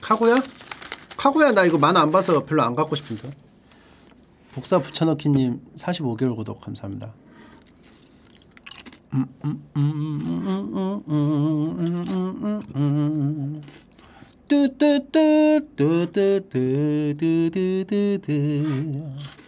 카구야? 카구야 나 이거 만화 안 봐서 별로 안 갖고 싶은데 복사 붙여넣기님 45개월 구독 감사합니다. 뚜뚜뚜뚜뚜뚜뚜뚜뚜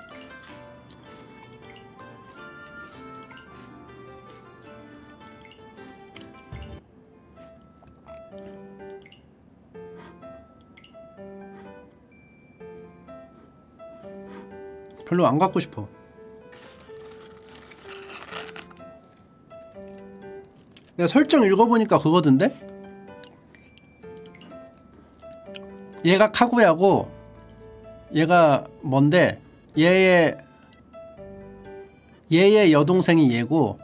별로 안 갖고 싶어 내가 설정 읽어보니까 그거던데? 얘가 카구야고 얘가 뭔데 얘의 얘의 여동생이 얘고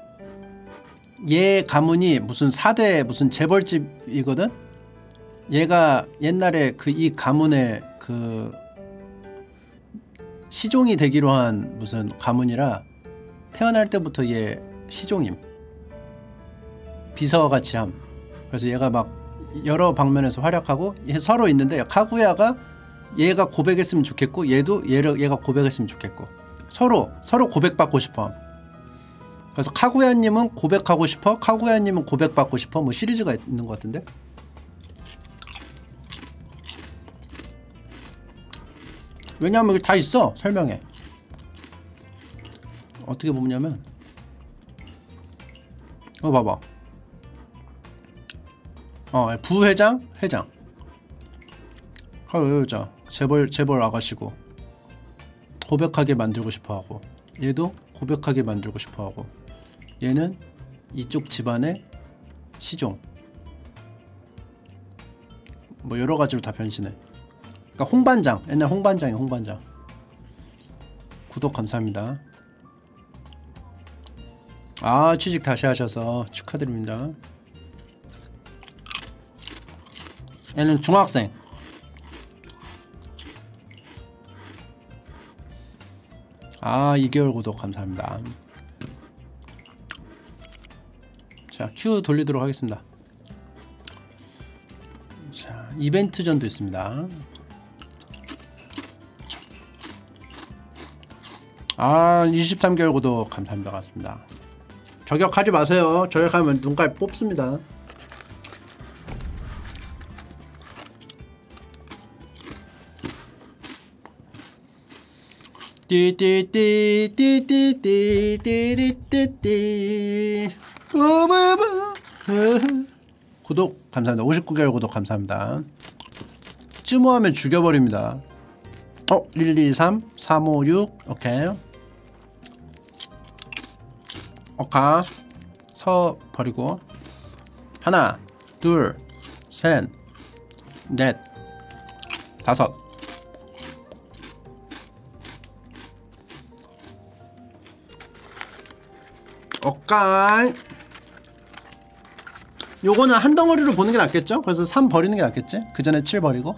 얘 가문이 무슨 4대 무슨 재벌집이거든? 얘가 옛날에 그 이 가문의 그 시종이 되기로 한 무슨 가문이라 태어날 때부터 얘 시종임. 비서같이 함. 그래서 얘가 막 여러 방면에서 활약하고 얘 서로 있는데 카구야가 얘가 고백했으면 좋겠고 얘도 얘를 얘가 고백했으면 좋겠고 서로 서로 고백받고 싶어 그래서 카구야님은 고백하고 싶어 카구야님은 고백받고 싶어 뭐 시리즈가 있는 것 같은데 왜냐하면 여기 다 있어 설명에. 어떻게 보냐면 어 봐봐. 어 부회장 회장. 아 여자. 재벌 재벌 아가씨고. 고백하게 만들고 싶어하고. 얘도 고백하게 만들고 싶어하고. 얘는 이쪽 집안의 시종. 뭐 여러 가지로 다 변신해 그러니까 홍반장 옛날 홍반장이 홍반장. 구독 감사합니다. 아 취직 다시 하셔서 축하드립니다. 얘는 중학생. 아 2개월 구독 감사합니다. 자 큐 돌리도록 하겠습니다. 자 이벤트 전도 있습니다 아 23개월 구독 감사합니다. 같습니다. 저격하지 마세요. 저격하면 눈깔 뽑습니다. 띠띠띠띠띠띠띠띠띠 우바바 구독 감사합니다. 59개월 구독 감사합니다. 쯤모하면 죽여버립니다. 어? 123 356 오케이 오카. 서 버리고. 하나 둘 셋 넷 다섯. 오까 요거는 한 덩어리로 보는 게 낫겠죠? 그래서 3 버리는 게 낫겠지? 그 전에 7 버리고.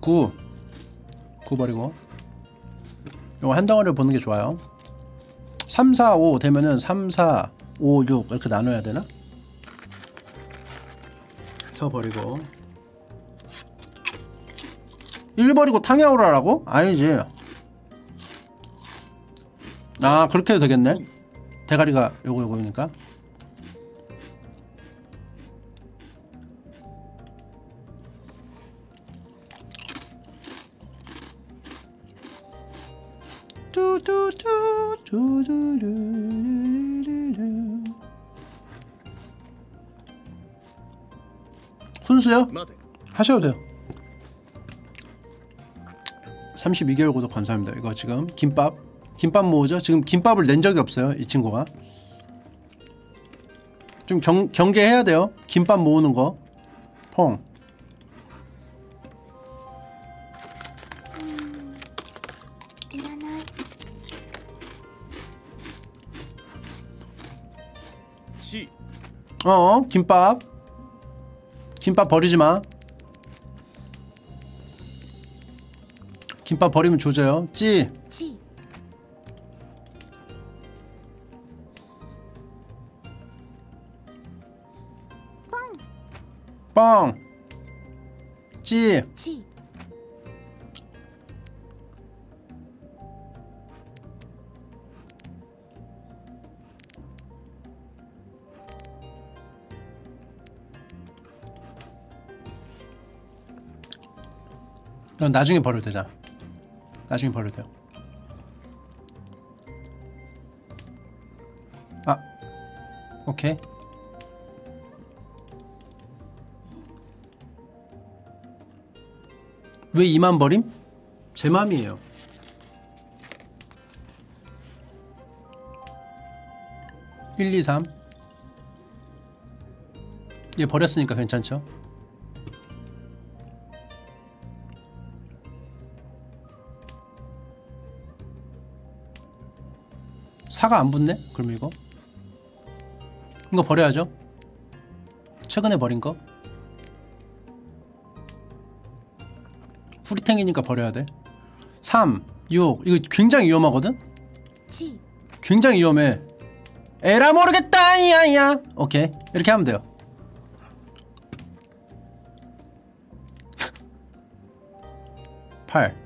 9 9 버리고 요거 한 덩어리를 보는 게 좋아요. 3, 4, 5 되면은 3, 4, 5, 6 이렇게 나눠야 되나? 서 버리고. 1 버리고 탕야오라라고? 아니지. 아 그렇게 해도 되겠네. 대가리가 요거 요거니까 훈수요? 하셔도 돼요. 32개월 구독 감사합니다. 이거 지금 김밥 김밥 모으죠? 지금 김밥을 낸 적이 없어요. 이 친구가 좀 경, 경계해야 돼요. 김밥 모으는 거 퐁. 어 김밥 김밥 버리지 마. 김밥 버리면 조져요. 찌. 地 뻥. 찌. 地 나중에 버려도 되잖아. 나중에 버려도 돼요. 아, 오케이. 왜 2만 버림? 제 맘이에요. (1, 2, 3) 얘 버렸으니까 괜찮죠? 사가 안 붙네? 그럼 이거? 이거 버려야죠. 최근에 버린 거? 후리탱이니까 버려야 돼. 3, 6 이거 굉장히 위험하거든? 地 굉장히 위험해. 에라 모르겠다! 야야. 오케이. 이렇게 하면 돼요. 팔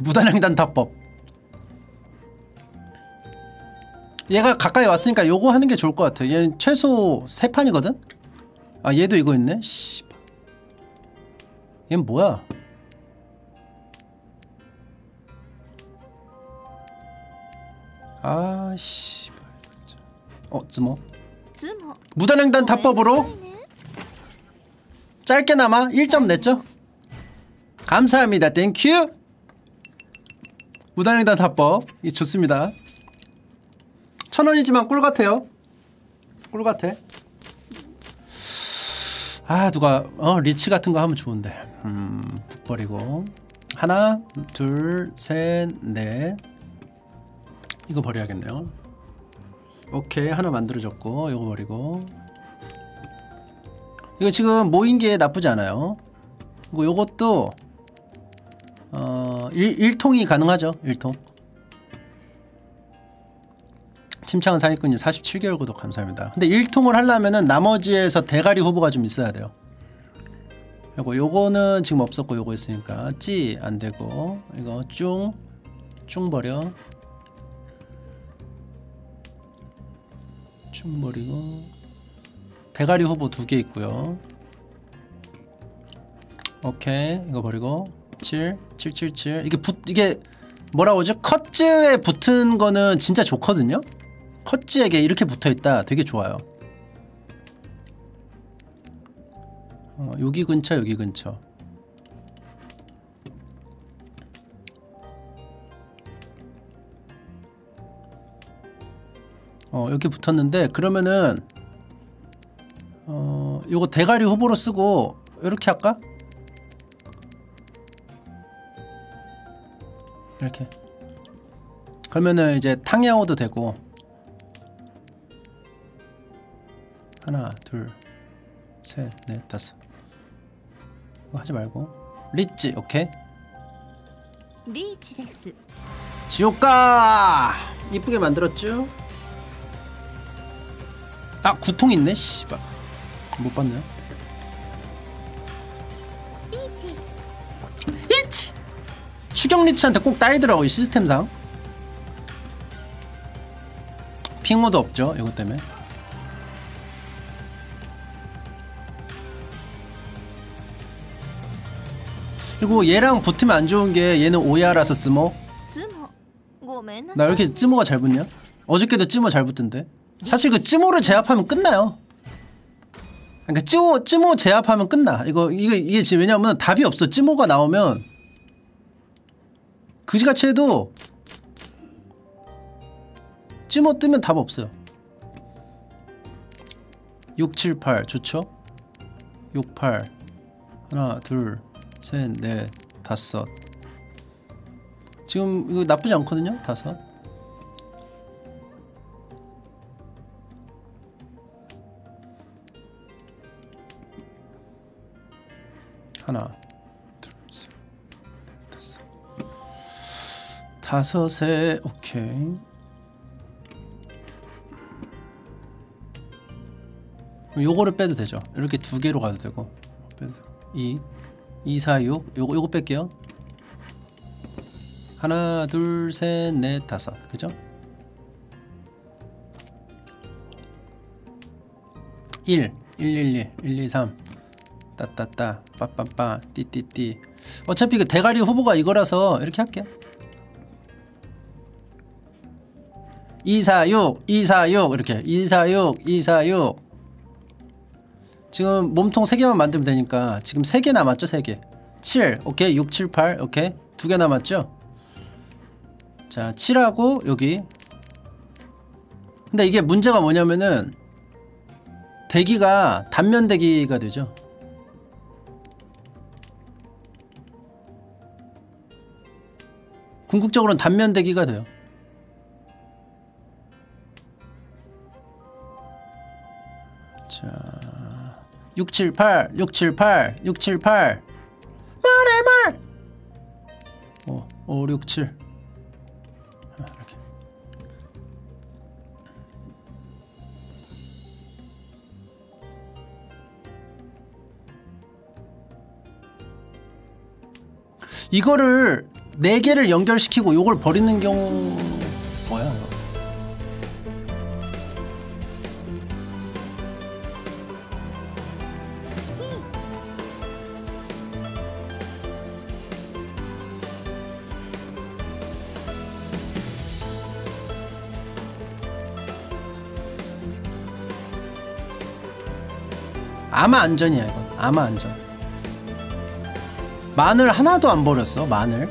무단횡단 타법 얘가 가까이 왔으니까 요거 하는 게 좋을 것 같아 얘는 최소 3판이거든? 아 얘도 이거 있네? 씨. 얘는 뭐야? 아 씨. 어 ツモ 무단횡단 뭐 타법으로 짧게나마 1점 냈죠? 감사합니다 thank you 무단횡단 타법 이 좋습니다. 천 원이지만 꿀 같아요. 꿀 같아. 아 누가 어 리치 같은 거 하면 좋은데. 음, 북 버리고 하나, 둘, 셋, 넷. 이거 버려야겠네요. 오케이 하나 만들어졌고 이거 버리고 이거 지금 모인 게 나쁘지 않아요. 그리고 요것도 어 1, 1통이 가능하죠. 1통. 침착한 사기꾼이 47개월 구독 감사합니다. 근데 1통을 하려면은 나머지에서 대가리 후보가 좀 있어야 돼요. 그리고 요거는 지금 없었고 요거 있으니까 찌 안되고 이거 쭝쭝 버려 쭝 버리고 대가리 후보 두 개 있고요. 오케이 이거 버리고 7 7 7 7 이게 붙 이게 뭐라고 하죠? 컷즈에 붙은 거는 진짜 좋거든요. 컷즈에게 이렇게 붙어 있다 되게 좋아요. 어, 여기 근처 여기 근처 어 여기 붙었는데 그러면은 어 요거 대가리 후보로 쓰고 이렇게 할까? 이렇게. 그러면은 이제 탕야오도 되고. 하나 둘셋넷 다섯. 이거 하지 말고. リーチ 오케이? リーチです 지옥가! 이쁘게 만들었죠? 아 구통 있네? 씨발. 못 봤네요 추격 리치한테 꼭 따이더라고 이 시스템상. 핑어도 없죠 이것 때문에. 그리고 얘랑 붙으면 안 좋은 게 얘는 오야라서 쯔모. 나 이렇게 쯔모가 잘 붙냐? 어저께도 쯔모 잘 붙던데. 사실 그 쯔모를 제압하면 끝나요. 그러니까 쯔모, 쯔모 제압하면 끝나. 이거 이게, 이게 지금 왜냐면 답이 없어. 쯔모가 나오면 그지같이 해도 찌모 뜨면 답 없어요. 6, 7, 8 좋죠? 6, 8 하나 둘 셋 넷 다섯. 지금 이거 나쁘지 않거든요? 다섯? 하나 다섯에 오케이. 요거를 빼도 되죠? 이렇게 두 개로 가도 되고. 빼도 되고. 2 2 4 6 요거 요거 뺄게요. 하나 둘 셋 넷 다섯. 그죠? 1 1 1 1 1 2 3 따따따. 빠빠빠. 띠띠띠. 어차피 그 대가리 후보가 이거라서 이렇게 할게요 246 246 이렇게. 246 246 지금 몸통 3개만 만들면 되니까 지금 3개 남았죠 3개. 7 오케이. 6 7 8 오케이. 2개 남았죠? 자 7하고 여기. 근데 이게 문제가 뭐냐면은 대기가 단면 대기가 되죠. 궁극적으로는 단면 대기가 돼요 자 678 678 678 말해 말! 5 5 6 7 이렇게. 이거를 네 개를 연결시키고 요걸 버리는 경우 뭐야 아마 안전이야 이건. 아마 안전. 마늘 하나도 안 버렸어 마늘.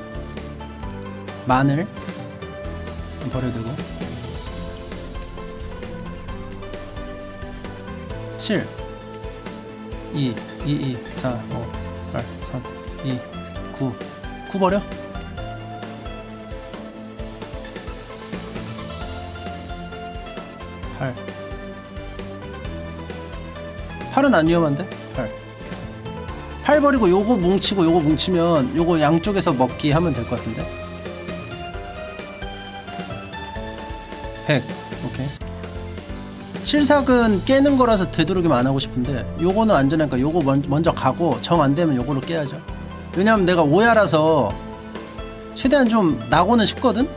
마늘. 버려도 되고. 7 2 2 2 4 5 8 3 2 9 9 버려 팔은 안 위험한데? 8. 8 버리고 요거 뭉치고 요거 뭉치면 요거 양쪽에서 먹기 하면 될 것 같은데? 100. 오케이. 7삭은 깨는 거라서 되도록이면 안 하고 싶은데 요거는 안전하니까 요거 먼저 가고 정 안 되면 요거로 깨야죠. 왜냐면 내가 오야라서 최대한 좀 나고는 싶거든?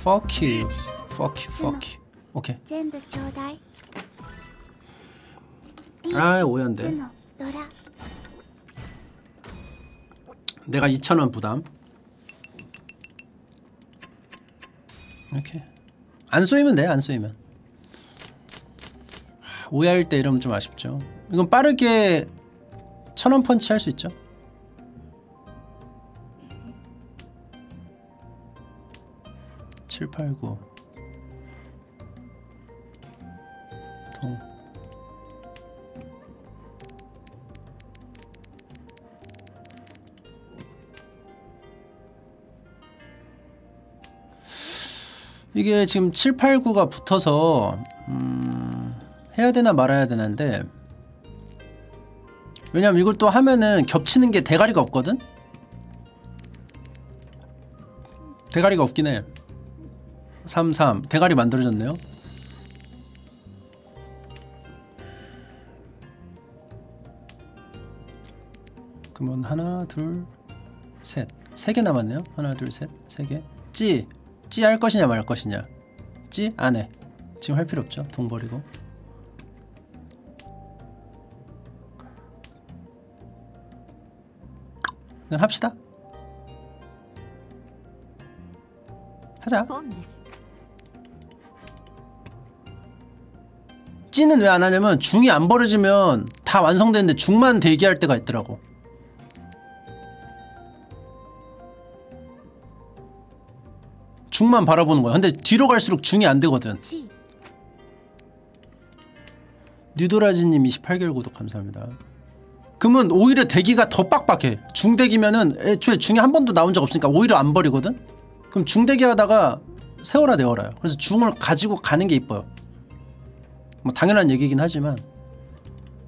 Fuck you. Fuck you. Fuck you. 오케이. 아 오연대 내가 2천원 부담. 이렇게. 안 쏘이면 돼 안 쏘이면. 오해할 때 이러면 좀 아쉽죠. 이건 빠르게 천원 펀치 할 수 있죠. 칠팔구. 동. 이게 지금 7, 8, 9가 붙어서 음, 해야 되나 말아야 되는데 왜냐면 이걸 또 하면은 겹치는 게 대가리가 없거든? 대가리가 없긴 해 3, 3 대가리 만들어졌네요 그러면 하나 둘 셋 세 개 남았네요. 하나, 둘, 셋, 세 개. 찌, 찌할 것이냐 말 것이냐. 찌? 안해. 지금 할 필요 없죠. 돈 버리고. 그 합시다. 하자. 찌는 왜 안하냐면 중이 안 버려지면 다 완성되는데 중만 대기할 때가 있더라고. 중만 바라보는 거야. 근데 뒤로 갈수록 중이 안 되거든. 地 뉴도라지님 28개월 구독 감사합니다. 그러면 오히려 대기가 더 빡빡해. 중대기면은 애초에 중이 한 번도 나온 적 없으니까 오히려 안 버리거든? 그럼 중대기 하다가 세월아 내월아요. 그래서 중을 가지고 가는 게 이뻐요. 뭐 당연한 얘기긴 하지만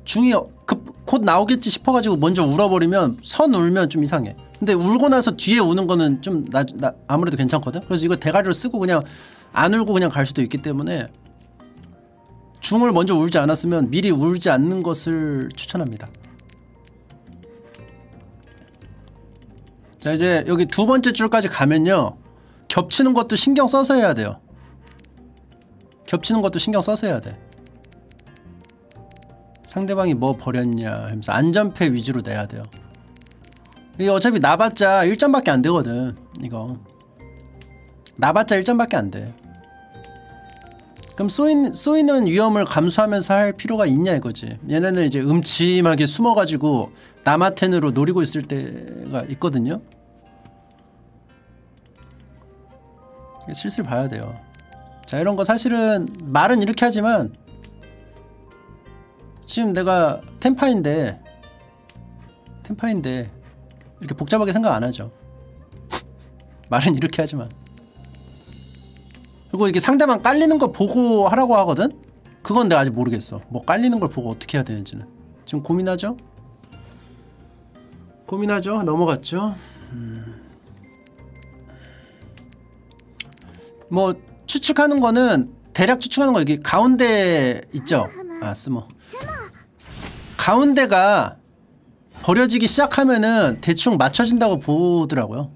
중이 급, 곧 나오겠지 싶어가지고 먼저 울어버리면 선 울면 좀 이상해. 근데 울고 나서 뒤에 우는 거는 좀 나, 나- 아무래도 괜찮거든? 그래서 이거 대가리로 쓰고 그냥 안 울고 그냥 갈 수도 있기 때문에 중을 먼저 울지 않았으면 미리 울지 않는 것을 추천합니다. 자 이제 여기 두 번째 줄까지 가면요 겹치는 것도 신경 써서 해야 돼요. 겹치는 것도 신경 써서 해야 돼. 상대방이 뭐 버렸냐 하면서 안전패 위주로 내야 돼요. 이게 어차피 나봤자 1점밖에 안 되거든. 이거 나봤자 1점밖에 안 돼. 그럼 쏘인, 쏘이는 위험을 감수하면서 할 필요가 있냐 이거지. 얘네는 이제 음침하게 숨어가지고 나마텐으로 노리고 있을 때가 있거든요. 슬슬 봐야 돼요. 자 이런 거 사실은 말은 이렇게 하지만 지금 내가 템파인데 템파인데 이렇게 복잡하게 생각 안 하죠. 말은 이렇게 하지만 그리고 이게 상대방 깔리는 거 보고 하라고 하거든? 그건 내가 아직 모르겠어. 뭐 깔리는 걸 보고 어떻게 해야 되는지는. 지금 고민하죠? 고민하죠? 넘어갔죠? 음. 뭐 추측하는 거는 대략 추측하는 거 여기 가운데 있죠? 아 스모. 가운데가 버려지기 시작하면은 대충 맞춰진다고 보더라고요.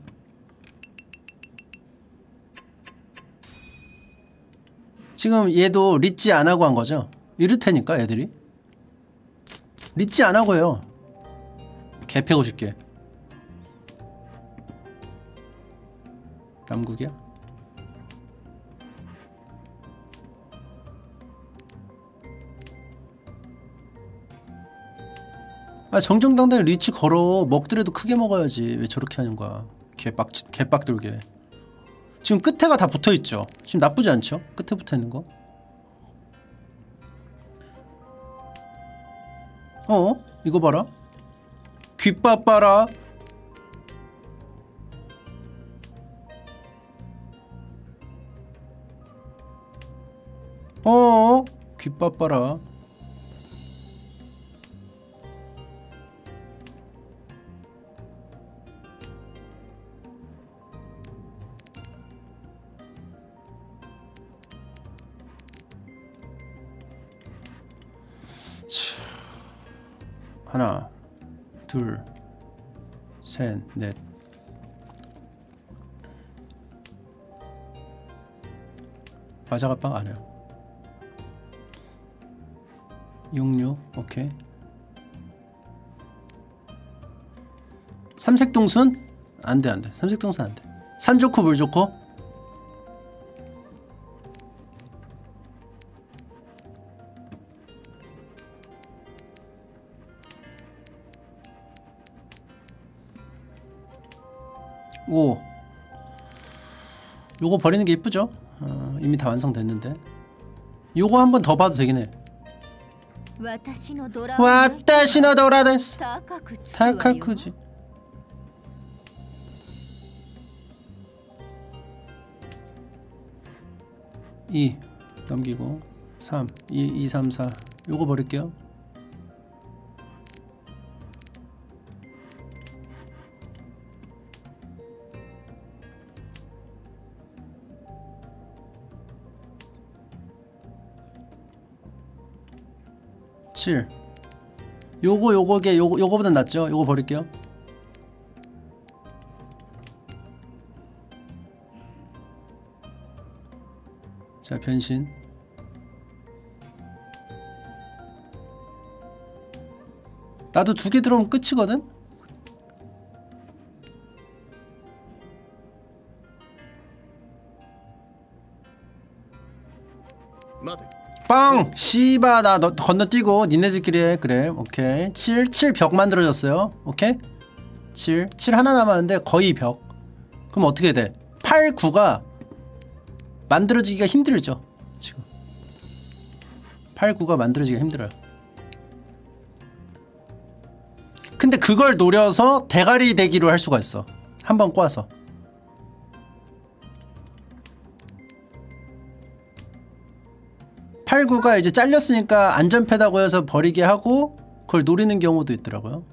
지금 얘도 리치 안 하고 한 거죠? 이럴 테니까 애들이 리치 안 하고요. 개 패고 싶게. 남국이야? 아 정정당당히 리치 걸어. 먹더라도 크게 먹어야지. 왜 저렇게 하는 거야 개빡 개빡 돌게. 지금 끝에가 다 붙어 있죠? 지금 나쁘지 않죠? 끝에 붙어 있는 거? 어? 이거 봐라. 귓밥 봐라. 어? 귓밥 봐라 하나, 둘, 셋, 넷. 마자가빵 안 해요. 66, 오케이. 삼색동순? 안 돼, 안 돼. 삼색동순 안 돼. 산 좋고 물 좋고? 오 요거 버리는 게 이쁘죠? 어, 이미 다 완성됐는데 요거 한 번 더 봐도 되긴 해 私のドラ 와타시のドラです高くつくわよ高くじ2 넘기고 3 2 2 3 4 요거 버릴게요 7 요거 요거게 요거 요거보단 낫죠? 요거 버릴게요. 자, 변신. 나도 두 개 들어오면 끝이거든. 빵! 씨바 나 너, 건너뛰고 니네들끼리 해. 그래. 오케이. 7, 7 벽 만들어졌어요. 오케이? 7, 7 하나 남았는데 거의 벽. 그럼 어떻게 돼? 8, 9가 만들어지기가 힘들죠 지금. 8, 9가 만들어지기가 힘들어요. 근데 그걸 노려서 대가리 대기로 할 수가 있어. 한 번 꽈서 8, 9가 이제 잘렸으니까 안전패다고 해서 버리게 하고 그걸 노리는 경우도 있더라고요.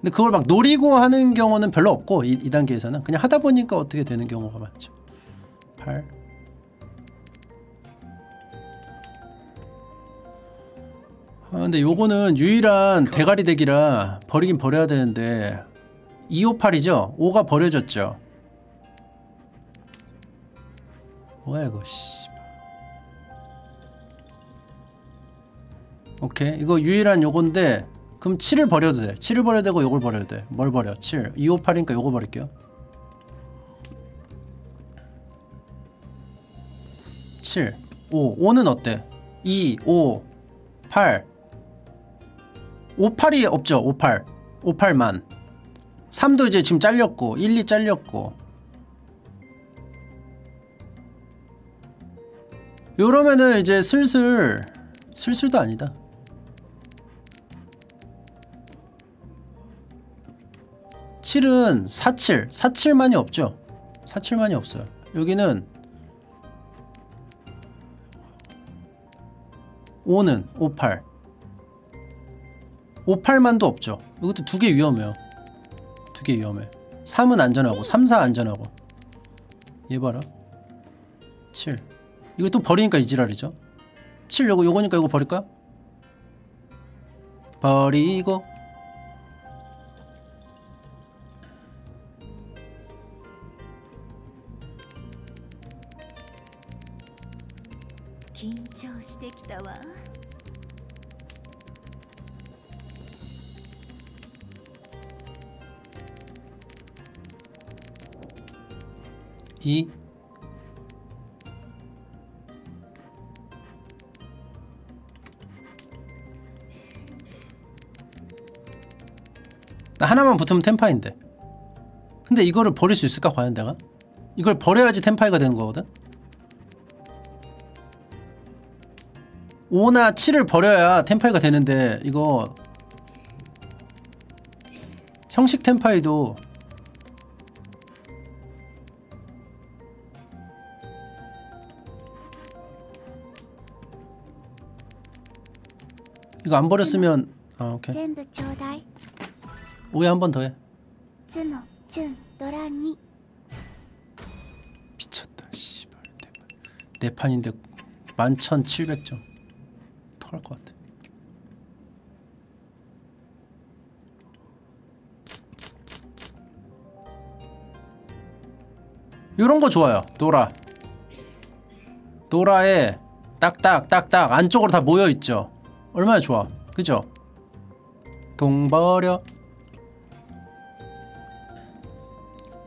근데 그걸 막 노리고 하는 경우는 별로 없고 이, 이 단계에서는 그냥 하다 보니까 어떻게 되는 경우가 많죠. 8 아, 근데 요거는 유일한 대가리 대기라 버리긴 버려야 되는데 258이죠? 5가 버려졌죠? 뭐야 이거 씨. 오케이. 이거 유일한 요건데 그럼 7을 버려도 돼. 7을 버려도 되고 요걸 버려도 돼뭘 버려? 7 258이니까 요거 버릴게요. 7 5 5는 어때? 2 5 8 58이 없죠 58 58만 3도 이제 지금 잘렸고 1, 2 잘렸고. 요러면은 이제 슬슬 슬슬도 아니다. 7은 47, 47만이 없죠. 47만이 없어요. 여기는 5는 58 58만도 없죠. 이것도 두 개 위험해요. 두 개 위험해. 3은 안전하고 3, 4 안전하고. 얘 봐라. 7 이거 또 버리니까 이 지랄이죠? 7 요거 요거니까 이거 버릴까? 버리고 2나 하나만 붙으면 템파인데 근데 이거를 버릴 수 있을까 과연 내가? 이걸 버려야지 템파이가 되는 거거든? 5나 7을 버려야 템파이가 되는데 이거 형식 템파이도 이거 안 버렸으면 아 오케이 全部ちょうだい 5에 한 번 더해 頭のチュンドラ2 미쳤다 씨발 내 판인데 11,700점 털할 것 같아 요런 거 좋아요 노라 노라에 딱딱 딱딱 안쪽으로 다 모여있죠 얼마나 좋아 그죠 동 버려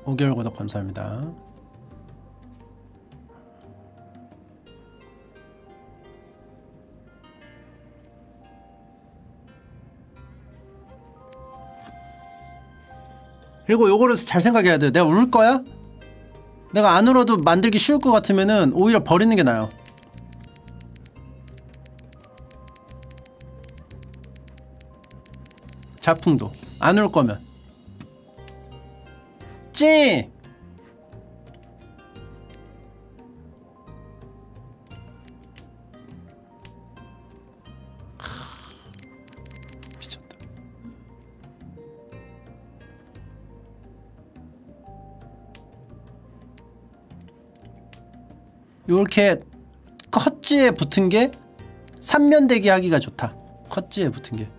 5개월 구독 감사합니다 그리고 요거를 잘 생각해야 돼. 내가 울 거야? 내가 안 울어도 만들기 쉬울 것 같으면은 오히려 버리는 게 나아요. 자풍도 안울 거면. 찌! 요렇게 컷지에 붙은 게 삼면대기 하기가 좋다. 컷지에 붙은 게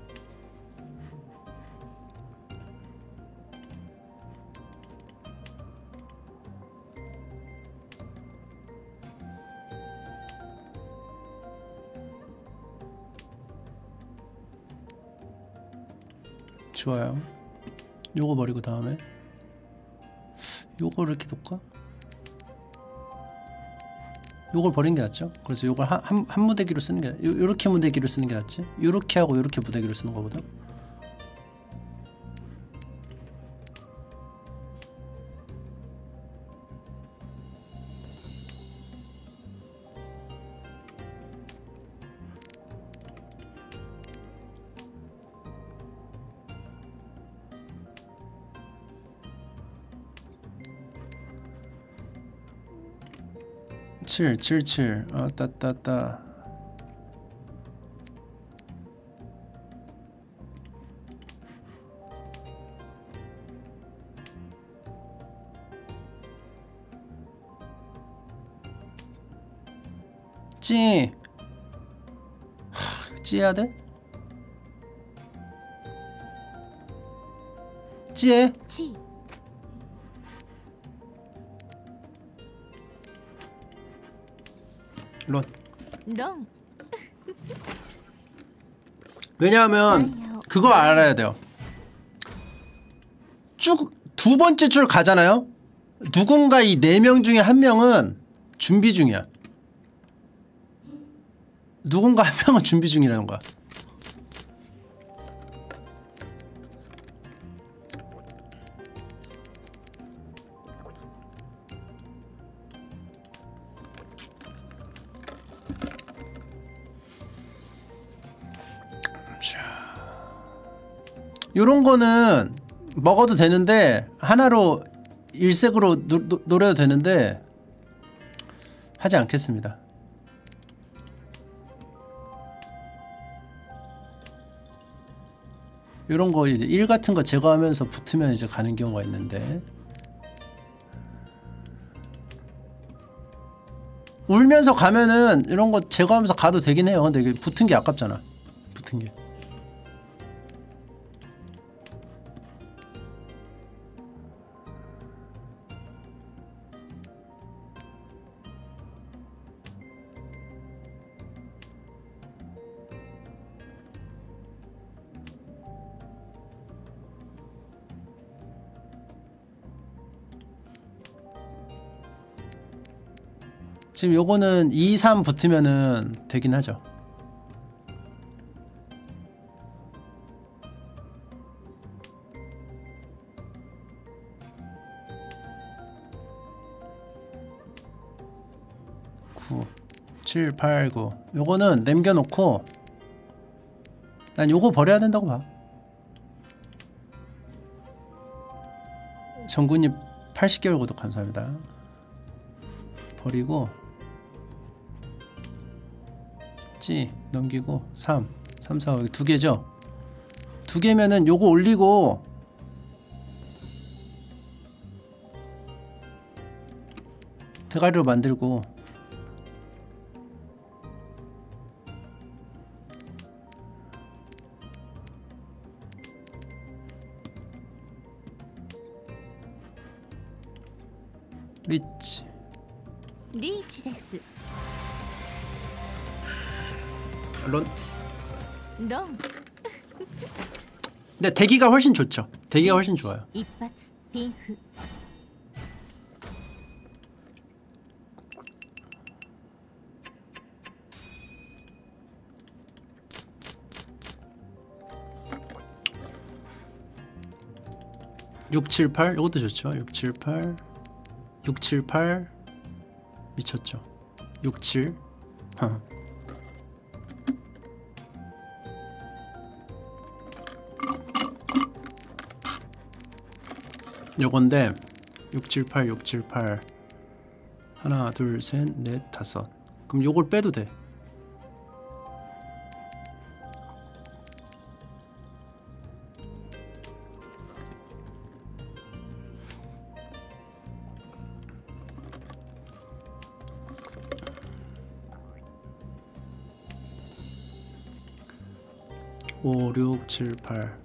좋아요. 요거 버리고 다음에 요걸 이렇게 둘까? 요걸 버린 게 낫죠? 그래서 요걸 한, 한, 한 무대기로 쓰는 게 요, 요렇게 무대기로 쓰는 게 낫지? 요렇게 하고 요렇게 무대기로 쓰는 거보다 칠, 칠, 칠. 아, 따따따. 찌. 하, 찌해야 돼? 찌해? 물론. 왜냐하면 그거 알아야 돼요. 쭉 두 번째 줄 가잖아요. 누군가 이 네 명 중에 한 명은 준비 중이야. 누군가 한 명은 준비 중이라는 거야. 요런 거는 먹어도 되는데 하나로 혼일색으로 노, 노, 노려도 되는데 하지 않겠습니다. 요런 거 이제 일 같은 거 제거하면서 붙으면 이제 가는 경우가 있는데 울면서 가면은 이런 거 제거하면서 가도 되긴 해요. 근데 이게 붙은 게 아깝잖아. 붙은 게. 지금 요거는 2, 3 붙으면은 되긴 하죠. 구, 7, 8, 9 요거는 남겨놓고 난 요거 버려야 된다고 봐. 정군님 80개월 구독 감사합니다. 버리고 찌 넘기고 3 3 4 5 두 개죠? 두 개면은 요거 올리고 대가리로 만들고 리치. 리치です 물론 근데 대기가 훨씬 좋죠. 대기가 훨씬 좋아요. 678 이것도 좋죠. 678 육칠팔. 미쳤죠. 육칠. 어. 요건데 6, 7, 8 6, 7, 8 하나 둘 셋 넷 다섯. 그럼 요걸 빼도 돼. 오, 6, 7, 8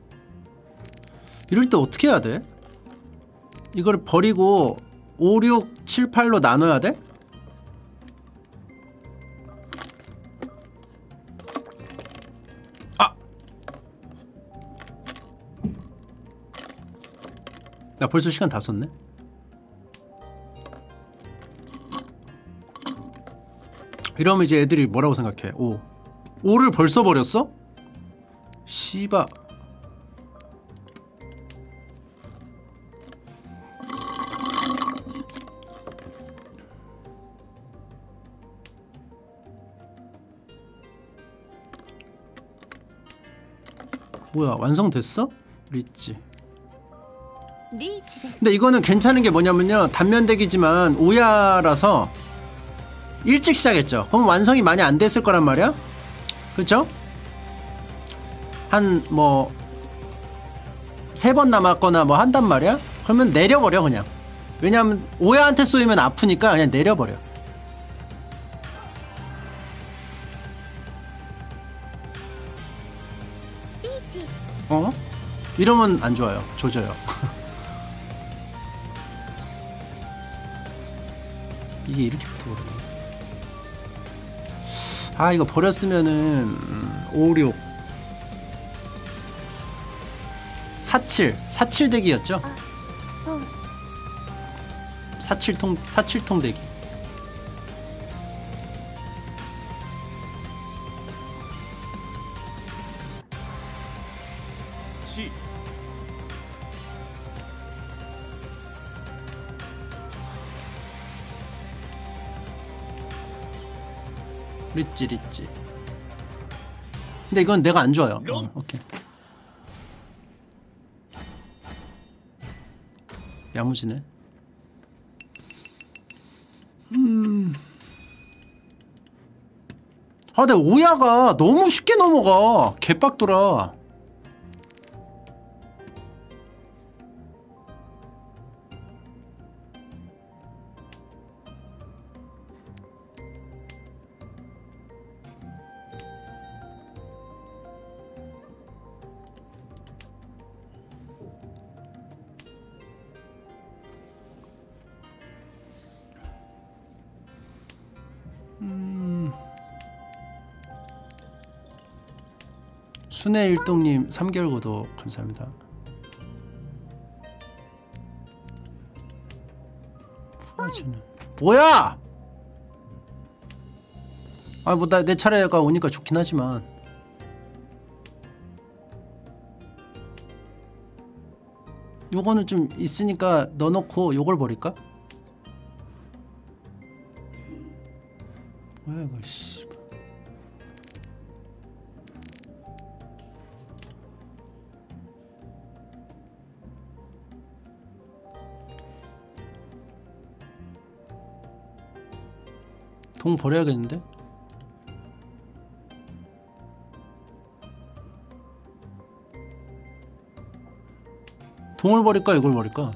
이럴 때 어떻게 해야 돼? 이걸 버리고 5, 6, 7, 8로 나눠야 돼? 아! 나 벌써 시간 다 썼네. 이러면 이제 애들이 뭐라고 생각해? 오. 5를 벌써 버렸어? 씨바. 뭐야 완성됐어? 리치 네, 근데 이거는 괜찮은 게 뭐냐면요 단면대기지만 오야라서 일찍 시작했죠 그럼 완성이 많이 안 됐을 거란 말이야 그렇죠? 한 뭐 세 번 남았거나 뭐 한단 말이야? 그러면 내려버려 그냥 왜냐면 오야한테 쏘이면 아프니까 그냥 내려버려 이러면 안 좋아요. 조져요. 이게 이렇게 붙어버리네. 아 이거 버렸으면은 음, 5, 6 47 47 대기였죠? ポン 47통 47통 대기 근데 이건 내가 안 좋아요. 어, 오케이. 야무지네. 음. 아 근데 오야가 너무 쉽게 넘어가. 개빡돌아 순회 일동님 3개월 구독 감사합니다. 부하지는 뭐야? 아 뭐 나 내 차례가 오니까 좋긴 하지만 요거는 좀 있으니까 넣어놓고 요걸 버릴까? 뭐야 이거 씨. 동 버려야겠는데? 동을 버릴까 이걸 버릴까?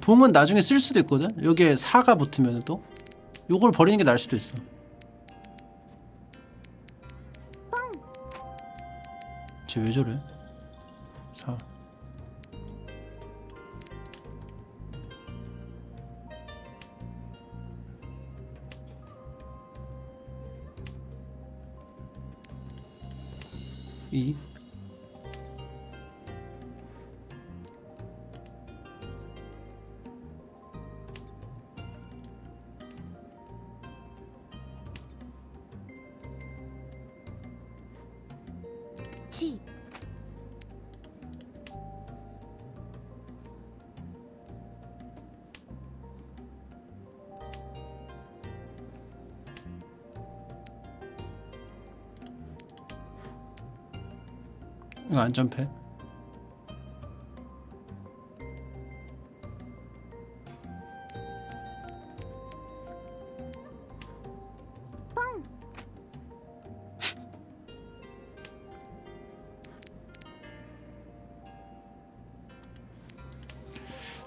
동은 나중에 쓸 수도 있거든? 여기에 4가 붙으면 또 요걸 버리는 게 나을 수도 있어 쟤 왜 저래? e 안전패?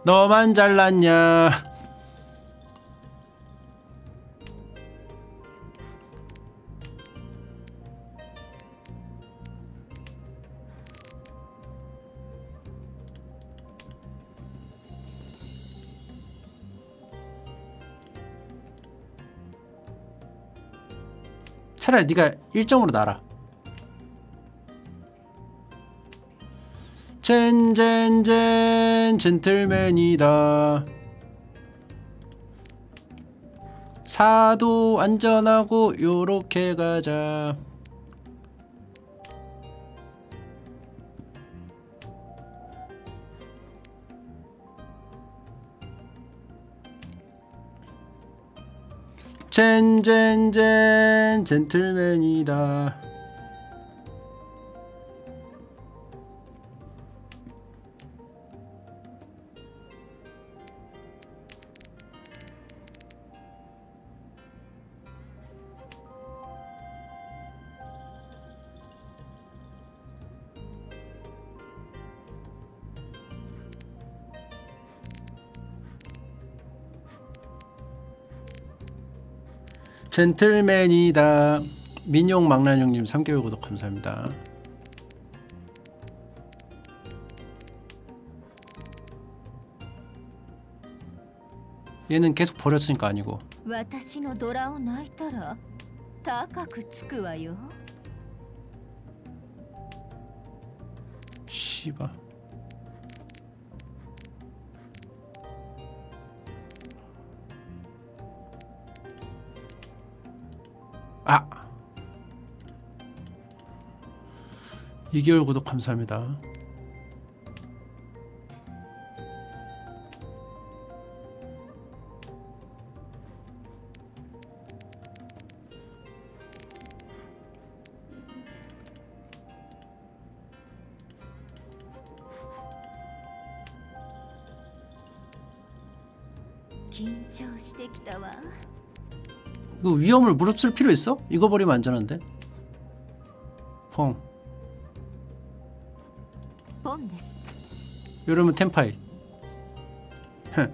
너만 잘났냐 차라리 네가 1점으로 날아 젠젠젠 젠틀맨이다. 사도 안전하고 요렇게 가자 젠젠젠 젠틀맨이다 젠틀맨이다. 민용 망나뇽님 3개월 구독 감사합니다. 얘는 계속 버렸으니까 아니고. 씨발. 2개월 구독 감사합니다. 이거 위험을 무릅쓸 필요 있어? 이거 버리면 안전한데 펑 이러면 템파이 흥.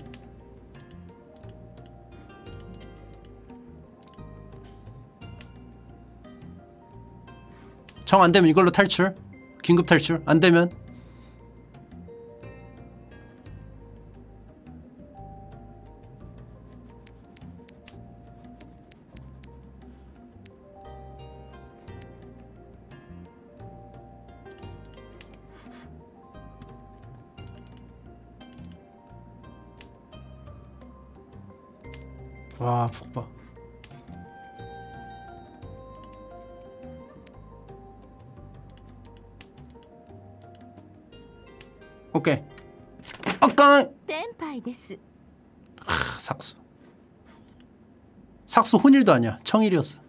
정 안되면 이걸로 탈출? 긴급 탈출? 안되면 삭수 혼일도 아니야 청일이었어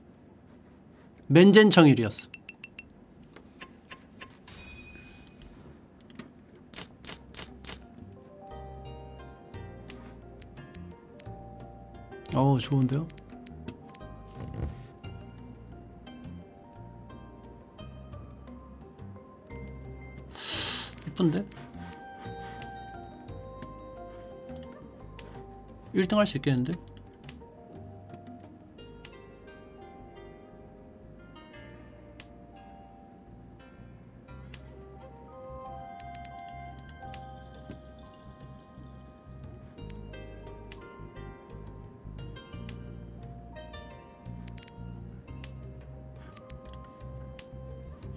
맨젠 청일이었어 어우 좋은데요? 이쁜데? 1등 할 수 있겠는데?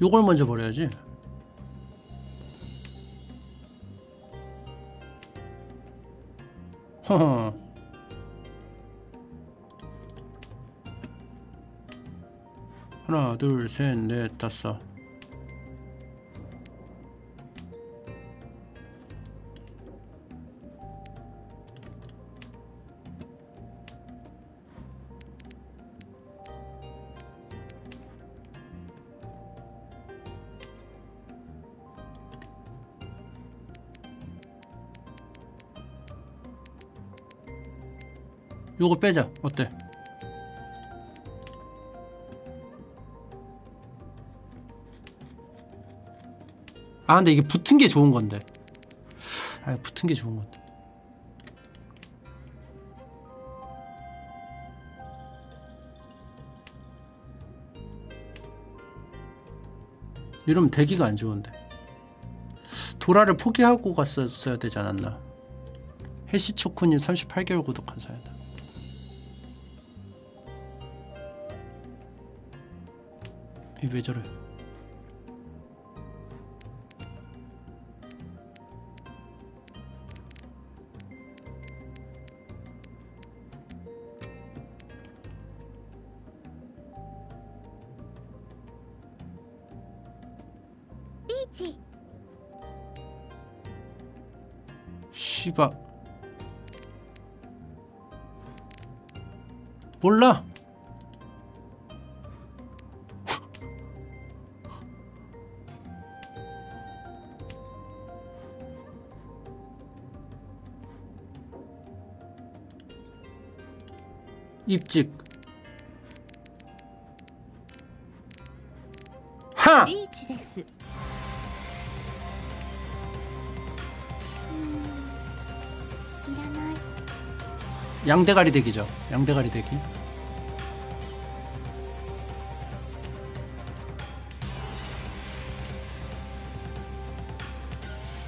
요걸 먼저 버려야지. 허허 하나 둘 셋 넷 다섯 요거 빼자. 어때? 아 근데 이게 붙은 게 좋은 건데. 아 붙은 게 좋은 건데. 이러면 대기가 안 좋은데. 도라를 포기하고 갔었어야 되지 않았나? 해시초코님 38개월 구독 감사합니 왜 입직. 하! 양대가리 대기죠. 양대가리 대기.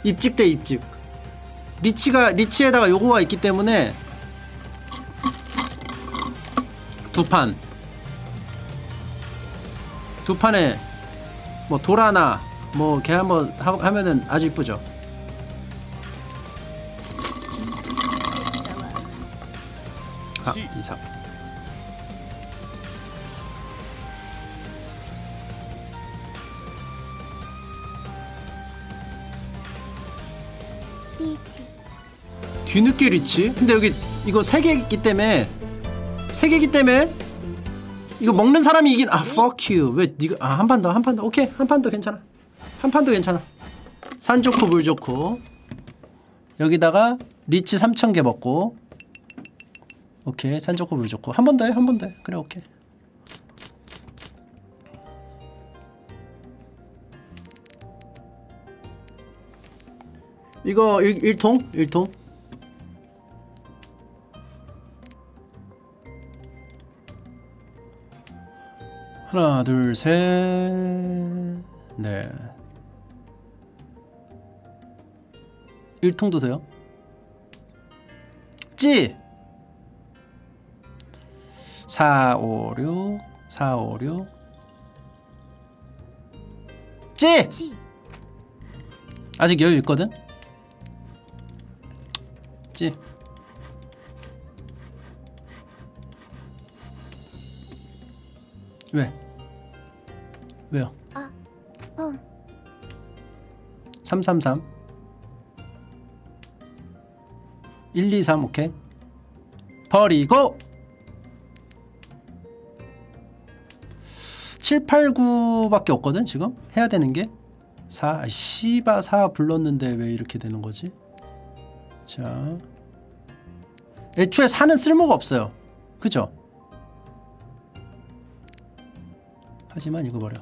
입직 대 입직. 리치가 리치에다가 요거가 있기 때문에 두판. 두판에 뭐 도라나 뭐 걔 한번 하면은 아주 이쁘죠. 아 이사. 뒤늦게 리치? 근데 여기 이거 3개 있기 때문에 세 개기 때문에 이거 먹는 사람이 이긴 아 fuck you. 왜 니가 아 한 판 더 한 판 더. 오케이 한 판 더 괜찮아. 한 판 더 괜찮아. 산 좋고 물 좋고. 여기다가 리치 3,000개 먹고. 오케이 산 좋고 물 좋고. 한 번 더 해 한 번 더 해. 그래 오케이. 이거 1, 통일통 하나 둘 셋 네 1통도 돼요? 찌! 4, 5, 6 4, 5, 6 찌! チ 아직 여유 있거든? 찌 왜? 왜요? ポン333 123 오케이. 버리고 7, 8, 9밖에 없거든 지금? 해야 되는 게? 4, 아, 씨바 4 불렀는데 왜 이렇게 되는 거지? 자. 애초에 4는 쓸모가 없어요. 그죠? 하지만 이거 버려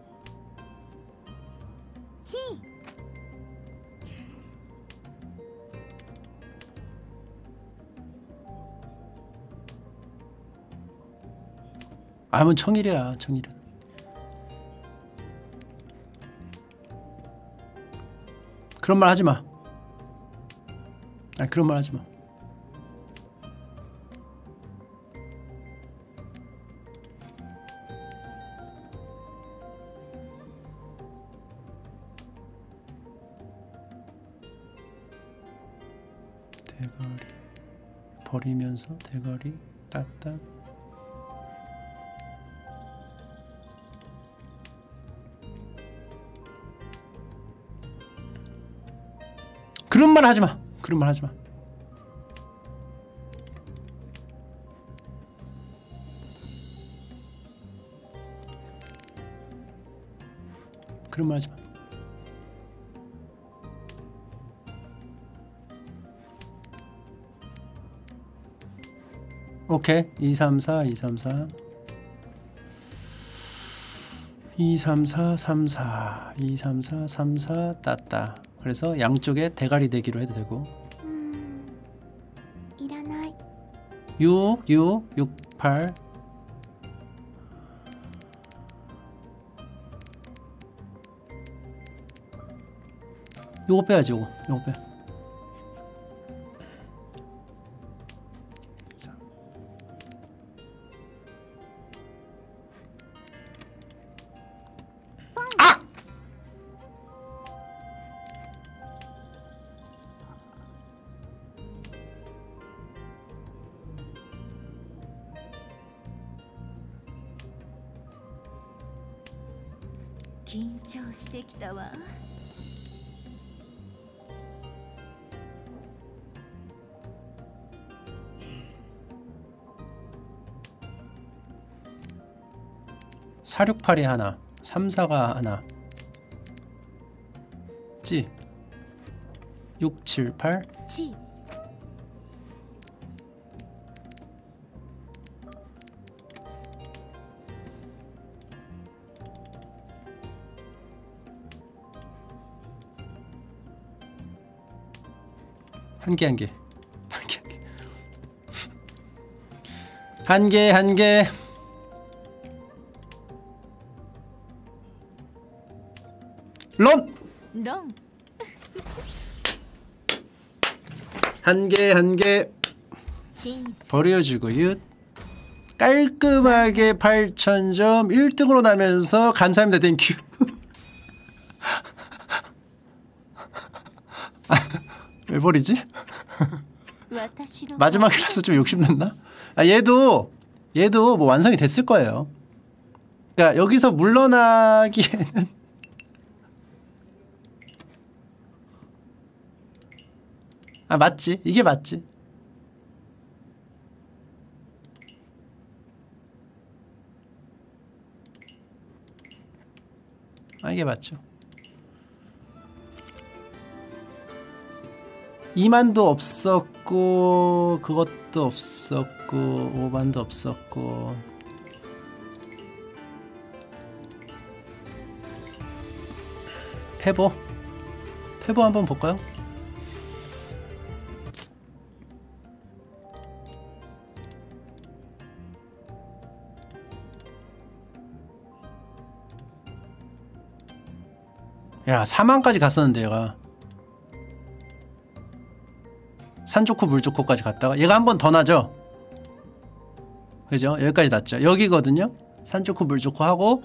아무 청일이야, 청일은. 그런 말 하지 마. 아, 그런 말 하지 마. 대가리 버리면서 대가리 따따 말 하지 마. 그런 말 하지 마. 그런 말 하지 마. 오케이. 2 3 4 2 3 4 2 3 그래서 양쪽에 대가리 대기로 해도 되고. 음... 이라나이 6, 6, 6, 8 요거 빼야지 요거. 요거 빼. 468이 하나 34가 하나 찌 678ち 한개 한 개. 한 개 한 개. 한 개. 런! 한 개 한 개 버려주고요. 깔끔하게 8,000점 1등으로 나면서 감사합니다. 땡큐. 아, 왜 버리지? 마지막이라서 좀 욕심났나? 아 얘도 얘도 뭐 완성이 됐을 거예요. 그니까 여기서 물러나기에는 아 맞지 이게 맞지. 아 이게 맞죠. 2만도 없었고 그것도 없었고 5만도 없었고 페보 페보 한번 볼까요? 야 4만까지 갔었는데 얘가. 산 좋고 물 좋고까지 갔다가 얘가 한 번 더 나죠? 그죠? 여기까지 났죠. 여기거든요? 산 좋고 물 좋고 하고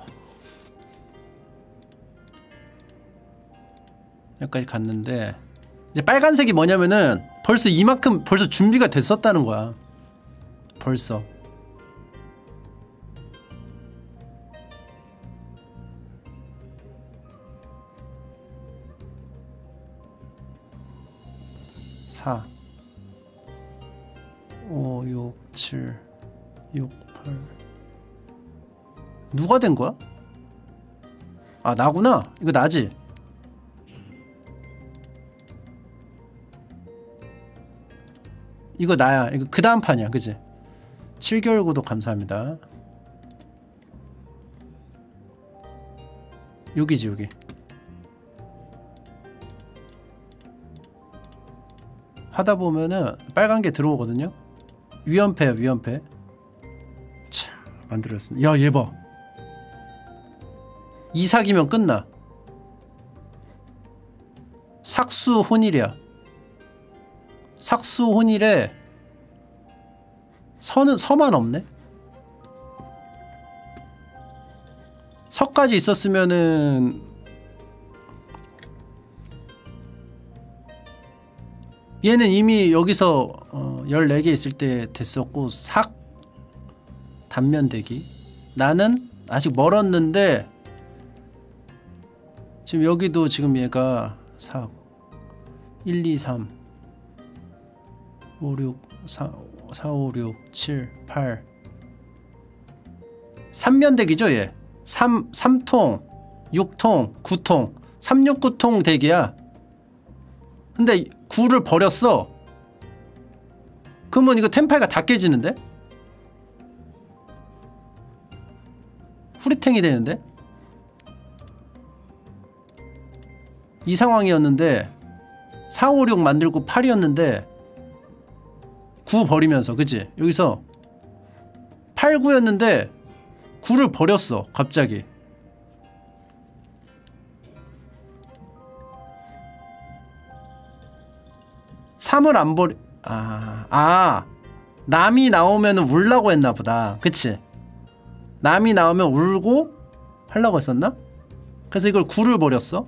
여기까지 갔는데 이제 빨간색이 뭐냐면은 벌써 이만큼 벌써 준비가 됐었다는 거야. 벌써 사 5, 6, 7, 6, 8 누가 된 거야? 아 나구나. 이거 나지? 이거 나야. 이거 그 다음 판이야. 그지? 7개월 구독 감사합니다. 여기지 여기 하다 보면은 빨간 게 들어오거든요. 위험패야 위험패. 참 만들었습니다. 야얘 봐. 이삭이면 끝나. 삭수 혼일이야. 삭수 혼일에 서는 서만 없네. 서까지 있었으면은 얘는 이미 여기서 어, 14개 있을 때 됐었고 삭 단면대기. 나는 아직 멀었는데 지금 여기도 지금 얘가 삭 1, 2, 3 5, 6 4, 4 5, 6 7, 8 3면대기죠 얘. 3, 3통 6통 9통. 369통 대기야. 근데 9를 버렸어 그러면 이거 템파이가 다 깨지는데? 후리탱이 되는데? 이 상황이었는데 4, 5, 6 만들고 8이었는데 9 버리면서 그치? 여기서 8, 9였는데 9를 버렸어 갑자기 3을 안 버리 아, 아 남이 나오면 울라고 했나 보다 그치? 남이 나오면 울고 하려고 했었나? 그래서 이걸 9를 버렸어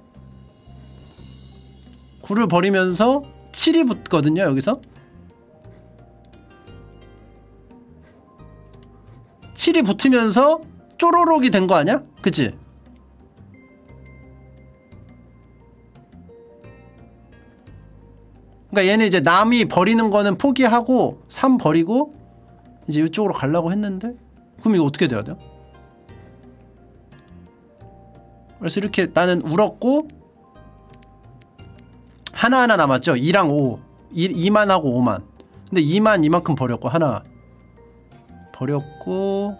9를 버리면서 7이 붙거든요 여기서 7이 붙으면서 쪼로록이 된 거 아니야? 그치? 그러니까 얘는 이제 남이 버리는 거는 포기하고 3 버리고 이제 이쪽으로 가려고 했는데 그럼 이거 어떻게 돼야 돼요? 그래서 이렇게 나는 울었고 하나하나 남았죠? 2랑 5 2, 만 하고 5만. 근데 2만 이만큼 버렸고 하나. 버렸고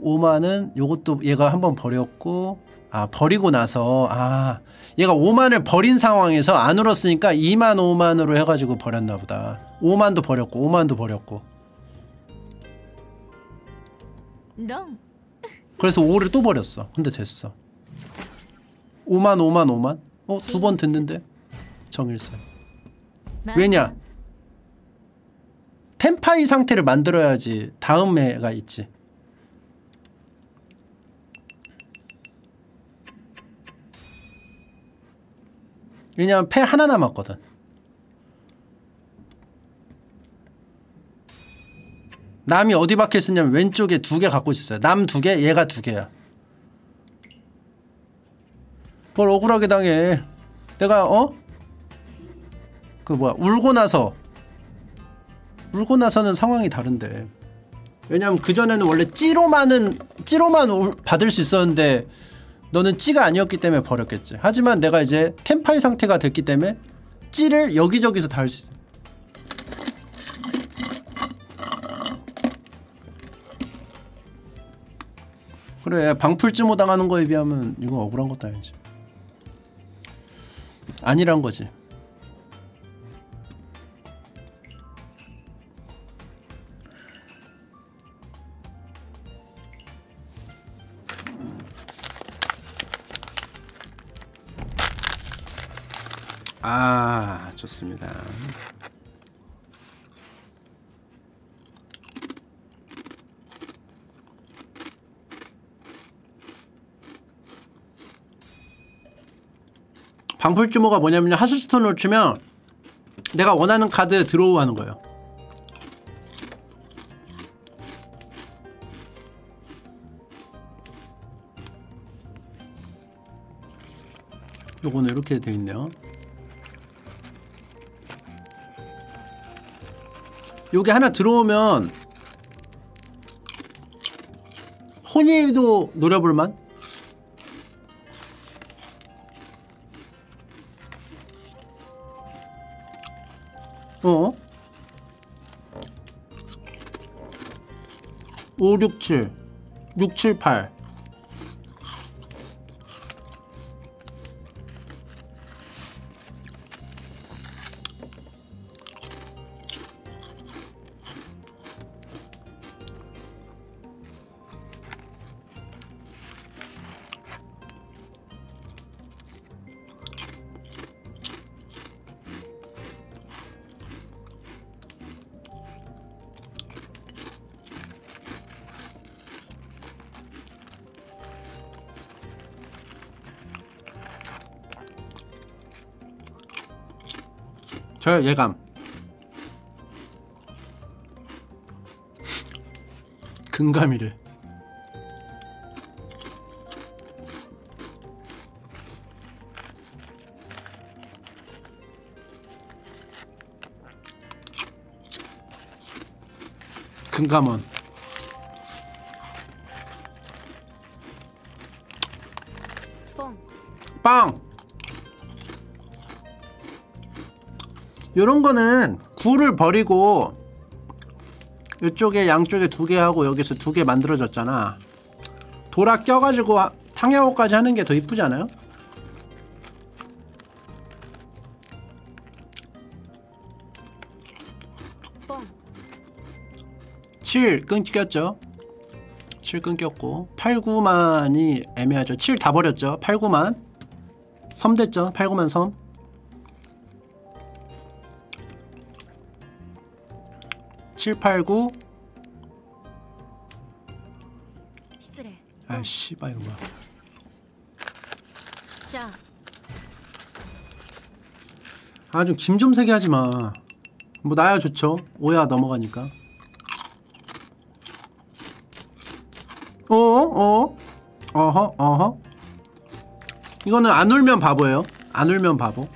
5만은 요것도 얘가 한번 버렸고 아 버리고 나서 아 얘가 5만을 버린 상황에서 안 울었으니까 2만 5만으로 해가지고 버렸나 보다. 5만도 버렸고 5만도 버렸고. 그래서 5를 또 버렸어. 근데 됐어. 5만 5만 5만? 어? 두 번 됐는데? 정일선. 왜냐? 템파이 상태를 만들어야지 다음 해가 있지 왜냐면 패 하나 남았거든. 남이 어디 박혀 있었냐면 왼쪽에 두 개 갖고 있었어요. 남 두 개, 얘가 두 개야. 뭘 억울하게 당해. 내가 어? 그 뭐야 울고 나서. 울고 나서는 상황이 다른데. 왜냐면 그전에는 원래 찌로만은 찌로만 울- 받을 수 있었는데 너는 찌가 아니었기 때문에 버렸겠지. 하지만 내가 이제 템파이 상태가 됐기 때문에 찌를 여기저기서 다 할 수 있어. 그래 방풀쯤오 당하는 거에 비하면 이건 억울한 것도 아니지. 아니란 거지 아 좋습니다. 방풀주모가 뭐냐면 하스스톤을 치면 내가 원하는 카드 드로우 하는 거예요. 요거는 이렇게 돼 있네요 요게 하나 들어오면 혼일도 노려볼만? 어? 5, 6, 7 6, 7, 8 저요 예감. 근감이래. 근감원. 빵 요런 거는 굴을 버리고 이쪽에 양쪽에 두 개 하고 여기서 두 개 만들어졌잖아. 돌아 껴가지고 하- 상향호까지 하는 게 더 이쁘지 않아요? 뻥 7 끊겼죠? 7 끊겼고 8, 9만이 애매하죠. 7 다 버렸죠? 8, 9만? 섬 됐죠? 8, 9만 섬 789 아 씨발 이거 뭐야. 아 좀 김 좀 세게 하지마. 뭐 나야 좋죠. 오야 넘어가니까. 어어? 어허 어허. 이거는 안 울면 바보예요. 안 울면 바보.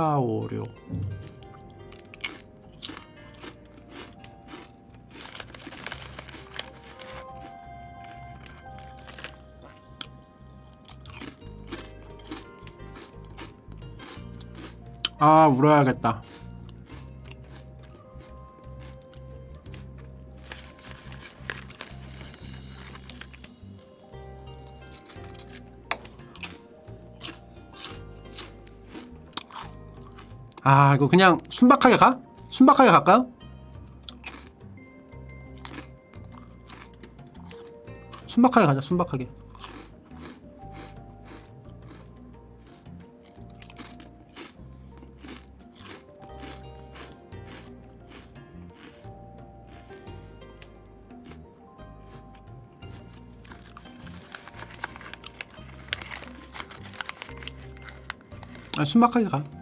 사, 오, 육. 아 울어야겠다 아 이거 그냥 순박하게 가? 순박하게 갈까요? 순박하게 가자 순박하게 아 순박하게 가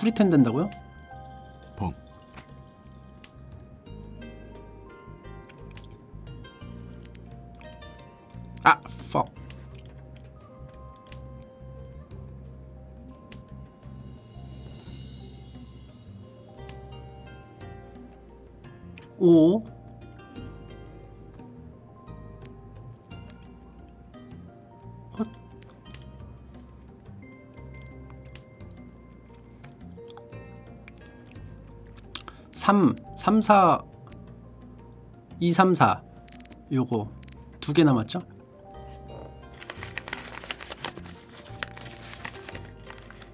후리텐 된다고요? 펑 아, fuck. 오. 3, 3, 4, 2, 3, 4 요거 두 개 남았죠?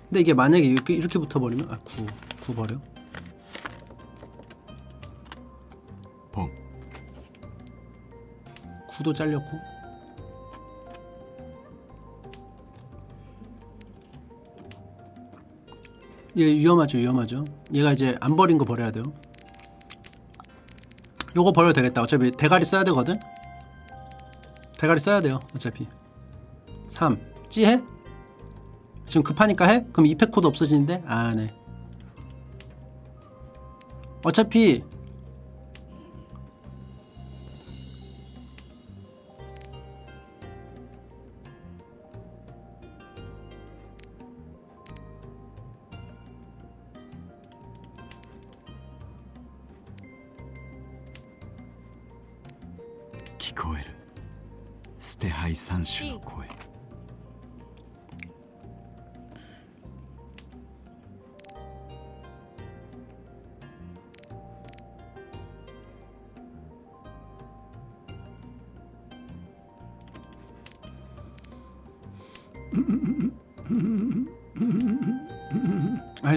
근데 이게 만약에 이렇게, 이렇게 붙어버리면 아 9, 9 버려? 펑 9도 잘렸고. 얘 위험하죠 위험하죠. 얘가 이제 안 버린 거 버려야 돼요. 요거 버려도 되겠다 어차피 대가리 써야 되거든 대가리 써야 돼요 어차피 3 찌해? 지금 급하니까 해? 그럼 이펙 코드 없어지는데? 아, 네. 어차피「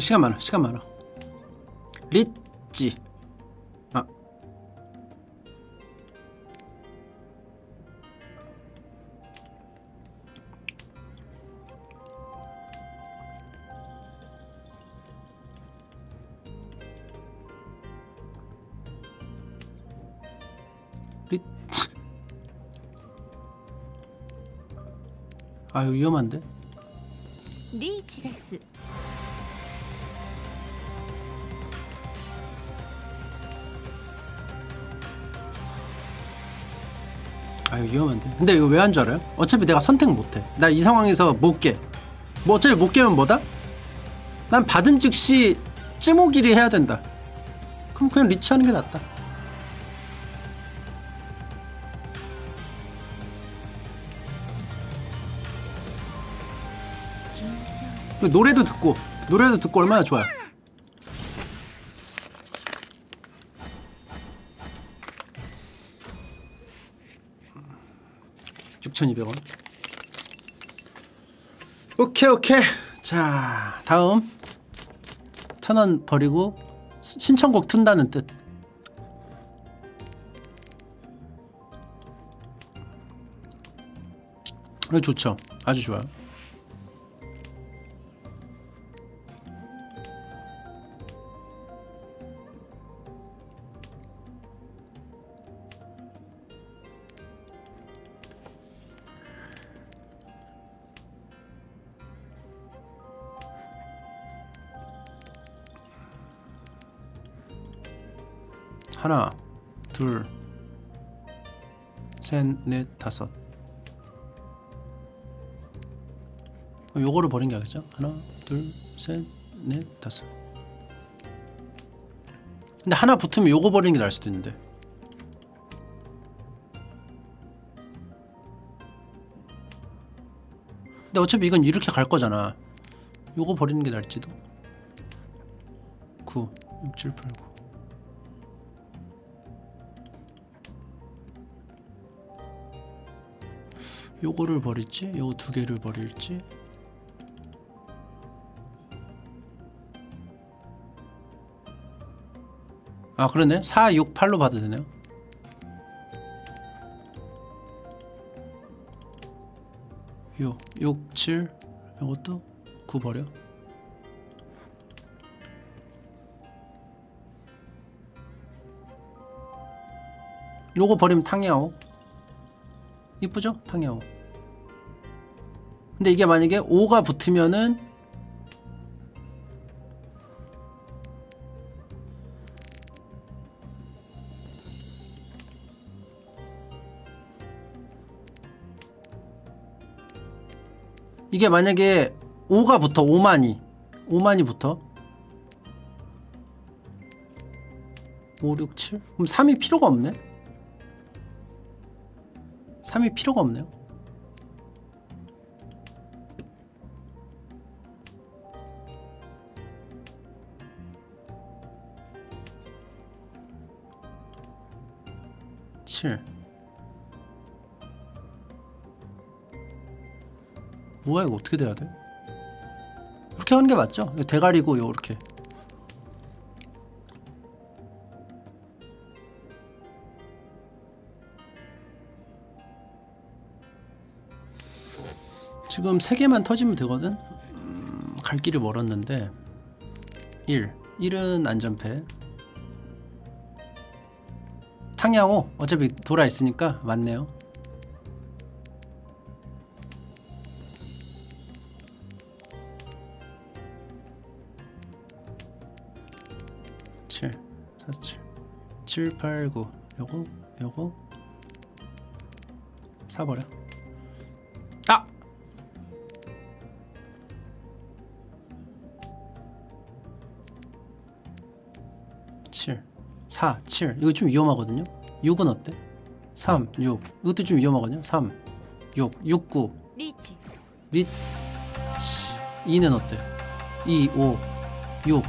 시간 많아 시간 많아. 리찌 아. 리찌 아유 위험한데 근데 이거 왜 한 줄 알아요? 어차피 내가 선택 못해. 나 이 상황에서 못깨. 뭐 어차피 못 깨면 뭐다? 난 받은 즉시 찌모길이 해야 된다. 그럼 그냥 리치하는 게 낫다. 노래도 듣고 노래도 듣고 얼마나 좋아요 6,200원. 오케이 오케이. 자 다음. 천 원 버리고 시- 신청곡 튼다는 뜻. 좋죠. 아주 좋아요 셋 넷 다섯. 어, 요거를 버린 게 아니죠? 하나 둘 셋 넷 다섯. 근데 하나 붙으면 요거 버리는 게 나을 수도 있는데. 근데 어차피 이건 이렇게 갈 거잖아. 요거 버리는 게 나을지도. 9 6 7 8 9 요거를 버릴지 요거 두 개를 버릴지. 아 그러네. 4, 6, 8로 봐도 되네요. 요, 6, 7 요것도 9 버려. 요거 버리면 탕야오 이쁘죠? 탕야오 근데 이게 만약에 5가 붙으면은 이게 만약에 5가 붙어 5만이. 5만이 붙어. 5, 6, 7 그럼 3이 필요가 없네 3이 필요가 없네요 칠 뭐야 이거 어떻게 돼야 돼? 이렇게 하는 게 맞죠? 대가리고 요렇게 지금 3개만 터지면 되거든? 음, 갈 길이 멀었는데 1 1은 안전패 탕야오 어차피 돌아 있으니까 맞네요 칠, 사칠, 칠, 팔, 구. 요거, 요거. 사버려. 4, 7 이거 좀 위험하거든요. 6은 어때? 3, 6 이것도 좀 위험하거든요. 3, 6, 6, 9 리치. 리 2는 어때? 2, 5, 6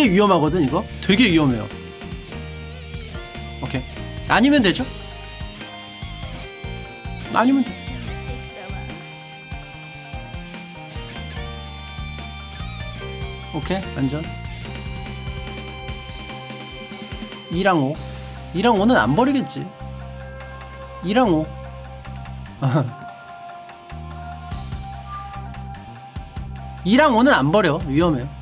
되게 위험하거든 이거? 되게 위험해요. 오케이. 아니면 되죠? 아니면 돼. 오케이 안전. 2랑 5 2랑 5는 안 버리겠지. 2랑 5 2랑 5는 안 버려. 위험해.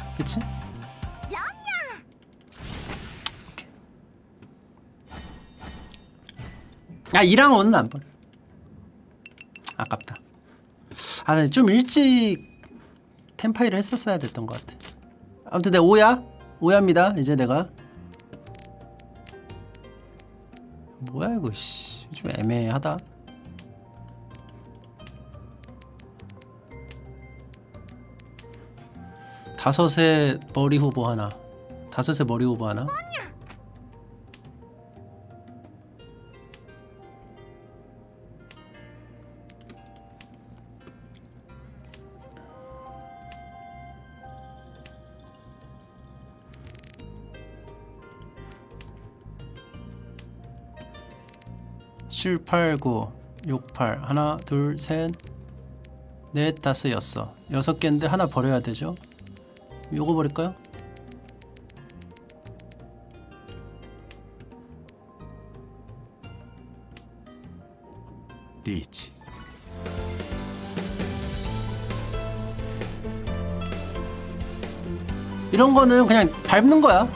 아 2랑 5는 안 버려 아깝다 아, 근데 좀 일찍 템파이를 했었어야 됐던 것 같아. 아무튼 내 5야? 5야입니다. 이제 내가. 뭐야 이거 씨. 좀 애매하다. 다섯의 머리 후보 하나. 다섯의 머리 후보 하나. 칠, 팔, 구, 육, 팔 하나, 둘, 셋, 넷, 다섯, 여섯 여섯 개인데 하나 버려야 되죠? 요거 버릴까요? 리치 이런 거는 그냥 밟는 거야.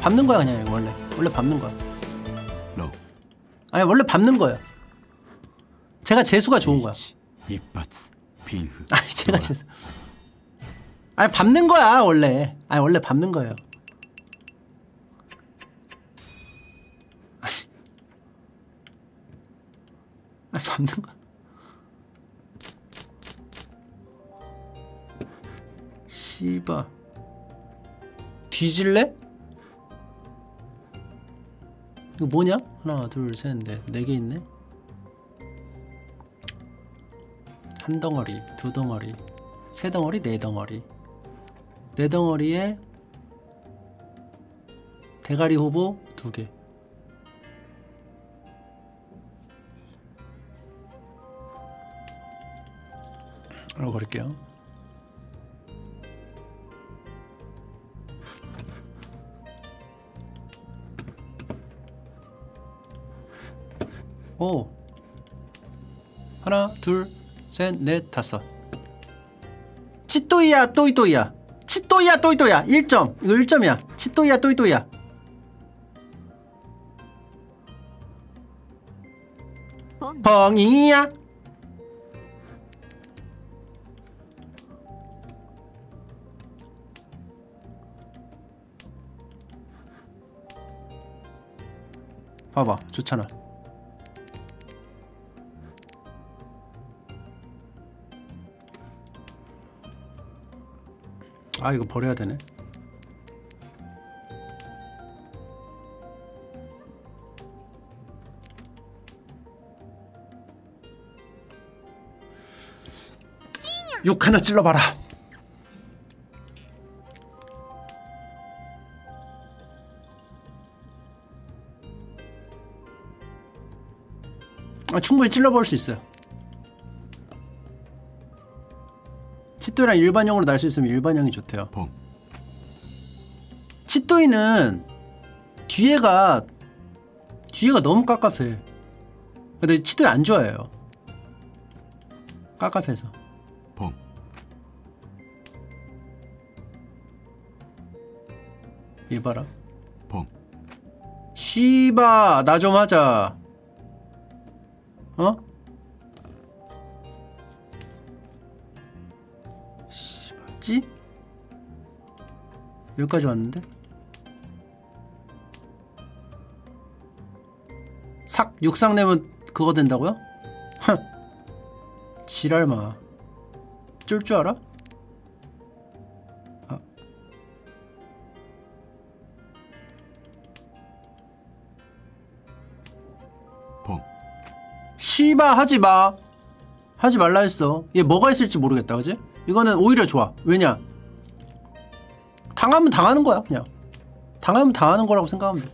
밟는 거야 그냥 원래 원래 밟는 거야. 아니 원래 밟는 거야. 제가 재수가 좋은 거야. 아니 제가 재수. 아니 밟는 거야 원래. 아니 원래 밟는 거예요. 아니, 아니 밟는 거. 씨발 뒤질래? 이거 뭐냐? 하나, 둘, 셋, 넷, 네 개 있네. 한 덩어리, 두 덩어리, 세 덩어리, 네 덩어리. 네 덩어리에 대가리 후보 두 개. 이거 버릴게요. 오. 하나 둘셋넷 다섯. 치또이야 또이또이야. 치또이야 또이또이야. 1점. 이거 1점이야. 치또이야 또이또이야. 뻥 뻥이야. 봐봐 좋잖아 아 이거 버려야 되네. 욕 하나 찔러봐라. 아, 충분히 찔러볼 수 있어요 치토이랑 일반형으로 날 수 있으면 일반형이 좋대요 범. 치토이는 뒤에가 뒤에가 너무 깝깝해 근데 치토이 안 좋아해요 깝깝해서 범. 얘 봐라 범. 시바 나 좀 하자 어? 여기까지 왔는데? 삭 육상 내면 그거 된다고요? 흥. 지랄마. 쫄 줄 알아? 아. 펑 씨바 하지 마. 하지 말라 했어. 얘 뭐가 있을지 모르겠다, 그지? 이거는 오히려 좋아. 왜냐? 당하면 당하는 거야 그냥. 당하면 당하는 거라고 생각하면 돼.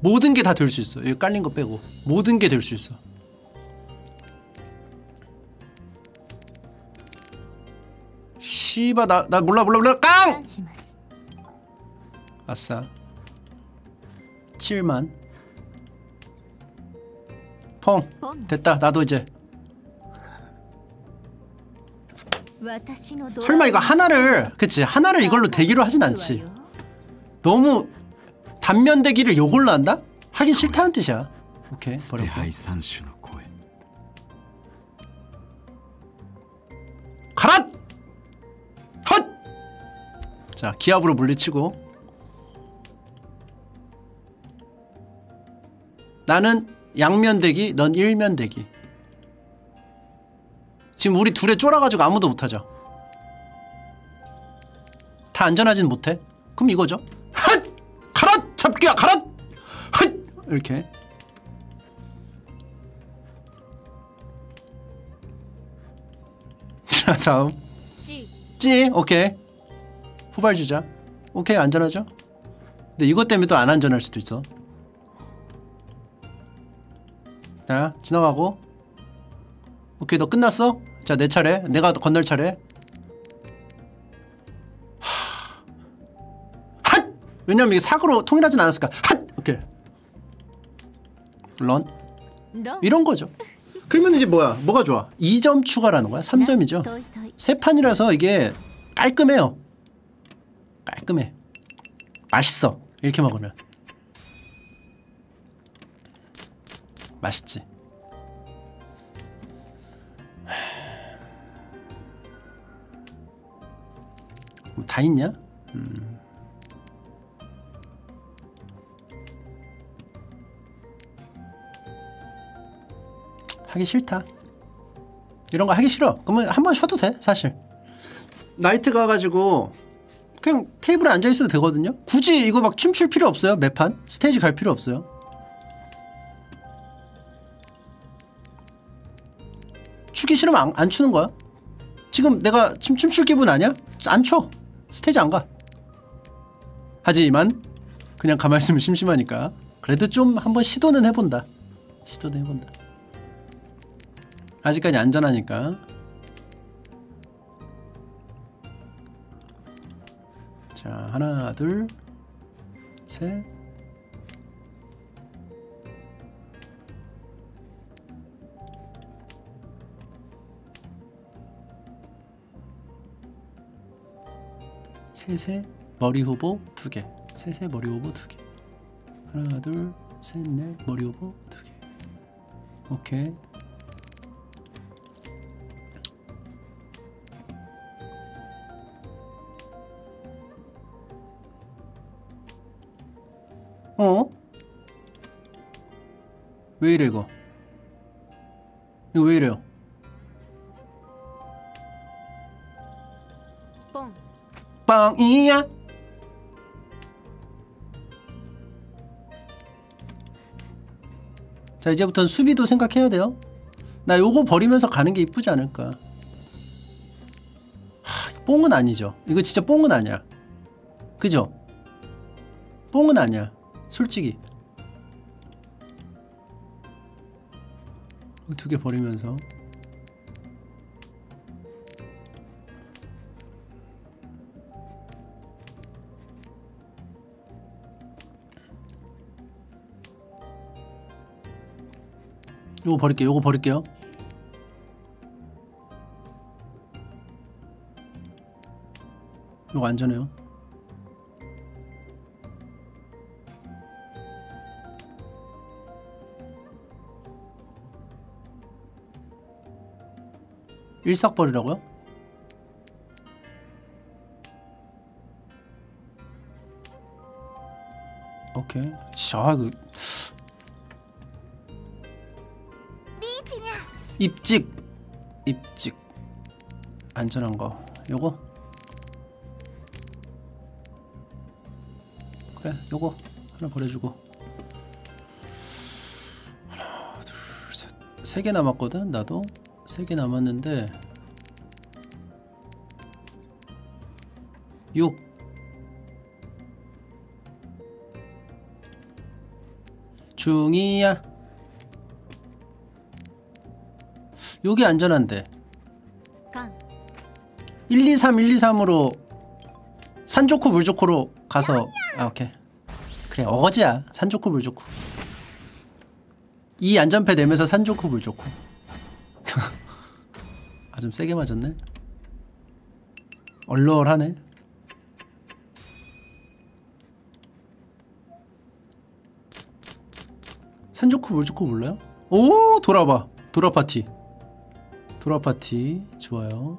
모든 게 다 될 수 있어. 여기 깔린 거 빼고. 모든 게 될 수 있어. 씨바 나, 나 몰라 몰라 몰라. 깡! 아싸. 7만. 펑. 됐다. 나도 이제 설마 이거 하나를 그치 하나를 이걸로 대기로 하진 않지. 너무 단면 대기를 요걸로 한다? 하긴 싫다는 뜻이야. 오케이 버렸고. 가라! 헛! 자 기압으로 물리치고. 나는 양면 대기 넌 일면 대기. 지금 우리 둘에 쫄아가지고 아무도 못하죠? 다 안전하진 못해? 그럼 이거죠? 헛! 가라! 잡기야 가라! 헛! 이렇게. 자 다음. ち찌 오케이. 후발 주자. 오케이 안전하죠? 근데 이것 때문에 또 안 안전할 수도 있어. 자 지나가고 오케이 너 끝났어? 자 내 차례. 내가 건널 차례. 하... 핫! 왜냐면 이게 사고로 통일하진 않았을까. 핫! 오케이. 런. 이런 거죠. 그러면 이제 뭐야? 뭐가 좋아? 2점 추가라는 거야? 3점이죠? 세 판이라서 이게 깔끔해요. 깔끔해. 맛있어. 이렇게 먹으면. 맛있지. 그럼 다 있냐? 음. 하기 싫다. 이런 거 하기 싫어. 그러면 한 번 쉬어도 돼, 사실. 나이트 가가지고 그냥 테이블에 앉아 있어도 되거든요. 굳이 이거 막 춤출 필요 없어요. 매판 스테이지 갈 필요 없어요. 추기 싫으면 안, 안 추는 거야. 지금 내가 춤 춤출 기분 아니야? 안 춰. 스테이지 안 가. 하지만 그냥 가만히 있으면 심심하니까 그래도 좀 한번 시도는 해본다. 시도는 해본다. 아직까지 안전하니까. 자, 하나, 둘, 셋. 셋에 머리 후보 두 개. 셋에 머리 후보 두 개. 하나, 둘, 셋, 넷 머리 후보 두 개. 오케이. 어? 왜 이래 이거? 이거 왜 이래요? 빵이야. 자 이제부터는 수비도 생각해야 돼요. 나 요거 버리면서 가는 게 이쁘지 않을까. 하, 뽕은 아니죠. 이거 진짜 뽕은 아니야. 그죠? 뽕은 아니야. 솔직히. 두 개 버리면서. 요거 버릴게요. 요거 버릴게요. 요거 안전해요. 일삭 버리라고요? 오케이. 자, 그 입직. 입직. 안전한 거. 요거. 그래 요거 하나 버려주고. 하나 둘셋세 개 남았거든 나도. 세 개 남았는데. 요. 중이야 요게 안전한데. カン 1, 2, 3, 1, 2, 3으로 산 좋고 물 좋고로 가서 아 오케이. 그래 어거지야. 산 좋고 물 좋고 이 안전패 내면서 산 좋고 물 좋고 아 좀 세게 맞았네. 얼얼하네. 산 좋고 물 좋고 몰라요? 오 돌아봐. 돌아 파티 돌아 파티 좋아요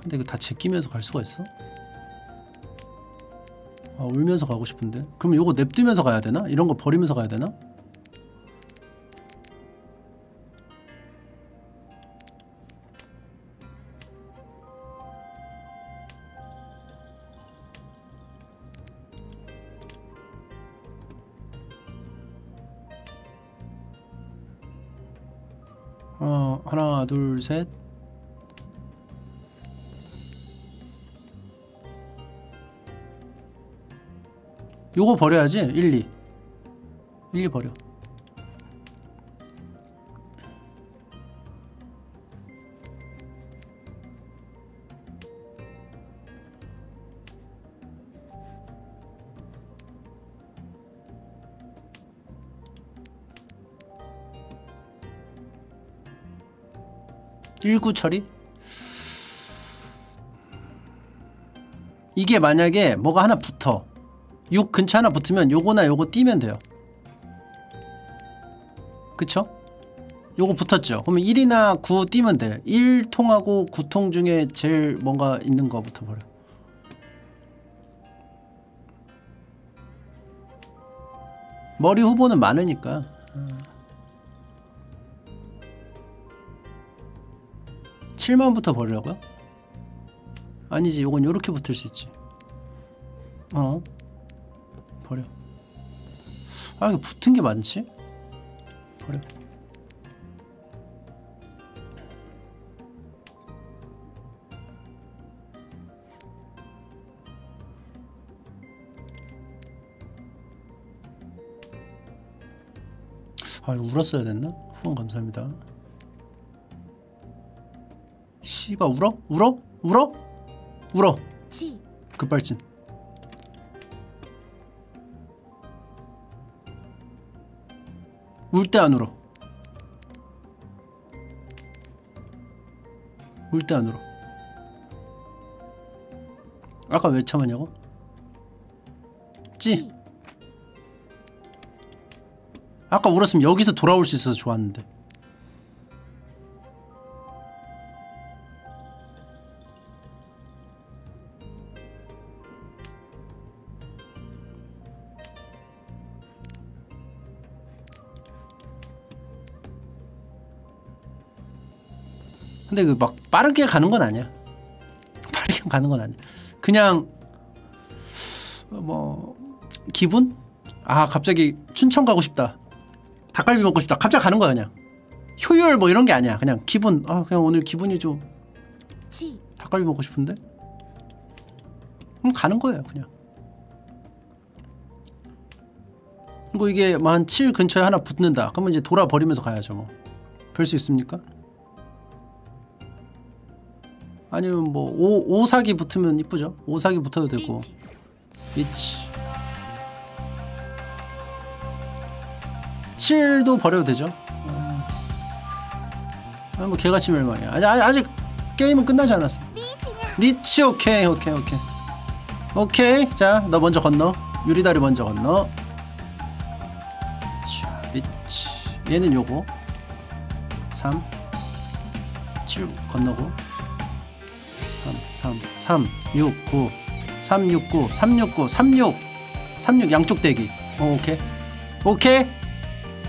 근데 이거 다 제끼면서 갈 수가 있어? 아 울면서 가고 싶은데 그럼 이거 냅두면서 가야 되나? 이런 거 버리면서 가야 되나? 셋. 요거 버려야지. 1, 2 1, 2 버려 일구 처리? 이게 만약에 뭐가 하나 붙어. 6 근처 하나 붙으면 요거나 요거 띄면 돼요. 그쵸? 요거 붙었죠? 그러면 1이나 9 띄면 돼요 1통하고 9통 중에 제일 뭔가 있는 거부터 버려. 머리 후보는 많으니까 7만부터 버리라고요? 아니지 요건 요렇게 붙을 수 있지 어 버려 아 이거 붙은 게 많지? 버려 아 울었어야 됐나? 후원 감사합니다 씨바 울어? 울어? 울어? 울어 치 급발진 울 때 안 울어 울 때 안 울어 아까 왜 참았냐고? 찌 아까 울었으면 여기서 돌아올 수 있어서 좋았는데 근데 그 막 빠르게 가는 건 아니야. 빠르게 가는 건 아니야. 그냥 뭐 기분? 아 갑자기 춘천 가고 싶다. 닭갈비 먹고 싶다. 갑자기 가는 거야 그냥. 효율 뭐 이런 게 아니야. 그냥 기분. 아 그냥 오늘 기분이 좀치 닭갈비 먹고 싶은데. 그럼 가는 거예요 그냥. 그리고 이게 뭐한7 근처에 하나 붙는다. 그러면 이제 돌아 버리면서 가야죠 뭐. 별 수 있습니까? 아니면 뭐 오, 오사기 붙으면 이쁘죠? 오사기 붙어도 되고. 비치 7도 버려도 되죠? 어. 아, 뭐 개같이 멸망이야. 아니, 아직 게임은 끝나지 않았어. 리치 오케이 오케이 오케이. 오케이. 자너 먼저 건너. 유리다리 먼저 건너. 리치. 얘는 요거. 3 7 건너고. 3 3 3 6 9 3 6 9 3 6 9 3 6 3 6 양쪽 대기. 어, 오케이. 오케이.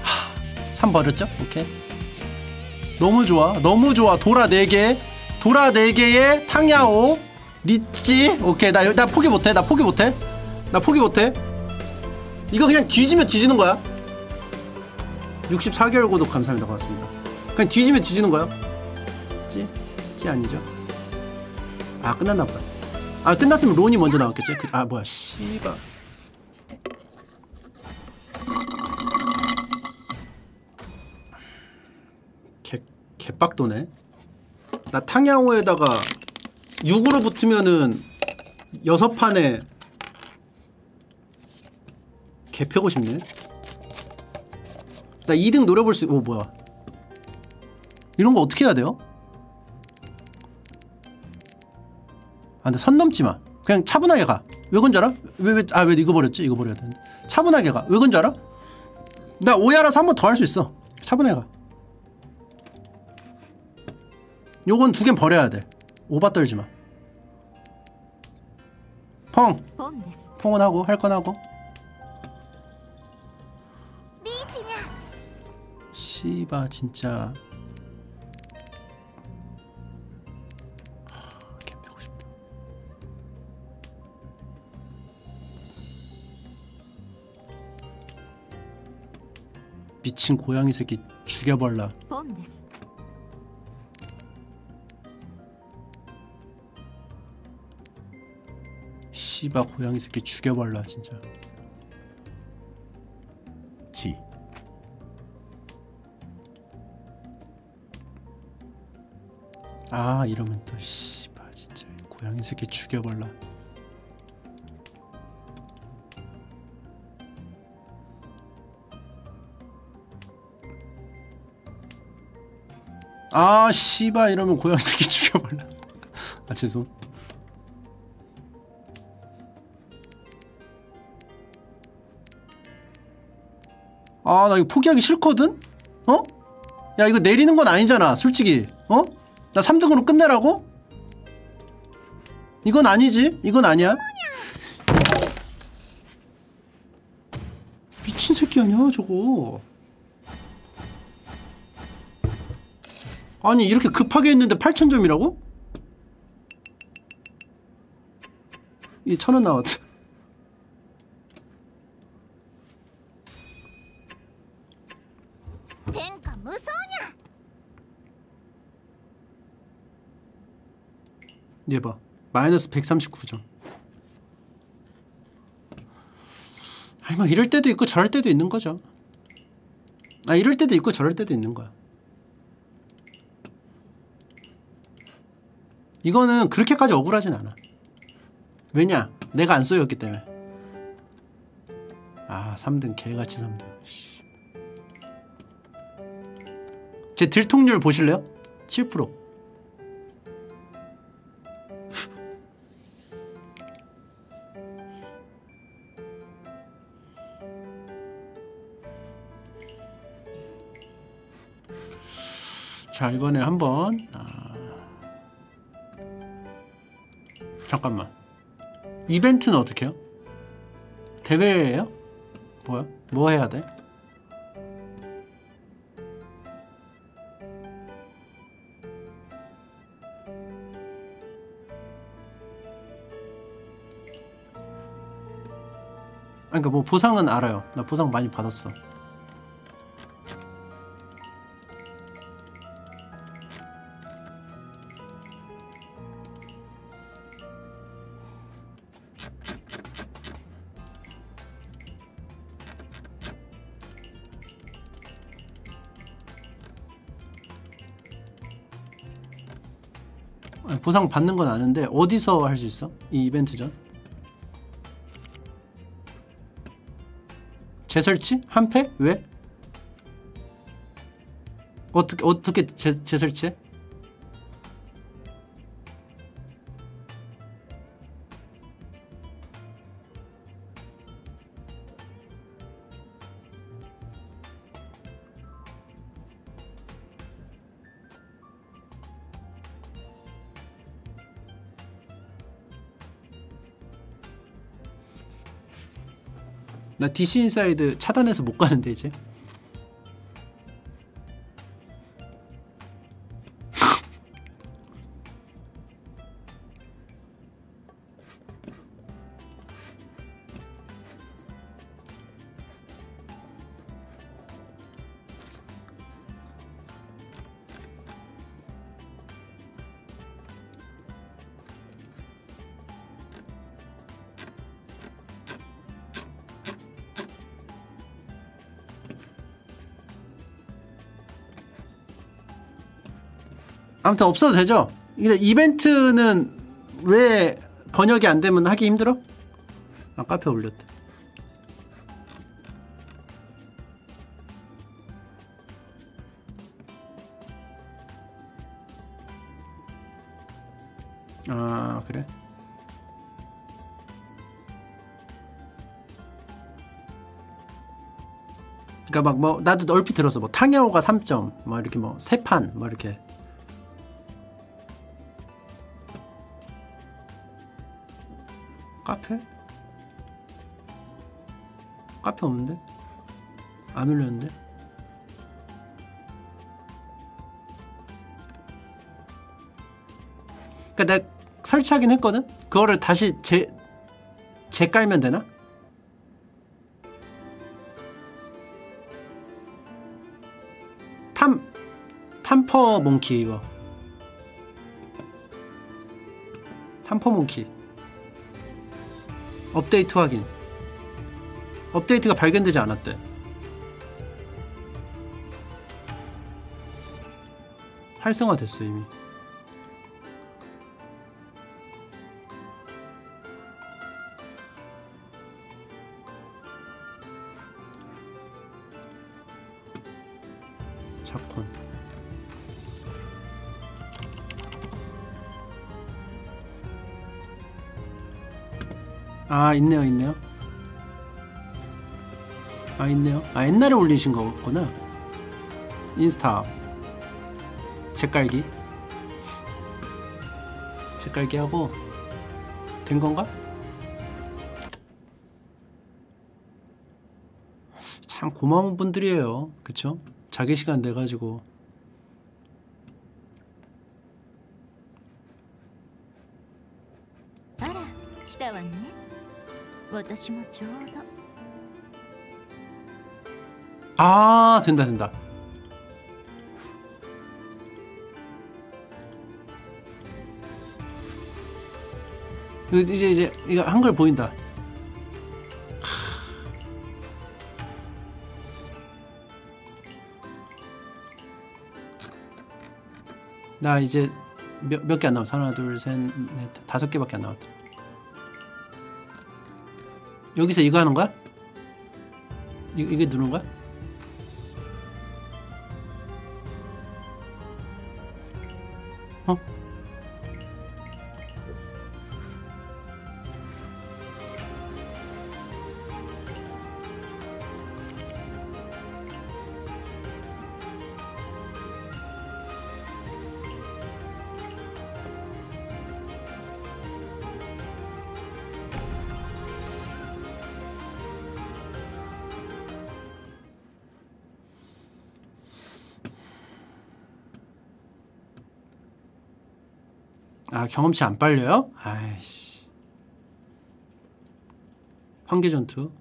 하, 3 버렸죠? 오케이. 너무 좋아. 너무 좋아. 도라 4개. 도라 4개에 탕야오 리찌. 오케이. 나, 나 포기 못해. 나 포기 못해. 나 포기 못해. 이거 그냥 뒤지면 뒤지는 거야. 64개월 구독 감사합니다. 고맙습니다. 그냥 뒤지면 뒤지는 거야. 찌? 찌 아니죠 아 끝났나 보다. 아 끝났으면 론이 먼저 나왔겠지? 그, 아 뭐야 씨발. 개, 개빡도네. 나 탕야오에다가 6으로 붙으면은 여섯 판에 개 패고 싶네. 나 2등 노려볼 수.. 오 뭐야. 이런 거 어떻게 해야 돼요? 아, 근데 선 넘지 마. 그냥 차분하게 가. 왜 그런 줄 알아? 왜, 왜, 아, 왜 이거 버렸지? 이거 버려야 되는데. 차분하게 가. 왜 그런 줄 알아? 나 오야라서 한 번 더 할 수 있어. 차분하게 가. 요건 두 개 버려야 돼. 오바 떨지 마. 펑! 펑은 하고, 할 건 하고. 네, 씨바, 진짜. 미친 고양이 새끼 죽여버라. 씨바 고양이 새끼 죽여버라 진짜. 지 아 이러면 또 씨바 진짜. 고양이 새끼 죽여버라. 아 씨바 이러면 고양이 새끼 죽여버라 아 죄송 아 나 이거 포기하기 싫거든? 어? 야 이거 내리는 건 아니잖아 솔직히 어? 나 3등으로 끝내라고? 이건 아니지 이건 아니야 미친 새끼 아니야 저거 아니 이렇게 급하게 했는데 8,000점이라고? 이 천원 나왔다. 얘봐. 마이너스 139점. 아니 뭐 이럴 때도 있고 저럴 때도 있는 거죠. 아 이럴 때도 있고 저럴 때도 있는 거야. 이거는 그렇게까지 억울하진 않아. 왜냐? 내가 안 쏘였기 때문에. 아 3등 개같이 3등. 씨. 제 딜통률 보실래요? 7%. 자 이번에 한번 아... 잠깐만 이벤트는 어떻게 해요? 대회예요? 뭐야? 뭐 해야 돼? 아니 그러니까 뭐 보상은 알아요 나 보상 많이 받았어 보상 받는 건 아는데 어디서 할 수 있어? 이 이벤트전? 재설치? 한패? 왜? 어떻게 어떻게 재, 재설치해? 나 DC 인사이드 차단해서 못 가는데 이제 아무튼 없어도 되죠. 근데 이벤트는 왜 번역이 안 되면 하기 힘들어? 아 카페 올렸다. 아 그래? 그러니까 막 뭐 나도 얼핏 들었어 뭐 탕야오가 3점 뭐 이렇게 뭐 3판 뭐 이렇게 카페? 카페 없는데? 안 올렸는데? 그니까 내가 설치하긴 했거든? 그거를 다시 재, 재깔면 되나? 탐, 탐퍼 몽키 이거 탐퍼 몽키 업데이트 확인. 업데이트가 발견되지 않았대. 활성화됐어 이미 아 있네요 있네요. 아 있네요. 아 옛날에 올리신 거구나. 인스타. 책깔기. 책깔기 하고 된 건가? 참 고마운 분들이에요. 그쵸? 자기 시간 내가지고 私もちょうど 아 된다 된다 이거 이제 이제 이거 한글 보인다 나 이제 몇 개 안 남았어 하나 둘셋넷 다섯 개밖에 안 남았다 여기서 이거 하는 거야? 이, 이게 누른 거야? 경험치 안 빨려요? 아이씨. 황계전투.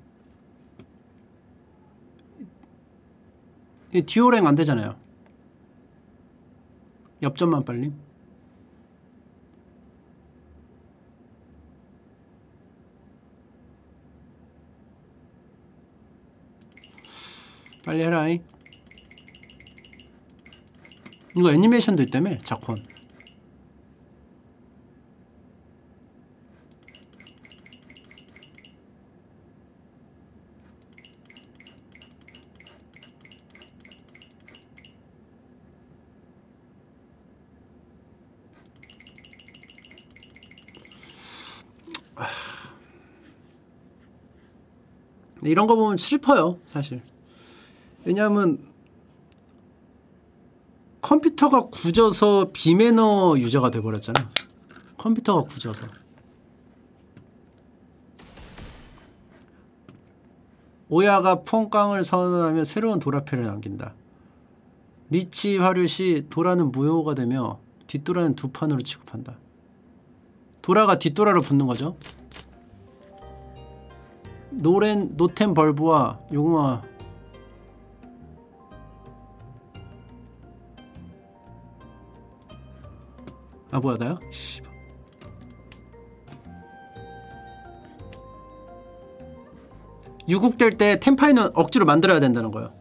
이 듀오랭 안 되잖아요. 엽전만 빨림. 빨리 해라잉 이거 애니메이션도 있다며 자콘 근데 이런 거 보면 슬퍼요, 사실. 왜냐하면 컴퓨터가 굳어서 비매너 유저가 돼버렸잖아. 컴퓨터가 굳어서. 오야가 폰깡을 선언하며 새로운 도라패를 남긴다. 리치 화류시 도라는 무효가 되며 뒷도라는 두 판으로 취급한다. 도라가 뒷도라로 붙는 거죠. 노렌 노템 벌브와 용마 아 뭐야 나요? 씨발. 유국될 때 템파이는 억지로 만들어야 된다는 거예요.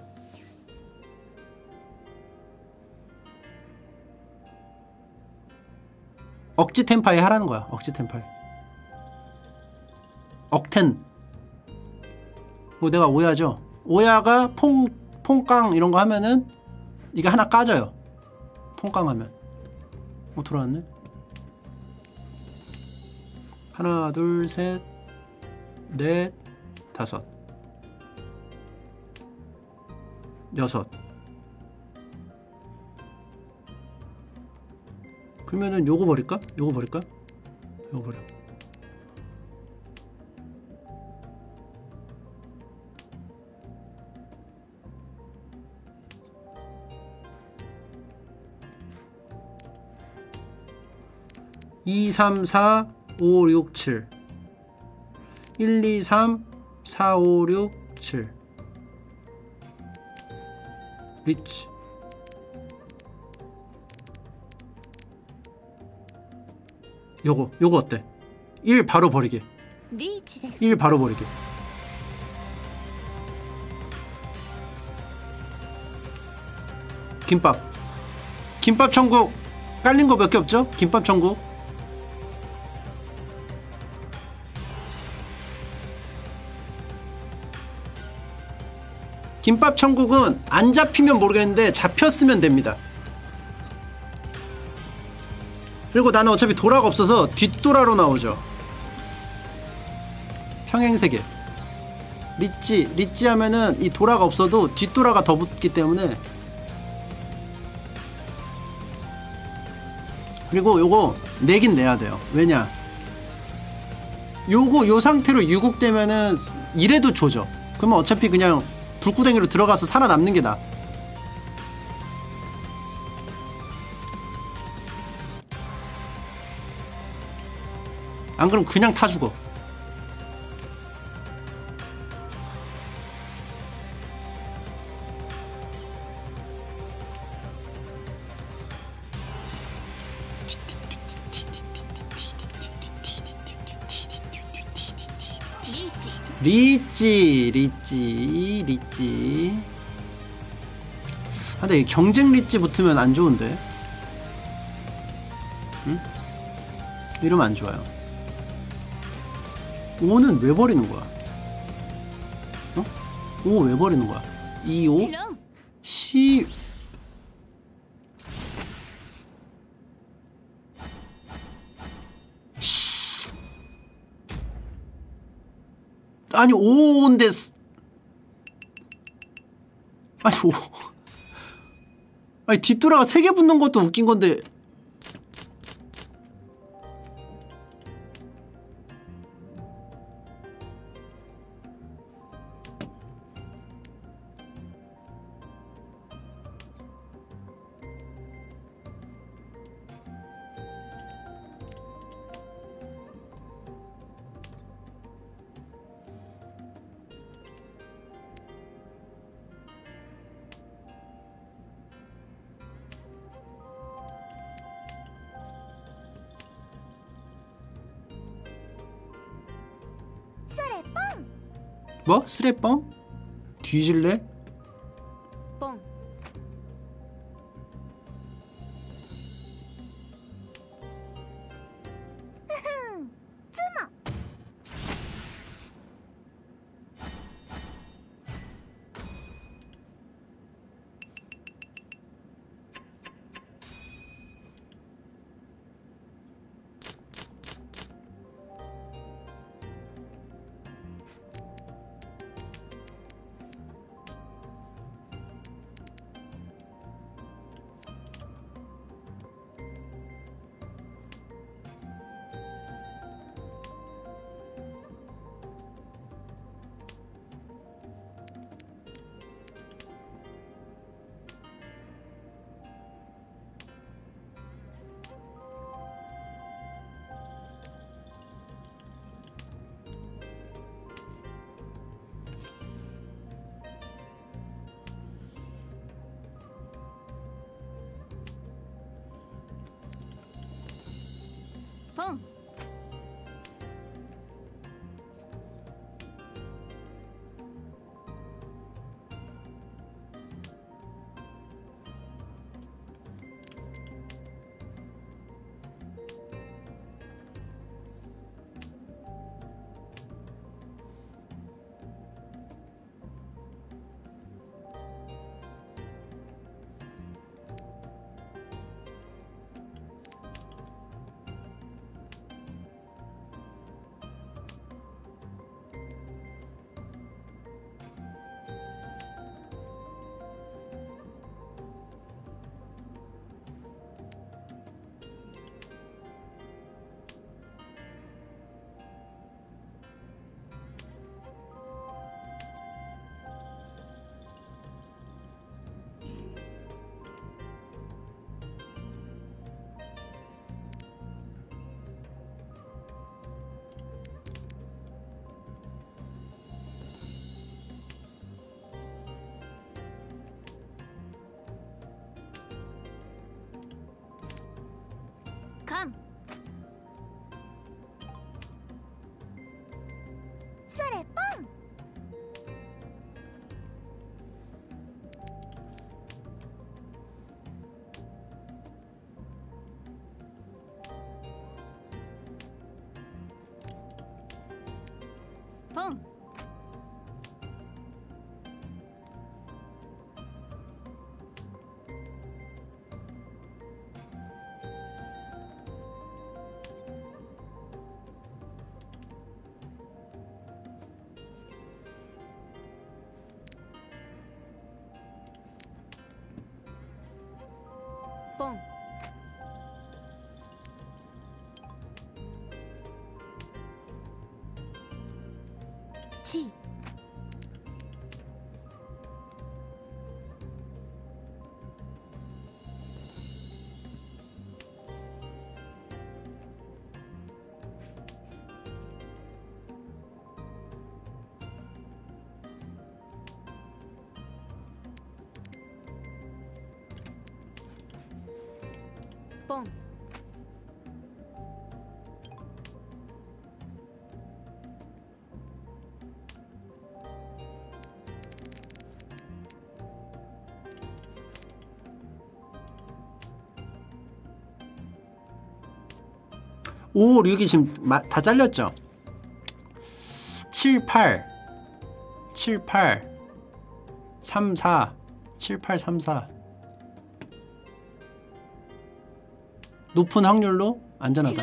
억지 템파이 하라는 거야. 억지 템파이. 억텐. 뭐 내가 오야죠. 오야가 퐁 퐁깡 이런 거 하면은 이게 하나 까져요. 퐁깡 하면. 어 들어왔네. 하나 둘 셋 넷 다섯 여섯 그러면은 요거 버릴까? 요거 버릴까? 요거 버려 2, 3, 4, 5, 6, 7 1, 2, 3, 4, 5, 6, 7 리치. 요거 요거 어때? 1 바로 버리게 1 바로 버리게 김밥. 김밥 천국. 깔린 거 몇 개 없죠? 김밥 천국? 김밥 천국은 안 잡히면 모르겠는데 잡혔으면 됩니다. 그리고 나는 어차피 도라가 없어서 뒷도라로 나오죠. 평행세계. 리치, 리치 하면은 이 도라가 없어도 뒷도라가 더 붙기 때문에 그리고 요거 내긴 내야 돼요. 왜냐? 요거 요 상태로 유국되면은 이래도 조져. 그러면 어차피 그냥 불구덩이로 들어가서 살아남는 게 나. 안 그럼 그냥 타 죽어. 리찌 리 찌 리찌. 아 근데 이 경쟁 리찌 붙으면 안 좋은데? 응? 이러면 안 좋아요. 5는 왜 버리는 거야? 어? 5왜 버리는 거야? 2, 5ロン10 아니 5인데 쓰- 아니 5 아니 뒷돌아가 3개 붙는 것도 웃긴 건데 뭐? 쓰레뻥? 뒤질래? 5, 5, 6이 지금 다 잘렸죠? 7, 8 7, 8 3, 4 7, 8, 3, 4 높은 확률로 안전하다.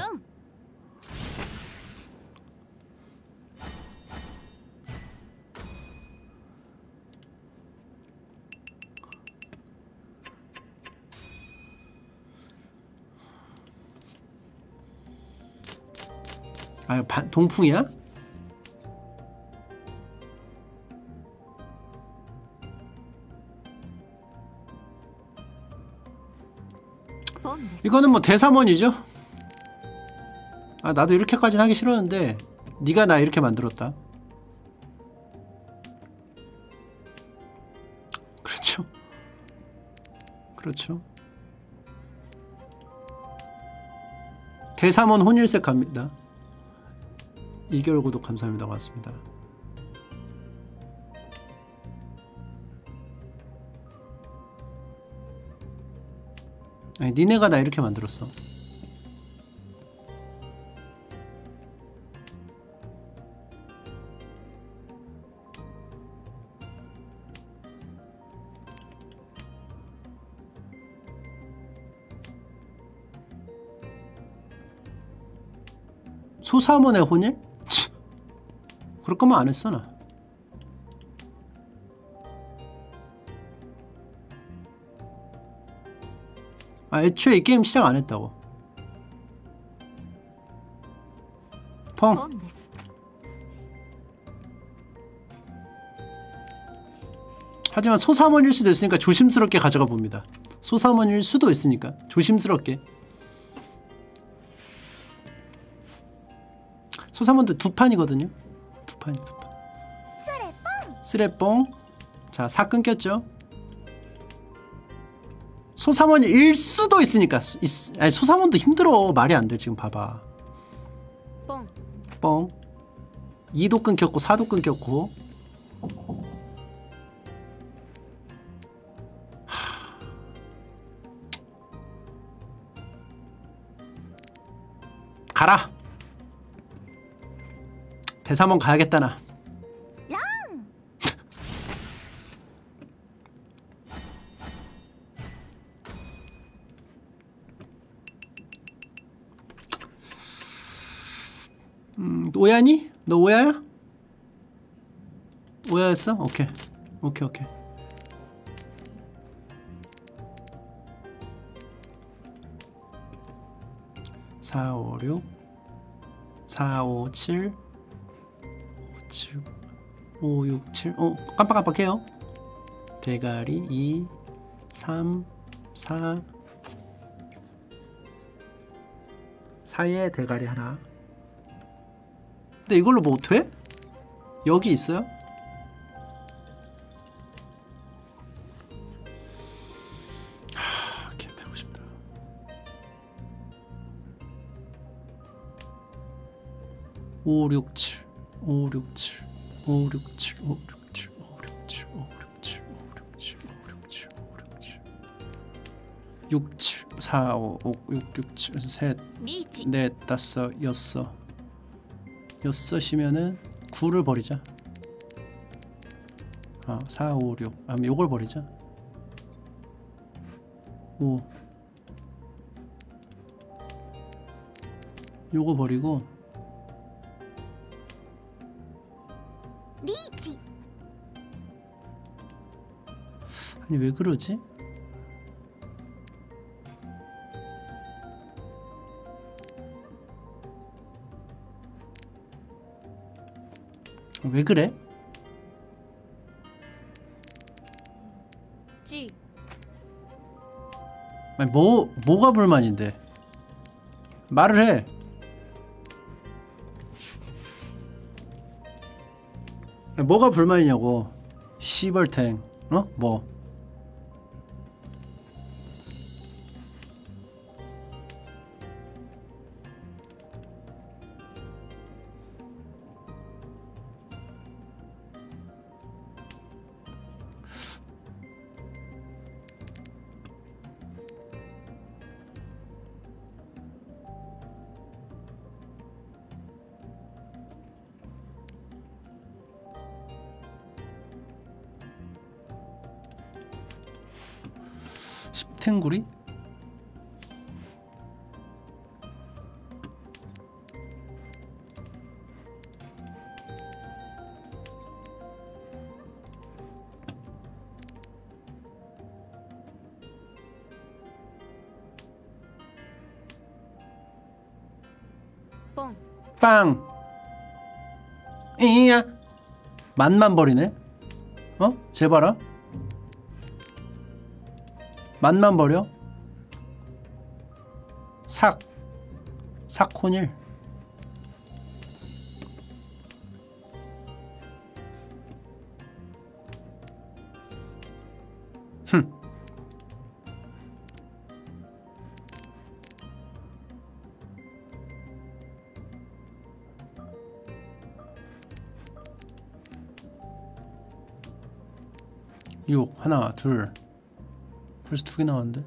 아, 동풍이야? 이거는 뭐 대사원이죠? 아 나도 이렇게까지 하기 싫었는데 네가 나 이렇게 만들었다 그렇죠 그렇죠 대사원 혼일색 갑니다 2개월 구독 감사합니다. 고맙습니다. 아니 니네가 나 이렇게 만들었어. 소사몬의 혼일? 그럴 거면 안 했어 나. 아, 애초에 이 게임 시작 안 했다고. 펑. 하지만 소사몬일 수도 있으니까 조심스럽게 가져가 봅니다. 소사몬일 수도 있으니까 조심스럽게. 소사몬도 두 판이거든요. 파인애플 쓰레뽕. 자, 사 끊겼죠? 소사원일 수도 있으니까. 있, 아니, 소사원도 힘들어. 말이 안 돼 지금 봐봐. 뽕. 2도 끊겼고 4도 끊겼고. 가라. 대사원 가야겠다 나 음, 오야니? 너 오야야? 오야였어? 오케이 오케이 오케이 4, 5, 6 4, 5, 7 5, 7 5, 6, 7, 어 깜빡깜빡해요 대가리 2, 3, 4 사이에 대가리 하나 근데 이걸로 뭐 돼? 여기 있어요? 하, 개패고 싶다. 5, 6, 7 5, 6, 7 5, 6, 7 5, 6, 7 5, 6, 7 5, 6, 7 5, 6, 7 6, 7 4, 5, 5, 6, 6, 7 셋, 넷, 다섯, 여섯 여섯이면은 9를 버리자 아, 4, 5, 6 아, 요걸 버리자 5 요거 버리고 아니 왜 그러지? 왜 그래? チ 아니 뭐 뭐가 불만인데? 말을 해. 아니, 뭐가 불만이냐고. 시벌탱. 어? 뭐? 만만 버리네. 어? 제발아. 만만 버려. 삭. 삭혼일. 6 하나 둘 벌써 두 개 나왔는데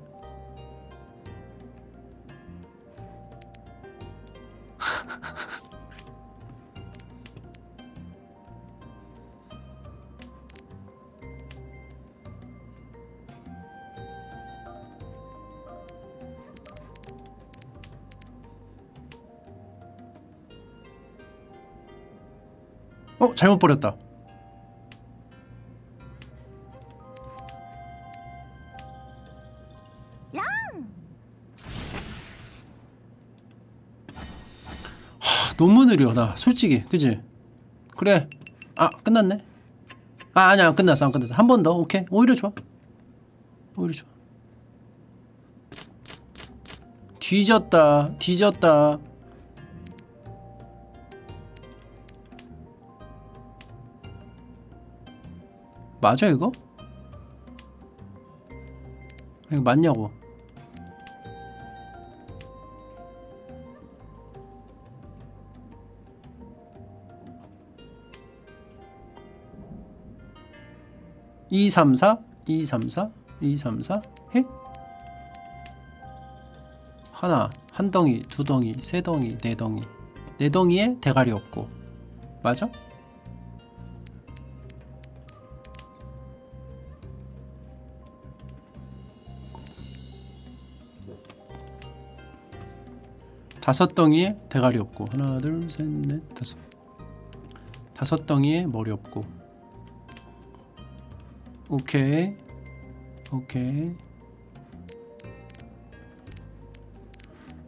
어? 잘못 버렸다 느려 나 솔직히. 그지? 그래. 아 끝났네. 아 아니야 안 끝났어 안 끝났어. 한 번 더 오케이. 오히려 좋아. 오히려 좋아. 뒤졌다 뒤졌다. 맞아 이거? 이거 맞냐고 2, 3, 4, 2, 3, 4, 2, 3, 4 해? 하나, 한 덩이, 두 덩이, 세 덩이, 네 덩이. 네 덩이에 대가리 없고. 맞아? 다섯 덩이에 대가리 없고. 하나 둘 셋 넷 다섯. 다섯 덩이에 머리 없고 오케이. 오케이.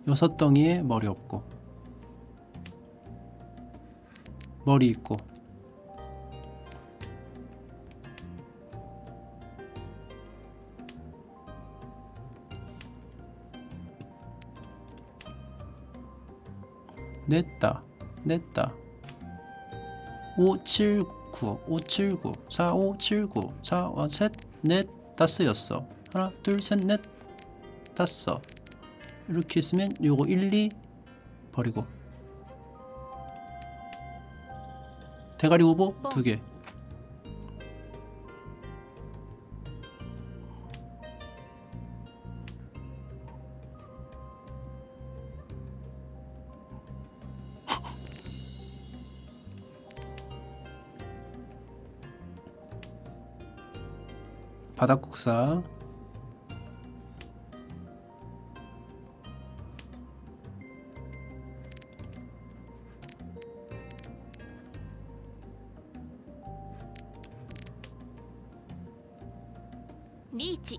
여섯 덩이에 머리 없고. 머리 있고. 냈다. 냈다. 5, 7, 9 5 7 9 4 5 7 9 4 5 셋, 넷, 다섯였어. 하나, 둘, 셋, 넷, 다섯 이렇게 있으면 요거 1, 2 버리고. 대가리 후보 어. 두개. 바닥국사. 리치.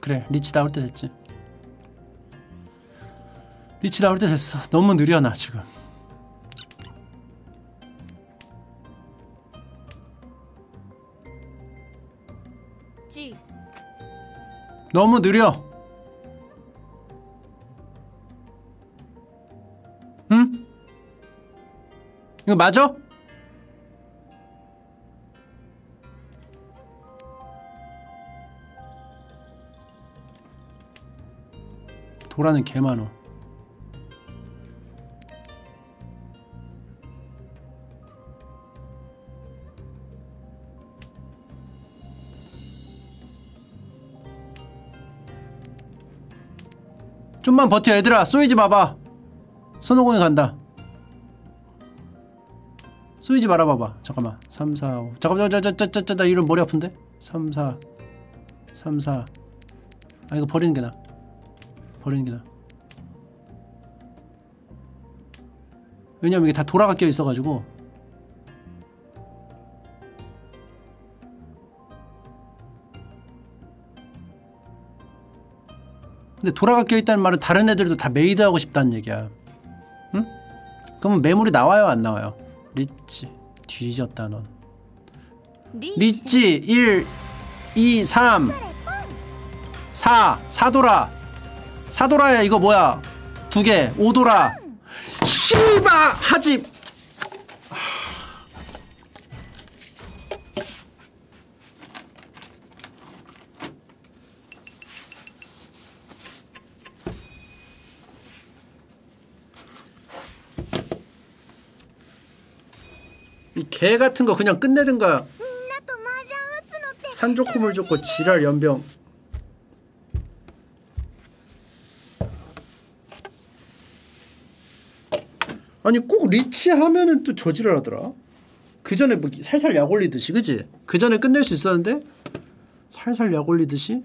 그래 리치 나올 때 됐지. 리치 나올 때 됐어. 너무 느려 나 지금 너무 느려 응? 이거 맞아? 도라는 개 많어 좀만 버텨 얘들아. 쏘이지 마봐. 손오공이 간다. 쏘이지 말아봐봐. 잠깐만. 3 4 5 잠깐만 저저저저저 나 이런 머리 아픈데? 3 4 3 4 아 이거 버리는 게 나아 버리는 게 나아 왜냐면 이게 다 돌아가 껴 있어가지고 근데 도라가 껴 있다는 말은 다른 애들도 다 made 하고 싶다는 얘기야. 응? 그러면 매물이 나와요, 안 나와요? 리치 뒤졌다 넌. 리치 리치 1 2 3 4 4도라. 4도라야 이거 뭐야? 두 개. 5도라. 씨바 하지. 개 같은 거 그냥 끝내든가. 산 좋고 물 좋고 지랄 연병. 아니 꼭 리치 하면은 또 저지랄 하더라. 그 전에 뭐 살살 약 올리듯이 그지? 그 전에 끝낼 수 있었는데 살살 약 올리듯이?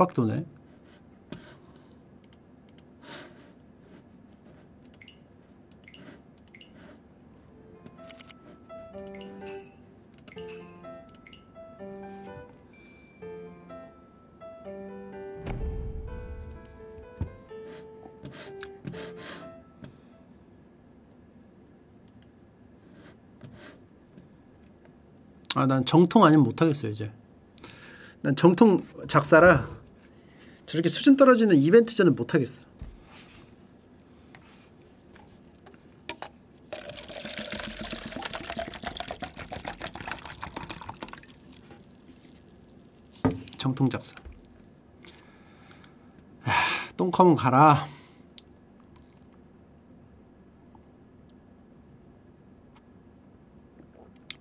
개빡도네. 아 난 정통 아니면 못하겠어 이제. 난 정통 작사라 저렇게 수준 떨어지는 이벤트전은 못하겠어. 정통 작사. 아, 똥컴은 가라.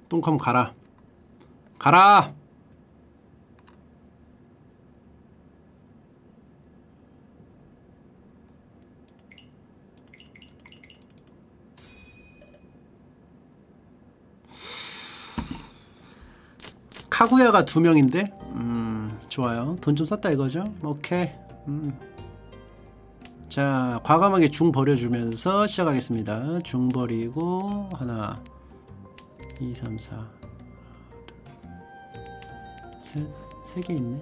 똥컴 가라. 가라 카구야가 두 명인데? 음 좋아요. 돈 좀 썼다 이거죠? 오케이. 음. 자 과감하게 중 버려주면서 시작하겠습니다. 중 버리고 하나 2 3 4 셋, 세 개 있네.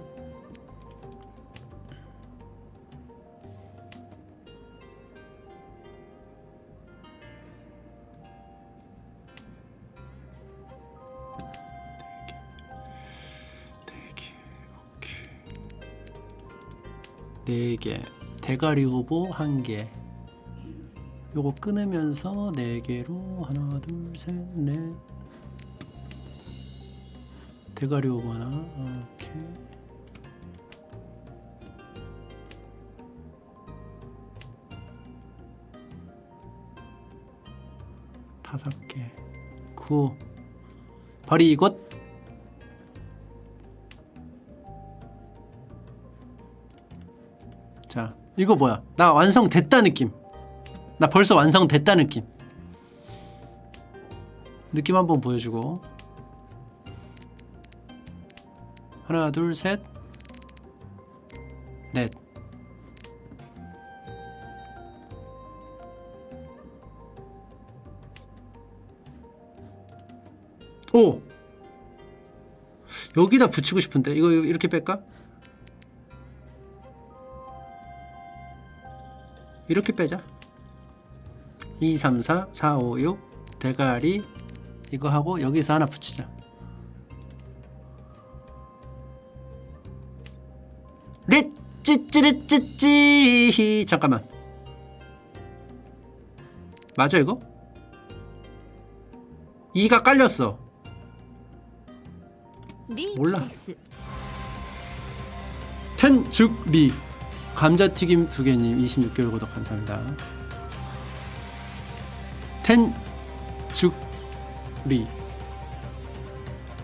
4개 대가리 후보 1개. 요거 끊으면서 4개로 하나 둘 셋 넷. 대가리 후보 하나 이렇게 다섯 개 9 발이 이곳? 자, 이거 뭐야? 나 완성됐다 느낌. 나 벌써 완성됐다 느낌. 느낌 한번 보여주고. 하나, 둘, 셋, 넷. 오! 여기다 붙이고 싶은데 이거 이렇게 뺄까? 이렇게 빼자. 2, 3, 4, 4, 5, 6 대가리 이거 하고 여기서 하나 붙이자. 넷! 찌찌르찌찌! 잠깐만. 맞아 이거? 이가 깔렸어. 몰라. 텐, 즉, 리. 감자튀김 두 개님 26개월 구독 감사합니다. 텐즉리.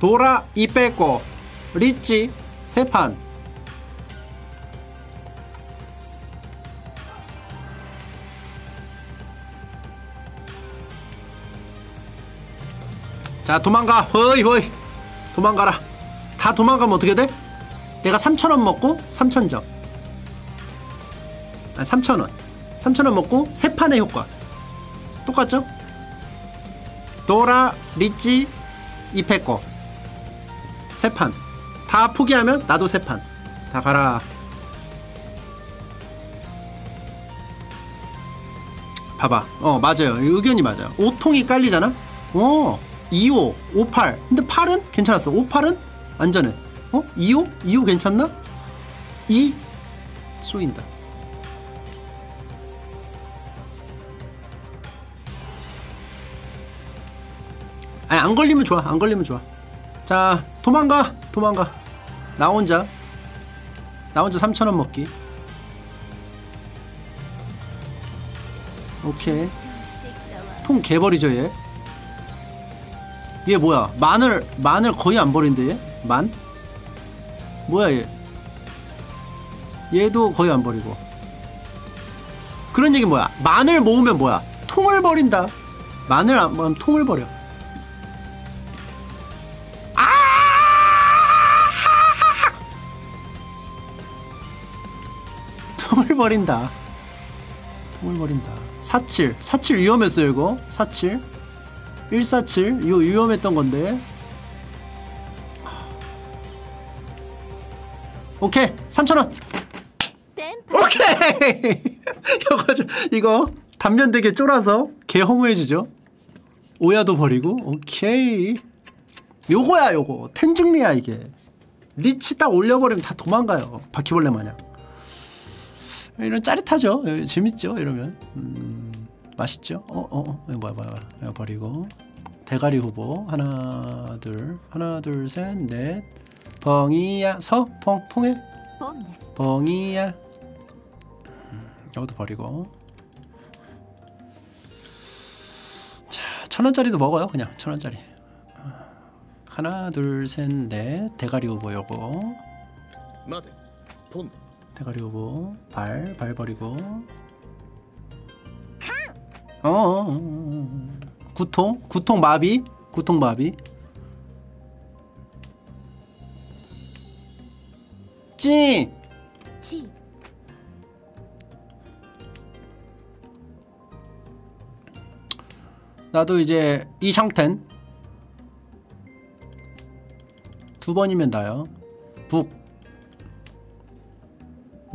도라 이빼고 리찌 세판. 자 도망가. 허이 허이. 도망가라. 다 도망가면 어떻게 돼? 내가 3,000원 먹고 3,000점 아 3,000원. 3,000원 먹고 세 판의 효과. 똑같죠? 도라 리찌 이페코. 세판 다 포기하면 나도 세판 다 가라. 봐봐. 어 맞아요. 의견이 맞아요. 5통이 깔리잖아? 어 25, 58 근데 8은 괜찮았어. 58은 안전해. 어? 25? 25 괜찮나? 2 쏘인다 아니 안 걸리면 좋아 안 걸리면 좋아. 자 도망가 도망가. 나 혼자. 나 혼자 3천원 먹기. 오케이. 통 개버리죠 얘 얘 뭐야? 마늘 마늘 거의 안 버린데 얘? 만? 뭐야 얘? 얘도 거의 안 버리고. 그런 얘기 뭐야? 마늘 모으면 뭐야? 통을 버린다. 마늘 아, 뭐, 안 모으면 통을 버려. 버린다. 통을 버린다. 47. 47 위험했어요, 이거. 47. 147. 이거 위험했던 건데. 오케이. 3,000원. 오케이. 이거 좀, 이거 단면 되게 쫄아서 개 허무해 주죠. 오야도 버리고. 오케이. 요거야, 요거. 텐중리야 이게. 리치 딱 올려버리면 다 도망가요. 바퀴벌레 마냥. 이런 짜릿하죠. 예, 재밌죠. 이러면. 음, 맛있죠. 어어 어, 어, 어. 뭐야 뭐야 이거 버리고. 대가리 후보. 하나 둘. 하나 둘 셋 넷. 벙이야. 서펑 퐁해. 벙이야. 음, 이것도 버리고. 천원짜리도 먹어요 그냥. 천원짜리. 하나 둘 셋 넷. 대가리 후보 요거. 대가리 오버 발, 발 버리고 어, 어, 어, 어 구통? 구통 마비? 구통 마비? 찌! 찌 나도 이제 이상텐 두 번이면 나요 북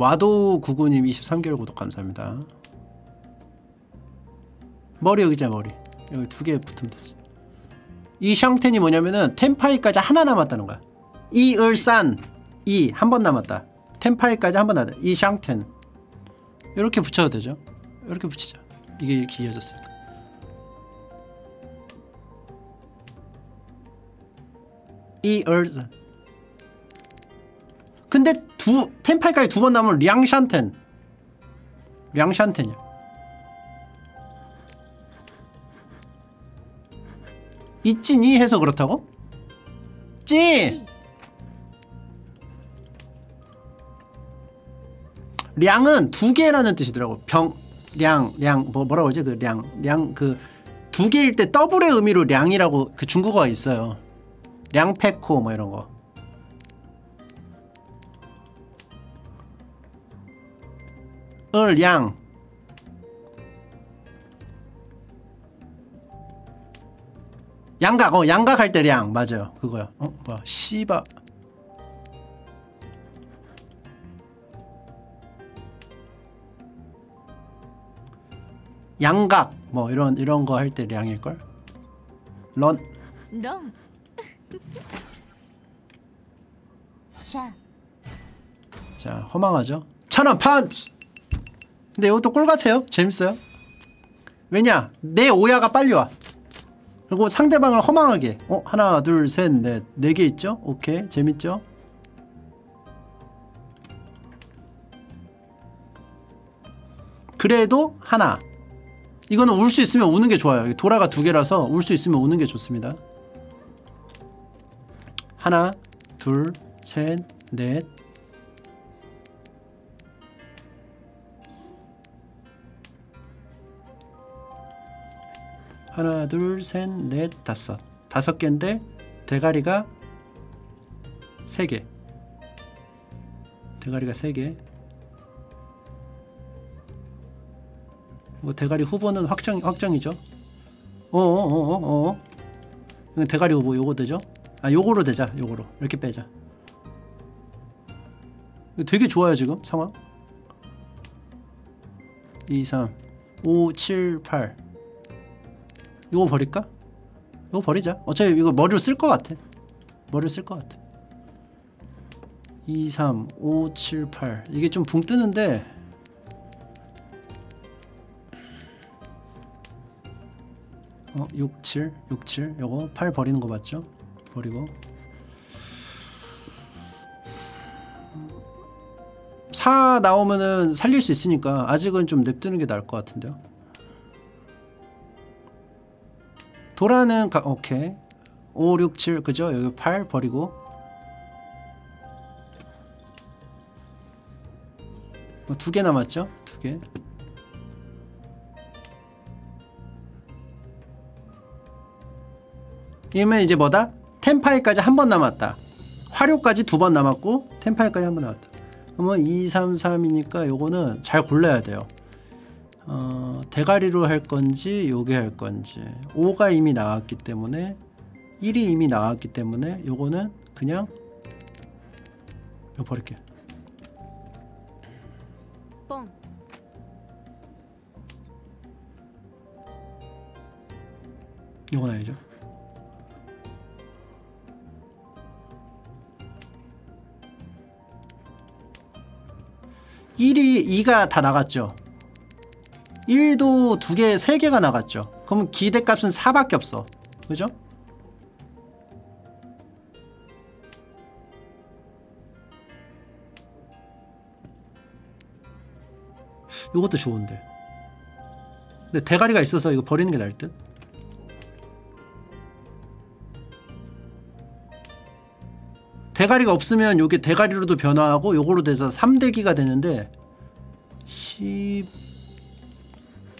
와도 구구님 23개월 구독 감사합니다. 머리 여기자 머리. 여기 두 개 붙으면 되지. 이 샹텐이 뭐냐면은 템파이까지 하나 남았다는 거야. 이 을산 이 한 번 남았다. 템파이까지 한 번 남았다. 이 샹텐. 이렇게 붙여도 되죠? 이렇게 붙이자. 이게 이렇게 이어졌으니까 이 얼산. 근데 두 템파이까지 두 번 남으면 량샨텐 량샨텐이야 있지니 해서 그렇다고? 찌! 량은 두 개라는 뜻이더라고. 병, 량, 량, 뭐, 뭐라고 하지? 그 량, 량, 그, 두 개일 때 더블의 의미로 량이라고 그 중국어가 있어요. 량페코 뭐 이런 거. 二辆，양각 어 양각할 때량 맞아요 그거야 어 뭐야 씨바 양각 뭐 이런 이런 거 할 때 량일 걸. 런. 런. 자 허망하죠. 천원 펀치. 근데 이것도 꿀 같아요. 재밌어요. 왜냐? 내 오야가 빨리 와. 그리고 상대방을 허망하게. 어, 하나, 둘, 셋, 넷. 네 개 있죠? 오케이. 재밌죠? 그래도 하나. 이거는 울 수 있으면 우는 게 좋아요. 도라가 두 개라서 울 수 있으면 우는 게 좋습니다. 하나, 둘, 셋, 넷, 하나 둘 셋 넷 다섯. 다섯 개인데 대가리가 세 개. 대가리가 세개. 뭐 대가리 후보는 확정 확정이죠. 어어어어 어, 어. 대가리 후보 요거 되죠? 아 요거로 되자 요거로. 이렇게 빼자. 되게 좋아요 지금 상황. 2 3 5 7 8 이거 버릴까? 이거 버리자. 어차피 이거 머리를 쓸것 같아. 머리를 쓸것 같아. 2, 3, 5, 7, 8 이게 좀 붕 뜨는데 어, 6, 7, 6, 7 요거 8 버리는 거 맞죠? 버리고. 4 나오면은 살릴 수 있으니까 아직은 좀 냅두는 게 나을 것 같은데요 도라는 가, 오케이 5, 6, 7 그죠? 여기 8 버리고 뭐두개 남았죠? 두개 이러면 이제 뭐다? 템파이까지 한 번 남았다 화료까지 두 번 남았고 템파이까지 한 번 남았다 그러면 2, 3, 3이니까 요거는 잘 골라야 돼요 어, 대가리로 할 건지 요게 할 건지. 5가 이미 나왔기 때문에 1이 이미 나왔기 때문에 요거는 그냥 요 버릴게 ポン 요건 아니죠? 일이 2가 다 나갔죠 1도 두 개, 세 개가 나갔죠 그럼 기대값은 4밖에 없어 그죠? 이것도 좋은데 근데 대가리가 있어서 이거 버리는 게 나을 듯? 대가리가 없으면 요게 대가리로도 변화하고 요거로 돼서 3대기가 되는데 10...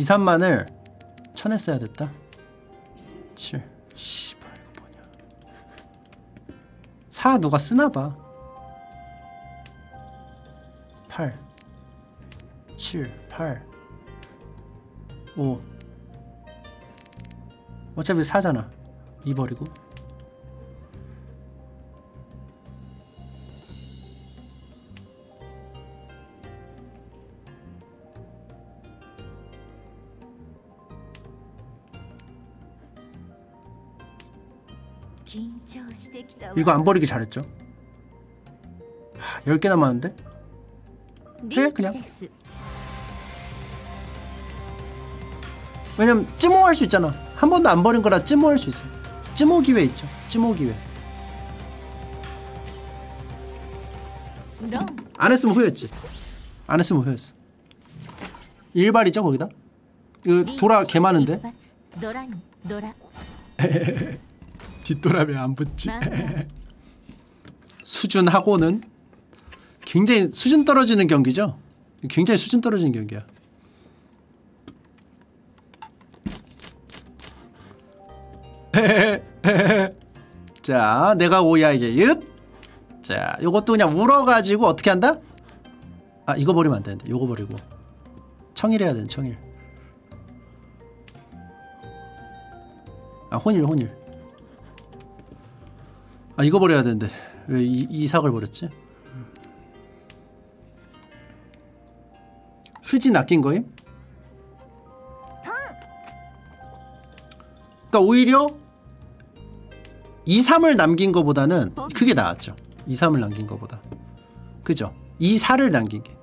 이 3만을 천에 써야 됐다. 7 씨발 뭐냐. 4 누가 쓰나봐. 8 7 8 5 어차피 4잖아. 2 버리고 이거 안 버리기 잘했죠? 하, 10개 남았는데? 그래 그냥. 왜냐면 찜호할 수 있잖아. 한 번도 안 버린 거라 찜호할 수 있어. 찜호 기회 있죠. 찜호 기회. 안 했으면 후회했지. 안 했으면 후회했어. 일발이죠 거기다? 이 돌아 개 많은데? 뒷도람에 안 붙지. 네. 수준하고는 굉장히 수준 떨어지는 경기죠. 굉장히 수준 떨어지는 경기야. 자, 내가 오야이게 윷. 자, 요것도 그냥 울어가지고 어떻게 한다? 아, 이거 버리면 안 되는데. 요거 버리고. 청일해야 되는 청일. 아, 혼일, 혼일. 아, 이거 버려야 되는데 왜 이, 이삭을 버렸지? 스지 낚인 거임? 그러니까 오히려 2, 3을 남긴 거보다는 그게 나았죠. 2, 3을 남긴 거보다. 그죠? 2, 4를 남긴 게.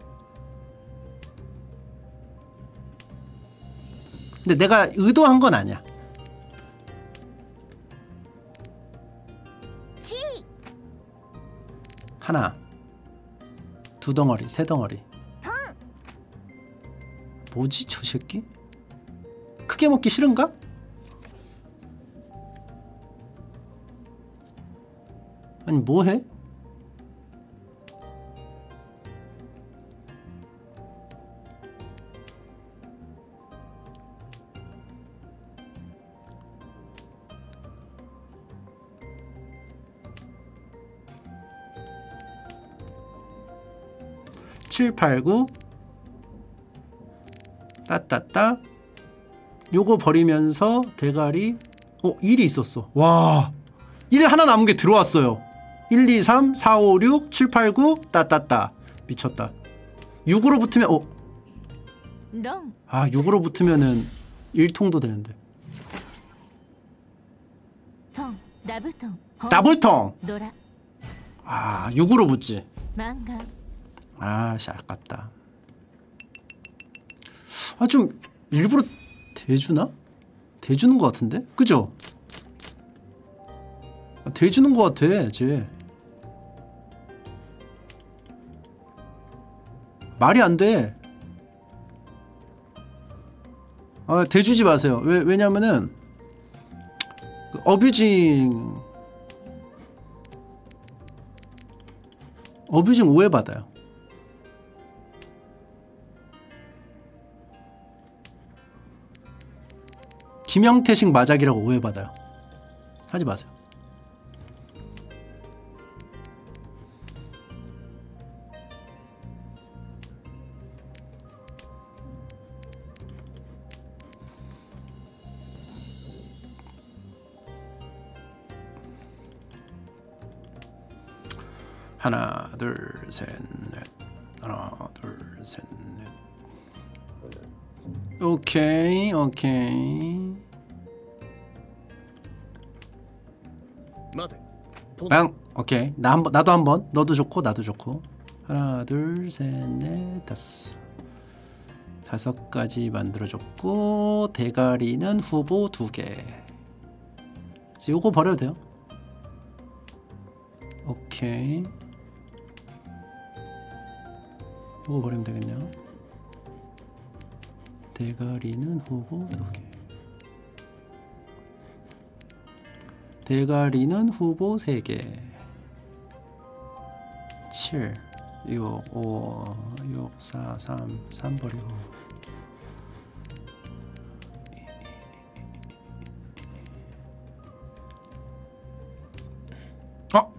근데 내가 의도한 건 아니야. 하나, 두 덩어리, 세 덩어리. 뭐지 저 새끼? 크게 먹기 싫은가? 아니 뭐해? 789 따따따. 요거 버리면서 대가리. 어 1이 있었어. 와1 하나 남은 게 들어왔어요. 1, 2, 3, 4, 5, 6, 7, 8, 9 따따따. 미쳤다. 6으로 붙으면 어? 아 6으로 붙으면은 1통도 되는데. 나불통 아. 6으로 붙지. 아씨 아깝다 아 좀 일부러 대주나? 대주는 것 같은데? 그죠? 아, 대주는 것 같아 쟤 말이 안돼 아 대주지 마세요 왜, 왜냐면은 그 어뷰징 어뷰징 오해받아요 김영태식 마작이라고 오해받아요. 하지 마세요. 하나, 둘, 셋, 넷. 하나, 둘, 오케이 오케이. 빵 오케이. 나 한번 나도 한번. 너도 좋고 나도 좋고. 하나 둘 셋 넷 다섯. 다섯 가지 만들어줬고 대가리는 후보 두개. 요거 버려도 돼요? 오케이. 요거 버리면 되겠네요. 대가리는 후보 두 개 대가리는 후보 3개. 7 6 5 6 4 3 3 버리고. 어?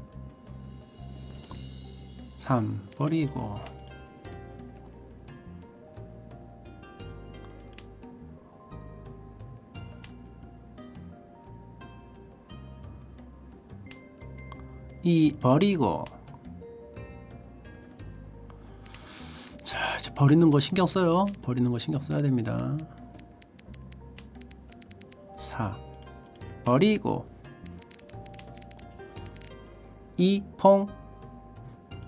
3 버리고 이 버리고. 자 이제 버리는 거 신경 써요. 버리는 거 신경 써야 됩니다. 4 버리고. 이펑.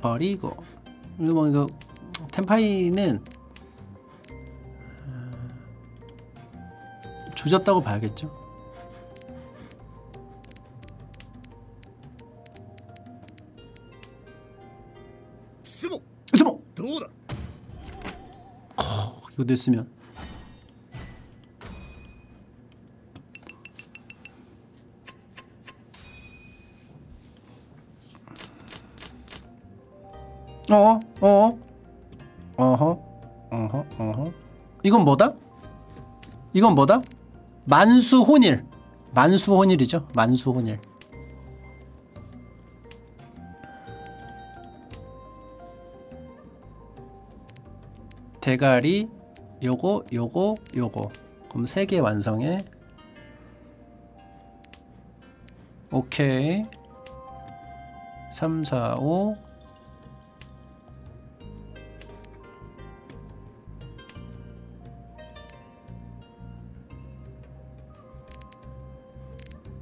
버리고. 이거 뭐 이거 템파이는 어, 조졌다고 봐야겠죠. 이거 냈으면 어? 어? 어허? 어허? 어허? 이건 뭐다? 이건 뭐다? 만수혼일 만수혼일이죠 만수혼일 대가리 요거 요거 요거. 그럼 세 개 완성해. 오케이. 3 4 5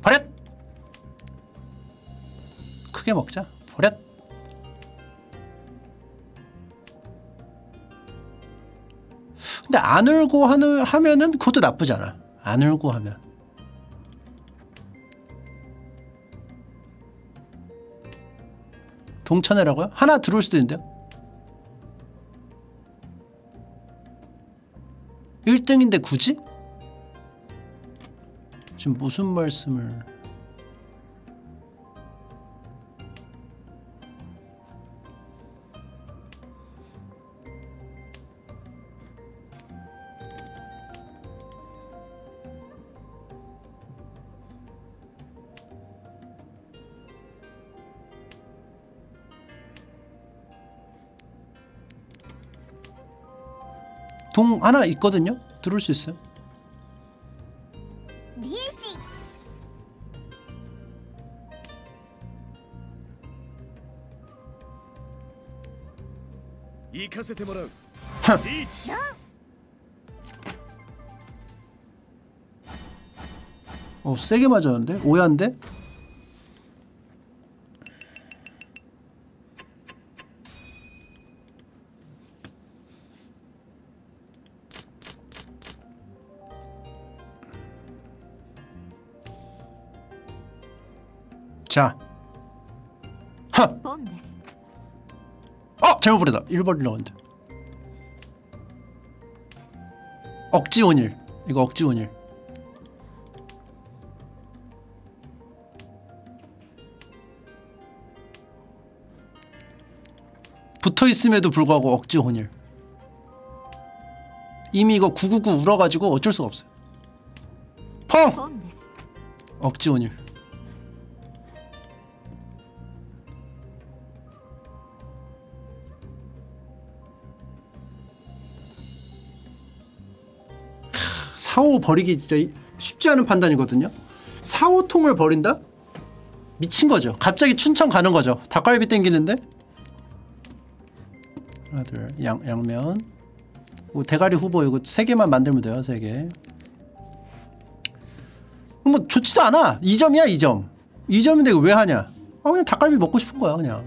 버렸 크게 먹자. 버렸 근데 안 울고 하는 하면은 그것도 나쁘지 않아. 안 울고 하면. 동천회라고요? 하나 들어올 수도 있는데요. 1등인데 굳이? 지금 무슨 말씀을 동 하나 있거든요? 들어올 수 있어요 뮤직. 어? 어 세게 맞았는데? 오야인데? 잘못보내다. 1번 라운드. 억지 원일. 이거 억지 원일. 붙어있음에도 불구하고 억지 혼일. 이미 이거 999 울어가지고 어쩔 수가 없어요. 펑! 억지 혼일. 사오 버리기 진짜 이- 쉽지 않은 판단이거든요. 사오통을 버린다? 미친 거죠. 갑자기 춘천 가는 거죠. 닭갈비 땡기는데. 하나 둘 양, 양면. 뭐 대가리 후보 이거 세 개만 만들면 돼요. 세 개. 뭐 좋지도 않아. 2점이야 2점. 2점인데 이거 왜 하냐? 아 그냥 닭갈비 먹고 싶은 거야 그냥.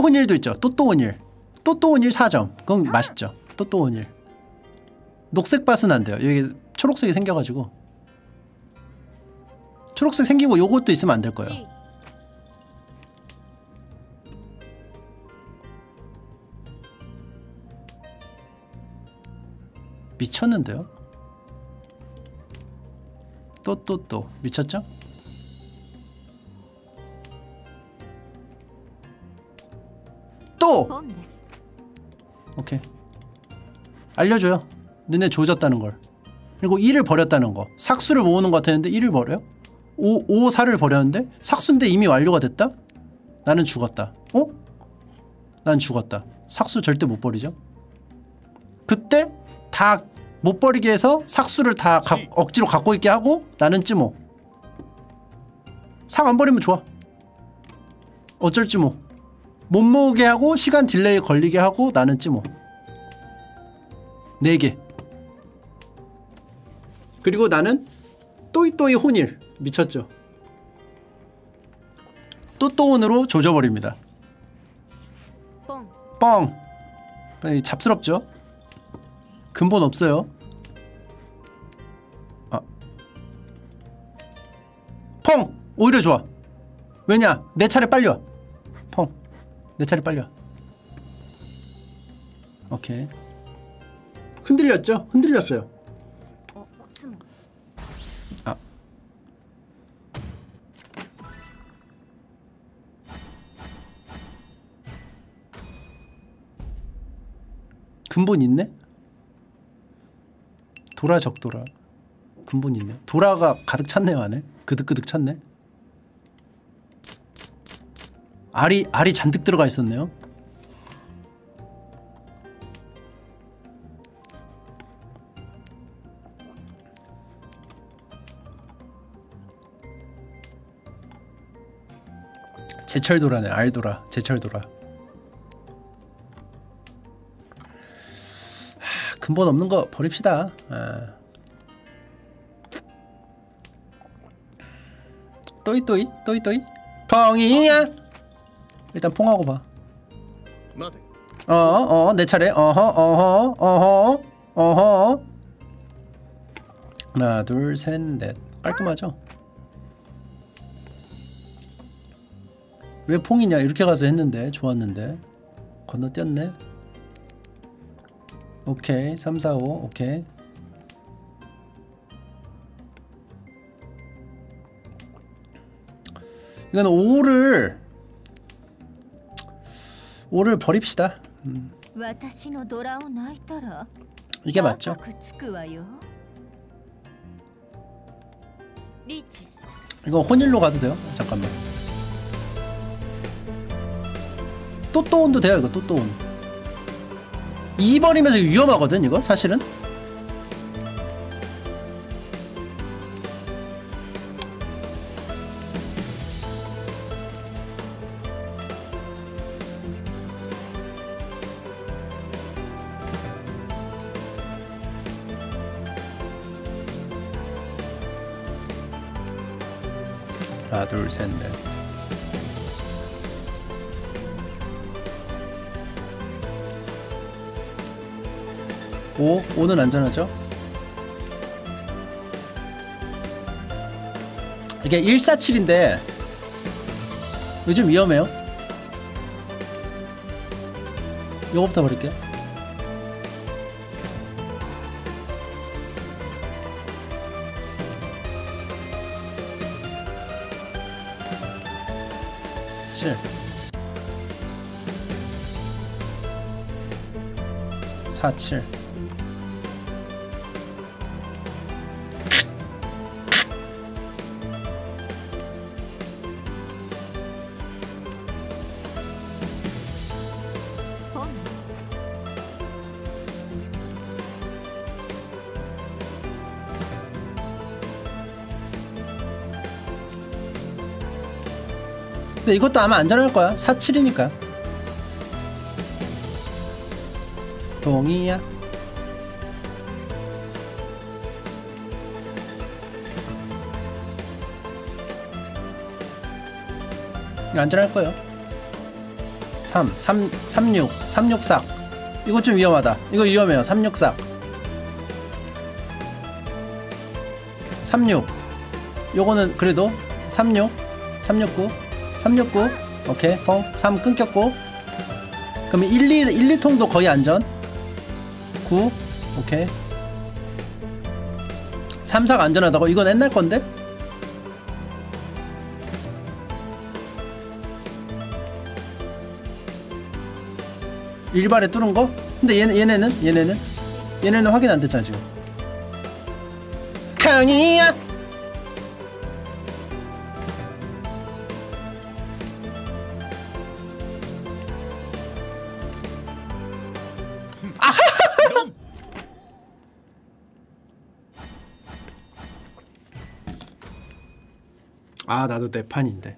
또또 혼일도 있죠. 또또 혼일. 또또 혼일 4점. 그건 맛있죠. 또또 혼일. 녹색 밭은 안 돼요. 여기 초록색이 생겨가지고. 초록색 생기고 요것도 있으면 안 될 거예요. チ 미쳤는데요? 또또또 미쳤죠? 오케이. 알려줘요. 너네 조졌다는 걸. 그리고 1을 버렸다는 거. 삭수를 모으는 것 같았는데 1을 버려요? 5, 5, 4를 버렸는데? 삭수인데 이미 완료가 됐다? 나는 죽었다. 어? 난 죽었다. 삭수 절대 못 버리죠? 그때 다 못 버리게 해서 삭수를 다 가, 억지로 갖고 있게 하고 나는 찌모. 삭 안 버리면 좋아. 어쩔지 뭐 못 모으게 하고 시간 delay 걸리게 하고 나는 쯔모. 4개. 그리고 나는 또이또이 혼일 미쳤죠. 또또온으로 조져버립니다. 뻥 뻥. 이 잡스럽죠? 근본 없어요. 아. 펑! 오히려 좋아. 왜냐? 내 차례 빨리 와. 펑. 내 차례 빨려 오케이. 흔들렸죠? 흔들렸어요. 어, 아. 근본 있네? 도라 적도라 근본 있네. 도라가 가득 찼네요 안에. 그득그득 찼네. 알이 알이 잔뜩 들어가 있었네요. 제철 도라네. 알 도라. 제철 도라. 근본 없는 거 버립시다. 아. 또이 또이 또이 또이 펑이야. 일단 퐁하고 봐. 待て 어어 내 차례. 어허 어허 어허 어허. 하나 둘 셋 넷. 깔끔하죠? 왜 퐁이냐 이렇게 가서 했는데 좋았는데 건너뛰었네. 오케이 3 4 5 오케이 이건 5를 오를 버립시다. 음. 이게 맞죠? 이거 혼일로 가도 돼요? 잠깐만. 또또온도 돼요 이거 또또온. 2번이면서 위험하거든 이거 사실은? 둘 셋 넷 오, 오는 안전하죠? 이게 147인데 요즘 위험해요. 요거부터 버릴게요. 47 이것도 아마 안전할 거야. 47이니까. 이거 안전할 거예요. 3, 3, 36, 364. 이거 좀 위험하다. 이거 위험해요. 364. 36. 요거는 그래도 36, 369, 369. 오케이. 펑. 3 끊겼고. 그럼 1, 2, 1, 2통도 거의 안전. 9. 오케이. 3, 4가 안전하다고? 이건 옛날 건데? 일발에 뚫은 거? 근데 얘, 얘네는? 얘네는? 얘네는 확인 안 됐잖아 지금 강이야 아 나도 내 판인데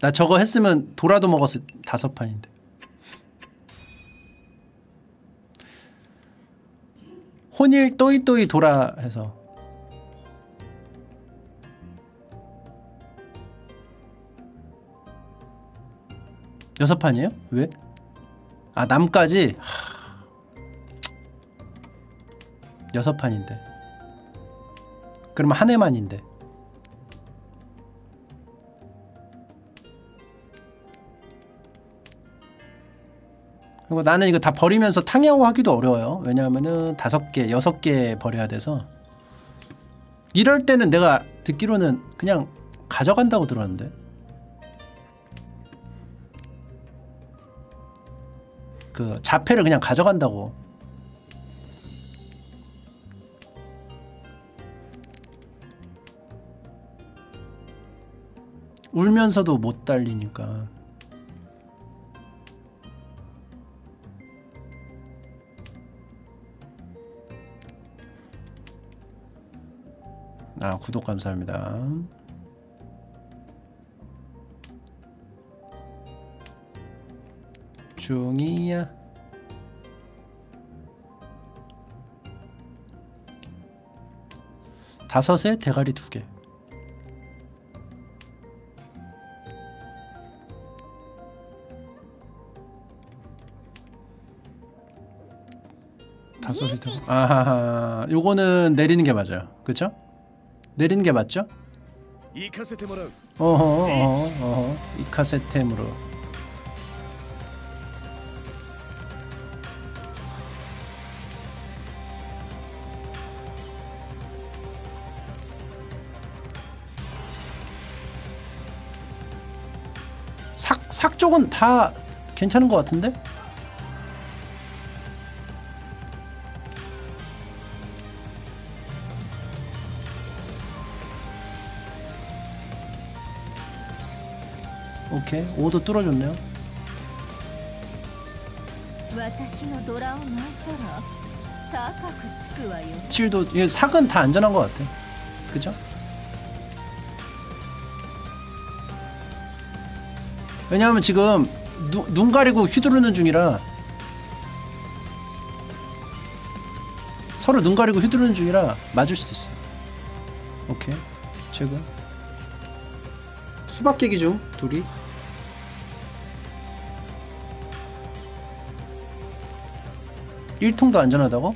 나 저거 했으면 도라도 먹었을 다섯 판인데. 혼일 또이또이 도라 해서 여섯 판이에요? 왜? 아 남까지 하... 여섯 판인데 그러면 한 해만인데 그리고 나는 이거 다 버리면서 탕야오 하기도 어려워요. 왜냐하면은 다섯 개 여섯 개 버려야 돼서. 이럴 때는 내가 듣기로는 그냥 가져간다고 들었는데. 그 자폐를 그냥 가져간다고. 울면서도 못 달리니까 아 구독 감사합니다. 중이야. 다섯에 대가리 두 개. 다섯이 더. 아하하. 요거는 내리는 게 맞아요. 그쵸? 내린 게 맞죠? 어허 어허 어허 이카세템으로 삭 쪽은 다 괜찮은 것 같은데? 오케이 5도 뚫어줬네요. 칠도 이게 삭은 다 안전한 것 같아. 그죠? 왜냐하면 지금 누, 눈 가리고 휘두르는 중이라 서로 눈 가리고 휘두르는 중이라 맞을 수도 있어. 오케이. 최근. 수박 깨기 중 둘이. 일통도 안전하다고?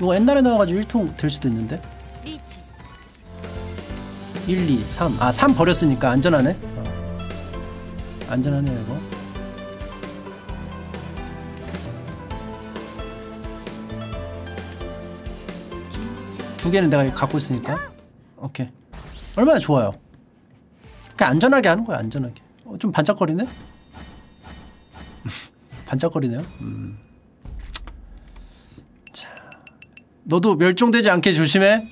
이거 옛날에 나와가지고 1통 될 수도 있는데 リーチ 1, 2, 3. 아, 3 버렸으니까 안전하네. 어. 안전하네, 이거. 두 개는 내가 갖고 있으니까. 오케이. 얼마나 좋아요. 그냥 안전하게 하는 거야, 안전하게. 어, 좀 반짝거리네? 반짝거리네요. 음. 자, 너도 멸종되지 않게 조심해.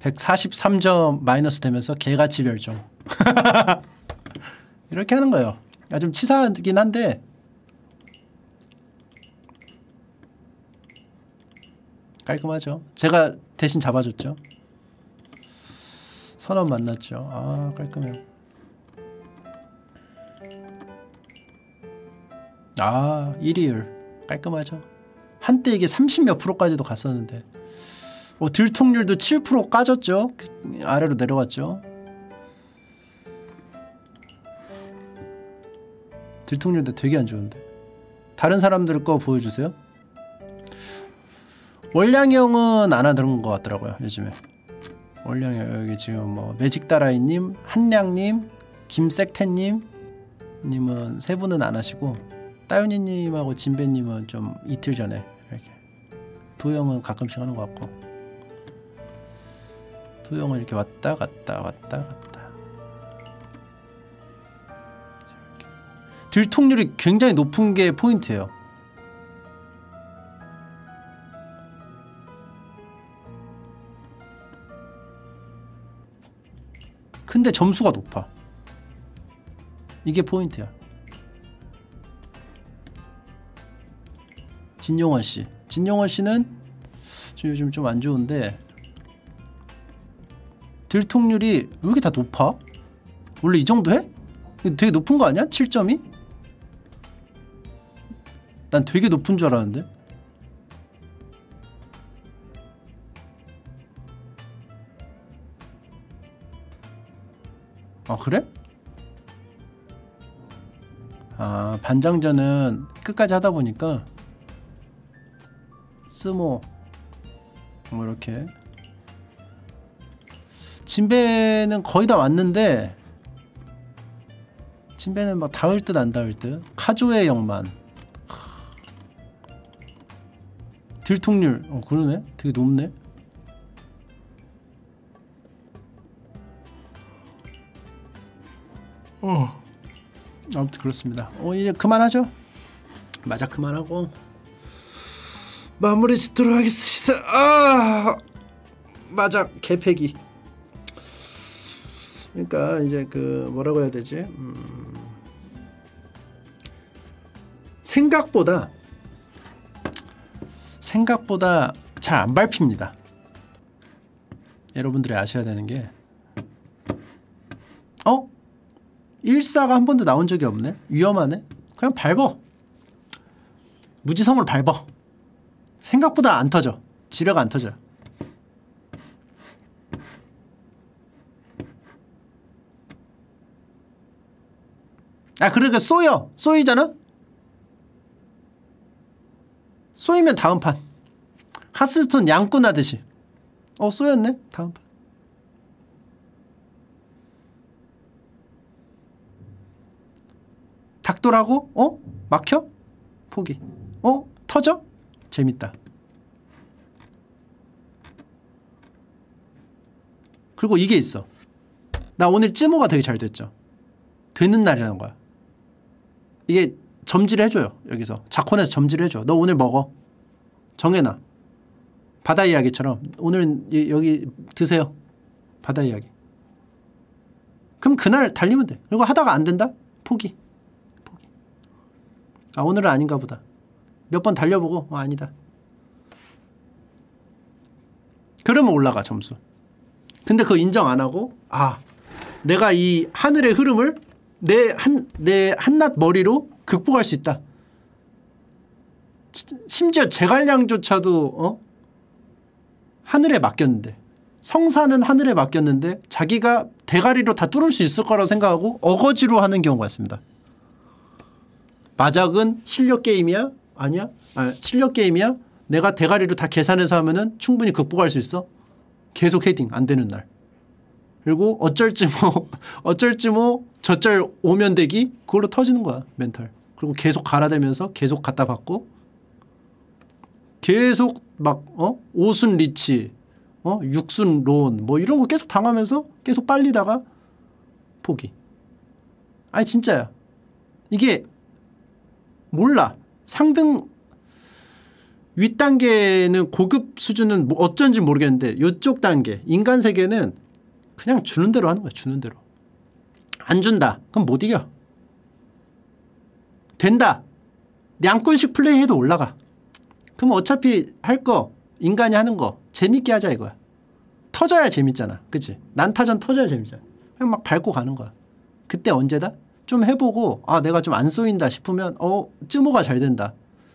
143점 마이너스 되면서 개같이 멸종. 이렇게 하는 거예요. 아, 좀 치사하긴 한데 깔끔하죠. 제가 대신 잡아줬죠. 선언 만났죠. 아 깔끔해요. 아 1위율 깔끔하죠. 한때 이게 30몇 프로까지도 갔었는데 뭐 들통률도 7% 까졌죠. 아래로 내려갔죠. 들통률도 되게 안 좋은데. 다른 사람들 거 보여주세요. 월량형은 안 하는 것 같더라고요. 요즘에. 월량형 여기 지금 뭐 매직다라이님, 한량님, 김색태님 님은 세 분은 안 하시고 따윤이님하고 진배님은 좀 이틀 전에 이렇게 도형은 가끔씩 하는 것 같고 도형은 이렇게 왔다 갔다 왔다 갔다. 들통률이 굉장히 높은 게 포인트예요 근데 점수가 높아 이게 포인트야 진용원 씨 진영원 씨는 지금 요즘 좀 안 좋은데 들통률이 왜 이렇게 다 높아? 원래 이 정도 해? 되게 높은 거 아니야? 7점이? 난 되게 높은 줄 알았는데 아 그래? 아 반장전은 끝까지 하다 보니까 스모 뭐 이렇게. 진배는 거의 다 왔는데 진배는 막 닿을 듯 안 닿을 듯. 카조의 영만. 들통률. 어 그러네. 되게 높네 어. 아무튼 그렇습니다. 어 이제 그만하죠. 맞아 그만하고. 마무리 짓도록 하겠습니다. 아! 맞아 개패기. 그러니까 이제 그 뭐라고 해야 되지? 음. 생각보다 생각보다 잘 안 밟힙니다. 여러분들이 아셔야 되는 게 어? 1사가 한 번도 나온 적이 없네? 위험하네? 그냥 밟어. 무지성으로 밟어. 생각보다 안 터져. 지뢰가 안 터져. 아 그러니까 쏘여. 쏘이잖아? 쏘이면 다음 판 하스스톤 양꾼 하듯이 어 쏘였네 다음 판 닥돌하고 어? 막혀? 포기. 어? 터져? 재밌다. 그리고 이게 있어. 나 오늘 찌모가 되게 잘 됐죠? 되는 날이라는 거야. 이게 점지를 해줘요 여기서. 자콘에서 점지를 해줘. 너 오늘 먹어. 정해놔. 바다 이야기처럼. 오늘은 여기 드세요. 바다 이야기. 그럼 그날 달리면 돼. 그리고 하다가 안 된다? 포기 아 오늘은 아닌가 보다 몇 번 달려보고 어, 아니다 그러면 올라가 점수 근데 그거 인정 안 하고 아 내가 이 하늘의 흐름을 내 한 내 한낱 머리로 극복할 수 있다. 심지어 제갈량조차도 어? 하늘에 맡겼는데 성사는 하늘에 맡겼는데 자기가 대가리로 다 뚫을 수 있을 거라고 생각하고 어거지로 하는 경우가 있습니다. 마작은 실력 게임이야? 아니야? 아, 실력 게임이야? 내가 대가리로 다 계산해서 하면은 충분히 극복할 수 있어? 계속 헤딩 안 되는 날. 그리고 어쩔지 뭐 어쩔지 뭐 저쩔 오면 되기 그걸로 터지는 거야 멘탈. 그리고 계속 갈아대면서 계속 갖다 받고 계속 막 어? 오순 리치 어? 육순 론 뭐 이런 거 계속 당하면서 계속 빨리다가 포기. 아니 진짜야. 이게 몰라. 상등 윗단계는 고급 수준은 뭐 어쩐지 모르겠는데 이쪽 단계 인간 세계는 그냥 주는 대로 하는 거야 주는 대로 안 준다 그럼 못 이겨 된다. 양꾼식 플레이 해도 올라가. 그럼 어차피 할 거 인간이 하는 거 재밌게 하자 이거야. 터져야 재밌잖아. 그치? 난타전 터져야 재밌잖아. 그냥 막 밟고 가는 거야. 그때 언제다? 좀 해보고 아 내가 좀 안 쏘인다 싶으면 어 쯔모가 잘 된다.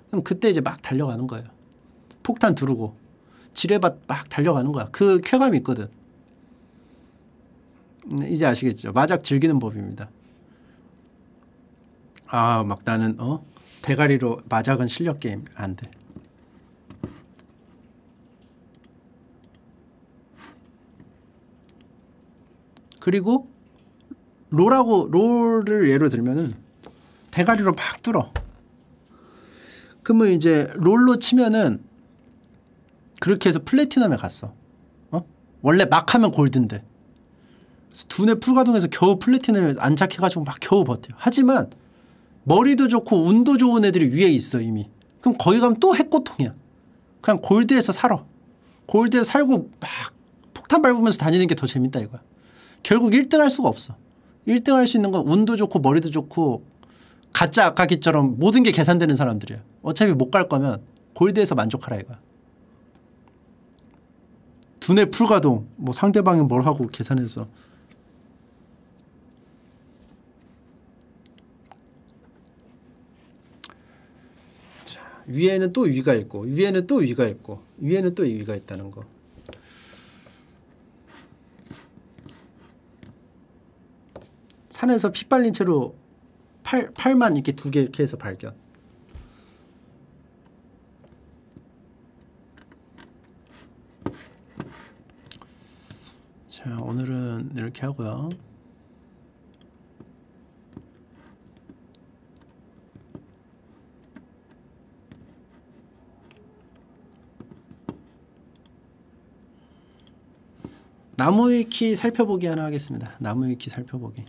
그럼 그때 이제 막 달려가는 거예요. 폭탄 두르고 지뢰밭 막 달려가는 거야. 그 쾌감이 있거든. 음, 이제 아시겠죠? 마작 즐기는 법입니다. 아, 막 나는 어? 대가리로 마작은 실력 게임 안 돼. 그리고 롤하고 롤을 예로 들면은 대가리로 막 뚫어. 그러면 이제 롤로 치면은 그렇게 해서 플래티넘에 갔어. 어? 원래 막 하면 골드인데. 두뇌 풀가동해서 겨우 플래티넘에 안착해가지고 막 겨우 버텨. 하지만 머리도 좋고 운도 좋은 애들이 위에 있어 이미. 그럼 거기 가면 또 핵고통이야. 그냥 골드에서 살아. 골드에서 살고 막 폭탄 밟으면서 다니는 게 더 재밌다 이거야. 결국 1등 할 수가 없어. 1등 할 수 있는 건 운도 좋고 머리도 좋고 가짜 아까기처럼 모든 게 계산되는 사람들이야. 어차피 못 갈 거면 골드에서 만족하라 이거야. 두뇌 풀가동. 뭐 상대방이 뭘 하고 계산해서. 자, 위에는 또 위가 있고 위에는 또 위가 있고 위에는 또 위가 있다는 거. 산에서 피 빨린 채로 팔, 팔만 이렇게 두 개 이렇게 해서 발견. 자, 오늘은 이렇게 하고요. 나무 위키 살펴보기 하나 하겠습니다. 나무 위키 살펴보기.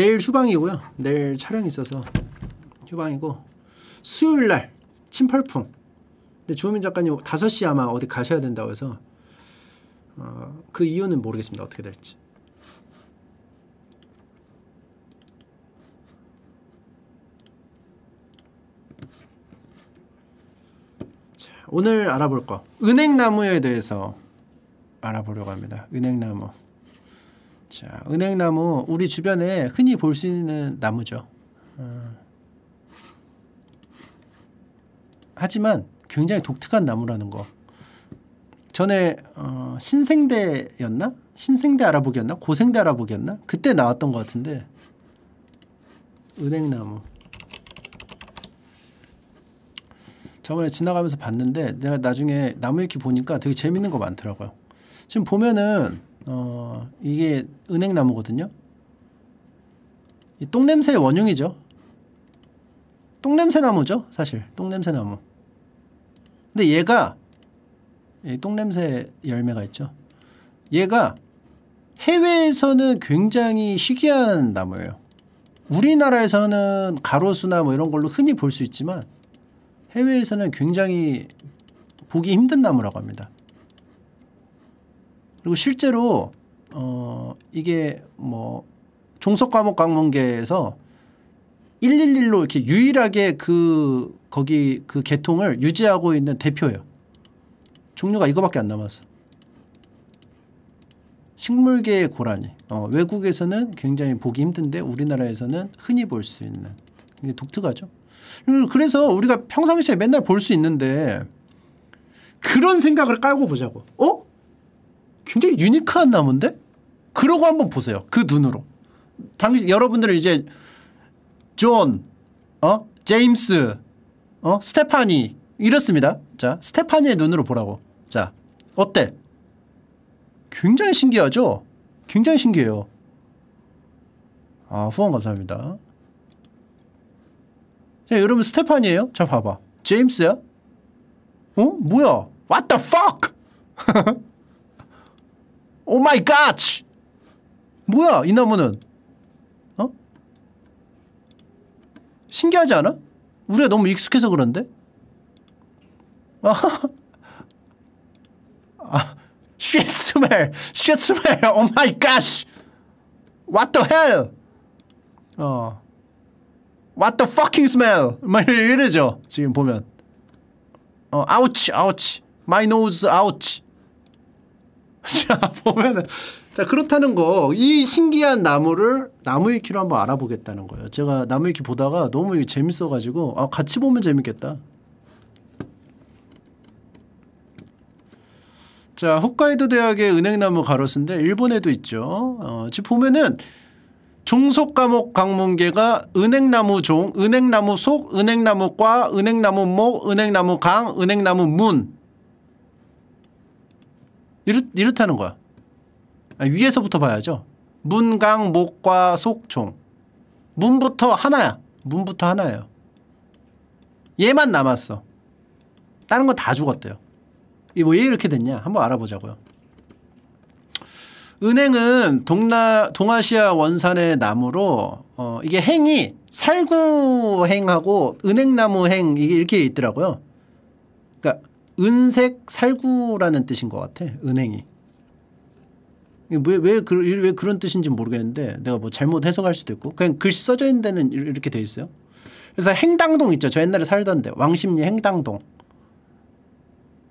내일 휴방이고요. 내일 촬영 있어서 휴방이고 수요일 날 침펄풍. 근데 주호민 작가님 5시 아마 어디 가셔야 된다고 해서 어, 그 이유는 모르겠습니다. 어떻게 될지. 자, 오늘 알아볼 거 은행나무에 대해서 알아보려고 합니다. 은행나무. 자, 은행나무 우리 주변에 흔히 볼 수 있는 나무죠. 어. 하지만 굉장히 독특한 나무라는 거. 전에 어, 신생대였나? 신생대 알아보기였나? 고생대 알아보기였나? 그때 나왔던 것 같은데 은행나무. 저번에 지나가면서 봤는데 내가 나중에 나무 읽기 보니까 되게 재밌는 거 많더라고요. 지금 보면은 어 이게 은행나무거든요. 이 똥냄새의 원흉이죠. 똥냄새 나무죠, 사실. 똥냄새 나무. 근데 얘가 이 똥냄새 열매가 있죠. 얘가 해외에서는 굉장히 희귀한 나무예요. 우리나라에서는 가로수나 뭐 이런 걸로 흔히 볼 수 있지만 해외에서는 굉장히 보기 힘든 나무라고 합니다. 그리고 실제로 어 이게 뭐 종속 과목 강문계에서 111로 이렇게 유일하게 그 거기 그 계통을 유지하고 있는 대표예요. 종류가 이거밖에 안 남았어. 식물계의 고라니. 어, 외국에서는 굉장히 보기 힘든데 우리나라에서는 흔히 볼 수 있는 굉장히 독특하죠. 그래서 우리가 평상시에 맨날 볼 수 있는데 그런 생각을 깔고 보자고. 어? 굉장히 unique한 나무인데? 그러고 한번 보세요. 그 눈으로. 당신 여러분들은 이제 존, 어, 제임스, 어, 스테파니 이렇습니다. 자, 스테파니의 눈으로 보라고. 자, 어때? 굉장히 신기하죠? 굉장히 신기해요. 아, 후원 감사합니다. 자, 여러분 스테파니에요? 자, 봐봐. 제임스야? 어? 뭐야? What the fuck? Oh my god! 뭐야, 이 나무는? 어? 신기하지 않아? 우리가 너무 익숙해서 그런데? 아, shit smell! shit smell! Oh my gosh! What the hell! 어. What the fucking smell! 막 이러죠, 지금 보면. 어, 아우치, 아우치. My nose, 아우치. 자, 보면은. 자, 그렇다는 거. 이 신기한 나무를 나무 위키로 한번 알아보겠다는 거예요. 제가 나무 위키 보다가 너무 재밌어가지고, 아, 같이 보면 재밌겠다. 자, 홋카이도 대학의 은행나무 가로수인데 일본에도 있죠. 어, 지금 보면은 종속 과목 강문계가 은행나무 종, 은행나무 속, 은행나무 과, 은행나무 목, 은행나무 강, 은행나무 문. 이렇, 이렇다는 거야. 아, 위에서부터 봐야죠. 문 강 목과 속총 문부터 하나야. 문부터 하나예요. 얘만 남았어. 다른 건 다 죽었대요. 이뭐왜 이렇게 됐냐? 한번 알아보자고요. 은행은 동나 동아시아 원산의 나무로 어 이게 행이 살구행하고 은행나무행 이게 이렇게 있더라고요. 그러니까 은색 살구라는 뜻인 것 같아. 은행이. 왜, 왜, 그, 왜 그런 뜻인지 모르겠는데 내가 뭐 잘못 해석할 수도 있고 그냥 글씨 써져 있는 데는 이렇게 돼 있어요. 그래서 행당동 있죠. 저 옛날에 살던데 왕십리 행당동.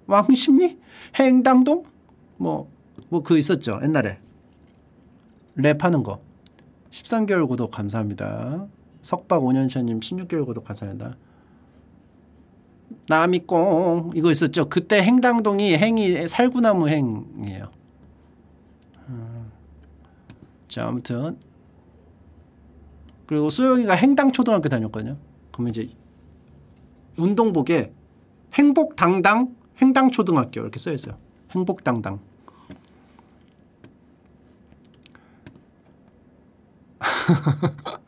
왕십리? 행당동? 뭐 뭐 그 있었죠. 옛날에. 랩하는 거. 13개월 구독 감사합니다. 석박 5년차님 16개월 구독 감사합니다. 남이꽁 이거 있었죠. 그때 행당동이 행이 살구나무 행이에요. 음. 자 아무튼 그리고 소영이가 행당 초등학교 다녔거든요. 그러면 이제 운동복에 행복당당 행당 초등학교 이렇게 써 있어요. 행복당당.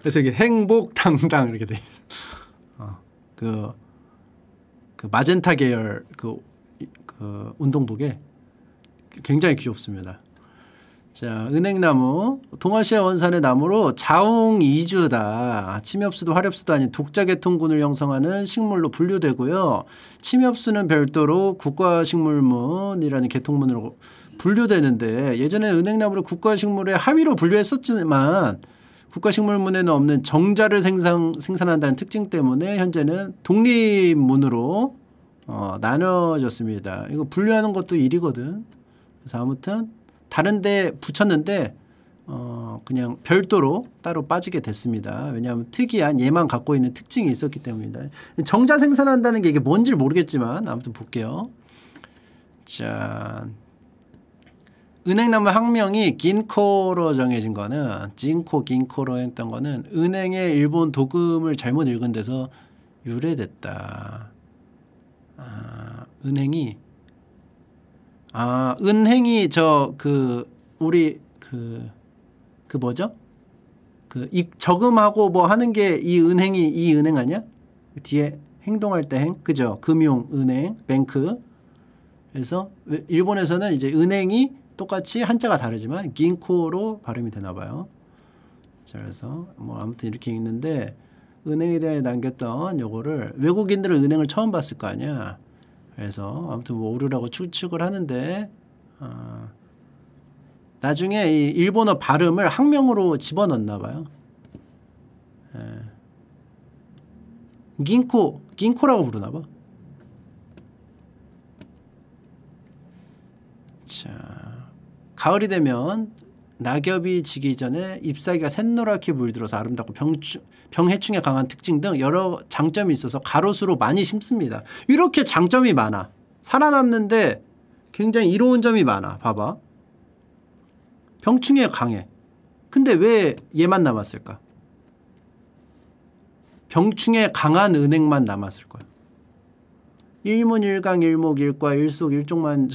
그래서 이게 행복당당 이렇게 돼 있어. 어, 그, 그 마젠타 계열 그, 그 운동복에 굉장히 귀엽습니다. 자, 은행나무, 동아시아 원산의 나무로 자웅 이주다. 침엽수도 화렵수도 아닌 독자계통군을 형성하는 식물로 분류되고요. 침엽수는 별도로 국가식물문이라는 계통문으로 분류되는데 예전에 은행나무를 국가식물의 하위로 분류했었지만 국가식물문에는 없는 정자를 생산, 생산한다는 특징 때문에 현재는 독립문으로 어, 나눠졌습니다. 이거 분류하는 것도 일이거든. 그래서 아무튼 다른 데 붙였는데 어, 그냥 별도로 따로 빠지게 됐습니다. 왜냐하면 특이한 얘만 갖고 있는 특징이 있었기 때문입니다. 정자 생산한다는 게 이게 뭔지 모르겠지만 아무튼 볼게요. 자, 은행나무 학명이 긴코로 정해진 거는 진코 긴코로 했던 거는 은행의 일본 도금을 잘못 읽은 데서 유래됐다. 아, 은행이 아 은행이 저 그 우리 그그 그 뭐죠? 그 저금하고 뭐 하는 게 이 은행이 이 은행 아니야? 뒤에 행동할 때 행, 그죠? 금융, 은행, 뱅크. 그래서 일본에서는 이제 은행이 똑같이 한자가 다르지만 긴코로 발음이 되나 봐요. 자, 그래서 뭐 아무튼 이렇게 읽는데 은행에 대해 남겼던 요거를 외국인들은 은행을 처음 봤을 거 아니야. 그래서 아무튼 뭐 오류라고 추측을 하는데 어, 나중에 이 일본어 발음을 학명으로 집어넣나 봐요. 예. 긴코, 긴코라고 부르나 봐. 자. 가을이 되면 낙엽이 지기 전에 잎사귀가 샛노랗게 물들어서 아름답고 병추, 병해충에 강한 특징 등 여러 장점이 있어서 가로수로 많이 심습니다. 이렇게 장점이 많아. 살아남는데 굉장히 이로운 점이 많아. 봐봐. 병충해 강해. 근데 왜 얘만 남았을까? 병충해 강한 은행만 남았을 거야. 일문일강 일목일과 일속일종만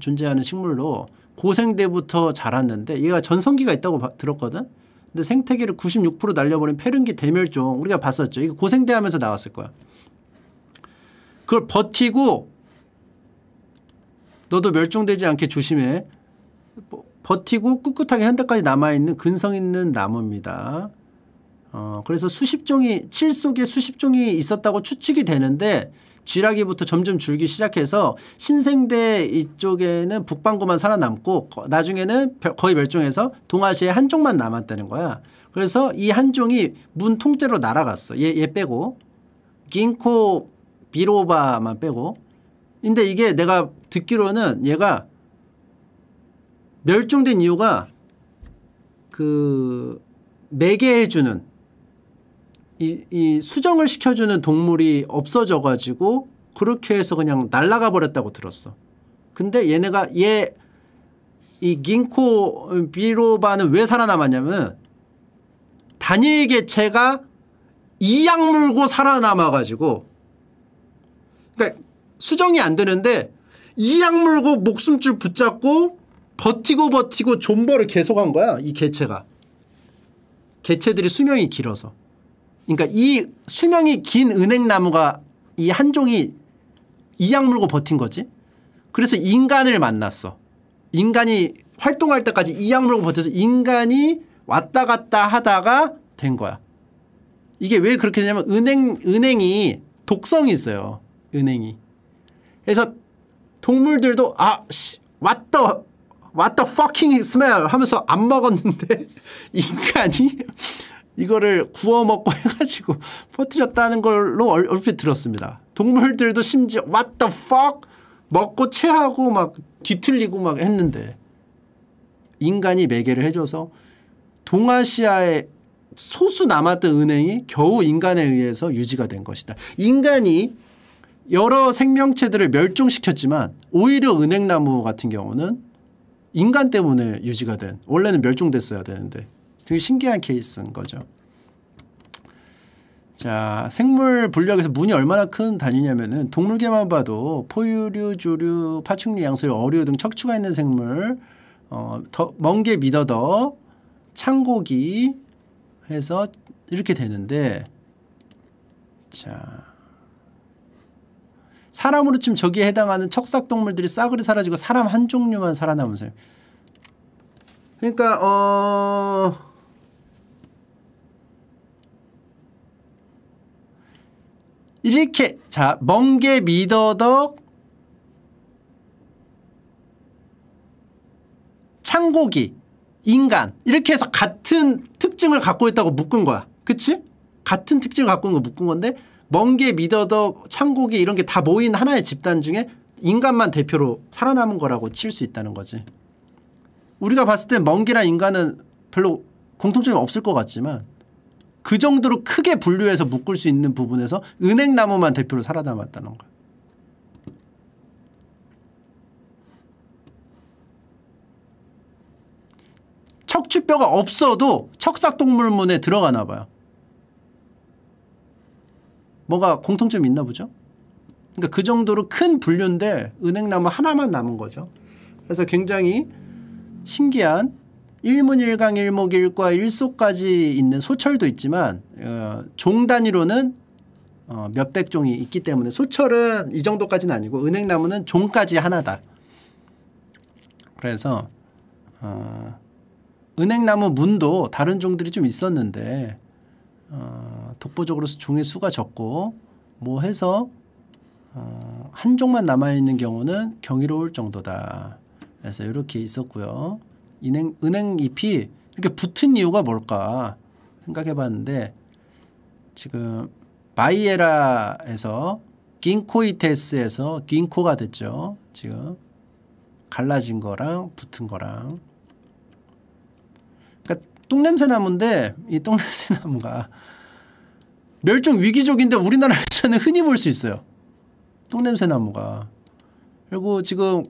존재하는 식물로 고생대부터 자랐는데 얘가 전성기가 있다고 바, 들었거든. 근데 생태계를 96% 날려버린 페른기 대멸종 우리가 봤었죠. 이거 고생대 하면서 나왔을 거야. 그걸 버티고 너도 멸종되지 않게 조심해. 버티고 꿋꿋하게 현대까지 남아있는 근성 있는 나무입니다. 어, 그래서 수십 종이 칠 속에 수십 종이 있었다고 추측이 되는데 쥐라기부터 점점 줄기 시작해서 신생대 이쪽에는 북반구만 살아남고 나중에는 거의 멸종해서 동아시아에 한 종만 남았다는 거야. 그래서 이 한 종이 문 통째로 날아갔어. 얘, 얘 빼고. 긴코 비로바만 빼고. 근데 이게 내가 듣기로는 얘가 멸종된 이유가 그 매개해주는 이, 이 수정을 시켜주는 동물이 없어져 가지고 그렇게 해서 그냥 날아가 버렸다고 들었어. 근데 얘네가 얘 이 긴코 비로바는 왜 살아남았냐면 단일 개체가 이약 물고 살아남아 가지고 그러니까 수정이 안 되는데 이약 물고 목숨줄 붙잡고 버티고 버티고 존버를 계속한 거야 이 개체가 개체들이 수명이 길어서 그러니까 이 수명이 긴 은행나무가 이 한 종이 이약 물고 버틴 거지. 그래서 인간을 만났어. 인간이 활동할 때까지 이약 물고 버텨서 인간이 왔다 갔다 하다가 된 거야. 이게 왜 그렇게 되냐면 은행 은행이 독성이 있어요 은행이. 그래서 동물들도 아 씨, what the fucking smell 하면서 안 먹었는데 인간이 이거를 구워 먹고 해가지고 퍼뜨렸다는 걸로 얼- 얼핏 들었습니다. 동물들도 심지어 what the fuck 먹고 체하고 막 뒤틀리고 막 했는데 인간이 매개를 해줘서 동아시아의 소수 남았던 은행이 겨우 인간에 의해서 유지가 된 것이다. 인간이 여러 생명체들을 멸종시켰지만 오히려 은행나무 같은 경우는 인간 때문에 유지가 된 원래는 멸종됐어야 되는데 되게 신기한 케이스인 거죠. 자 생물 분류학에서 문이 얼마나 큰 단위냐면은 동물계만 봐도 포유류, 조류, 파충류, 양서류, 어류 등 척추가 있는 생물 어, 더, 멍게, 미더더, 창고기 해서 이렇게 되는데 자 사람으로 치면 저기에 해당하는 척삭동물들이 싸그리 사라지고 사람 한 종류만 살아남으세요. 그러니까 어 이렇게. 자 멍게 미더덕 창고기 인간. 이렇게 해서 같은 특징을 갖고 있다고 묶은 거야. 그치? 같은 특징을 갖고 있는 거 묶은 건데 멍게 미더덕 창고기 이런 게 다 모인 하나의 집단 중에 인간만 대표로 살아남은 거라고 칠 수 있다는 거지. 우리가 봤을 때 멍게랑 인간은 별로 공통점이 없을 것 같지만 그 정도로 크게 분류해서 묶을 수 있는 부분에서 은행나무만 대표로 살아남았다는 거야. 척추뼈가 없어도 척삭동물문에 들어가나 봐요. 뭐가 공통점이 있나 보죠? 그러니까 그 정도로 큰 분류인데 은행나무 하나만 남은 거죠. 그래서 굉장히 신기한 일문일강 일목일과 일소까지 있는 소철도 있지만 어, 종 단위로는 어, 몇백 종이 있기 때문에 소철은 이 정도까지는 아니고 은행나무는 종까지 하나다. 그래서 어, 은행나무 문도 다른 종들이 좀 있었는데 어, 독보적으로 종의 수가 적고 뭐 해서 어, 한 종만 남아있는 경우는 경이로울 정도다. 그래서 이렇게 있었고요. 은행, 은행 잎이 이렇게 붙은 이유가 뭘까 생각해 봤는데 지금 바이에라에서 긴코이테스에서 긴코가 됐죠. 지금 갈라진 거랑 붙은 거랑 그러니까 똥냄새 나무인데 이 똥냄새 나무가 멸종 위기종인데 우리나라에서는 흔히 볼 수 있어요. 똥냄새 나무가 그리고 지금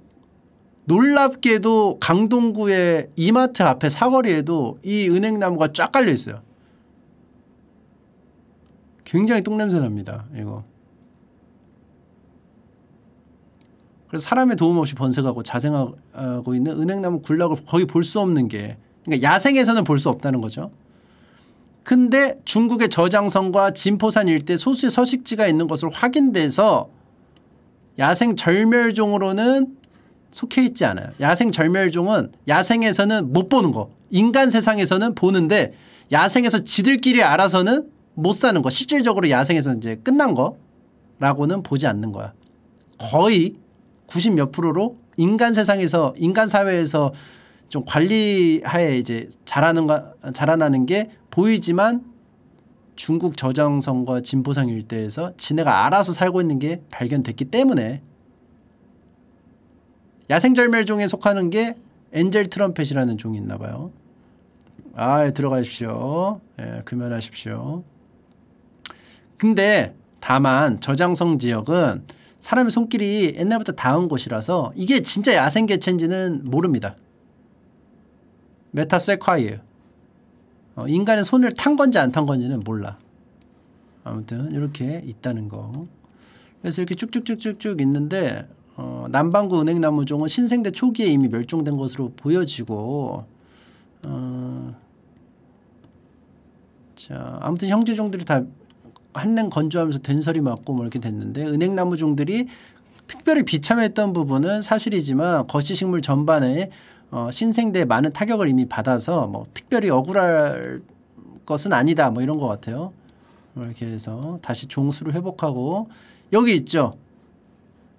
놀랍게도 강동구의 이마트 앞에 사거리에도 이 은행나무가 쫙 깔려 있어요. 굉장히 똥냄새 납니다. 이거. 그래서 사람의 도움 없이 번식하고 자생하고 있는 은행나무 군락을 거의 볼 수 없는 게 그러니까 야생에서는 볼 수 없다는 거죠. 근데 중국의 저장성과 진포산 일대 소수의 서식지가 있는 것으로 확인돼서 야생 절멸종으로는 속해 있지 않아요. 야생 절멸종은 야생에서는 못 보는 거. 인간 세상에서는 보는데 야생에서 지들끼리 알아서는 못 사는 거. 실질적으로 야생에서 이제 끝난 거라고는 보지 않는 거야. 거의 90 몇 프로로 인간 세상에서 인간 사회에서 좀 관리하에 이제 자라는 거 자라나는 게 보이지만 중국 저장성과 진보상 일대에서 지네가 알아서 살고 있는 게 발견됐기 때문에 야생절멸종에 속하는 게 엔젤 트럼펫이라는 종이 있나 봐요. 아, 들어가십시오. 예, 금연하십시오. 근데 다만 저장성 지역은 사람의 손길이 옛날부터 닿은 곳이라서 이게 진짜 야생 개체인지는 모릅니다. 메타쇠콰이에요. 어, 인간의 손을 탄 건지 안 탄 건지는 몰라. 아무튼 이렇게 있다는 거. 그래서 이렇게 쭉쭉쭉쭉쭉 있는데 어, 남반구 은행나무종은 신생대 초기에 이미 멸종된 것으로 보여지고 어, 자 아무튼 형제종들이 다 한랭 건조하면서 된설이 맞고 뭐 이렇게 됐는데 은행나무종들이 특별히 비참했던 부분은 사실이지만 거시식물 전반에 어, 신생대에 많은 타격을 이미 받아서 뭐 특별히 억울할 것은 아니다 뭐 이런 것 같아요. 뭐 이렇게 해서 다시 종수를 회복하고 여기 있죠.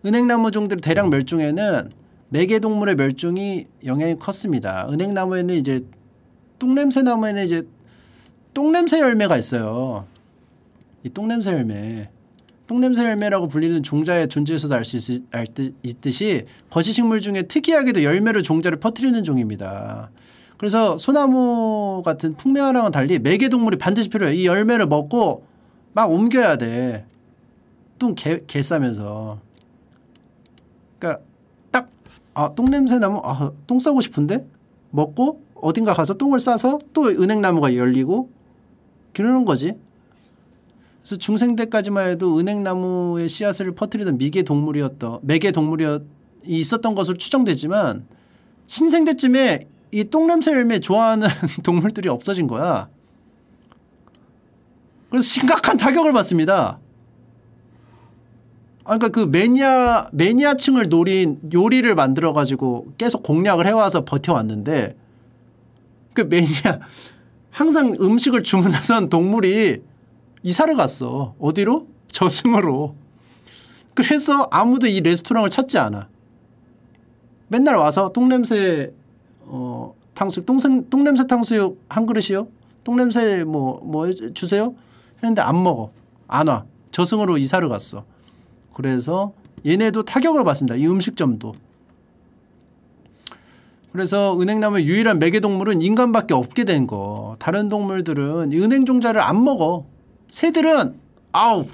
은행나무 종들 대량 멸종에는 매개동물의 멸종이 영향이 컸습니다. 은행나무에는 이제 똥냄새 나무에는 이제 똥냄새 열매가 있어요. 이 똥냄새 열매. 똥냄새 열매라고 불리는 종자의 존재에서도 알 수 있듯이 거시식물 중에 특이하게도 열매로 종자를 퍼뜨리는 종입니다. 그래서 소나무 같은 풍매화랑은 달리 매개동물이 반드시 필요해. 이 열매를 먹고 막 옮겨야 돼. 똥 개, 개 싸면서. 그러니까 딱 아, 똥 냄새 나면 아, 똥 싸고 싶은데 먹고 어딘가 가서 똥을 싸서 또 은행나무가 열리고 그러는 거지. 그래서 중생 때까지만 해도 은행나무의 씨앗을 퍼뜨리던 미개 동물이었던 매개 동물이 있었던 것으로 추정되지만 신생 때쯤에 이 똥냄새 열매 좋아하는 동물들이 없어진 거야. 그래서 심각한 타격을 받습니다. 아, 그러니까 그 매니아 매니아층을 노린 요리를 만들어 가지고 계속 공략을 해와서 버텨왔는데 그 매니아 항상 음식을 주문하던 동물이 이사를 갔어. 어디로? 저승으로. 그래서 아무도 이 레스토랑을 찾지 않아. 맨날 와서 똥냄새 어 탕수육 똥생, 똥냄새 탕수육 한 그릇이요? 똥냄새 뭐뭐 뭐 주세요? 했는데 안 먹어. 안 와. 저승으로 이사를 갔어. 그래서 얘네도 타격을 받습니다. 이 음식점도. 그래서 은행나무의 유일한 매개동물은 인간밖에 없게 된 거. 다른 동물들은 은행 종자를 안 먹어. 새들은 아우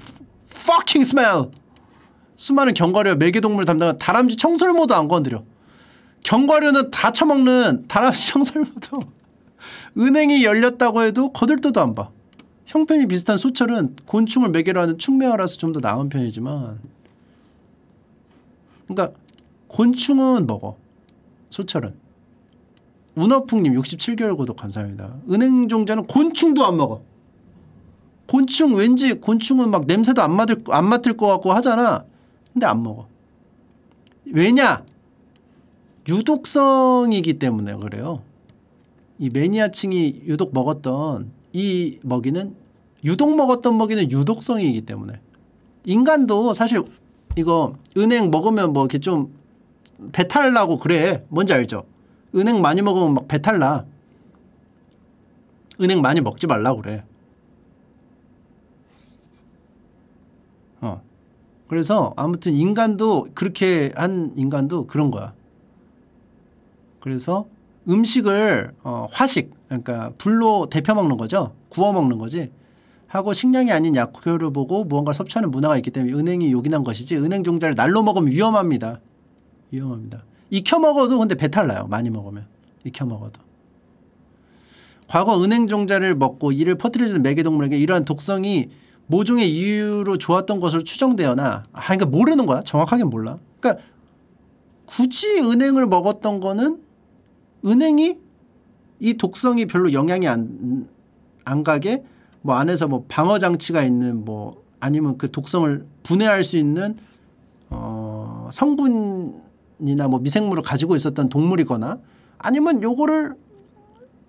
fucking smell. 수많은 견과류 매개동물 담당한 다람쥐 청설모도 안 건드려. 견과류는 다 처먹는 다람쥐 청설모도 은행이 열렸다고 해도 거들떠도 안 봐. 형편이 비슷한 소철은 곤충을 매개로 하는 충매화라서 좀 더 나은 편이지만 그러니까 곤충은 먹어. 소철은. 운어풍님 67개월 구독 감사합니다. 은행종자는 곤충도 안 먹어. 곤충 왠지 곤충은 막 냄새도 안 맡을, 안 맡을 것 같고 하잖아. 근데 안 먹어. 왜냐? 유독성이기 때문에 그래요. 이 매니아층이 유독 먹었던 이 먹이는 유독 먹었던 먹이는 유독성이기 때문에 인간도 사실 이거 은행 먹으면 뭐 이렇게 좀 배탈 나고 그래. 뭔지 알죠? 은행 많이 먹으면 막 배탈 나. 은행 많이 먹지 말라고 그래. 어. 그래서 아무튼 인간도 그렇게 한 인간도 그런 거야. 그래서 음식을 어, 화식 그러니까 불로 데펴 먹는 거죠. 구워 먹는 거지. 하고 식량이 아닌 약효를 보고 무언가를 섭취하는 문화가 있기 때문에 은행이 요긴한 것이지 은행 종자를 날로 먹으면 위험합니다. 위험합니다. 익혀 먹어도 근데 배탈 나요. 많이 먹으면. 익혀 먹어도. 과거 은행 종자를 먹고 이를 퍼뜨려주는 매개동물에게 이러한 독성이 모종의 이유로 좋았던 것으로 추정되거나 아 그러니까 모르는 거야. 정확하게 몰라. 그러니까 굳이 은행을 먹었던 거는 은행이 이 독성이 별로 영향이 안, 안 가게 뭐 안에서 뭐 방어 장치가 있는 뭐 아니면 그 독성을 분해할 수 있는 어 성분이나 뭐 미생물을 가지고 있었던 동물이거나 아니면 요거를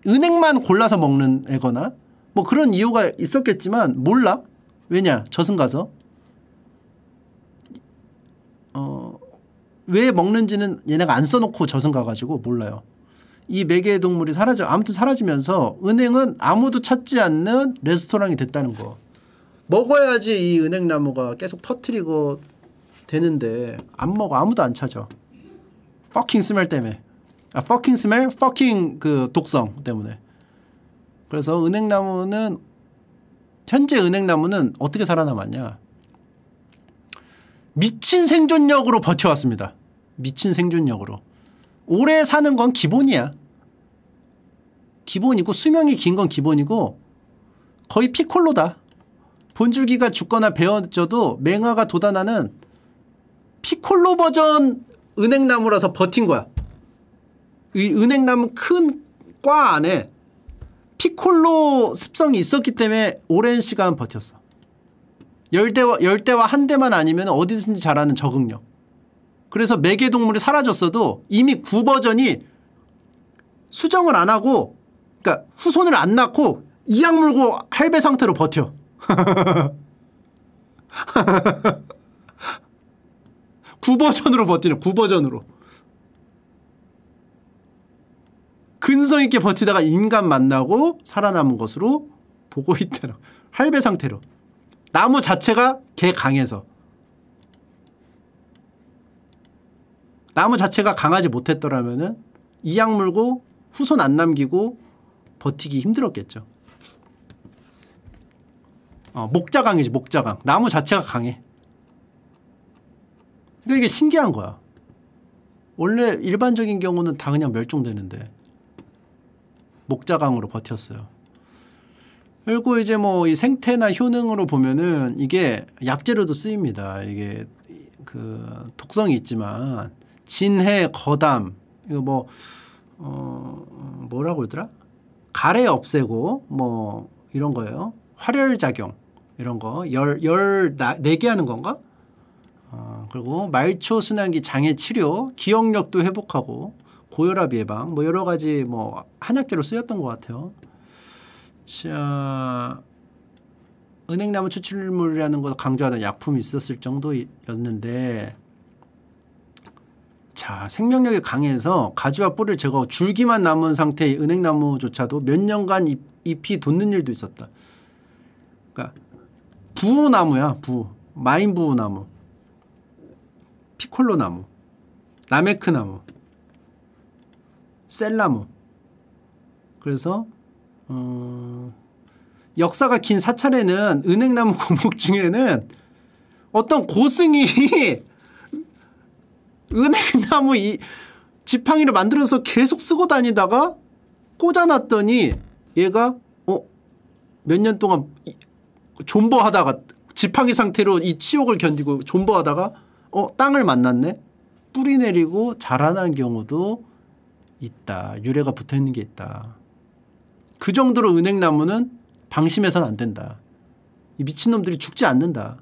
은행만 골라서 먹는 애거나 뭐 그런 이유가 있었겠지만 몰라. 왜냐? 저승 가서. 어 왜 먹는지는 얘네가 안 써놓고 저승 가가지고 몰라요 이 매개 동물이 사라져 아무튼 사라지면서 은행은 아무도 찾지 않는 레스토랑이 됐다는 거. 먹어야지 이 은행나무가 계속 퍼트리고 되는데 안 먹어 아무도 안 찾아. fucking 스멜 때문에. 아 fucking 스멜, fucking 그 독성 때문에. 그래서 은행나무는 현재 은행나무는 어떻게 살아남았냐? 미친 생존력으로 버텨왔습니다. 미친 생존력으로. 오래 사는 건 기본이야. 기본이고 수명이 긴 건 기본이고 거의 피콜로다. 본줄기가 죽거나 베어져도 맹아가 돋아나는 피콜로 버전 은행나무라서 버틴 거야. 이 은행나무 큰 과 안에 피콜로 습성이 있었기 때문에 오랜 시간 버텼어. 열대와, 열대와 한 대만 아니면 어디든지 자라는 적응력. 그래서 매개동물이 사라졌어도 이미 구 버전이 수정을 안 하고 그러니까 후손을 안 낳고 이약 물고 할배 상태로 버텨. 구 버전으로 버티는 구 버전으로. 근성 있게 버티다가 인간 만나고 살아남은 것으로 보고 있다는 할배 상태로. 나무 자체가 개 강해서. 나무 자체가 강하지 못했더라면은 이약 물고 후손 안 남기고 버티기 힘들었겠죠. 어, 목자강이지 목자강. 나무 자체가 강해. 그러니까 이게 신기한 거야. 원래 일반적인 경우는 다 그냥 멸종되는데 목자강으로 버텼어요. 그리고 이제 뭐 이 생태나 효능으로 보면은 이게 약재로도 쓰입니다. 이게 그 독성이 있지만 진해, 거담 이거 뭐 어, 뭐라고 그러더라? 가래 없애고 뭐 이런 거예요. 활혈 작용 이런 거 열 열 내게 하는 건가? 어, 그리고 말초 순환기 장애 치료, 기억력도 회복하고 고혈압 예방 뭐 여러 가지 뭐 한약재로 쓰였던 것 같아요. 자 은행나무 추출물이라는 걸 강조하던 약품이 있었을 정도였는데 자 생명력이 강해서 가지와 뿔을 제거 줄기만 남은 상태의 은행나무조차도 몇 년간 잎, 잎이 돋는 일도 있었다. 그러니까 부나무야 부. 마인 부나무. 피콜로 나무. 라메크 나무. 셀나무. 그래서 어, 역사가 긴 사찰에는 은행나무 고목 중에는 어떤 고승이 은행나무 이 지팡이를 만들어서 계속 쓰고 다니다가 꽂아놨더니 얘가 어 몇 년 동안 존버하다가 지팡이 상태로 이 치욕을 견디고 존버하다가 어 땅을 만났네. 뿌리 내리고 자라난 경우도 있다. 유래가 붙어있는 게 있다. 그 정도로 은행나무는 방심해서는 안 된다. 이 미친놈들이 죽지 않는다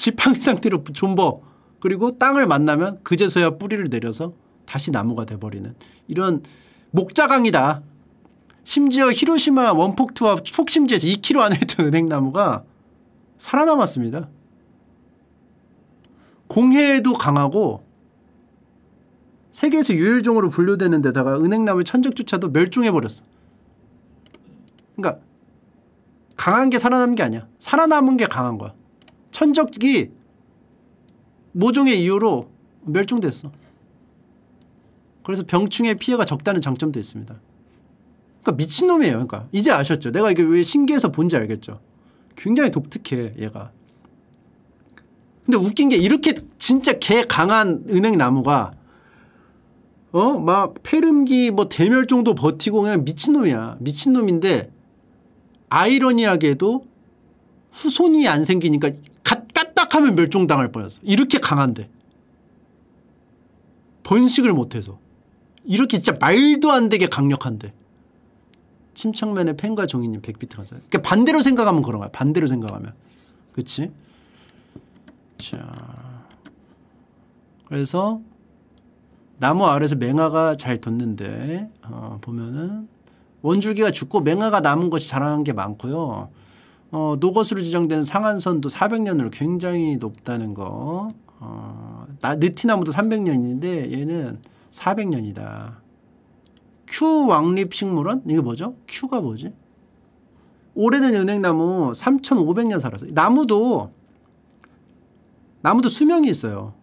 지팡이 상태로 존버 그리고 땅을 만나면 그제서야 뿌리를 내려서 다시 나무가 돼버리는 이런 목자강이다. 심지어 히로시마 원폭투와 폭심지에서 2km 안에 있던 은행나무가 살아남았습니다. 공해에도 강하고 세계에서 유일종으로 분류되는 데다가 은행나무의 천적조차도 멸종해버렸어. 그러니까 강한 게 살아남은 게 아니야. 살아남은 게 강한 거야. 천적이 모종의 이유로 멸종됐어. 그래서 병충해 피해가 적다는 장점도 있습니다. 그러니까 미친놈이에요. 그러니까 이제 아셨죠? 내가 이게 왜 신기해서 본지 알겠죠? 굉장히 독특해 얘가. 근데 웃긴 게 이렇게 진짜 개 강한 은행나무가 어? 막 폐렴기 뭐 대멸 정도 버티고 그냥 미친놈이야. 미친놈인데 아이러니하게도 후손이 안 생기니까 까딱하면 멸종당할 뻔했어. 이렇게 강한데. 번식을 못해서. 이렇게 진짜 말도 안 되게 강력한데. 침착맨의 팬과 종이님 100비트 감사 그러니까 반대로 생각하면 그런 거야. 반대로 생각하면. 그치? 자. 그래서 나무 아래서 맹아가 잘 돋는데 어, 보면은 원줄기가 죽고 맹아가 남은 것이 자라는 게 많고요. 어, 노것으로 지정된 상한선도 400년으로 굉장히 높다는 거. 어, 나, 느티나무도 300년인데 얘는 400년이다. 큐 왕립 식물원? 이게 뭐죠? 큐가 뭐지? 오래된 은행나무 3,500년 살았어요. 나무도 나무도 수명이 있어요.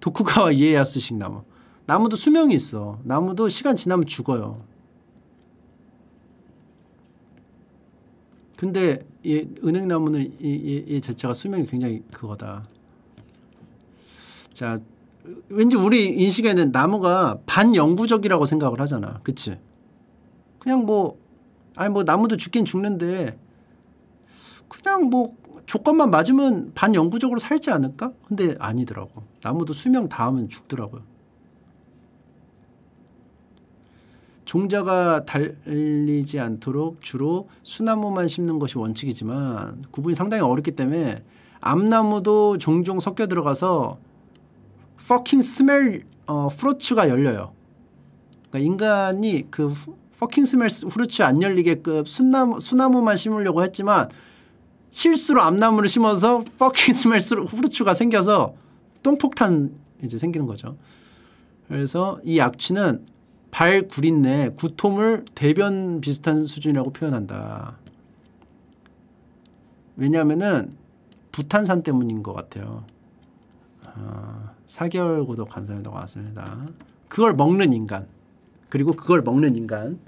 도쿠가와 이에야스식 나무. 나무도 수명이 있어. 나무도 시간 지나면 죽어요. 근데 이 은행나무는 이, 이, 이 자체가 수명이 굉장히 그거다. 자, 왠지 우리 인식에는 나무가 반영구적이라고 생각을 하잖아. 그치? 그냥 뭐, 아니 뭐 나무도 죽긴 죽는데 그냥 뭐 조건만 맞으면 반영구적으로 살지 않을까? 근데 아니더라고. 나무도 수명 닿으면 죽더라고요. 종자가 달리지 않도록 주로 수나무만 심는 것이 원칙이지만 구분이 상당히 어렵기 때문에 암나무도 종종 섞여 들어가서 fucking smell 어, 프로츠가 열려요. 그러니까 인간이 그 fucking smell 프루츠 안 열리게끔 수나무, 수나무만 심으려고 했지만 실수로 암나무를 심어서 fucking smell 프루츠가 생겨서 똥폭탄 이제 생기는 거죠. 그래서 이 약취는 발 구린내, 구토물 대변 비슷한 수준이라고 표현한다. 왜냐하면은 부탄산 때문인 것 같아요. 아, 4개월 구독 감사합니다. 고맙습니다. 그걸 먹는 인간 그리고 그걸 먹는 인간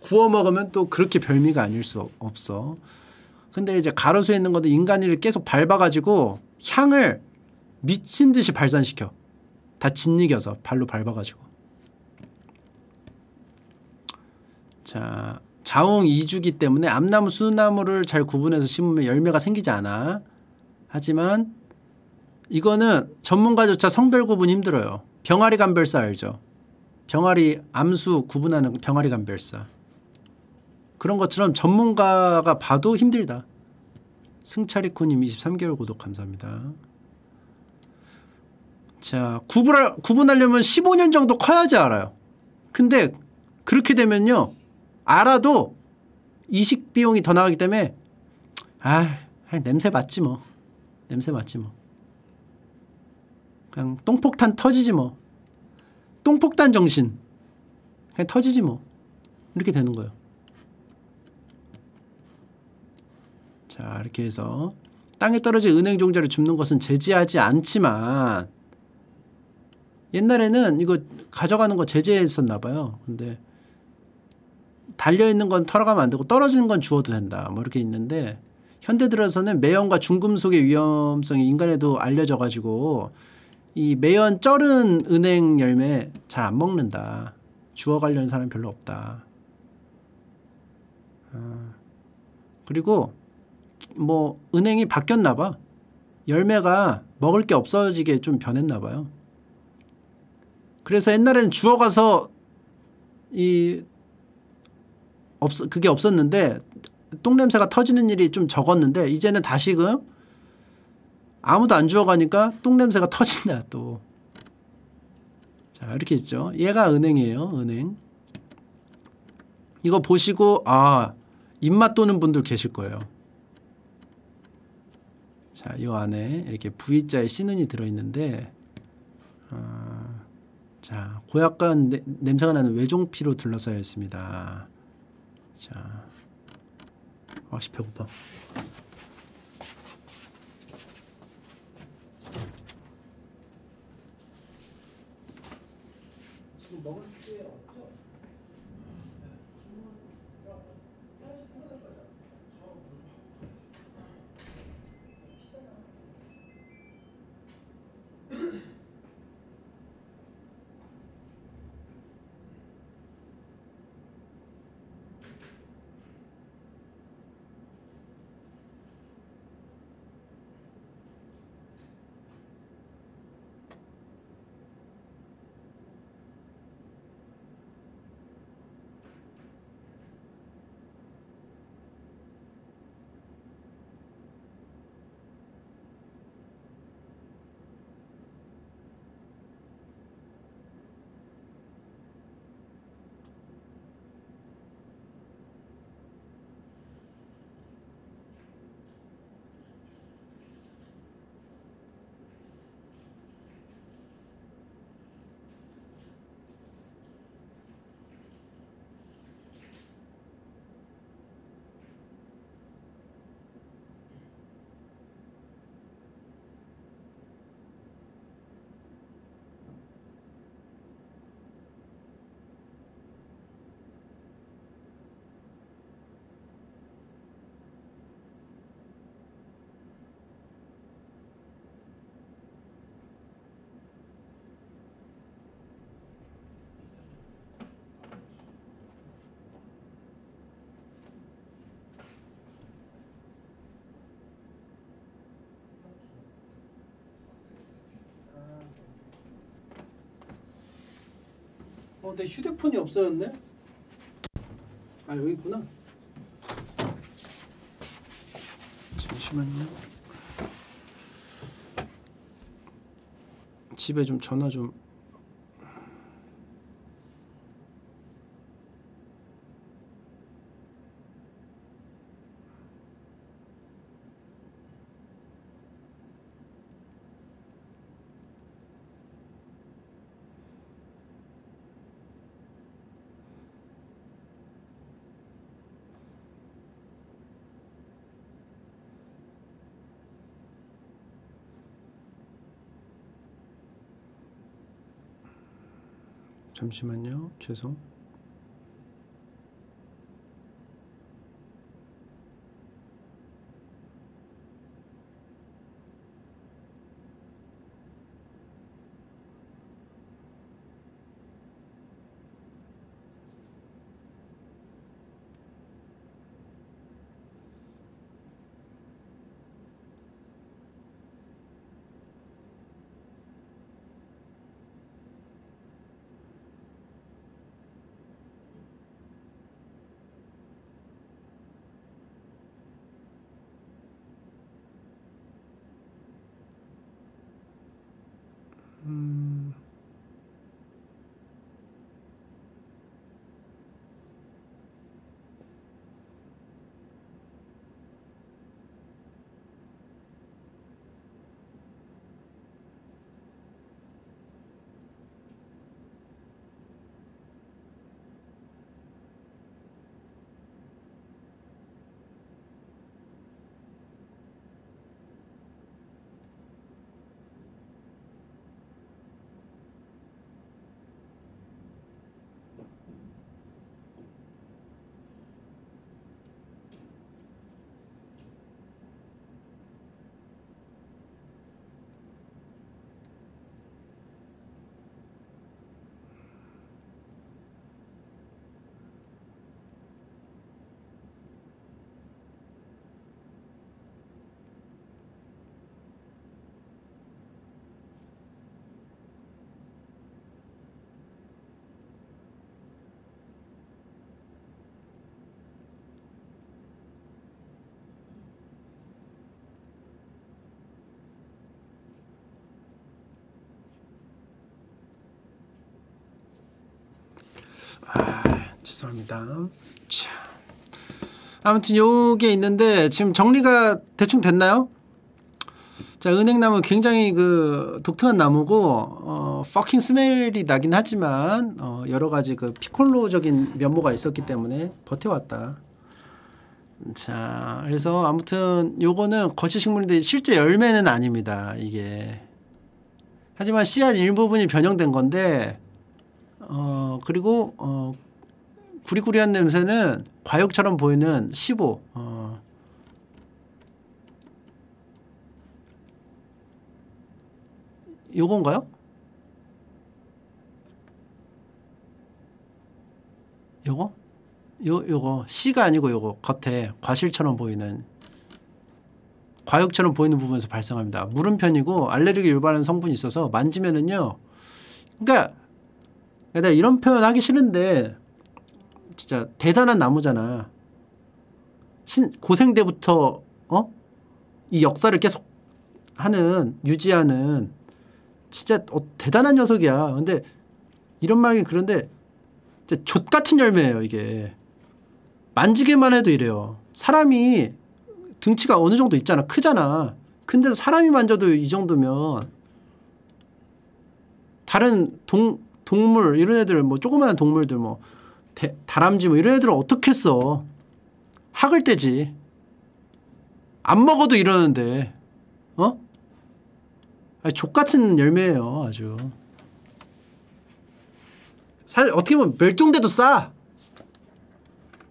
구워 먹으면 또 그렇게 별미가 아닐 수 없어. 근데 이제 가로수에 있는 것도 인간이를 계속 밟아가지고 향을 미친 듯이 발산시켜. 다 짓이겨서 발로 밟아가지고. 자, 자웅 이주기 때문에 암나무 수나무를 잘 구분해서 심으면 열매가 생기지 않아. 하지만 이거는 전문가조차 성별 구분이 힘들어요. 병아리 감별사 알죠? 병아리 암수 구분하는 병아리 감별사. 그런 것처럼 전문가가 봐도 힘들다. 승차리코님 23개월 구독 감사합니다. 자, 구분할, 구분하려면 15년 정도 커야지 알아요. 근데 그렇게 되면요. 알아도 이식 비용이 더 나가기 때문에 아, 냄새 맡지 뭐. 냄새 맡지 뭐. 그냥 똥폭탄 터지지 뭐. 똥폭탄 정신. 그냥 터지지 뭐. 이렇게 되는 거예요. 자, 이렇게 해서 땅에 떨어진 은행 종자를 줍는 것은 제지하지 않지만 옛날에는 이거 가져가는 거 제재했었나 봐요. 근데 달려 있는 건 털어가면 안 되고 떨어지는 건 주워도 된다. 뭐 이렇게 있는데 현대 들어서는 매연과 중금속의 위험성이 인간에도 알려져 가지고 이 매연 쩔은 은행 열매 잘 안 먹는다. 주워 가려는 사람이 별로 없다. 어. 그리고 뭐 은행이 바뀌었나 봐. 열매가 먹을 게 없어지게 좀 변했나 봐요. 그래서 옛날에는 주워 가서 이 없, 그게 없었는데 똥냄새가 터지는 일이 좀 적었는데 이제는 다시금 아무도 안 주워가니까 똥냄새가 터진다 또. 자 이렇게 있죠. 얘가 은행이에요. 은행. 이거 보시고 아 입맛 도는 분들 계실 거예요. 자, 이 안에 이렇게 V자의 C눈이 들어있는데 어, 자, 고약간 내, 냄새가 나는 외종피로 둘러싸여 있습니다. 자, 아씨 배고파. 지금 먹을 어, 내 휴대폰이 없어졌네. 아 여기 있구나. 잠시만요. 집에 좀 전화 좀. 잠시만요. 죄송. 죄송합니다. 자. 아무튼 요게 있는데 지금 정리가 대충 됐나요? 자, 은행나무 굉장히 그 독특한 나무고 어 퍼킹 스멜이 나긴 하지만 어 여러 가지 그 피콜로적인 면모가 있었기 때문에 버텨왔다. 자, 그래서 아무튼 요거는 거치 식물인데 실제 열매는 아닙니다. 이게. 하지만 씨앗 일부분이 변형된 건데 어 그리고 어 구리구리한 냄새는 과육처럼 보이는 15. 어. 요건가요? 요거? 요 요거 씨가 아니고 요거 겉에 과실처럼 보이는 과육처럼 보이는 부분에서 발생합니다. 물음편이고 알레르기 유발하는 성분이 있어서 만지면은요. 그러니까 내가 이런 표현 하기 싫은데 진짜 대단한 나무잖아. 신 고생 때부터 어? 이 역사를 계속 하는 유지하는 진짜 어, 대단한 녀석이야. 근데 이런 말이 그런데 족 같은 열매예요, 이게. 만지기만 해도 이래요. 사람이 등치가 어느 정도 있잖아. 크잖아. 근데도 사람이 만져도 이 정도면 다른 동, 동물 이런 애들 뭐 조그마한 동물들 뭐 대, 다람쥐 뭐 이런 애들은 어떻게 써? 학을 떼지. 안 먹어도 이러는데 어? 아니, 족 같은 열매예요 아주. 살 어떻게 보면 멸종돼도 싸.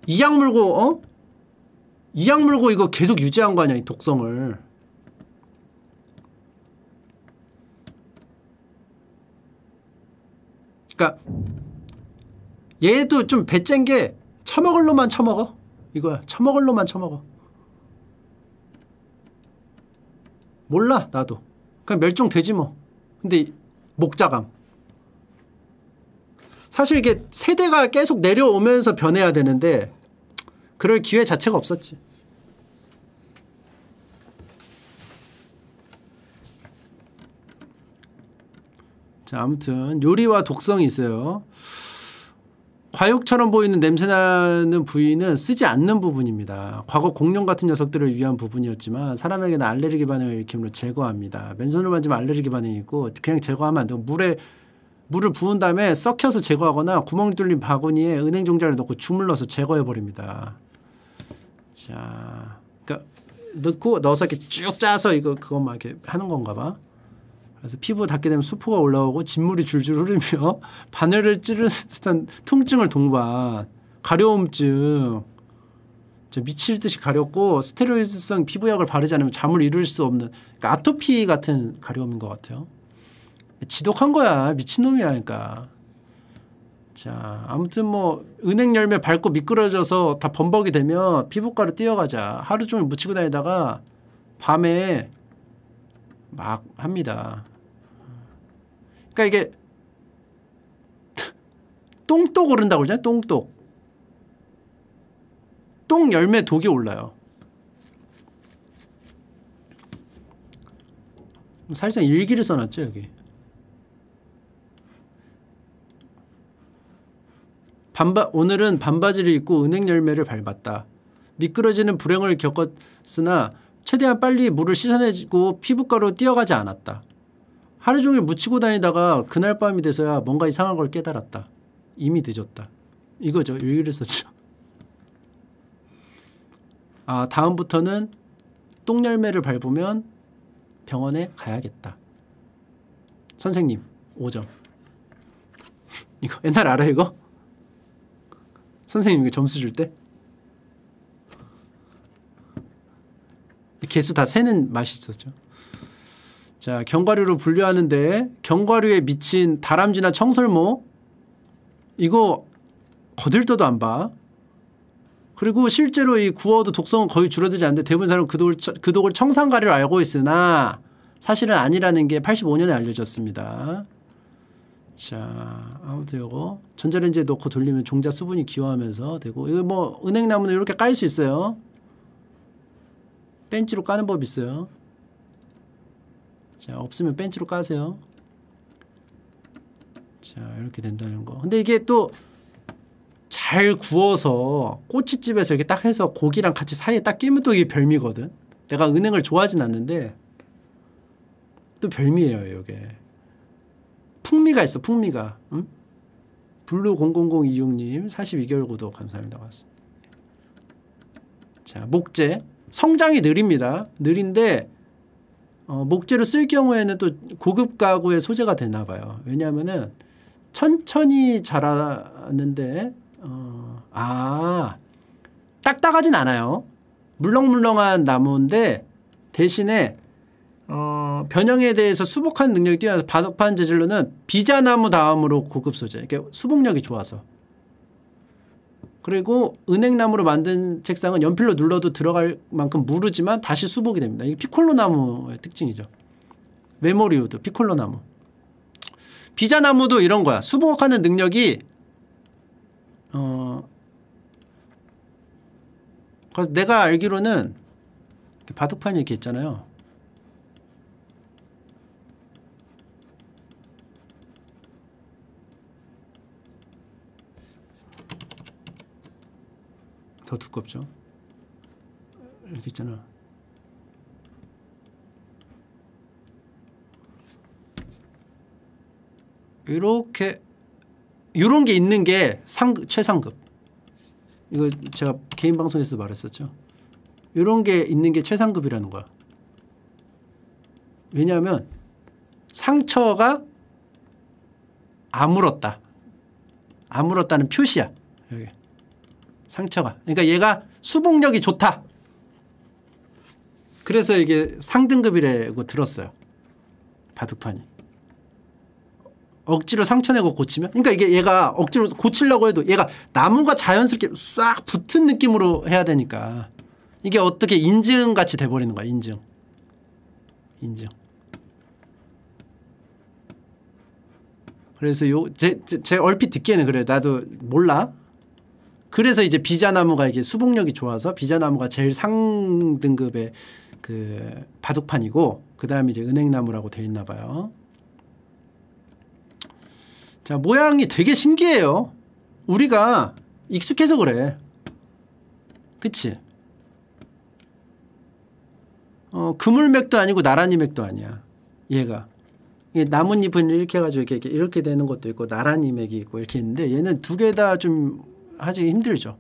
이약 물고 어? 이약 물고 이거 계속 유지한 거 아니야 이 독성을. 그러니까 얘도 좀 배짠 게 처먹을 놈만 처먹어. 이거야. 처먹을 놈만 처먹어. 몰라 나도. 그냥 멸종되지 뭐. 근데 목자감. 사실 이게 세대가 계속 내려오면서 변해야 되는데 그럴 기회 자체가 없었지. 자, 아무튼 요리와 독성이 있어요. 과육처럼 보이는 냄새나는 부위는 쓰지 않는 부분입니다. 과거 공룡 같은 녀석들을 위한 부분이었지만 사람에게는 알레르기 반응을 일으키므로 제거합니다. 맨손으로 만지면 알레르기 반응이 있고 그냥 제거하면 안 되고 물에 물을 부은 다음에 썩혀서 제거하거나 구멍 뚫린 바구니에 은행 종자를 넣고 주물러서 제거해 버립니다. 자, 그러니까 넣고 넣어서 이렇게 쭉 짜서 이거 그것만 이렇게 하는 건가 봐. 그래서 피부 닿게 되면 수포가 올라오고 진물이 줄줄 흐르며 바늘을 찌르는 듯한 통증을 동반, 가려움증, 미칠 듯이 가렵고 스테로이드성 피부약을 바르지 않으면 잠을 이룰 수 없는 그러니까 아토피 같은 가려움인 것 같아요. 지독한 거야 미친놈이야 그러니까. 자 아무튼 뭐 은행 열매 밟고 미끄러져서 다 범벅이 되면 피부과로 뛰어가자 하루 종일 묻히고 다니다가 밤에 막 합니다. 그러니까 이게 똥똑 오른다고 그러잖아요. 똥똑. 똥 열매 독이 올라요. 사실상 일기를 써놨죠 여기. 반바, 오늘은 반바지를 입고 은행 열매를 밟았다. 미끄러지는 불행을 겪었으나 최대한 빨리 물을 씻어내고 피부과로 뛰어가지 않았다. 하루 종일 묻히고 다니다가 그날 밤이 돼서야 뭔가 이상한 걸 깨달았다. 이미 늦었다. 이거죠. 일기를 썼죠. 아 다음부터는 똥열매를 밟으면 병원에 가야겠다. 선생님 5점. 이거 옛날 알아 이거? 선생님 이거 점수 줄 때? 개수 다 세는 맛이 있었죠. 자, 견과류로 분류하는데 견과류에 미친 다람쥐나 청설모 이거 거들떠도 안 봐. 그리고 실제로 이 구워도 독성은 거의 줄어들지 않는데 대부분 사람은 그 독을, 그 독을 청산가리로 알고 있으나 사실은 아니라는 게 85년에 알려졌습니다. 자, 아무튼 요거 전자레인지에 넣고 돌리면 종자 수분이 기화하면서 되고 이거 뭐 은행나무는 이렇게 깔 수 있어요. 벤치로 까는 법 있어요. 자, 없으면 벤치로 까세요. 자, 이렇게 된다는 거. 근데 이게 또 잘 구워서 꼬치집에서 이렇게 딱 해서 고기랑 같이 사이에 딱 끼면 또 이게 별미거든. 내가 은행을 좋아하진 않는데 또 별미예요, 이게. 풍미가 있어, 풍미가. 응? 블루 0002육님 42개월 구독 감사합니다. 자, 목재. 성장이 느립니다. 느린데 어, 목재로 쓸 경우에는 또 고급 가구의 소재가 되나 봐요. 왜냐하면은 천천히 자라는데 어, 아 딱딱하진 않아요. 물렁물렁한 나무인데 대신에 어, 변형에 대해서 수복하는 능력이 뛰어나서 바둑판 재질로는 비자나무 다음으로 고급 소재. 이게 수복력이 좋아서. 그리고 은행나무로 만든 책상은 연필로 눌러도 들어갈 만큼 무르지만 다시 수복이 됩니다. 이게 피콜로 나무의 특징이죠. memory wood, 피콜로 나무. 비자나무도 이런 거야. 수복하는 능력이 어 그래서 내가 알기로는 바둑판이 이렇게 있잖아요. 더 두껍죠. 이렇게 있잖아. 이렇게 이런 게 있는 게 상, 최상급. 이거 제가 개인 방송에서 말했었죠. 이런 게 있는 게 최상급이라는 거야. 왜냐하면 상처가 아물었다. 아물었다는 표시야. 상처가. 그러니까 얘가 수복력이 좋다. 그래서 이게 상등급이라고 들었어요. 바둑판이. 억지로 상처 내고 고치면 그러니까 이게 얘가 억지로 고치려고 해도 얘가 나무가 자연스럽게 싹 붙은 느낌으로 해야 되니까 이게 어떻게 인증같이 돼버리는 거야 인증 인증 그래서 요 제 제 얼핏 듣기에는 그래. 나도 몰라. 그래서 이제 비자나무가 이게 수복력이 좋아서 비자나무가 제일 상등급의 그 바둑판이고 그 다음에 이제 은행나무라고 돼 있나 봐요. 자, 모양이 되게 신기해요. 우리가 익숙해서 그래. 그치? 어, 그물맥도 아니고 나란히 맥도 아니야. 얘가. 이 나뭇잎은 이렇게 해가지고 이렇게, 이렇게 되는 것도 있고 나란히 맥이 있고 이렇게 있는데 얘는 두 개 다 좀 하기 힘들죠.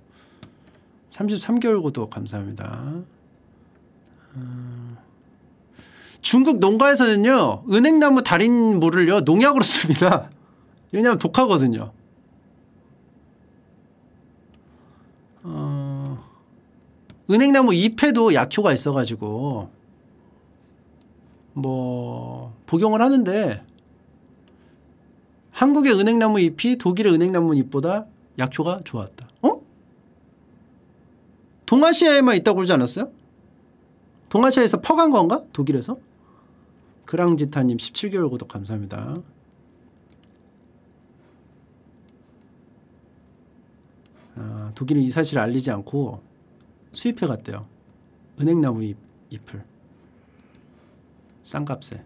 33개월 구독 감사합니다. 어, 중국 농가에서는요 은행나무 달인 물을요 농약으로 씁니다. 왜냐하면 독하거든요. 어, 은행나무 잎에도 약효가 있어가지고 뭐 복용을 하는데 한국의 은행나무 잎이 독일의 은행나무 잎보다 약효가 좋았다. 어? 동아시아에만 있다고 그러지 않았어요? 동아시아에서 퍼간 건가? 독일에서? 그랑지타님 17개월 구독 감사합니다. 아, 독일은 이 사실을 알리지 않고 수입해 갔대요. 은행나무 잎, 잎을. 싼 값에.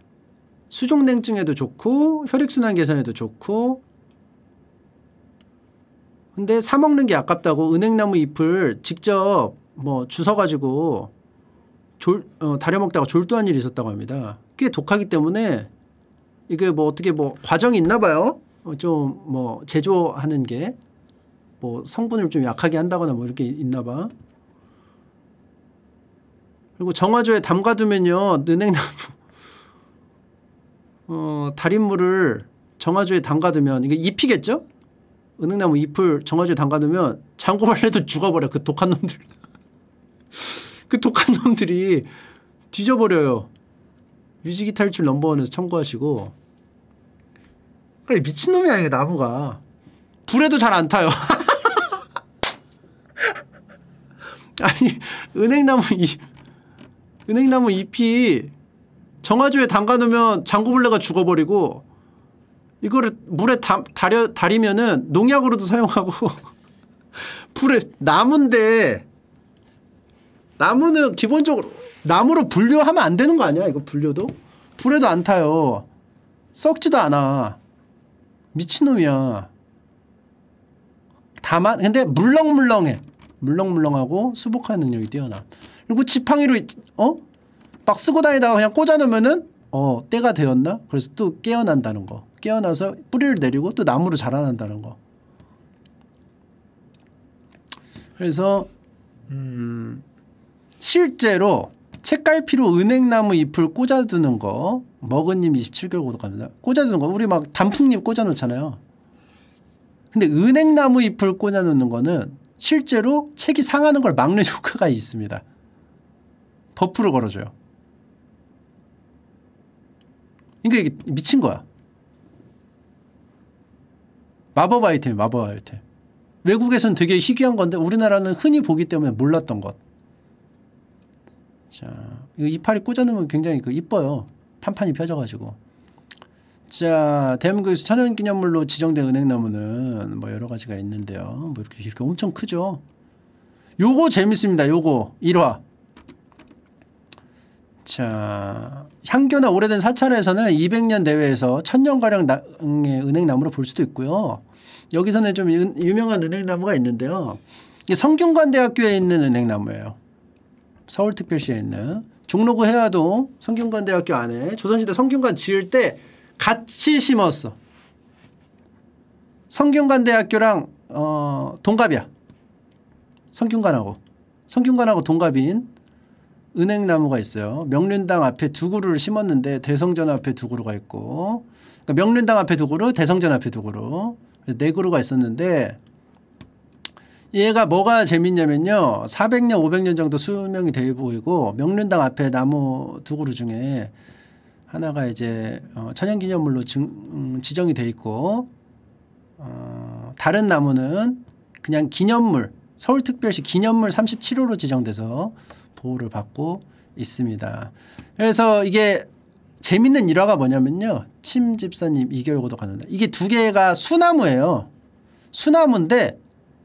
수족냉증에도 좋고 혈액순환 개선에도 좋고 근데 사 먹는 게 아깝다고 은행나무 잎을 직접 뭐 주워 가지고 졸, 어, 다려 먹다가 졸도한 일이 있었다고 합니다. 꽤 독하기 때문에 이게 뭐 어떻게 뭐 과정이 있나 봐요. 어, 좀뭐 제조하는 게 뭐 성분을 좀 약하게 한다거나 뭐 이렇게 있나 봐. 그리고 정화조에 담가두면요 은행나무 어, 달인물을 정화조에 담가두면 이게 잎이겠죠? 은행나무 잎을 정화조에 담가두면 장고발레도 죽어버려 그 독한 놈들. 그 독한 놈들이 뒤져버려요. 위지기 탈출 넘버원에서 참고하시고. 그래 미친놈이야 이게 나무가. 불에도 잘 안 타요. 아니 은행나무 잎 은행나무 잎이 정화조에 담가놓으면 장구벌레가 죽어버리고 이거를 물에 다, 다려, 다리면은 농약으로도 사용하고 불에 나무인데 나무는 기본적으로 나무로 분류하면 안 되는 거 아니야? 이거 분류도? 불에도 안 타요. 썩지도 않아. 미친놈이야. 다만 근데 물렁물렁해. 물렁물렁하고 수복하는 능력이 뛰어나. 그리고 지팡이로 어? 막 쓰고 다니다가 그냥 꽂아놓으면은 어 때가 되었나? 그래서 또 깨어난다는 거 깨어나서 뿌리를 내리고 또 나무로 자라난다는 거. 그래서 음 실제로 책갈피로 은행나무 잎을 꽂아두는 거 먹은님 27개월 구독합니다. 꽂아두는 거 우리 막 단풍잎 꽂아놓잖아요. 근데 은행나무 잎을 꽂아놓는 거는 실제로 책이 상하는 걸 막는 효과가 있습니다. buff를 걸어줘요. 그러니까 이게 미친 거야. 마법 아이템, 마법 아이템. 외국에서는 되게 희귀한 건데 우리나라는 흔히 보기 때문에 몰랐던 것. 자, 이거 이파리 꽂아놓으면 굉장히 그 이뻐요. 판판이 펴져가지고. 자, 대한민국에서 천연기념물로 지정된 은행나무는 뭐 여러 가지가 있는데요. 뭐 이렇게, 이렇게 엄청 크죠. 요거 재밌습니다. 요거 1화. 자, 향교나 오래된 사찰에서는 200년 내외에서 천년가량의 은행나무를 볼 수도 있고요. 여기서는 좀 유명한 은행나무가 있는데요. 이게 성균관대학교에 있는 은행나무예요. 서울특별시에 있는 종로구 해화동 성균관대학교 안에 조선시대 성균관 지을 때 같이 심었어. 성균관대학교랑 어, 동갑이야. 성균관하고 성균관하고 동갑인 은행나무가 있어요. 명륜당 앞에 두 그루를 심었는데 대성전 앞에 두 그루가 있고 그러니까 명륜당 앞에 두 그루 대성전 앞에 두 그루 그래서 네 그루가 있었는데 얘가 뭐가 재밌냐면요. 400년 500년 정도 수명이 돼 보이고 명륜당 앞에 나무 두 그루 중에 하나가 이제 어, 천연기념물로 증, 음, 지정이 돼 있고 어, 다른 나무는 그냥 기념물 서울특별시 기념물 37호로 지정돼서 보호를 받고 있습니다. 그래서 이게 재밌는 일화가 뭐냐면요. 침 집사님 이결고도 가는데 이게 두 개가 수나무예요. 수나무인데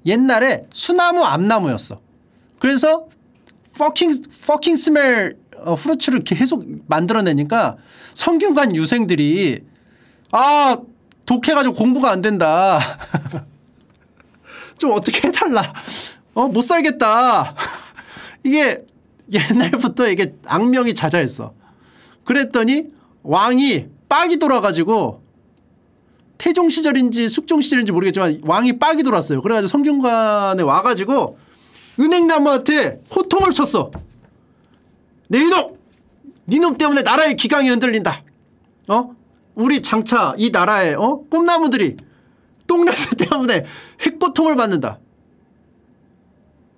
옛날에 수나무 암나무였어. 그래서 fucking fucking smell 어, fruits를 계속 만들어내니까 성균관 유생들이 아 독해가지고 공부가 안 된다. 좀 어떻게 해달라. 어 못 살겠다. 이게 옛날부터 이게 악명이 자자했어. 그랬더니 왕이 빡이 돌아가지고 태종 시절인지 숙종 시절인지 모르겠지만 왕이 빡이 돌았어요. 그래가지고 성균관에 와가지고 은행나무한테 호통을 쳤어. 내 이놈! 니놈 때문에 나라의 기강이 흔들린다. 어? 우리 장차 이 나라의 어? 꿈나무들이 똥냄새 때문에 핵고통을 받는다.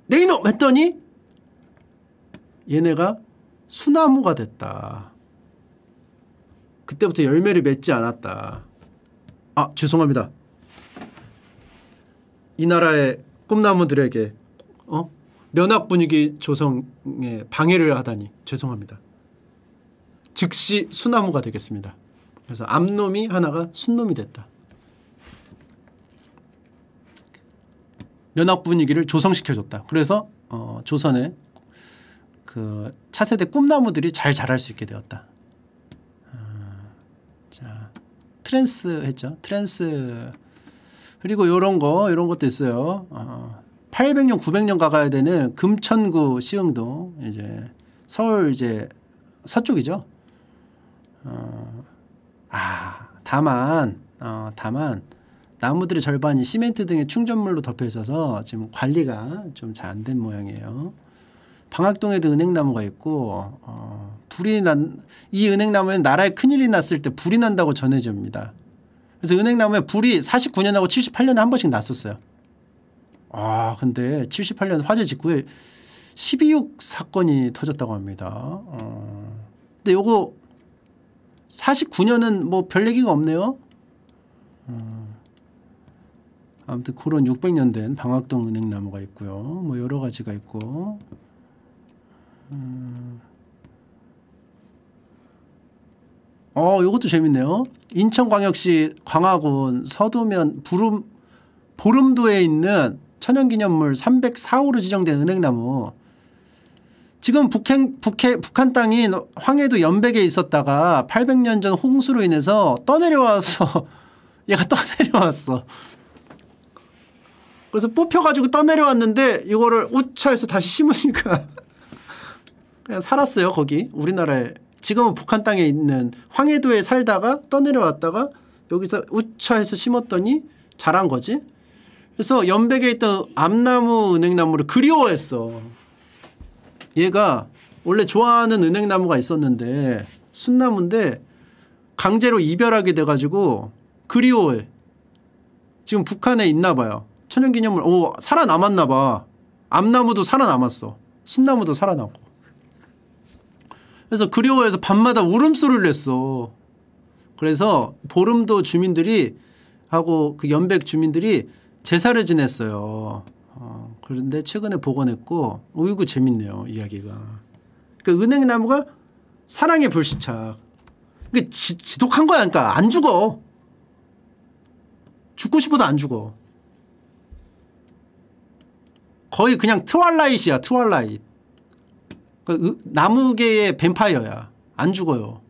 내 이놈! 했더니 얘네가 수나무가 됐다. 그때부터 열매를 맺지 않았다. 아 죄송합니다. 이 나라의 꿈나무들에게 어? 면학 분위기 조성에 방해를 하다니 죄송합니다. 즉시 수나무가 되겠습니다. 그래서 암놈이 하나가 순놈이 됐다. 면학 분위기를 조성시켜줬다. 그래서 어, 조선의 그 차세대 꿈나무들이 잘 자랄 수 있게 되었다. 어, 자 trans 했죠. trans 그리고 이런 거 이런 것도 있어요. 어, 800년 900년 가가야 되는 금천구 시흥동 이제 서울 이제 서쪽이죠. 어, 아 다만 어, 다만 나무들의 절반이 시멘트 등의 충전물로 덮여 있어서 지금 관리가 좀 잘 안 된 모양이에요. 방학동에도 은행나무가 있고 어, 불이 난 이 은행나무에는 나라에 큰일이 났을 때 불이 난다고 전해집니다. 그래서 은행나무에 불이 49년하고 78년에 한 번씩 났었어요. 아 근데 78년 화재 직후에 12.6 사건이 터졌다고 합니다. 어. 근데 요거 49년은 뭐 별 얘기가 없네요. 어. 아무튼 그런 600년 된 방학동 은행나무가 있고요. 뭐 여러 가지가 있고. 음. 어, 요것도 재밌네요. 인천광역시 광화군 서도면 부름 보름도에 있는 천연기념물 304호로 지정된 은행나무. 지금 북행, 북해, 북한 땅인 황해도 연백에 있었다가 800년 전 홍수로 인해서 떠내려와서 얘가 떠내려왔어. 그래서 뽑혀가지고 떠내려왔는데 이거를 우차해서 다시 심으니까 그냥 살았어요 거기 우리나라에 지금은 북한 땅에 있는 황해도에 살다가 떠내려왔다가 여기서 우차해서 심었더니 자란 거지. 그래서 연백에 있던 암나무 은행나무를 그리워했어. 얘가 원래 좋아하는 은행나무가 있었는데 순나무인데 강제로 이별하게 돼가지고 그리워해. 지금 북한에 있나 봐요. 천연기념물 오 살아남았나 봐. 암나무도 살아남았어. 순나무도 살아남고. 그래서 그리워해서 밤마다 울음소리를 냈어. 그래서 보름도 주민들이 하고 그 연백 주민들이 제사를 지냈어요. 어, 그런데 최근에 복원했고, 오이구 재밌네요 이야기가. 그 은행나무가 사랑의 불시착. 그 지, 지독한 거야, 그러니까 안 죽어. 죽고 싶어도 안 죽어. 거의 그냥 트왈라이트야, 트왈라이트. 그 나무계의 뱀파이어야. 안 죽어요.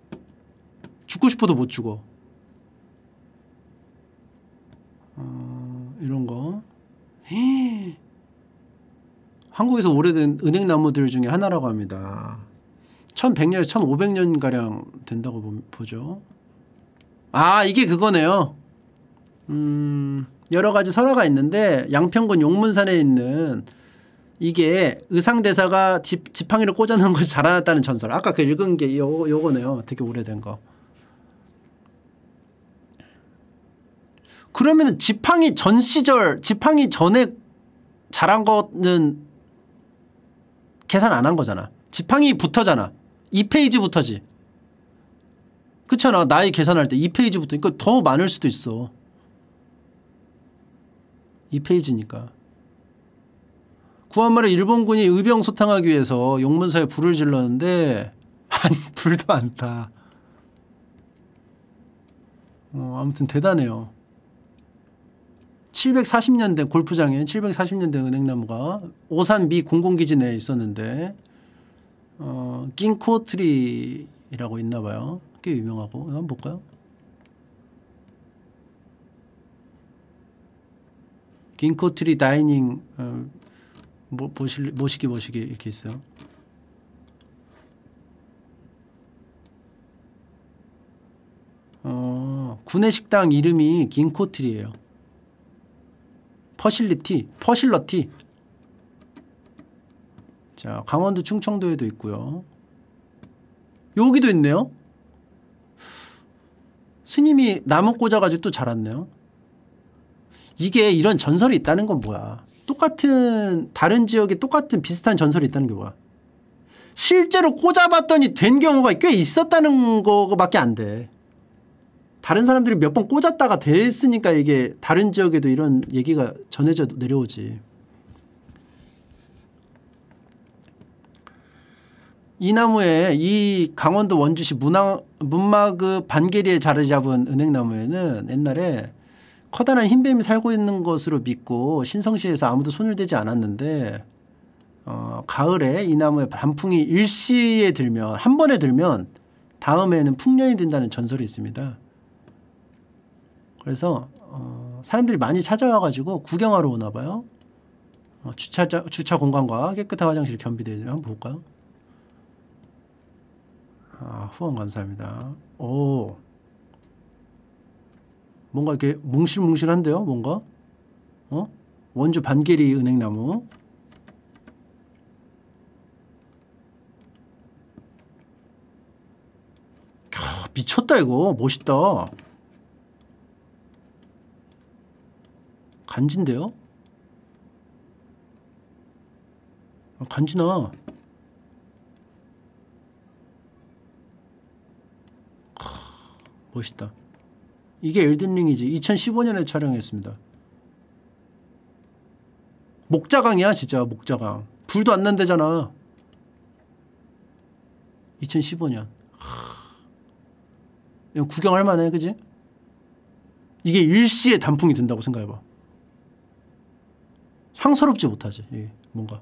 죽고 싶어도 못 죽어. 어, 이런 거. 헤 한국에서 오래된 은행나무들 중에 하나라고 합니다. 1100년에서 1500년 가량 된다고 보죠. 아 이게 그거네요. 음, 여러 가지 설화가 있는데 양평군 용문산에 있는 이게 의상대사가 지, 지팡이를 꽂아놓은 것이 자라났다는 전설. 아까 그 읽은 게 요, 요거네요. 되게 오래된 거. 그러면 지팡이 전 시절, 지팡이 전에 자란 거는 계산 안 한 거잖아. 지팡이 붙어잖아. 2페이지부터지. 그렇잖아. 나이 계산할 때 2페이지부터. 그러니까 더 많을 수도 있어. 2페이지니까. 구한말에 일본군이 의병 소탕하기 위해서 용문사에 불을 질렀는데 아니 불도 안 타. 어, 아무튼 대단해요. 740년 된 골프장에 740년 된 은행나무가 오산 미 공공기지 내에 있었는데 어, 낑코트리라고 있나 봐요. 꽤 유명하고 한번 볼까요? 낑코트리 다이닝 어, 뭐, 모실, 모시기 모시기 이렇게 있어요. 어, 구내 식당 이름이 ginkgo tree예요. facility, facility. 자, 강원도 충청도에도 있고요. 여기도 있네요. 스님이 나무 꽂아가지고 또 자랐네요. 이게 이런 전설이 있다는 건 뭐야? 똑같은 다른 지역에 똑같은 비슷한 전설이 있다는 게 뭐야? 실제로 꽂아봤더니 된 경우가 꽤 있었다는 거밖에 안 돼. 다른 사람들이 몇 번 꽂았다가 됐으니까 이게 다른 지역에도 이런 얘기가 전해져 내려오지. 이 나무에 이 강원도 원주시 문화, 문마그 반계리에 자리 잡은 은행나무에는 옛날에 커다란 흰뱀이 살고 있는 것으로 믿고 신성시에서 아무도 손을 대지 않았는데 어, 가을에 이 나무에 단풍이 일시에 들면 한 번에 들면 다음에는 풍년이 된다는 전설이 있습니다. 그래서 어, 사람들이 많이 찾아와가지고 구경하러 오나 봐요. 어, 주차 주차 공간과 깨끗한 화장실이 겸비되어 한번 볼까요? 아, 후원 감사합니다. 오. 뭔가 이렇게 뭉실뭉실한데요, 뭔가? 어? 원주 반계리 은행나무. 야, 미쳤다, 이거. 멋있다. 간지인데요? 아, 간지나. 멋있다. 이게 엘든링이지. 2015년에 촬영했습니다. 목자강이야 진짜 목자강. 불도 안 난대잖아. 2015년. 이거 구경할 만해 그지? 이게 일시에 단풍이 든다고 생각해봐. 상서롭지 못하지 이게 뭔가.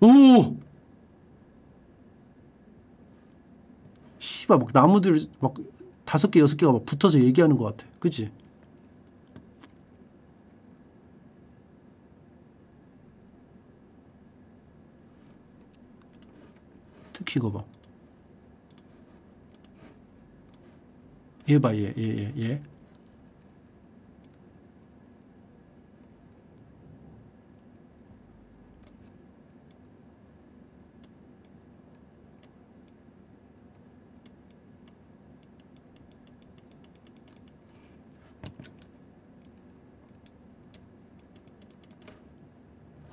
오! 씨발 막 나무들 막 다섯 개 여섯 개가 막 붙어서 얘기하는 것 같아. 그치? 특히 이거 봐. 얘 봐, 얘, 얘, 얘, 얘.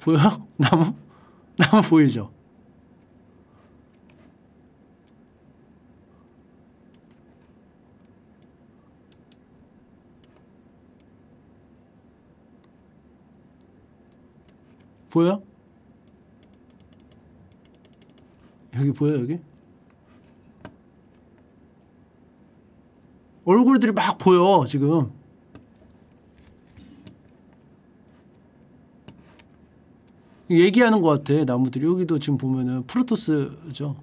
보여? 나무? 나무 보이죠? 보여? 여기 보여 여기? 얼굴들이 막 보여 지금 얘기하는 것 같아 나무들이. 여기도 지금 보면은 프로토스죠.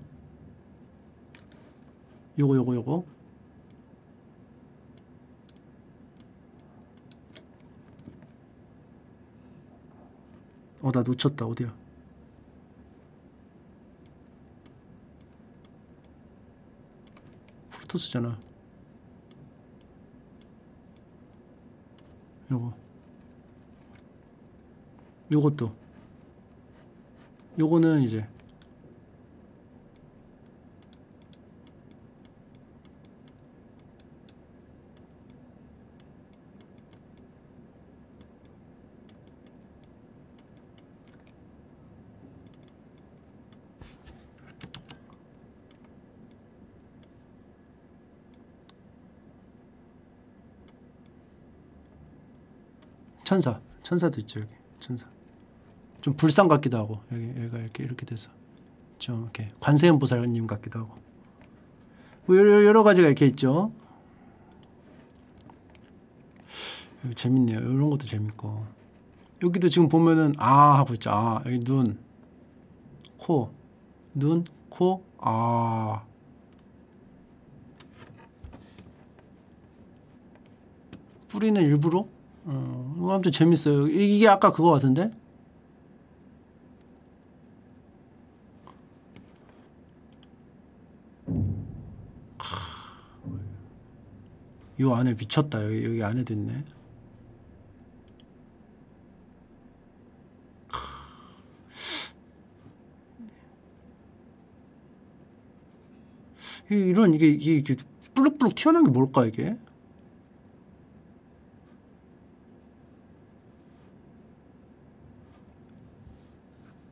요거 요거 요거. 어 나 놓쳤다 어디야? 프로토스잖아. 요거. 요것도 요거는 이제 천사 천사도 있죠 여기. 천사 좀 불상 같기도 하고 여기 여기 가 이렇게 이렇게 돼서 좀 이렇게 관세음 보살님 같기도 하고 뭐 여러, 여러 가지가 이렇게 있죠. 재밌네요. 이런 것도 재밌고 여기도 지금 보면은 아 하고 있죠. 아 여기 눈, 코, 눈, 코, 아. 뿌리는 일부러? 어, 이거 아무튼 재밌어요. 이- 이게 아까 그거 같은데? 요 안에 미쳤다. 여기, 여기 안에도 있네. 이- 이런 이게 이게 뿔룩뿔룩 튀어나온 게 뭘까 이게?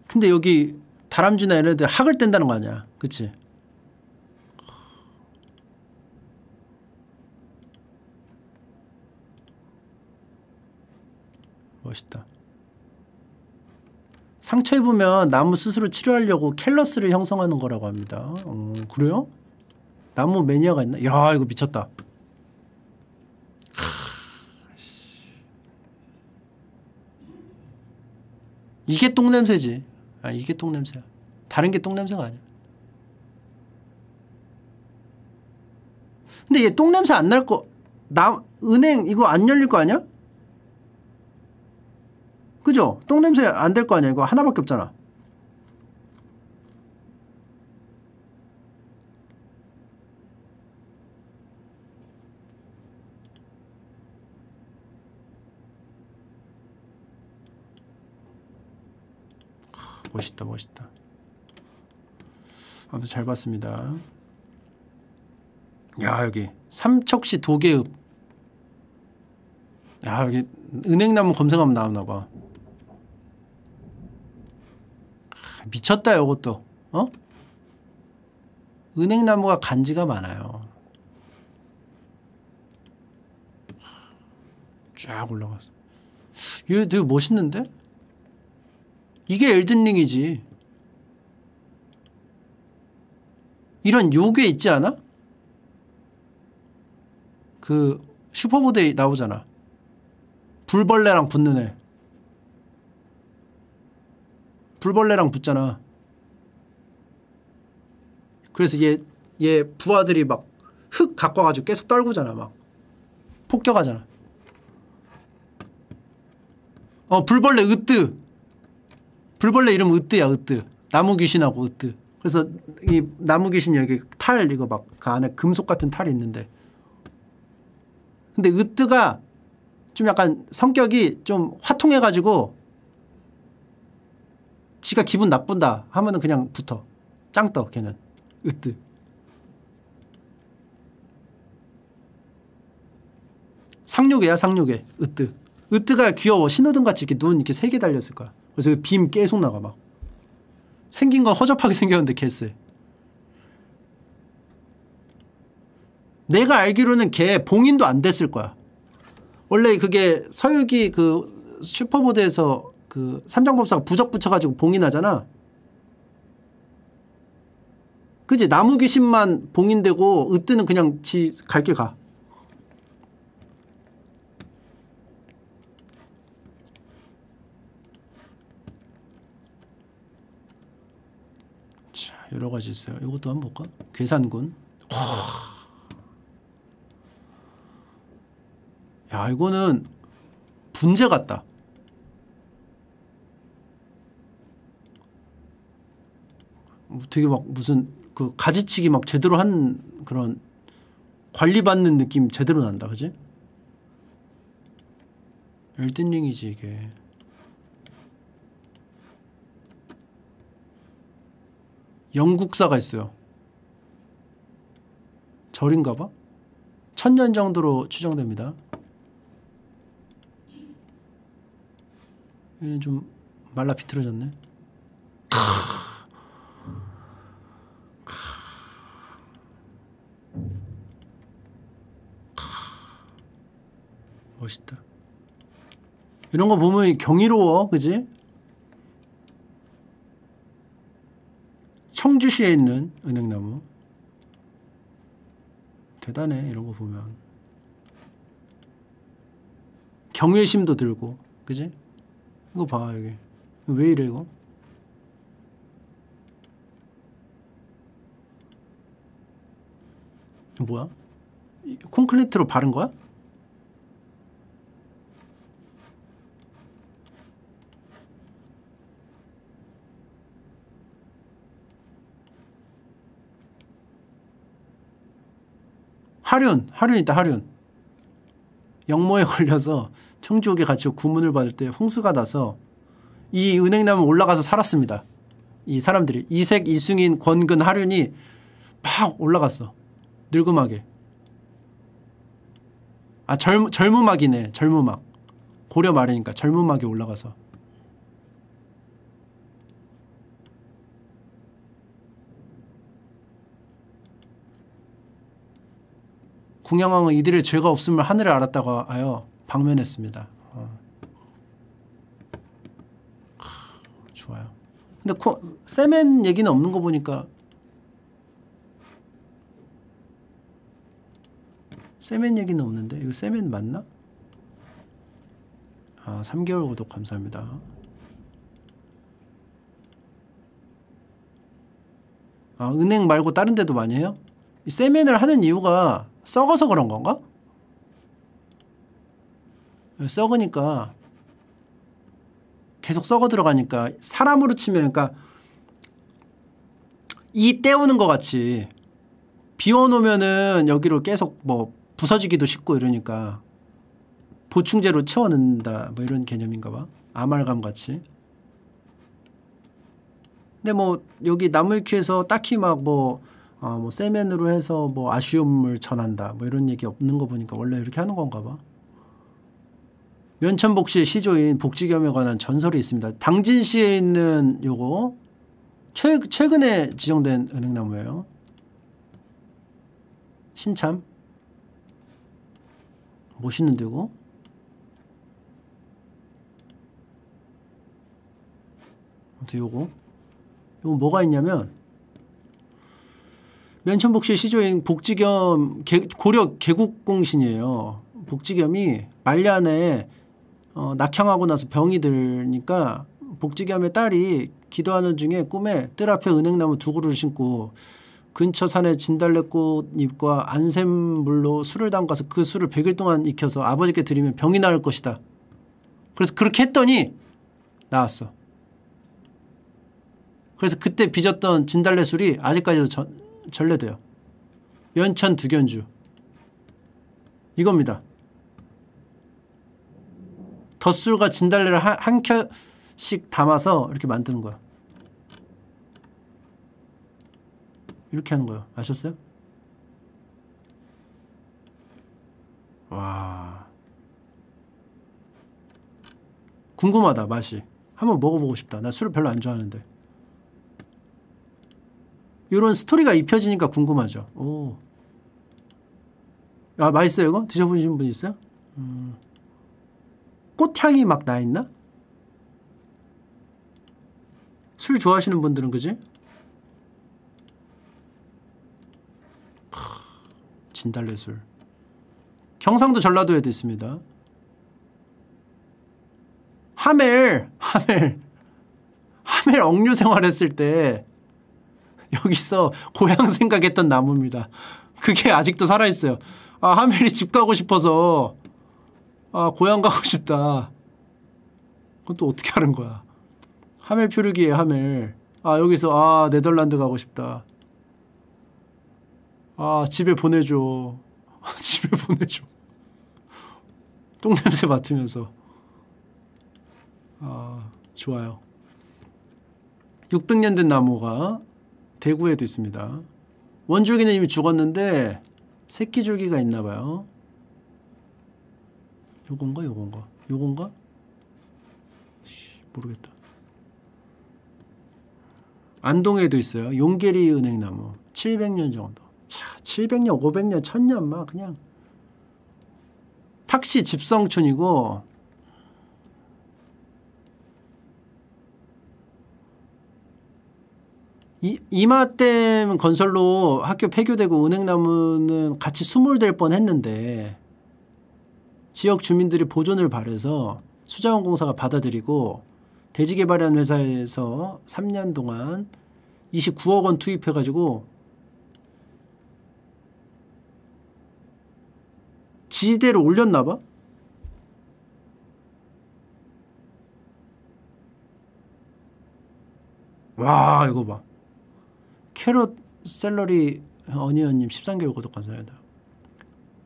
근데 여기 다람쥐나 얘네들 학을 뗀다는 거 아니야? 그치? 멋있다. 상처 입으면 나무 스스로 치료하려고 캘러스를 형성하는 거라고 합니다. 어, 그래요? 나무 매니아가 있나? 야 이거 미쳤다. 이게 똥 냄새지. 아 이게 똥 냄새야. 다른 게 똥 냄새가 아니야. 근데 얘 똥 냄새 안 날 거. 나 은행 이거 안 열릴 거 아니야? 그죠? 똥 냄새 안 될 거 아니야? 이거 하나밖에 없잖아. 멋있다 멋있다 아무튼 잘 봤습니다 야 여기 삼척시 도계읍 야 여기 은행나무 검색하면 나오나봐 미쳤다 이것도 어? 은행나무가 간지가 많아요 쫙 올라갔어 이거 되게 멋있는데? 이게 엘든링이지. 이런 요괴 있지 않아? 그 슈퍼보드에 나오잖아. 불벌레랑 붙는 애. 불벌레랑 붙잖아. 그래서 얘, 얘 부하들이 막 흙 갖고 와가지고 계속 떨구잖아. 막. 폭격하잖아. 어, 불벌레 으뜨. 불벌레 이름 으뜨야 으뜨 나무 귀신하고 으뜨 그래서 이 나무 귀신 여기 탈 이거 막 그 안에 금속 같은 탈이 있는데 근데 으뜨가 좀 약간 성격이 좀 화통해 가지고 지가 기분 나쁜다 하면은 그냥 붙어. 짱떠 걔는. 으뜨. 상륙이야 상륙에. 으뜨. 으뜨가 귀여워. 신호등 같이 이렇게 눈 이렇게 세 개 달렸을 거야. 그래서 그빔 계속 나가 막. 생긴 건 허접하게 생겼는데 개쎄. 내가 알기로는 걔 봉인도 안 됐을 거야. 원래 그게 서유기 그 슈퍼보드에서 그 삼장법사가 부적 붙여가지고 봉인하잖아 그지 나무 귀신만 봉인되고 으뜨는 그냥 지 갈 길 가. 자, 여러 가지 있어요. 이것도 한번 볼까? 괴산군. 와. 야, 이거는 분재 같다. 되게 막 무슨 그 가지치기 막 제대로 한 그런 관리받는 느낌 제대로 난다, 그지? 엘든링이지 이게. 영국사가 있어요. 절인가 봐? 천년 정도로 추정됩니다. 얘는 좀 말라 비틀어졌네. 멋있다. 이런 거 보면 경이로워, 그지? 청주시에 있는 은행나무 대단해 이런 거 보면 경외심도 들고 그지? 이거 봐 여기 왜 이래 이거? 뭐야? 이- 콘크리트로 바른 거야? 하륜, 하륜 있다, 하륜. 영모에 걸려서 청주옥에 갇혀 구문을 받을 때 홍수가 나서 이 은행나무 올라가서 살았습니다. 이 사람들이 이색, 이승인, 권근, 하륜이 막 올라갔어. 늙음하게. 아 젊, 젊음악이네. 젊음악. 고려 말이니까 젊음악에 올라가서. 궁양왕은 이들의 죄가 없음을 하늘에 알았다고 하여 방면했습니다. 어. 크, 좋아요. 근데 코, 세멘 얘기는 없는 거 보니까 세멘 얘기는 없는데 이거 세멘 맞나? 아 3개월 구독 감사합니다. 아 은행 말고 다른 데도 많이 해요? 이 세멘을 하는 이유가 썩어서 그런 건가? 썩으니까 계속 썩어 들어가니까 사람으로 치면 그러니까 이 때우는 것 같이 비워놓으면은 여기로 계속 뭐 부서지기도 쉽고 이러니까 보충제로 채워 넣는다 뭐 이런 개념인가 봐 아말감 같이 근데 뭐 여기 나물퀴에서 딱히 막 뭐 어, 뭐 세멘으로 해서 뭐 아쉬움을 전한다 뭐 이런 얘기 없는 거 보니까 원래 이렇게 하는 건가 봐. 면천복시의 시조인 복지겸에 관한 전설이 있습니다. 당진시에 있는 요거 최, 최근에 지정된 은행나무예요. 신참. 멋있는 데고 아무튼 요거. 요거 뭐가 있냐면 면천복시 시조인 복지겸 개, 고려 개국공신이에요 복지겸이 말년에 어, 낙향하고 나서 병이 들니까 복지겸의 딸이 기도하는 중에 꿈에 뜰 앞에 은행나무 두 그루를 신고 근처 산에 진달래꽃잎과 안샘물로 술을 담가서 그 술을 100일 동안 익혀서 아버지께 드리면 병이 나을 것이다. 그래서 그렇게 했더니 나왔어. 그래서 그때 빚었던 진달래 술이 아직까지도 전, 전래돼요. 연천 두견주. 이겁니다. 덧술과 진달래를 한, 한 켜씩 담아서 이렇게 만드는 거야. 이렇게 하는 거예요. 아셨어요? 와. 궁금하다, 맛이. 한번 먹어보고 싶다. 나 술을 별로 안 좋아하는데. 이런 스토리가 입혀지니까 궁금하죠. 오. 아, 맛있어요, 이거? 드셔보신 분 있어요? 음. 꽃향이 막 나 있나? 술 좋아하시는 분들은 그지? 진달래술. 경상도 전라도에도 있습니다. 하멜, 하멜, 하멜 억류 생활했을 때 여기서 고향 생각했던 나무입니다. 그게 아직도 살아있어요. 아, 하멜이 집 가고 싶어서 아, 고향 가고 싶다. 그건 또 어떻게 하는 거야? 하멜 표류기에 하멜. 아, 여기서 아, 네덜란드 가고 싶다. 아 집에 보내줘 집에 보내줘 똥냄새 맡으면서 아 좋아요 600년 된 나무가 대구에도 있습니다. 원줄기는 이미 죽었는데 새끼 줄기가 있나봐요. 요건가 요건가? 요건가? 모르겠다. 안동에도 있어요. 용계리 은행나무. 700년 정도. 차, 700년, 500년, 1000년 막 그냥. 탁시 집성촌이고 이, 이마댐 건설로 학교 폐교되고 은행나무는 같이 수몰될 뻔했는데 지역 주민들이 보존을 바래서 수자원공사가 받아들이고 대지개발이라는 회사에서 3년 동안 29억 원 투입해가지고 지대로 올렸나봐? 와 이거 봐 캐럿 샐러리 어니언님 13개월 구독 감사합니다.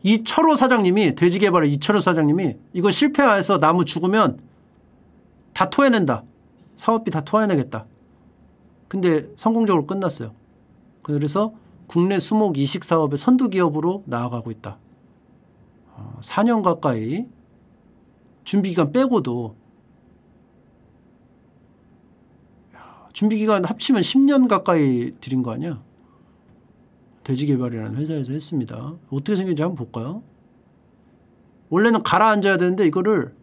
이철호 사장님이 돼지개발의 이철호 사장님이 이거 실패해서 나무 죽으면 다 토해낸다. 사업비 다 토해내겠다. 근데 성공적으로 끝났어요. 그래서 국내 수목 이식 사업의 선두 기업으로 나아가고 있다. 어, 4년 가까이 준비 기간 빼고도 준비 기간 합치면 10년 가까이 들인 거 아니야? 돼지개발이라는 회사에서 했습니다. 어떻게 생겼는지 한번 볼까요? 원래는 가라앉아야 되는데 이거를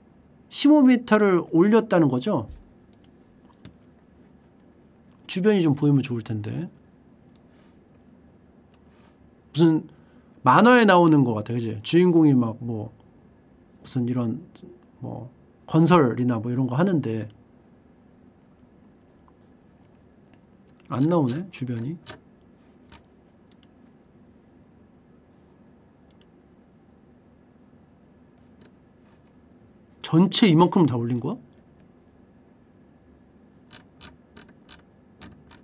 15m를 올렸다는 거죠. 주변이 좀 보이면 좋을 텐데. 무슨 만화에 나오는 것 같아, 그지? 주인공이 막 뭐 무슨 이런 뭐 건설이나 뭐 이런 거 하는데 안 나오네 주변이 전체 이만큼 다 올린 거야?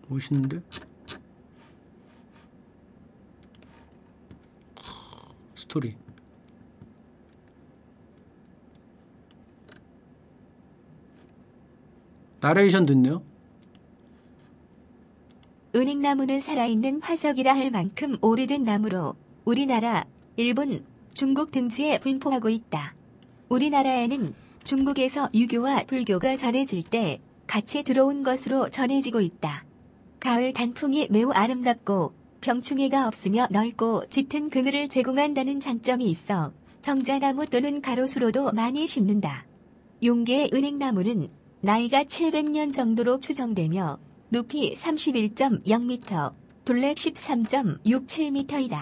멋있는데? 스토리 나레이션도 있네요 은행나무는 살아있는 화석이라 할 만큼 오래된 나무로 우리나라, 일본, 중국 등지에 분포하고 있다. 우리나라에는 중국에서 유교와 불교가 전해질 때 같이 들어온 것으로 전해지고 있다. 가을 단풍이 매우 아름답고 병충해가 없으며 넓고 짙은 그늘을 제공한다는 장점이 있어 정자나무 또는 가로수로도 많이 심는다. 용계의 은행나무는 나이가 700년 정도로 추정되며 높이 31.0m, 둘레 13.67m이다.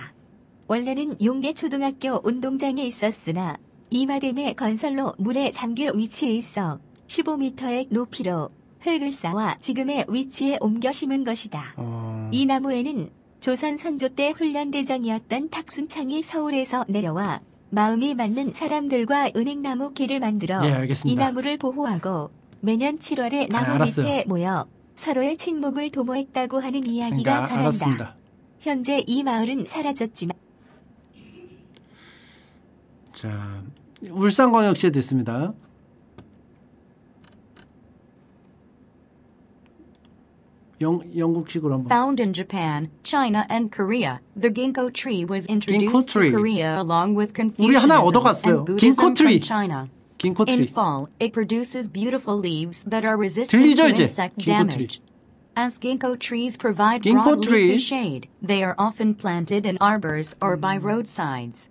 원래는 용계 초등학교 운동장에 있었으나 이마댐의 건설로 물에 잠길 위치에 있어 15m의 높이로 흙을 쌓아 지금의 위치에 옮겨 심은 것이다. 어... 이 나무에는 조선 선조 때 훈련대장이었던 탁순창이 서울에서 내려와 마음이 맞는 사람들과 은행나무 길을 만들어 예, 이. 나무를 보호하고 매년 7월에 아, 나무 알았어요. 밑에 모여 서로의 친목을 도모했다고 하는 이야기가 그러니까 전한다. 알았습니다. 현재 이 마을은 사라졌지만 자, 울산광역시에 됐습니다. 영, 영국식으로 한번. Found in Japan, China, and Korea, the ginkgo tree was introduced to Korea along with 우리 하나 Confucianism 얻어갔어요. and Buddhism ginkgo tree. from China. In 긴코트리. fall, it produces beautiful leaves that are resistant 들리죠, to 이제? insect ginkgo damage. As ginkgo trees provide Ginkgo broad leafy trees. shade, they are often planted in arbors or by roadsides.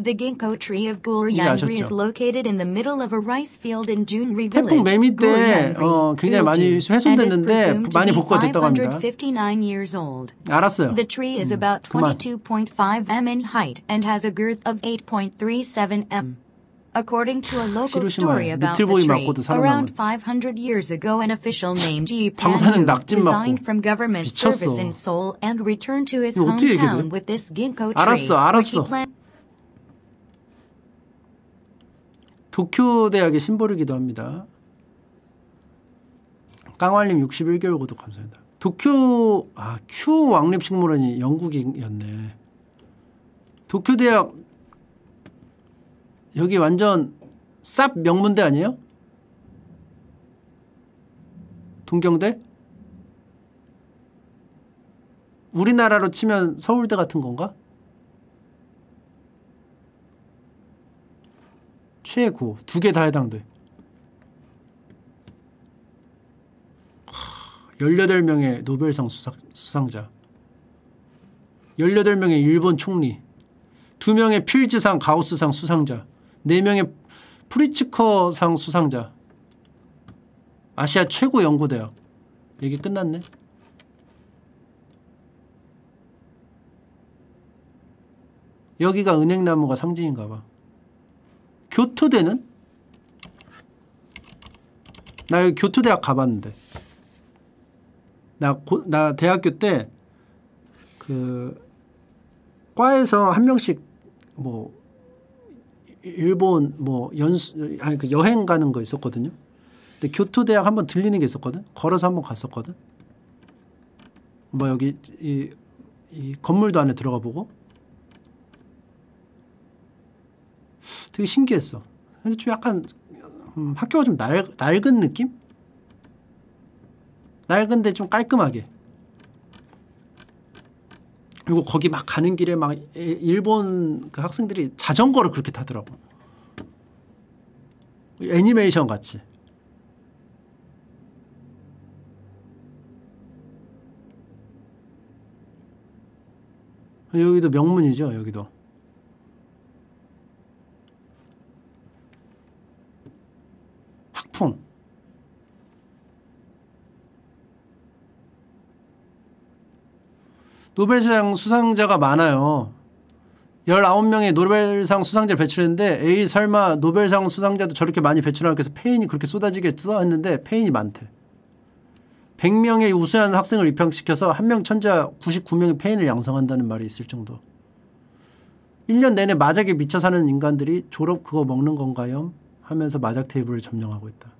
The ginkgo tree of Guryangri 아셨죠? is located in the middle of a rice field in Junri 태풍 village, 매미 때 Guryangri, 어, 굉장히 많이 Gyeonggi, and is 훼손됐는데 presumed to 많이 be 복구가 됐다고 합니다. 559 years old. 알았어요. The tree is 음, about 그만. 22.5 m in height and has a girth of 8.37 m. According to a local story about the tree, around 살아남은 500 years ago an official named Yi 맞고 resigned from government service in Seoul and returned to his hometown with this ginkgo tree, 알았어, 알았어. 도쿄 대학의 심볼이기도 합니다. 깡활님 61개월 구독 감사합니다. 도쿄 아 큐 왕립 식물원이 영국이었네. 도쿄 대학 여기 완전 쌉 명문대 아니에요? 동경대? 우리나라로 치면 서울대 같은 건가? 최고 두 개 다 해당돼. 하, 18명의 노벨상 수상, 수상자 18명의 일본 총리 2명의 필즈상 가우스상 수상자 4명의 프리츠커상 수상자. 아시아 최고 연구대학. 얘기 끝났네. 여기가 은행나무가 상징인가봐. 교토대는? 나 여기 교토대학 가봤는데. 나, 고, 나 대학교 때 그 과에서 한 명씩 뭐 일본 뭐 연수 아니 그 여행 가는 거 있었거든요. 근데 교토 대학 한번 들리는 게 있었거든. 걸어서 한번 갔었거든. 뭐 여기 이, 이 건물도 안에 들어가 보고 되게 신기했어. 근데 좀 약간 음, 학교가 좀 낡, 낡은 느낌? 낡은데 좀 깔끔하게. 그리고 거기 막 가는 길에 막 에- 일본 그 학생들이 자전거를 그렇게 타더라고. 애니메이션 같이. 여기도 명문이죠, 여기도. 학풍. 노벨상 수상자가 많아요. 19명의 노벨상 수상자를 배출했는데 에이 설마 노벨상 수상자도 저렇게 많이 배출하고 해서 페인이 그렇게 쏟아지겠어 했는데 페인이 많대. 100명의 우수한 학생을 입학시켜서 한 명 천자 99명의 페인을 양성한다는 말이 있을 정도. 1년 내내 마작에 미쳐 사는 인간들이 졸업 그거 먹는 건가요? 하면서 마작 테이블을 점령하고 있다.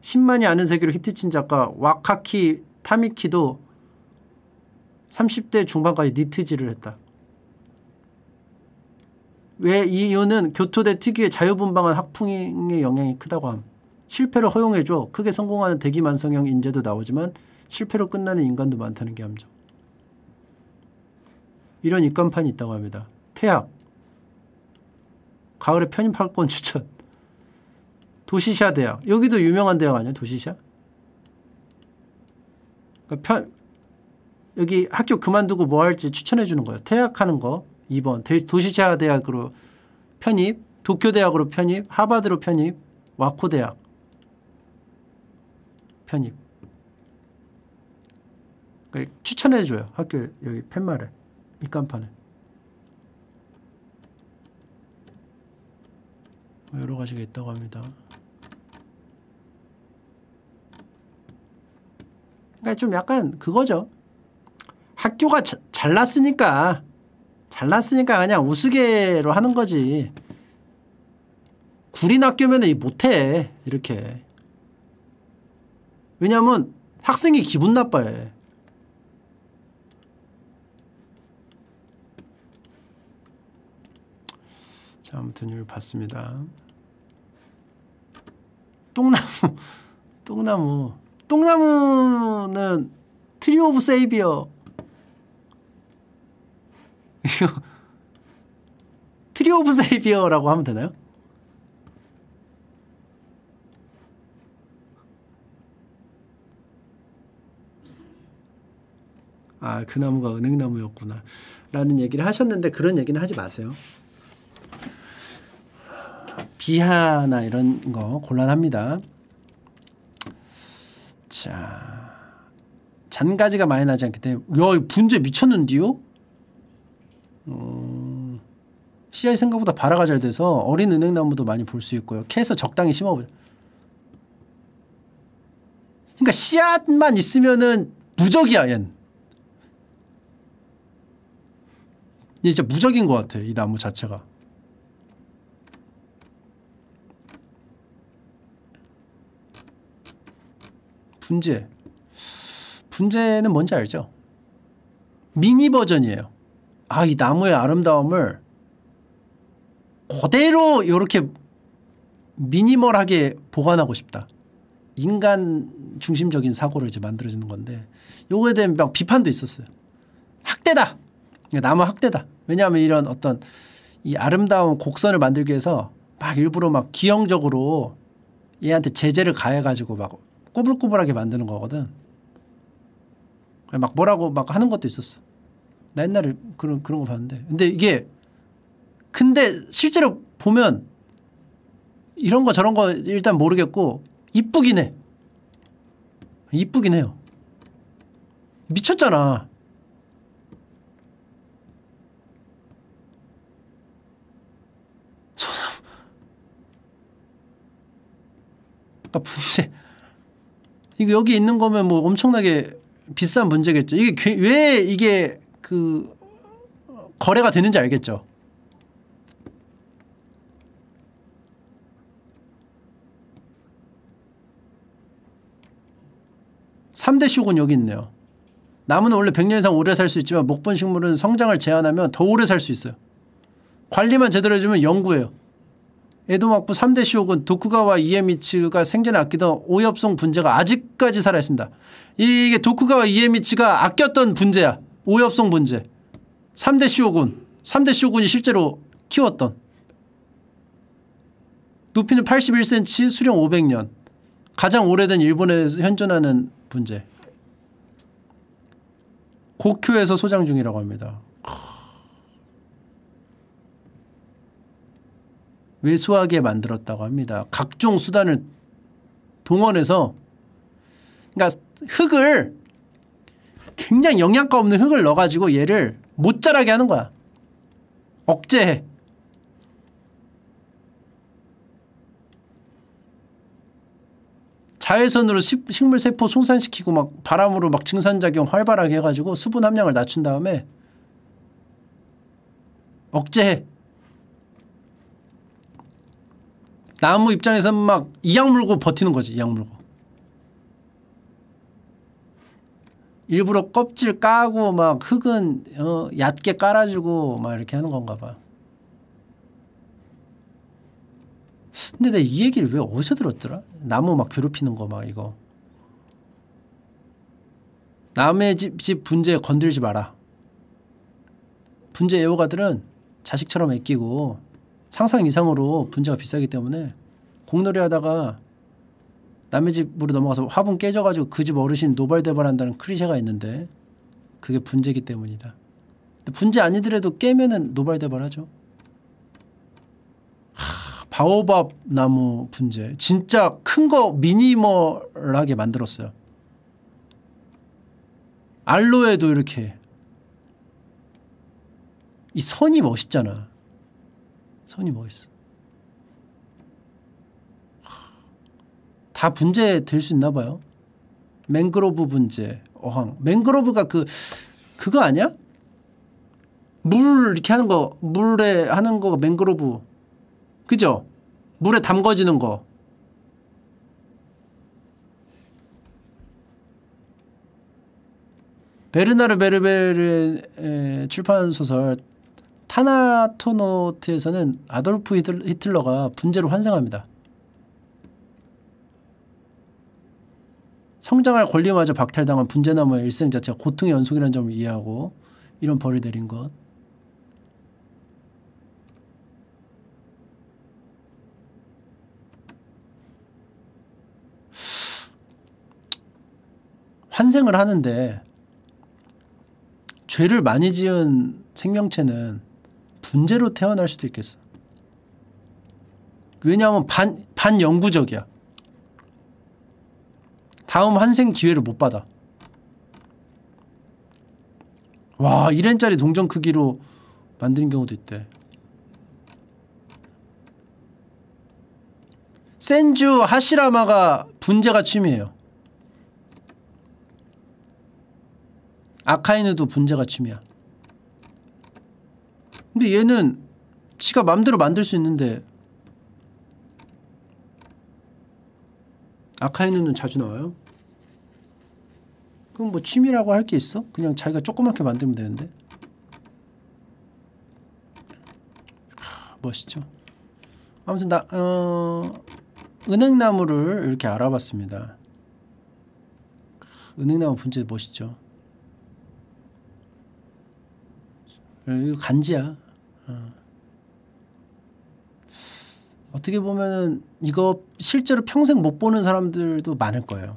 10만이 아는 세계로 히트친 작가 와카키 타미키도 30대 중반까지 니트질을 했다. 왜 이유는 교토대 특유의 자유분방한 학풍의 영향이 크다고 함. 실패를 허용해줘 크게 성공하는 대기만성형 인재도 나오지만 실패로 끝나는 인간도 많다는 게 함정. 이런 입간판이 있다고 합니다. 태학 가을에 편입학권 추천 도시샤 대학 여기도 유명한 대학 아니야 도시샤? 그러니까 편 여기 학교 그만두고 뭐 할지 추천해 주는 거예요. 퇴학하는 거 2번 대- 도시샤 대학으로 편입 도쿄 대학으로 편입 하버드로 편입 와코 대학 편입 그러니까 추천해 줘요. 학교 여기 팻말에 입간판에 뭐 여러 가지가 있다고 합니다. 그러니까 좀 약간 그거죠. 학교가 자- 잘났으니까 잘났으니까 그냥 우스개로 하는 거지. 구린 학교면 못해 이렇게. 왜냐면 학생이 기분 나빠해. 자 아무튼 이걸 봤습니다. 똥나무 똥나무 똥나무는 Tree of Savior 이거 Tree of Savior라고 하면 되나요? 아, 그 나무가 은행나무였구나. 라는 얘기를 하셨는데 그런 얘기는 하지 마세요. 비하나 이런 거 곤란합니다. 자, 잔가지가 많이 나지 않기 때문에 야, 이 분재 미쳤는데요? 어, 씨앗이 생각보다 발화가 잘 돼서 어린 은행나무도 많이 볼 수 있고요. 캐서 적당히 심어보죠. 그러니까 씨앗만 있으면은 무적이야, 얜. 얘 진짜 무적인 것 같아, 이 나무 자체가. 분재. 분재는 뭔지 알죠? 미니 버전이에요. 아, 이 나무의 아름다움을 그대로 이렇게 미니멀하게 보관하고 싶다. 인간 중심적인 사고를 이제 만들어지는 건데 요거에 대한 막 비판도 있었어요. 학대다. 나무 학대다. 왜냐하면 이런 어떤 이 아름다운 곡선을 만들기 위해서 막 일부러 막 기형적으로 얘한테 제재를 가해가지고 막 꾸불꾸불하게 만드는 거거든. 막 뭐라고 막 하는 것도 있었어. 나 옛날에 그런 그런 거 봤는데. 근데 이게 근데 실제로 보면 이런 거 저런 거 일단 모르겠고 이쁘긴 해. 이쁘긴 해요. 미쳤잖아. 소나무. 그러니까 분재. 이거 여기 있는 거면 뭐 엄청나게 비싼 문제겠죠. 이게 괴- 왜 이게 그 거래가 되는지 알겠죠. 삼대 쇼군 여기 있네요. 나무는 원래 100년 이상 오래 살 수 있지만 목본 식물은 성장을 제한하면 더 오래 살 수 있어요. 관리만 제대로 해주면 영구해요. 에도 막부 3대 시옥은 도쿠가와 이에미츠가 생전에 아끼던 오엽성 분재가 아직까지 살아있습니다. 이게 도쿠가와 이에미츠가 아꼈던 분재야. 오엽성 분재. 3대 시옥은 3대 시옥군이 실제로 키웠던 높이는 81cm, 수령 500년. 가장 오래된 일본에서 현존하는 분재. 고쿄에서 소장 중이라고 합니다. 왜소하게 만들었다고 합니다. 각종 수단을 동원해서 그러니까 흙을 굉장히 영양가 없는 흙을 넣어가지고 얘를 못 자라게 하는 거야. 억제해. 자외선으로 식- 식물 세포 손상시키고 막 바람으로 막 증산작용 활발하게 해가지고 수분 함량을 낮춘 다음에 억제해. 나무 입장에서는 막 이약 물고 버티는 거지 이약 물고. 일부러 껍질 까고 막 흙은 어, 얕게 깔아주고 막 이렇게 하는 건가 봐. 근데 내가 이 얘기를 왜 어디서 들었더라? 나무 막 괴롭히는 거 막 이거. 남의 집, 집 분재 건들지 마라. 분재 애호가들은 자식처럼 아끼고 상상 이상으로 분재가 비싸기 때문에 공놀이 하다가 남의 집으로 넘어가서 화분 깨져가지고 그 집 어르신 노발대발한다는 클리셰가 있는데 그게 분재기 때문이다. 분재 아니더라도 깨면은 노발대발하죠. 하, 바오밥 나무 분재 진짜 큰 거 미니멀하게 만들었어요. 알로에도 이렇게 이 선이 멋있잖아. 선이 멋있어. 다 분재 될 수 있나 봐요. 맹그로브 분재, 어항. 맹그로브가 그 그거 아니야? 물 이렇게 하는 거, 물에 하는 거 맹그로브. 그죠? 물에 담궈지는 거. 베르나르 베르베르의 출판 소설 타나토노트에서는 아돌프 히틀- 히틀러가 분재로 환생합니다. 성장할 권리마저 박탈당한 분재나무의 일생 자체가 고통의 연속이라는 점을 이해하고 이런 벌을 내린 것. 환생을 하는데 죄를 많이 지은 생명체는 분재로 태어날 수도 있겠어. 왜냐하면 반, 반영구적이야. 다음 환생 기회를 못 받아. 와, 1엔짜리 동전 크기로 만드는 경우도 있대. 센주 하시라마가 분재가 취미예요. 아카이누도 분재가 취미야. 근데 얘는 지가 맘대로 만들 수 있는데 아카이누는 자주 나와요? 그럼 뭐 취미라고 할 게 있어? 그냥 자기가 조그맣게 만들면 되는데 하, 멋있죠 아무튼 나 어, 은행나무를 이렇게 알아봤습니다 은행나무 분재 멋있죠 이거 간지야. 어. 어떻게 보면은 이거 실제로 평생 못 보는 사람들도 많을 거예요.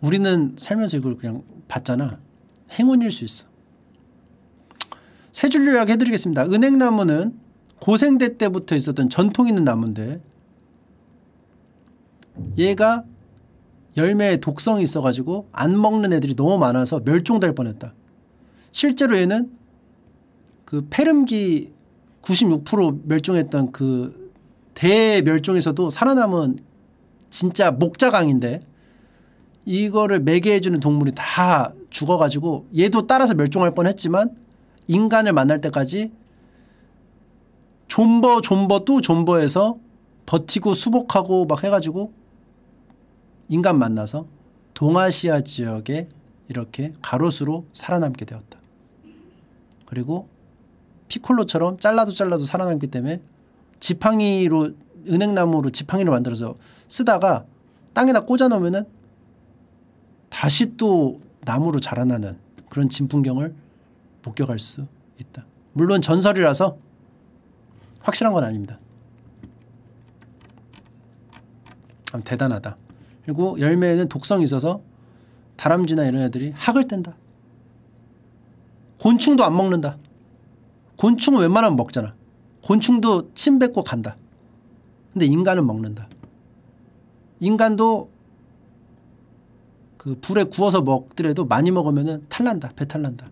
우리는 살면서 이걸 그냥 봤잖아. 행운일 수 있어. 세 줄로 요약 해드리겠습니다. 은행나무는 고생대 때부터 있었던 전통 있는 나무인데 얘가 열매에 독성이 있어가지고 안 먹는 애들이 너무 많아서 멸종될 뻔했다. 실제로 얘는 그 페름기 96% 멸종했던 그 대멸종에서도 살아남은 진짜 목자강인데 이거를 매개해주는 동물이 다 죽어가지고 얘도 따라서 멸종할 뻔했지만 인간을 만날 때까지 존버 존버 또 존버해서 버티고 수복하고 막 해가지고 인간 만나서 동아시아 지역에 이렇게 가로수로 살아남게 되었다. 그리고 피콜로처럼 잘라도 잘라도 살아남기 때문에 지팡이로 은행나무로 지팡이를 만들어서 쓰다가 땅에다 꽂아 놓으면은 다시 또 나무로 자라나는 그런 진풍경을 목격할 수 있다. 물론 전설이라서 확실한 건 아닙니다. 참 대단하다. 그리고 열매에는 독성이 있어서 다람쥐나 이런 애들이 학을 뗀다. 곤충도 안 먹는다. 곤충은 웬만하면 먹잖아. 곤충도 침 뱉고 간다. 근데 인간은 먹는다. 인간도 그 불에 구워서 먹더라도 많이 먹으면 탈난다. 배탈 난다.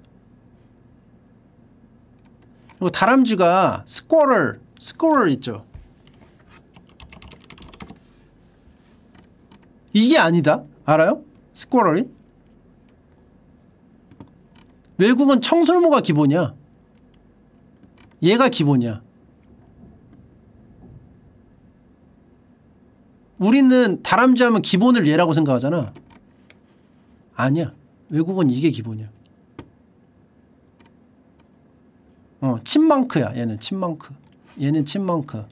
그리고 다람쥐가 스쿼럴, 스쿼럴 있죠. 이게 아니다. 알아요? 스쿼럴이? 외국은 청설모가 기본이야. 얘가 기본이야. 우리는 다람쥐 하면 기본을 얘라고 생각하잖아. 아니야. 외국은 이게 기본이야. 어, 침망크야. 얘는 침망크. 얘는 침망크.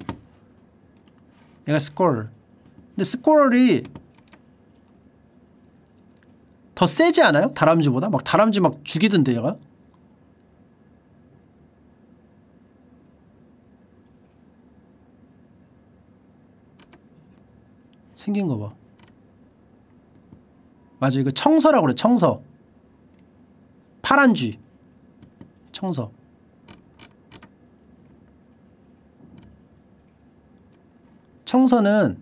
얘가 스쿼럴. 근데 스쿼럴이 더 세지 않아요? 다람쥐보다? 막 다람쥐 막 죽이던데 얘가? 생긴 거 봐. 맞아 이거 청서라고 그래 청서. 파란 쥐. 청서. 청서는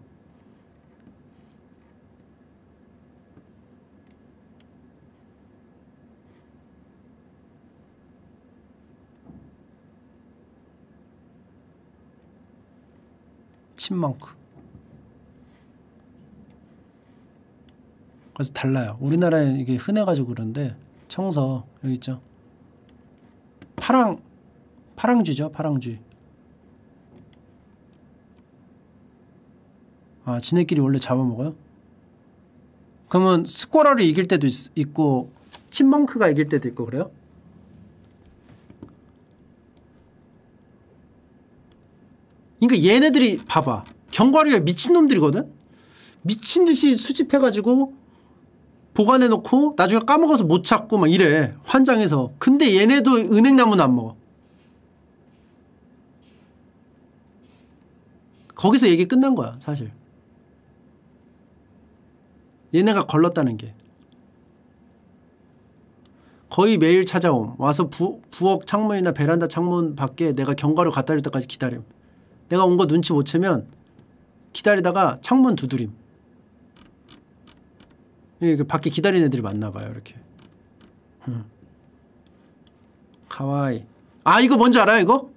침망크. 그래서 달라요. 우리나라에 이게 흔해가지고 그런데 청서 여기 있죠. 파랑 파랑쥐죠. 파랑쥐. 아 지네끼리 원래 잡아먹어요? 그러면 스쿼럴이 이길 때도 있, 고 침멍크가 이길 때도 있고 그래요? 그러니까 얘네들이 봐봐 견과류가 미친놈들이거든? 미친듯이 수집해가지고 보관해놓고 나중에 까먹어서 못 찾고 막 이래 환장해서. 근데 얘네도 은행나무는 안 먹어. 거기서 얘기 끝난 거야 사실. 얘네가 걸렀다는 게. 거의 매일 찾아옴. 와서 부, 부엌 창문이나 베란다 창문 밖에 내가 견과류 갖다 줄 때까지 기다림. 내가 온 거 눈치 못 채면 기다리다가 창문 두드림. 예, 그 밖에 기다리는 애들이 많나 봐요 이렇게. 응. 가와이. 아 이거 뭔지 알아요 이거?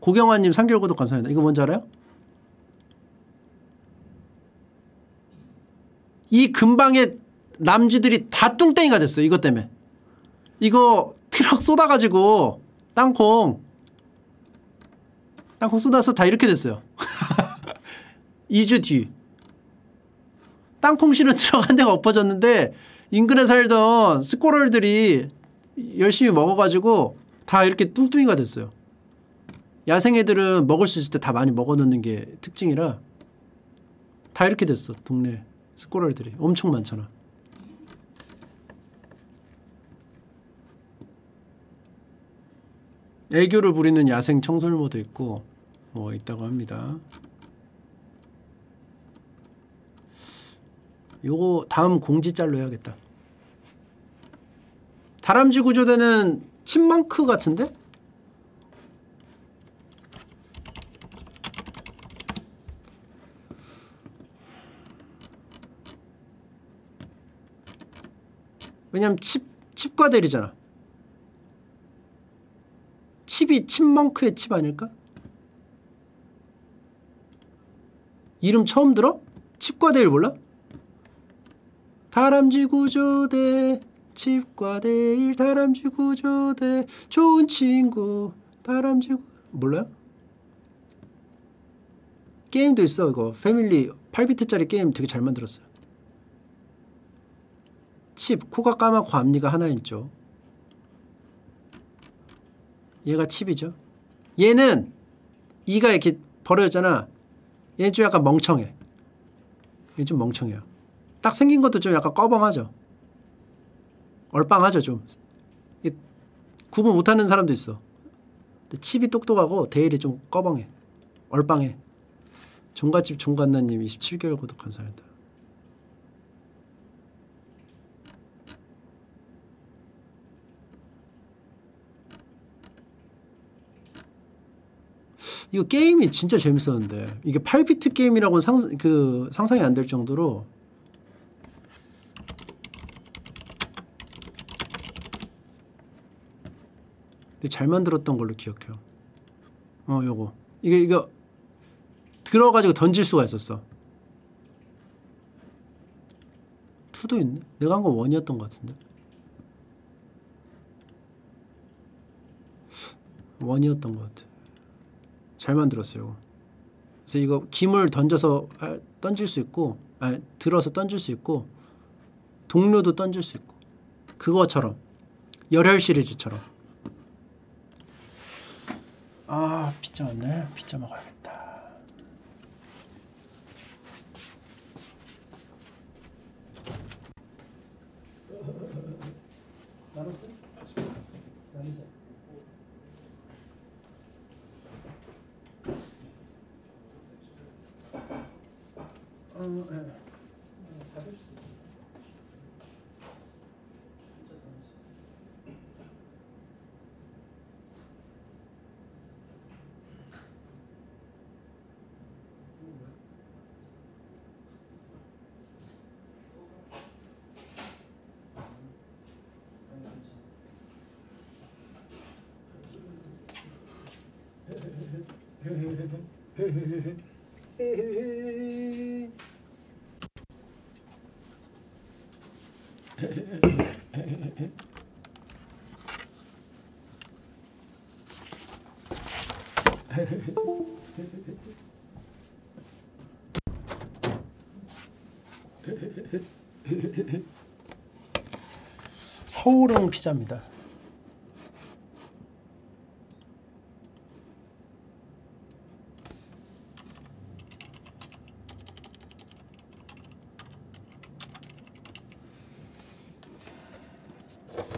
고경환님 3개월 구독 감사합니다. 이거 뭔지 알아요? 이 근방에 남쥐들이 다 뚱땡이가 됐어요 이것 때문에. 이거 트럭 쏟아가지고 땅콩. 땅콩 쏟아서 다 이렇게 됐어요. 2주 뒤 땅콩 실은 들어간 데가 엎어졌는데 인근에 살던 스코럴들이 열심히 먹어가지고 다 이렇게 뚱뚱이가 됐어요. 야생애들은 먹을 수 있을 때 다 많이 먹어놓는 게 특징이라 다 이렇게 됐어 동네 스코럴들이 엄청 많잖아. 애교를 부리는 야생 청설모도 있고 뭐 있다고 합니다. 요거 다음 공지짤로 해야겠다. 다람쥐 구조대는 침망크 같은데? 왜냐면 칩, 칩과 대리잖아. 칩이 칩망크의 칩 아닐까? 이름 처음 들어? 칩과 대일 몰라? 다람쥐 구조대 칩과대 일 다람쥐 구조대 좋은 친구 다람쥐 구... 몰라요? 게임도 있어 이거. 패밀리 8비트짜리 게임 되게 잘 만들었어요. 칩 코가 까맣고 앞니가 하나 있죠. 얘가 칩이죠. 얘는 이가 이렇게 벌어졌잖아. 얘는 좀 약간 멍청해. 얘 좀 멍청해요 딱 생긴 것도 좀 약간 꺼벙하죠. 얼빵하죠 좀. 구분 못하는 사람도 있어. 칩이 똑똑하고 데일이 좀 꺼벙해. 얼빵해. 종갓집 종갓나님 27개월 구독 감사합니다. 이거 게임이 진짜 재밌었는데 이게 8비트 게임이라고는 상, 그 상상이 안 될 정도로 되게 잘 만들었던 걸로 기억해요. 어, 요거 이게 이거 들어가지고 던질 수가 있었어. 투도 있네. 내가 한 건 원이었던 것 같은데. 원이었던 것 같아. 잘 만들었어요. 그래서 이거 김을 던져서 아, 던질 수 있고, 아, 들어서 던질 수 있고, 동료도 던질 수 있고, 그거처럼 열혈 시리즈처럼. 아 피자 왔네. 피자 먹어야겠다. 나눴어? 나누자. 어, 예. 받을 수 있어. 서울은 피자입니다.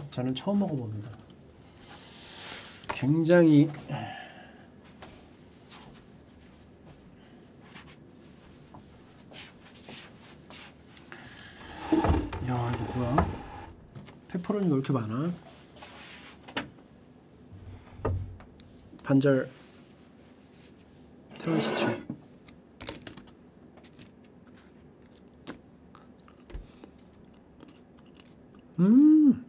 저는 처음 먹어봅니다. 굉장히 야 이거 뭐야? 페퍼로니가 왜 이렇게 많아? 반절 태원시추 음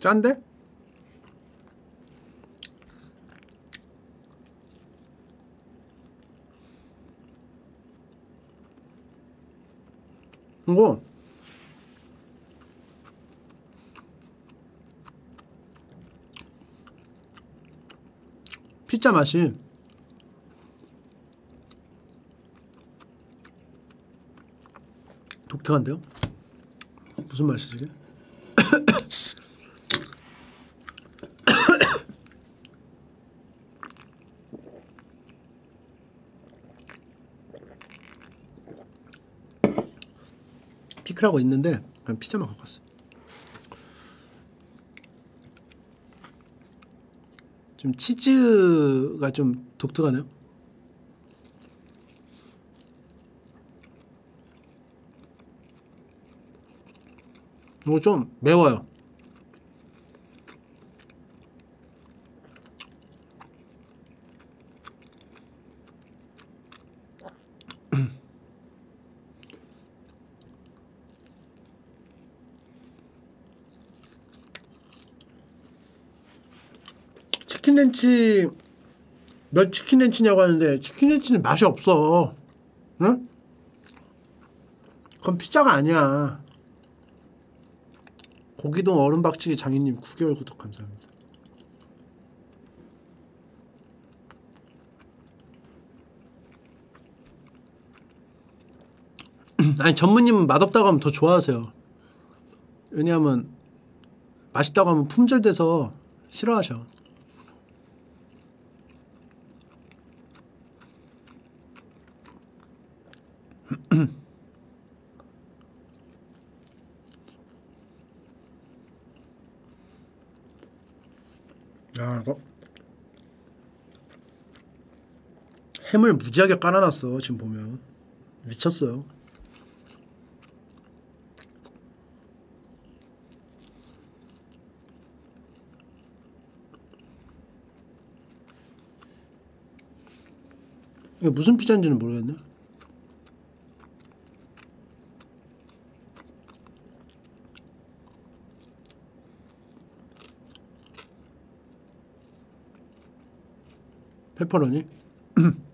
짠데? 이거 피자 맛이 독특한데요? 무슨 맛이지 이게? 피클하고 있는데 그냥 피자만 갖고 왔어. 좀 치즈가 좀 독특하네요. 이거 좀 매워요. 치킨 렌치 몇 치킨 렌치냐고 하는데 치킨 렌치는 맛이 없어. 응? 그건 피자가 아니야. 고기동 얼음박치기 장인님 9개월 구독 감사합니다. 아니 전무님은 맛없다고 하면 더 좋아하세요. 왜냐하면 맛있다고 하면 품절돼서 싫어하셔. 야 이거 햄을 무지하게 깔아놨어 지금 보면 미쳤어요. 이게 무슨 피자인지는 모르겠네. 페퍼로니?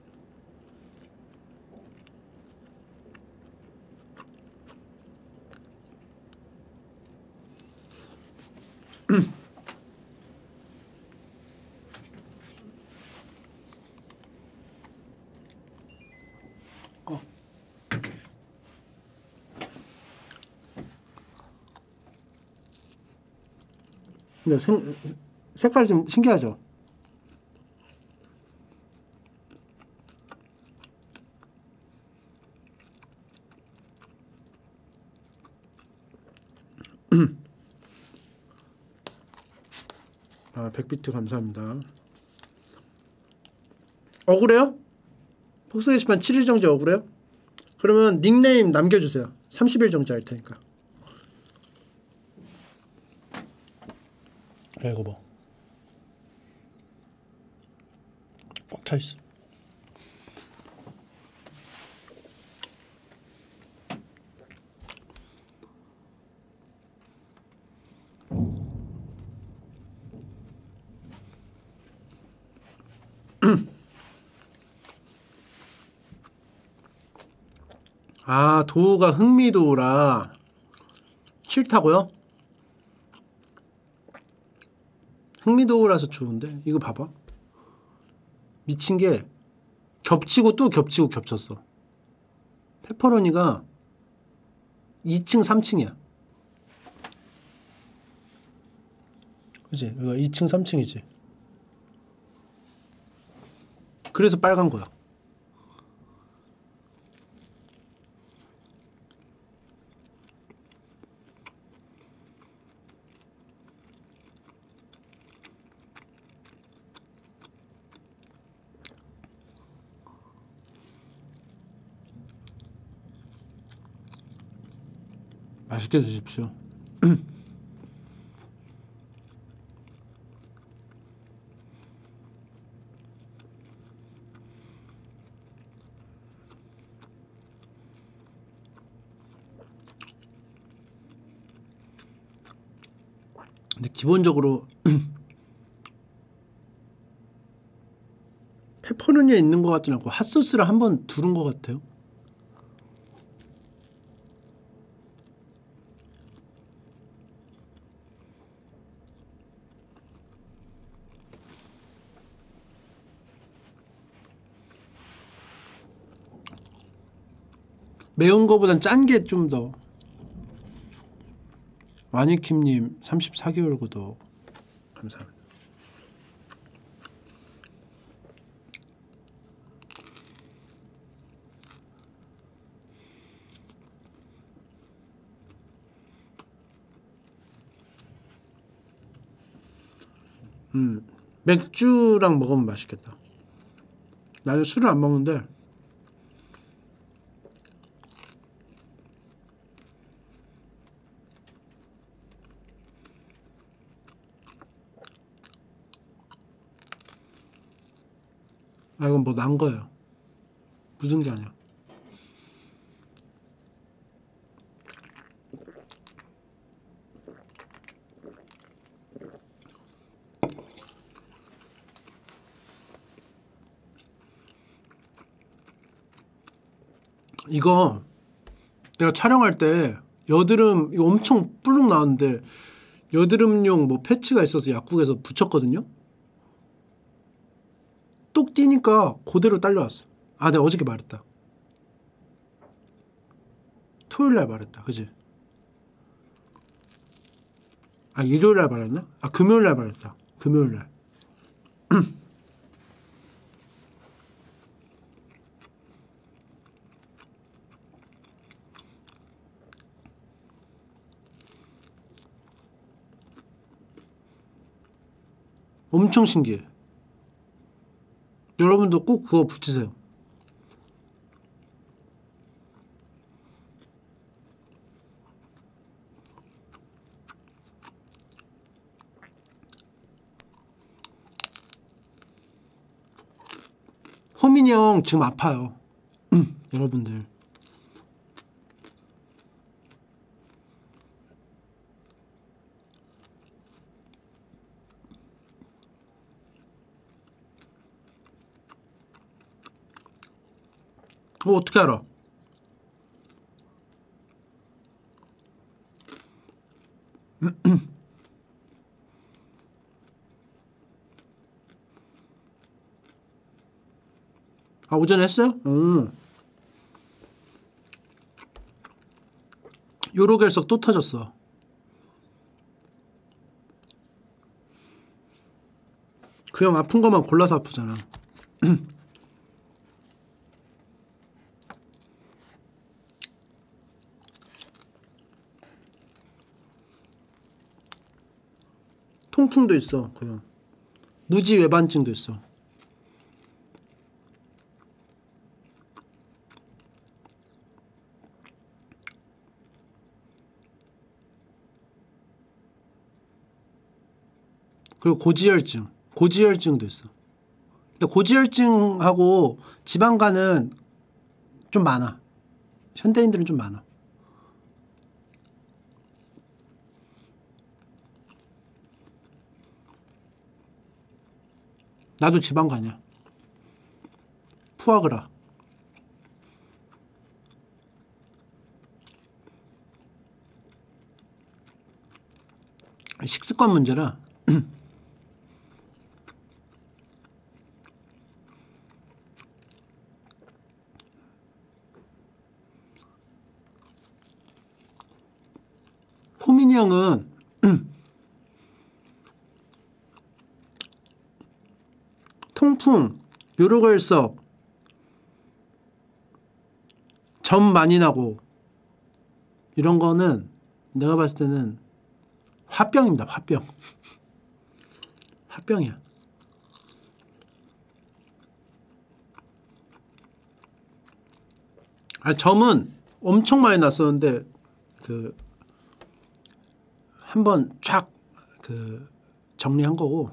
근데 생, 색깔이 좀 신기하죠? 아, 100비트 감사합니다. 억울해요? 폭스 게시판 7일 정지 억울해요? 그러면 닉네임 남겨주세요. 30일 정지 할 테니까. 야, 이거 봐. 꽉 차 있어. 아, 도우가 흥미도우라 싫다고요? 흥미도우라서 좋은데? 이거 봐봐. 미친 게 겹치고 또 겹치고 겹쳤어. 페퍼로니가 2층 3층이야. 그지? 이거 2층 3층이지. 그래서 빨간 거야 맛있게 드십시오. 근데 기본적으로 페퍼로니에 있는 것 같진 않고 핫소스를 한번 두른 것 같아요. 매운 거보단 짠 게 좀 더. 와니킴님 34개월 구독 감사합니다. 음 맥주랑 먹으면 맛있겠다. 나는 술을 안 먹는데 아 이건 뭐 난 거예요. 묻은 게 아니야. 이거 내가 촬영할 때 여드름 이거 엄청 뿔룩 나왔는데 여드름용 뭐 패치가 있어서 약국에서 붙였거든요? 똑 뛰니까 그대로 딸려왔어. 아 내가 어저께 말했다. 토요일 날 말했다. 그지? 아 일요일 날 말했나? 아 금요일 날 말했다. 금요일 날. 엄청 신기해. 여러분도 꼭 그거 붙이세요. 호민이 형 지금 아파요. 여러분들. 뭐 어떻게 알아? 아 오전에 했어요? 음. 요로 결석 또 터졌어. 그 형 아픈 것만 골라서 아프잖아. 통풍도 있어 그 형. 무지 외반증도 있어. 그리고 고지혈증, 고지혈증도 있어. 근데 고지혈증하고 지방간은 좀 많아. 현대인들은 좀 많아. 나도 지방간이야. 푸아그라. 식습관 문제라 호민이 형은 통풍, 요로결석, 점 많이 나고 이런 거는 내가 봤을 때는 화병입니다. 화병. 화병이야. 아 점은 엄청 많이 났었는데 그 한번 쫙 그 정리한 거고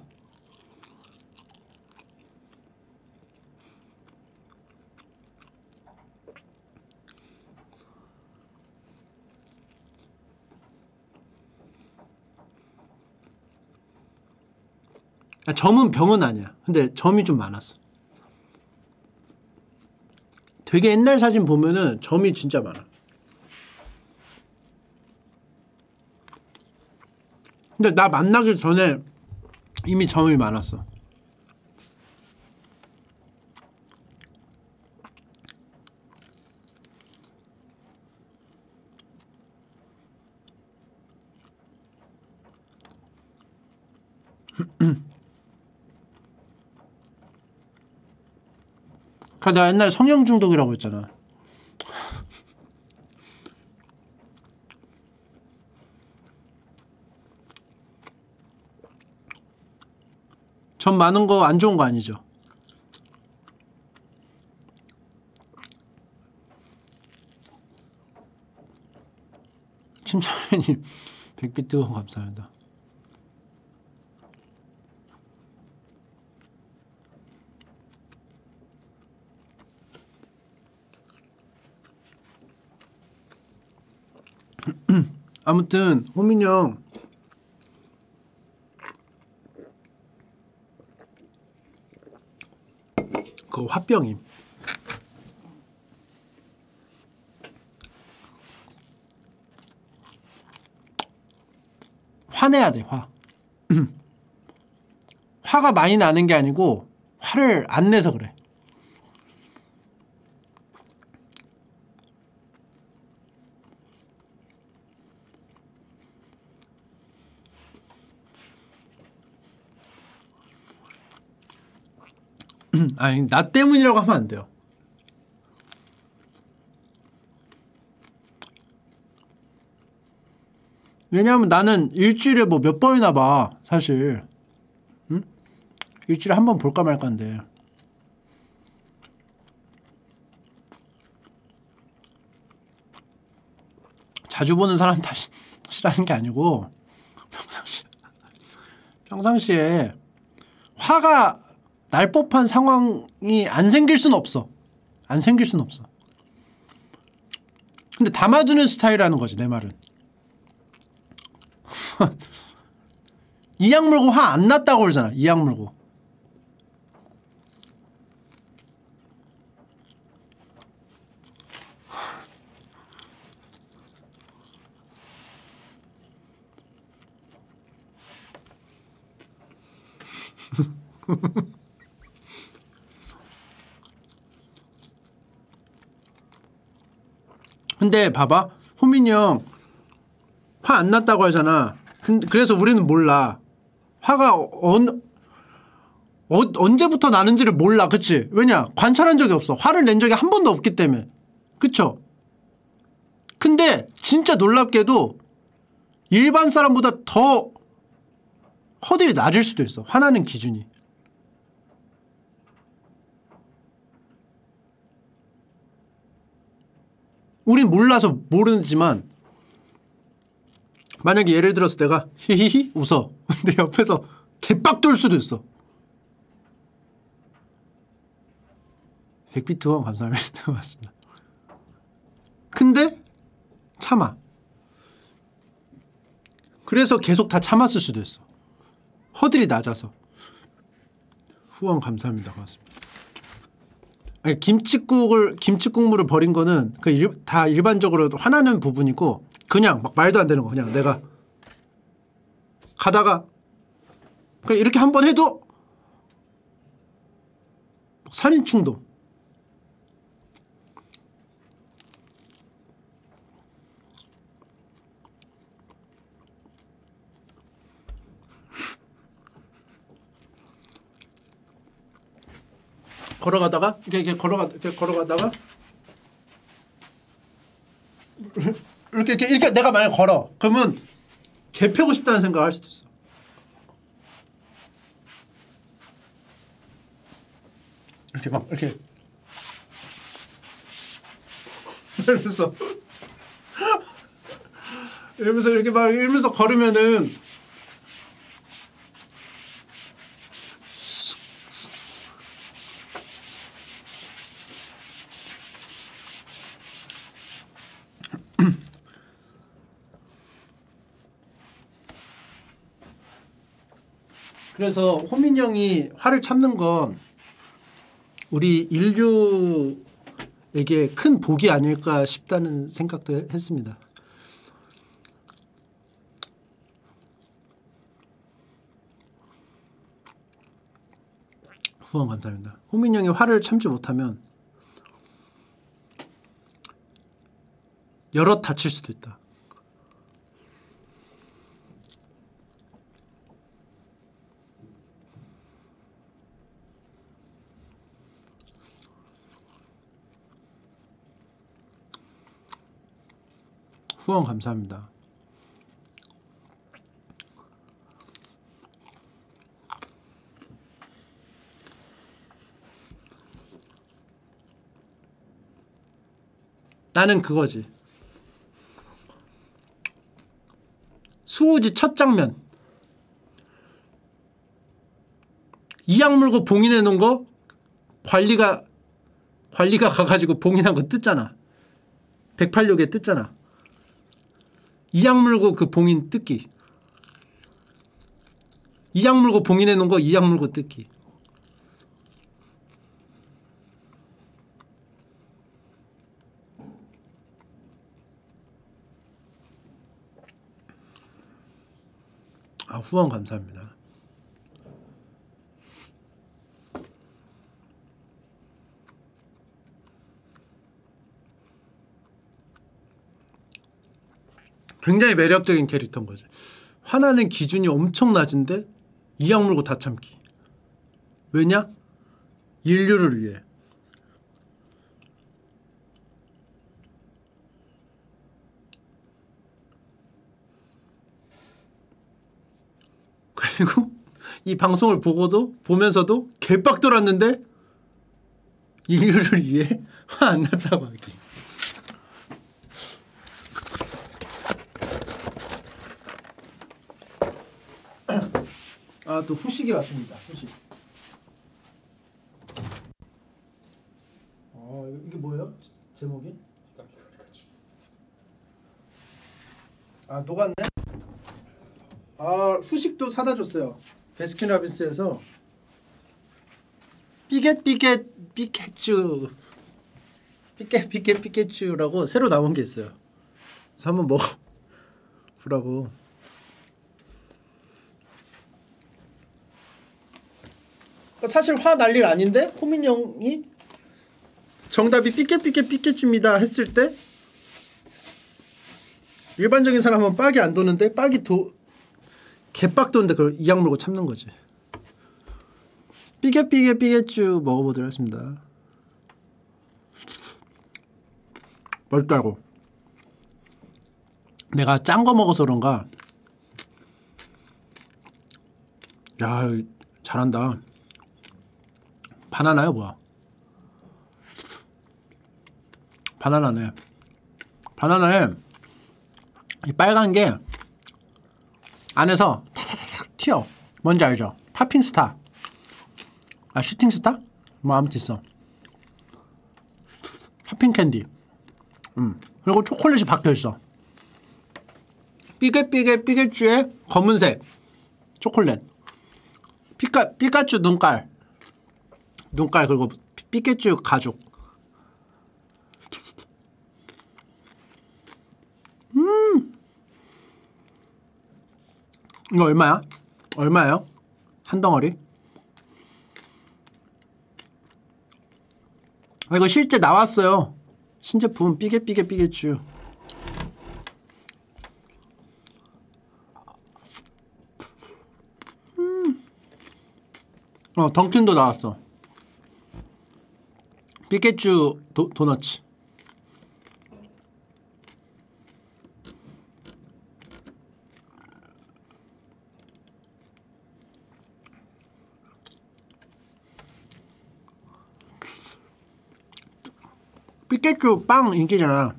아, 점은 병은 아니야. 근데 점이 좀 많았어. 되게 옛날 사진 보면은 점이 진짜 많아. 근데 나 만나기 전에 이미 점이 많았어. 그 내가 옛날에 성형 중독이라고 했잖아. 점 많은 거 안 좋은 거 아니죠? 침착맨님 백비트 원 감사합니다. 아무튼 호민이 형 그거 화병임 화내야 돼 화. 화가 많이 나는 게 아니고 화를 안 내서 그래. 아니 나 때문이라고 하면 안 돼요. 왜냐하면 나는 일주일에 뭐 몇 번이나 봐 사실. 응? 일주일에 한 번 볼까 말까인데. 자주 보는 사람 다 싫어하는 게 아니고 평상시 평상시에 화가 날 법한 상황이 안 생길 순 없어. 안 생길 순 없어. 근데 담아두는 스타일이라는 거지 내 말은. 이약 물고 화 안 났다고 그러잖아. 이약 물고. 근데 봐봐 호민이 형 화 안 났다고 하잖아. 근데 그래서 우리는 몰라. 화가 언, 어, 언제부터 나는지를 몰라. 그치? 왜냐? 관찰한 적이 없어. 화를 낸 적이 한 번도 없기 때문에. 그쵸? 근데 진짜 놀랍게도 일반 사람보다 더 허들이 낮을 수도 있어. 화나는 기준이 우린 몰라서 모르지만 만약에 예를 들어서 내가 히히히 웃어. 근데 옆에서 개빡 돌 수도 있어. 백비트 후원 감사합니다 맞습니다. 근데 참아. 그래서 계속 다 참았을 수도 있어. 허들이 낮아서. 후원 감사합니다. 고맙습니다 아니, 김치국을 김치국물을 버린 거는 그다 일반적으로 화나는 부분이고 그냥 막 말도 안 되는 거 그냥 내가 가다가 그냥 이렇게 한 번 해도 살인 충동 걸어가다가 이렇게, 이렇게 걸어가 이렇게 걸어가다가 이렇게 이렇게 이렇게 내가 만약 걸어. 그러면 개 패고 싶다는 생각을 할 수도 있어. 이렇게 막 이렇게. 이러면서. 이러면서 이렇게 막 이러면서 걸으면은 그래서 호민 형이 화를 참는 건 우리 인류에게 큰 복이 아닐까 싶다는 생각도 했습니다. 후원 감사합니다. 호민 형이 화를 참지 못하면 여럿 다칠 수도 있다. 후원 감사합니다. 나는 그거지. 수호지 첫 장면. 이약 물고 봉인해 놓은 거 관리가 관리가 가가지고 봉인한 거 뜯잖아. 186에 뜯잖아. 이약 물고 그 봉인 뜯기. 이약 물고 봉인해 놓은 거 이약 물고 뜯기. 아 후원 감사합니다. 굉장히 매력적인 캐릭터인 거지. 화나는 기준이 엄청 낮은데 이 악 물고 다 참기. 왜냐? 인류를 위해. 그리고 이 방송을 보고도 보면서도 개빡 돌았는데 인류를 위해 화 안 났다고 하기. 아 또 후식이 왔습니다. 후식. 어 이게 뭐예요? 제목이? 아 녹았네. 아 후식도 사다 줬어요. 베스킨라빈스에서 삐겟 삐겟 삐켓쭈 삐켓 삐켓 삐켓쭈라고 새로 나온 게 있어요. 그래서 한번 먹어 보라고. 사실 화 날 일 아닌데 호민 형이 정답이 삐깨삐깨 삐깨줍니다 했을 때 일반적인 사람은 빡이 안 도는데 빡이 도 개빡 도는데 그걸 이악 물고 참는 거지. 삐개삐개 삐개쭈 먹어보도록 하겠습니다. 맛있다고. 내가 짠 거 먹어서 그런가. 야 잘한다. 바나나요 뭐야? 바나나네. 바나나에 이 빨간 게 안에서 타타타닥 튀어. 뭔지 알죠? popping star. 아 Shooting Star? 뭐 아무튼 있어. popping candy. 음. 그리고 초콜릿이 박혀 있어. 삐개삐개 삐개쭈의 검은색 초콜릿. 피카 피카츄 눈깔. 눈깔 그리고 삐개쭈 가죽. 이거 얼마야? 얼마예요? 한 덩어리? 아, 이거 실제 나왔어요. 신제품 삐개삐개 삐개쭈. 음. 어 던킨도 나왔어. 삐개쭈 도, 도너츠. 삐개쭈 빵 인기잖아.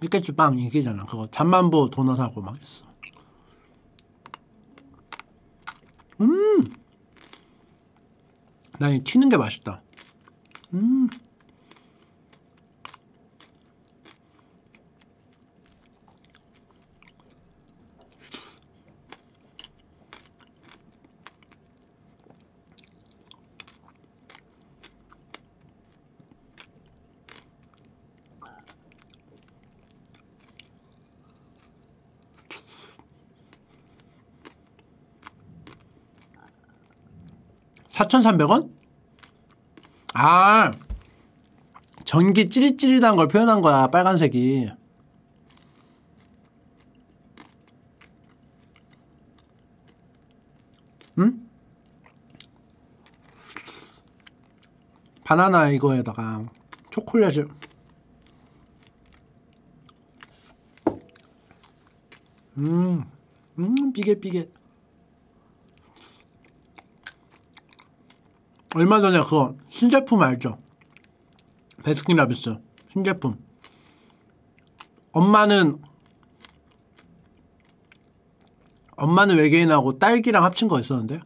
삐개쭈 빵 인기잖아. 그거 잠만보 도넛하고 막 있어. 음, 난이 튀는 게 맛있다. 음. 사천삼백 원? 아 전기 찌릿찌릿한 걸 표현한 거야 빨간색이 응? 바나나 이거에다가 초콜릿을 음, 음, 삐개삐개. 얼마 전에 그거 신제품 알죠? 베스킨라빈스 신제품. 엄마는 엄마는 외계인하고 딸기랑 합친 거 있었는데.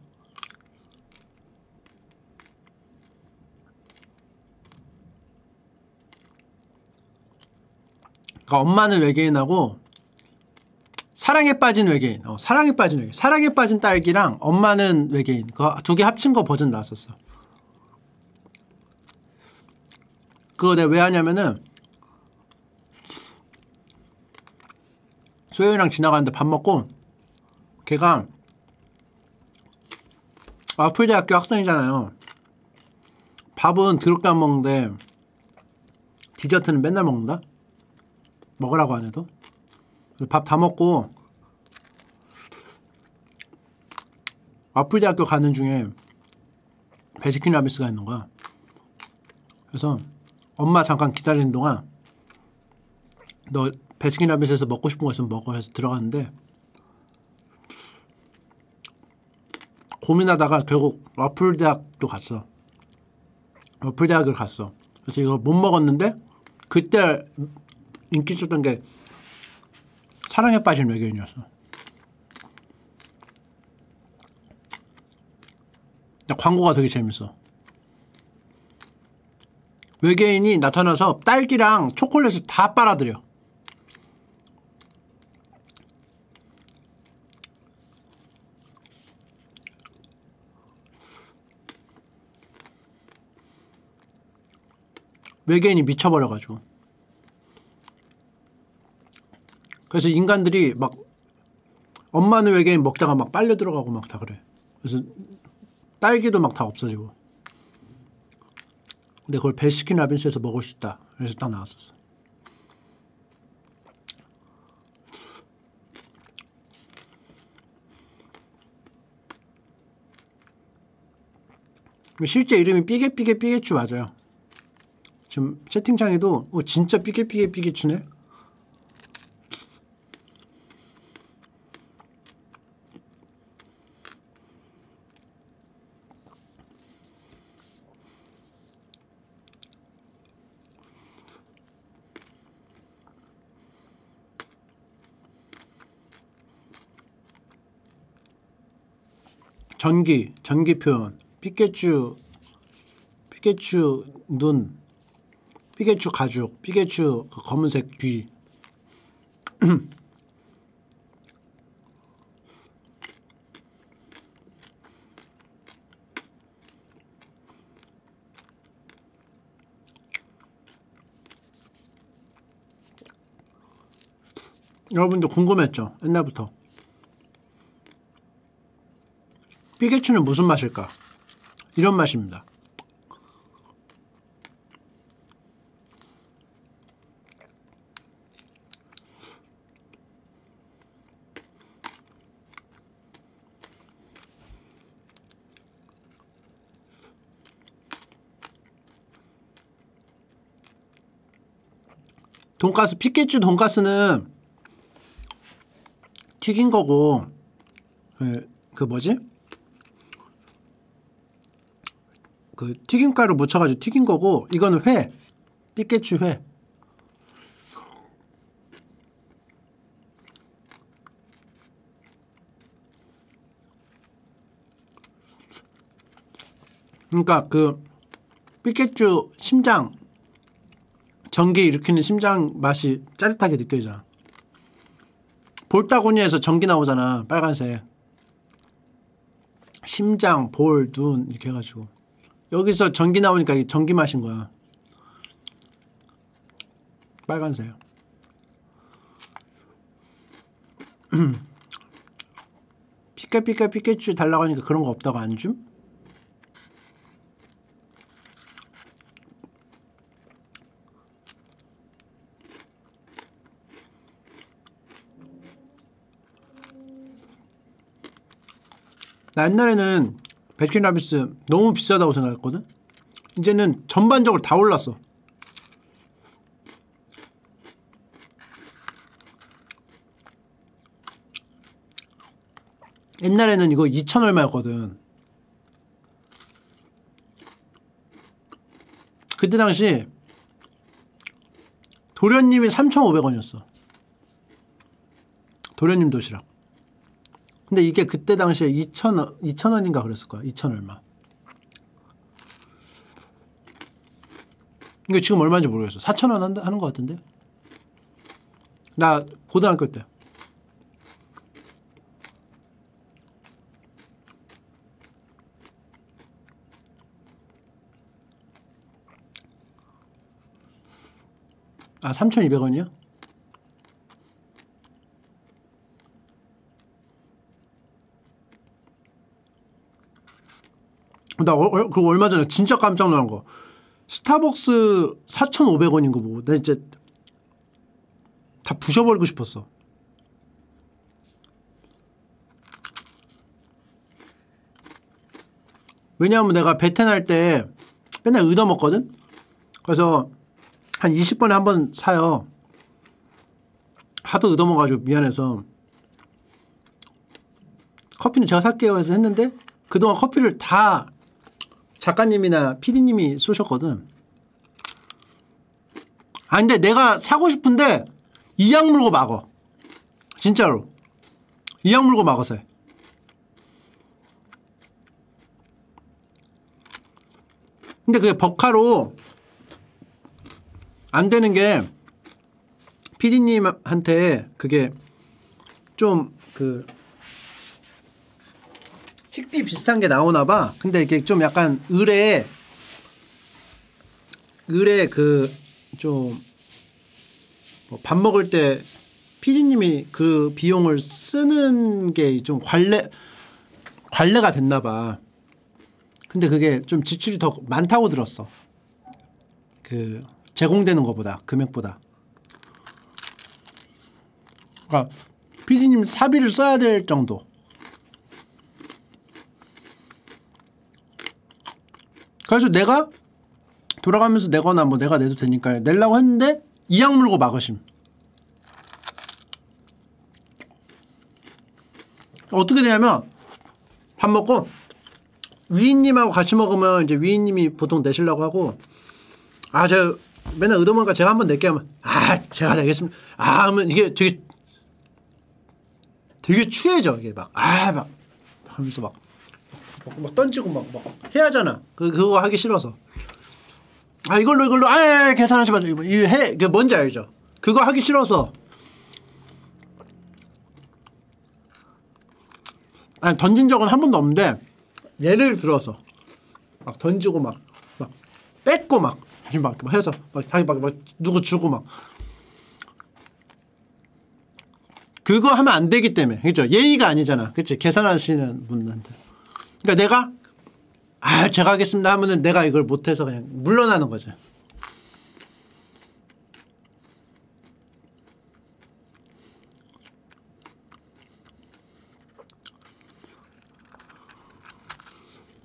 그러니까 엄마는 외계인하고 사랑에 빠진 외계인, 어, 사랑에 빠진 외계인, 사랑에 빠진 딸기랑 엄마는 외계인, 그 두 개 합친 거 버전 나왔었어. 그거 내가 왜 하냐면은 소영이랑 지나가는데 밥 먹고 걔가 와플대학교 학생이잖아요. 밥은 더럽게 안 먹는데 디저트는 맨날 먹는다? 먹으라고 안 해도? 밥 다 먹고 와플대학교 가는 중에 베스킨 라빈스가 있는 거야. 그래서 엄마 잠깐 기다리는 동안 너 베스킨 라빈스에서 먹고 싶은 거 있으면 먹어 해서 들어갔는데 고민하다가 결국 와플 대학도 갔어. 와플 대학을 갔어. 그래서 이거 못 먹었는데 그때 인기 있었던 게 사랑에 빠진 외계인이었어. 광고가 되게 재밌어. 외계인이 나타나서 딸기랑 초콜릿을 다 빨아들여. 외계인이 미쳐버려가지고. 그래서 인간들이 막 엄마는 외계인 먹다가 막 빨려 들어가고 막 다 그래. 그래서 딸기도 막 다 없어지고. 근데 그걸 베스킨 라빈스에서 먹을 수 있다. 그래서 딱 나왔었어. 실제 이름이 삐개삐개 삐개추 맞아요. 지금 채팅창에도 어, 진짜 삐개삐개 삐개추네. 전기, 전기 표현, 피케츄, 피케츄 눈, 피케츄 가죽, 피케츄 그 검은색 귀. 여러분도 궁금했죠? 옛날부터. 삐개추는 무슨 맛일까? 이런 맛입니다. 돈가스 피케츄 돈가스는 튀긴 거고 그, 그 뭐지? 그 튀김가루 묻혀가지고 튀긴 거고 이거는 회 삐깨추 회. 그러니까 그 삐깨쭈 심장 전기 일으키는 심장 맛이 짜릿하게 느껴지잖아 볼따구니에서 전기 나오잖아 빨간색. 심장, 볼, 눈 이렇게 해가지고 여기서 전기 나오니까 전기 맛인 거야. 빨간색. 피카피카 피카츄 달라고 하니까 그런 거 없다고 안 줌? 나 옛날에는 베스킨 라빈스 너무 비싸다고 생각했거든. 이제는 전반적으로 다 올랐어. 옛날에는 이거 2천 얼마였거든. 그때 당시 도련님이 3,500원이었어. 도련님 도시락. 근데 이게 그때 당시에 2천 2천 원인가 그랬을 거야. 2천 얼마. 이게 지금 얼마인지 모르겠어. 4천 원 하는 것 같은데. 나 고등학교 때. 아, 3,200원이요? 나 어, 어, 그거 얼마 전에 진짜 깜짝 놀란 거. 스타벅스 4,500원인 거 보고 나 이제 다 부셔버리고 싶었어. 왜냐하면 내가 베텐 할 때 맨날 의도 먹거든? 그래서 한 20번에 한 번 사요. 하도 의도 먹어가지고 미안해서 커피는 제가 살게요 해서 했는데 그동안 커피를 다 작가님이나 피디님이 쏘셨거든. 아 근데 내가 사고 싶은데 이약 물고 막어. 진짜로. 이약 물고 해. 근데 그게 버카로 안 되는 게 피디님한테 그게 좀그 식비 비슷한 게 나오나 봐. 근데 이게 좀 약간 을에 을에 그좀 뭐 밥 먹을 때 피디님이 그 비용을 쓰는 게 좀 관례 관례가 됐나 봐. 근데 그게 좀 지출이 더 많다고 들었어. 그 제공되는 것보다 금액보다. 그러니까 피디님 사비를 써야 될 정도. 그래서 내가 돌아가면서 내거나 뭐 내가 내도 되니까 내려고 했는데 이약 물고 막으심. 어떻게 되냐면 밥 먹고 위인님하고 같이 먹으면 이제 위인님이 보통 내시려고 하고 아저 맨날 의도먹으니까 제가 한번 낼게 하면 아 제가 내겠습니다. 아 하면 이게 되게 되게 추해져 이게 막아막 하면서 막, 막, 막 던지고 막, 막 해야 하잖아. 그 그거 하기 싫어서. 아 이걸로 이걸로. 아 계산하지 마세요. 이거 해 그 뭔지 알죠? 그거 하기 싫어서. 아니 던진 적은 한 번도 없는데 예를 들어서 막 던지고 막 막 뺏고 막 아니 막, 막 해서 막 자기 막, 막 누구 주고 막. 그거 하면 안 되기 때문에. 그죠? 예의가 아니잖아. 그치? 계산하시는 분한테 그러니까 내가 아 제가 하겠습니다 하면은 내가 이걸 못해서 그냥 물러나는 거죠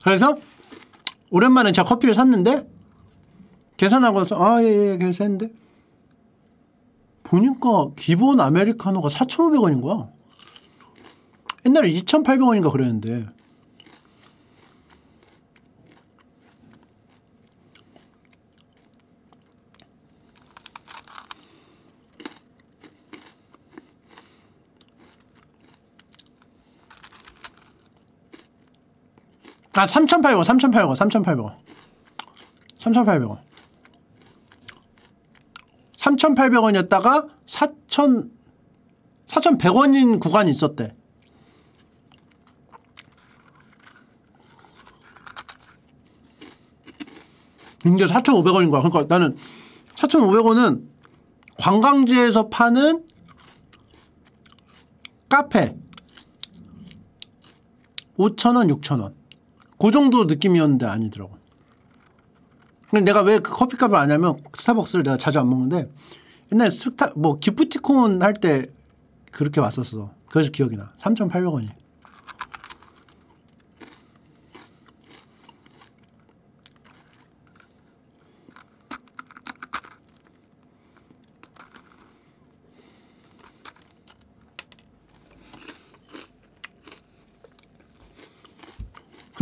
그래서 오랜만에 제가 커피를 샀는데 계산하고 나서 아예예 예, 계산했는데 보니까 기본 아메리카노가 4,500원인 거야. 옛날에 2,800원인가 그랬는데 아 3,800원 3,800원 3,800원. 3,800원. 3,800원이었다가 4,000 4,100원인 구간이 있었대. 이게 4,500원인 거야. 그러니까 나는 4,500원은 관광지에서 파는 카페. 5,000원 6,000원 그 정도 느낌이었는데 아니더라고. 근데 내가 왜 그 커피값을 아냐면 스타벅스를 내가 자주 안 먹는데 옛날에 스타 뭐 기프티콘 할 때 그렇게 왔었어. 그래서 기억이 나. 3,800원이.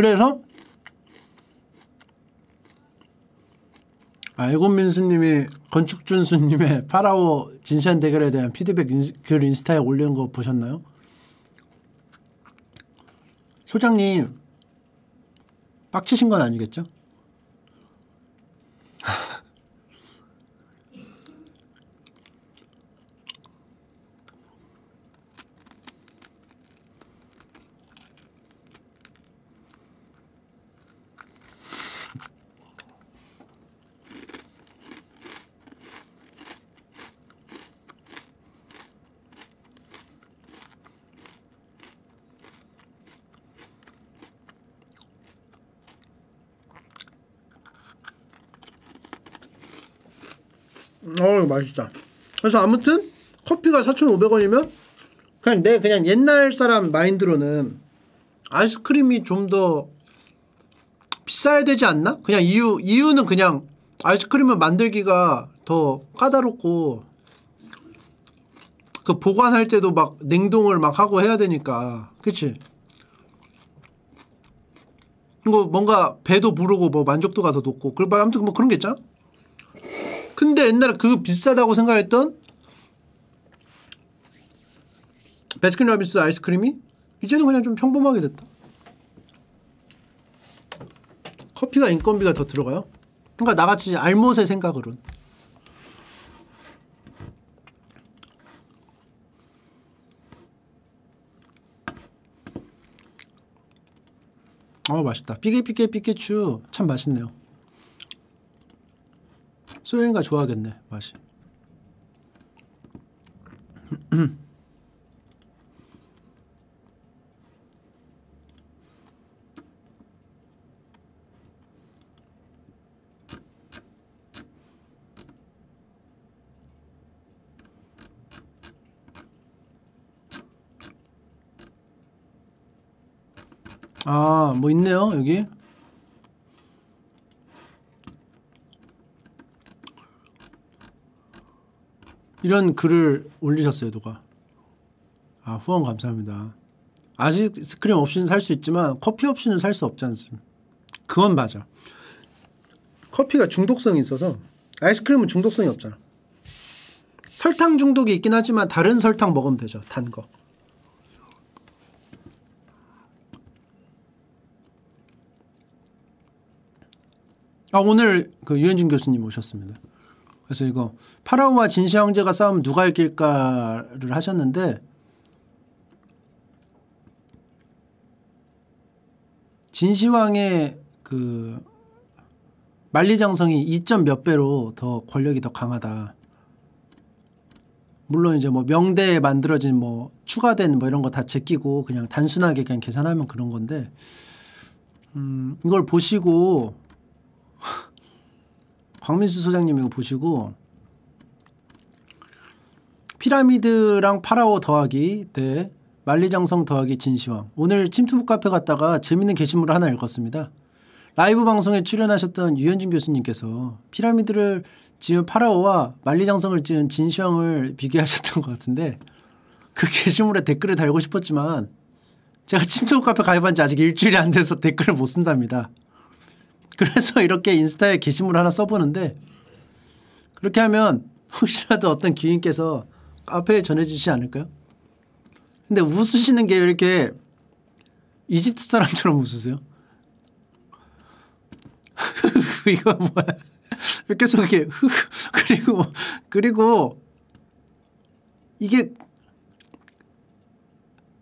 그래서 알곤민 스님이 건축준 스님의 파라오 진시안 대결에 대한 피드백 인스, 글 인스타에 올린 거 보셨나요? 소장님 빡치신 건 아니겠죠? 어 맛있다. 그래서 아무튼 커피가 4,500원이면 그냥 내 그냥 옛날 사람 마인드로는 아이스크림이 좀 더 비싸야 되지 않나? 그냥 이유 이유는 그냥 아이스크림을 만들기가 더 까다롭고 그 보관할 때도 막 냉동을 막 하고 해야 되니까 그치? 이거 뭔가 배도 부르고 뭐 만족도가 더 높고 그리고 아무튼 뭐 그런 게 있잖아. 근데 옛날에 그 비싸다고 생각했던 베스킨라빈스 아이스크림이 이제는 그냥 좀 평범하게 됐다. 커피가 인건비가 더 들어가요. 그러니까 나같이 알못의 생각으론. 어 맛있다. 삐개삐개 삐개추 참 맛있네요. 소영이가 좋아하겠네 맛이. 아, 뭐 있네요, 여기. 이런 글을 올리셨어요, 누가. 아, 후원 감사합니다. 아이스크림 없이는 살 수 있지만 커피 없이는 살 수 없지 않습니까? 그건 맞아. 커피가 중독성이 있어서 아이스크림은 중독성이 없잖아. 설탕 중독이 있긴 하지만 다른 설탕 먹으면 되죠. 단 거. 아 오늘 그 유현진 교수님 오셨습니다. 그래서 이거 파라오와 진시 형제가 싸우면 누가 이길까를 하셨는데 진시황의 그 만리장성이 2점 몇 배로 더 권력이 더 강하다. 물론 이제 뭐 명대에 만들어진 뭐 추가된 뭐 이런 거 다 제끼고 그냥 단순하게 그냥 계산하면 그런 건데 음 이걸 보시고 광민수 소장님 이거 보시고 피라미드랑 파라오 더하기 대 만리장성 더하기 진시황 오늘 침투북 카페 갔다가 재밌는 게시물을 하나 읽었습니다. 라이브 방송에 출연하셨던 유현진 교수님께서 피라미드를 지은 파라오와 만리장성을 지은 진시황을 비교하셨던 것 같은데 그 게시물에 댓글을 달고 싶었지만 제가 침투북 카페 가입한 지 아직 일주일이 안 돼서 댓글을 못 쓴답니다. 그래서 이렇게 인스타에 게시물 하나 써보는데 그렇게 하면 혹시라도 어떤 귀인께서 카페에 전해주시지 않을까요? 근데 웃으시는 게왜 이렇게 이집트 사람처럼 웃으세요? 이거 뭐야? 왜 계속 이렇게 그리고 그리고 이게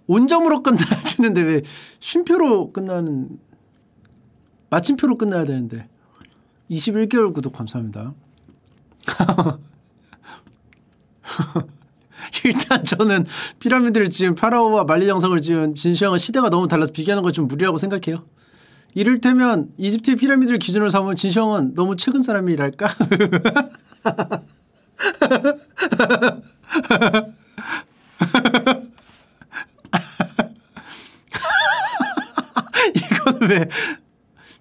온점으로 끝나야 되는데 왜 쉼표로 끝나는 마침표로 끝나야 되는데 21개월 구독 감사합니다. 일단 저는 피라미드를 지은 파라오와 만리장성을 지은 진시황은 시대가 너무 달라서 비교하는 건 좀 무리라고 생각해요. 이를테면 이집트의 피라미드를 기준으로 삼으면 진시황은 너무 최근 사람이랄까? 이건 왜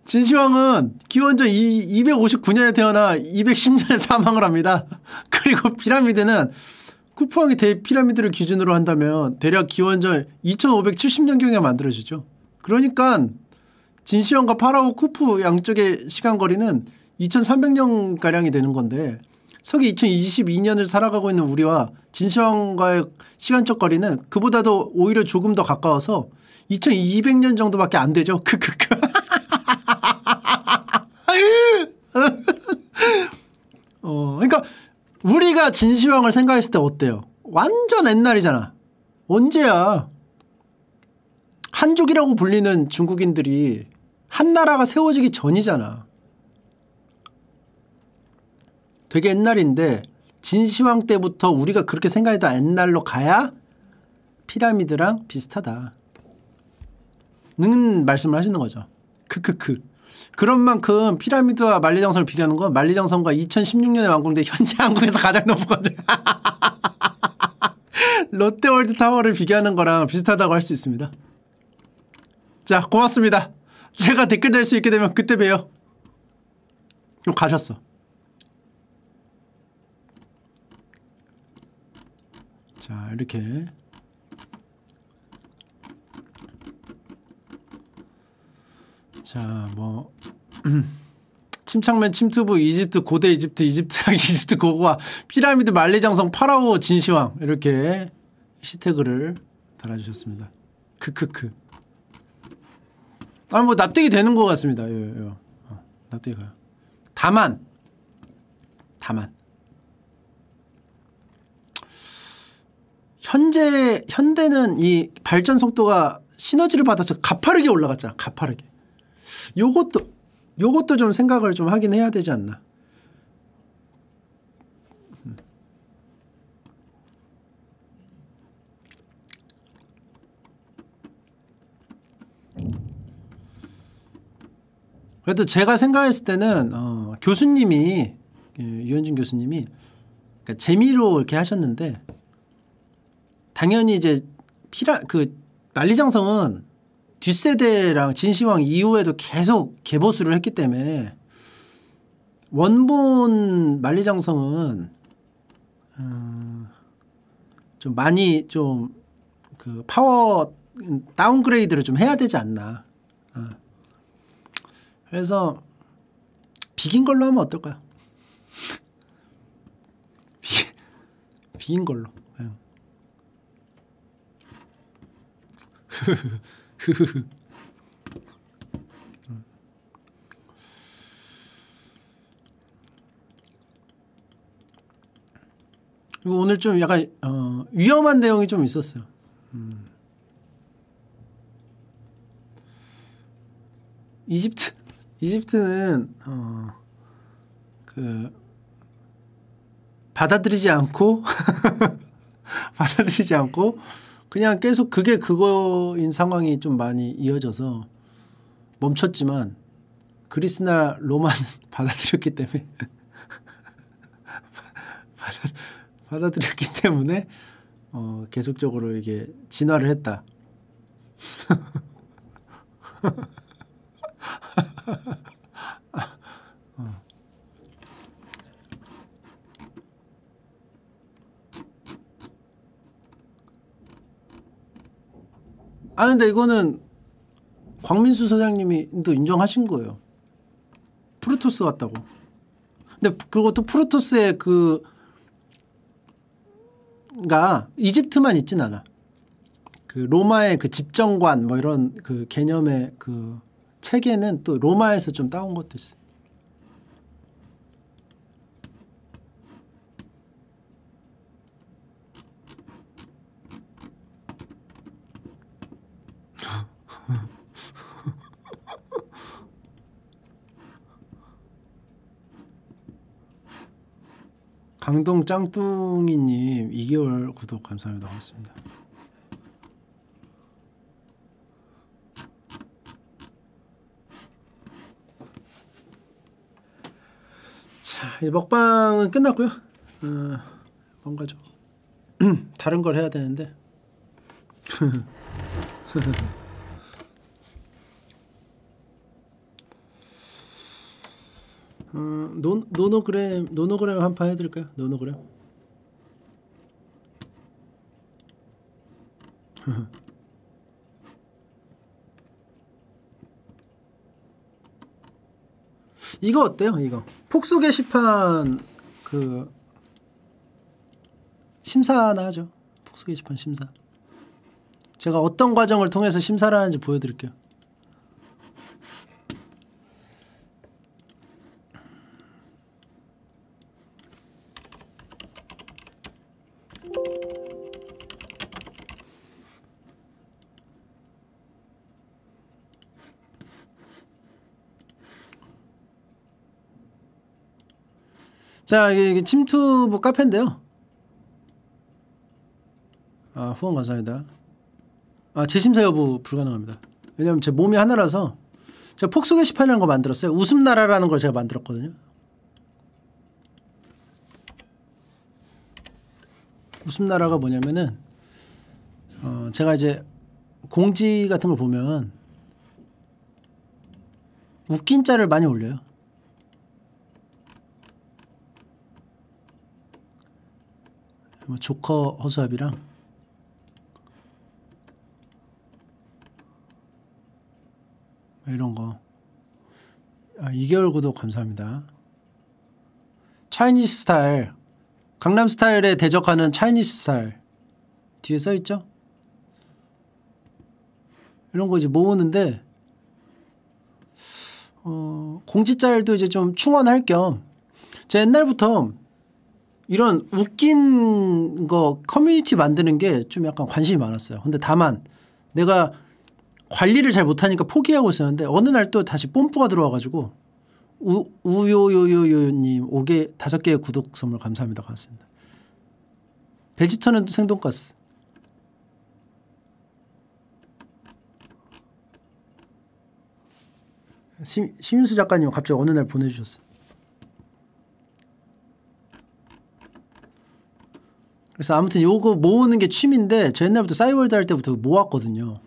진시황은 기원전 259년에 태어나 210년에 사망을 합니다. 그리고 피라미드는 쿠프왕이 대피라미드를 기준으로 한다면 대략 기원전 2570년경에 만들어지죠. 그러니까 진시황과 파라오 쿠프 양쪽의 시간거리는 2300년가량이 되는 건데 서기 2022년을 살아가고 있는 우리와 진시황과의 시간적 거리는 그보다도 오히려 조금 더 가까워서 2200년 정도밖에 안 되죠. 크크크. 어, 그러니까 우리가 진시황을 생각했을 때 어때요? 완전 옛날이잖아. 언제야? 한족이라고 불리는 중국인들이 한 나라가 세워지기 전이잖아. 되게 옛날인데 진시황 때부터 우리가 그렇게 생각했던 옛날로 가야 피라미드랑 비슷하다. 는 말씀을 하시는 거죠. 크크크. 그런 만큼 피라미드와 만리장성을 비교하는 건 만리장성과 2016년에 완공된 현재 한국에서 가장 높은 거죠. 롯데월드 타워를 비교하는 거랑 비슷하다고 할 수 있습니다. 자, 고맙습니다. 제가 댓글 달 수 있게 되면 그때 봬요. 그럼 가셨어. 자, 이렇게. 자, 뭐. 침착맨 침투부 이집트 고대 이집트 이집트 이집트 고고와 피라미드 만리장성 파라오 진시황 이렇게 시태그를 달아주셨습니다. 크크크. 아 뭐 납득이 되는 것 같습니다. 예, 예. 어, 납득이 가요. 다만 다만 현재 현대는 이 발전 속도가 시너지를 받아서 가파르게 올라갔잖아. 가파르게. 요것도 요것도 좀 생각을 좀 하긴 해야 되지 않나. 그래도 제가 생각했을 때는 어, 교수님이 예, 유현진 교수님이 그러니까 재미로 이렇게 하셨는데 당연히 이제 피라 그 만리장성은 뒷세대랑 진시황 이후에도 계속 개보수를 했기 때문에 원본 만리장성은 어, 좀 많이 좀 그 파워 다운그레이드를 좀 해야 되지 않나. 어. 그래서 비긴 걸로 하면 어떨까요? 비긴 걸로. 그리고 오늘 좀 약간 어, 위험한 내용이 좀 있었어요. 음. 이집트 이집트는 어, 그 받아들이지 않고 받아들이지 않고 그냥 계속 그게 그거인 상황이 좀 많이 이어져서 멈췄지만 그리스나 로마는 받아들였기 때문에 받아, 받아들였기 때문에 어, 계속적으로 이게 진화를 했다. 아 근데 이거는 광민수 소장님이 또 인정하신 거예요. 프로토스 같다고. 근데 그리고 또 프로토스의 그가 이집트만 있진 않아. 그 로마의 그 집정관 뭐 이런 그 개념의 그 체계는 또 로마에서 좀 따온 것도 있어. 강동 짱뚱이님 2개월 구독 감사합니다. 고맙습니다. 자, 이 먹방은 끝났고요. 어, 뭔가 좀 다른 걸 해야 되는데. 어, 노, nonogram nonogram 한 판 해드릴까요? nonogram. 이거 어때요? 이거 폭소 게시판 그 심사나 하죠. 폭소 게시판 심사. 제가 어떤 과정을 통해서 심사를 하는지 보여드릴게요. 자, 이게 침투부 카페인데요. 아, 후원 감사합니다. 아, 재심사 여부 불가능합니다. 왜냐면 제 몸이 하나라서 제가 폭소 게시판이라는 거 만들었어요. 웃음나라라는 걸 제가 만들었거든요. 웃음나라가 뭐냐면은 어 제가 이제 공지 같은 걸 보면 웃긴 짤을 많이 올려요. 조커 허수아비랑 뭐 이런 거. 아, 2개월 구독 감사합니다. 차이니스 스타일. 강남 스타일에 대적하는 차이니스 스타일. 뒤에 써 있죠? 이런 거 이제 모으는데 어, 공지짤도 이제 좀 충원할 겸 제가 옛날부터 이런 웃긴 거 커뮤니티 만드는 게 좀 약간 관심이 많았어요. 근데 다만 내가 관리를 잘 못하니까 포기하고 있었는데 어느 날 또 다시 뽐뿌가 들어와가지고 우, 우요요요요님 5개 다섯 개의 구독 선물 감사합니다. 고맙습니다. 베지터는 생돈가스. 심, 심윤수 작가님 갑자기 어느 날 보내주셨어. 그래서 아무튼 요거 모으는 게 취미인데 저 옛날부터 싸이월드 할 때부터 모았거든요.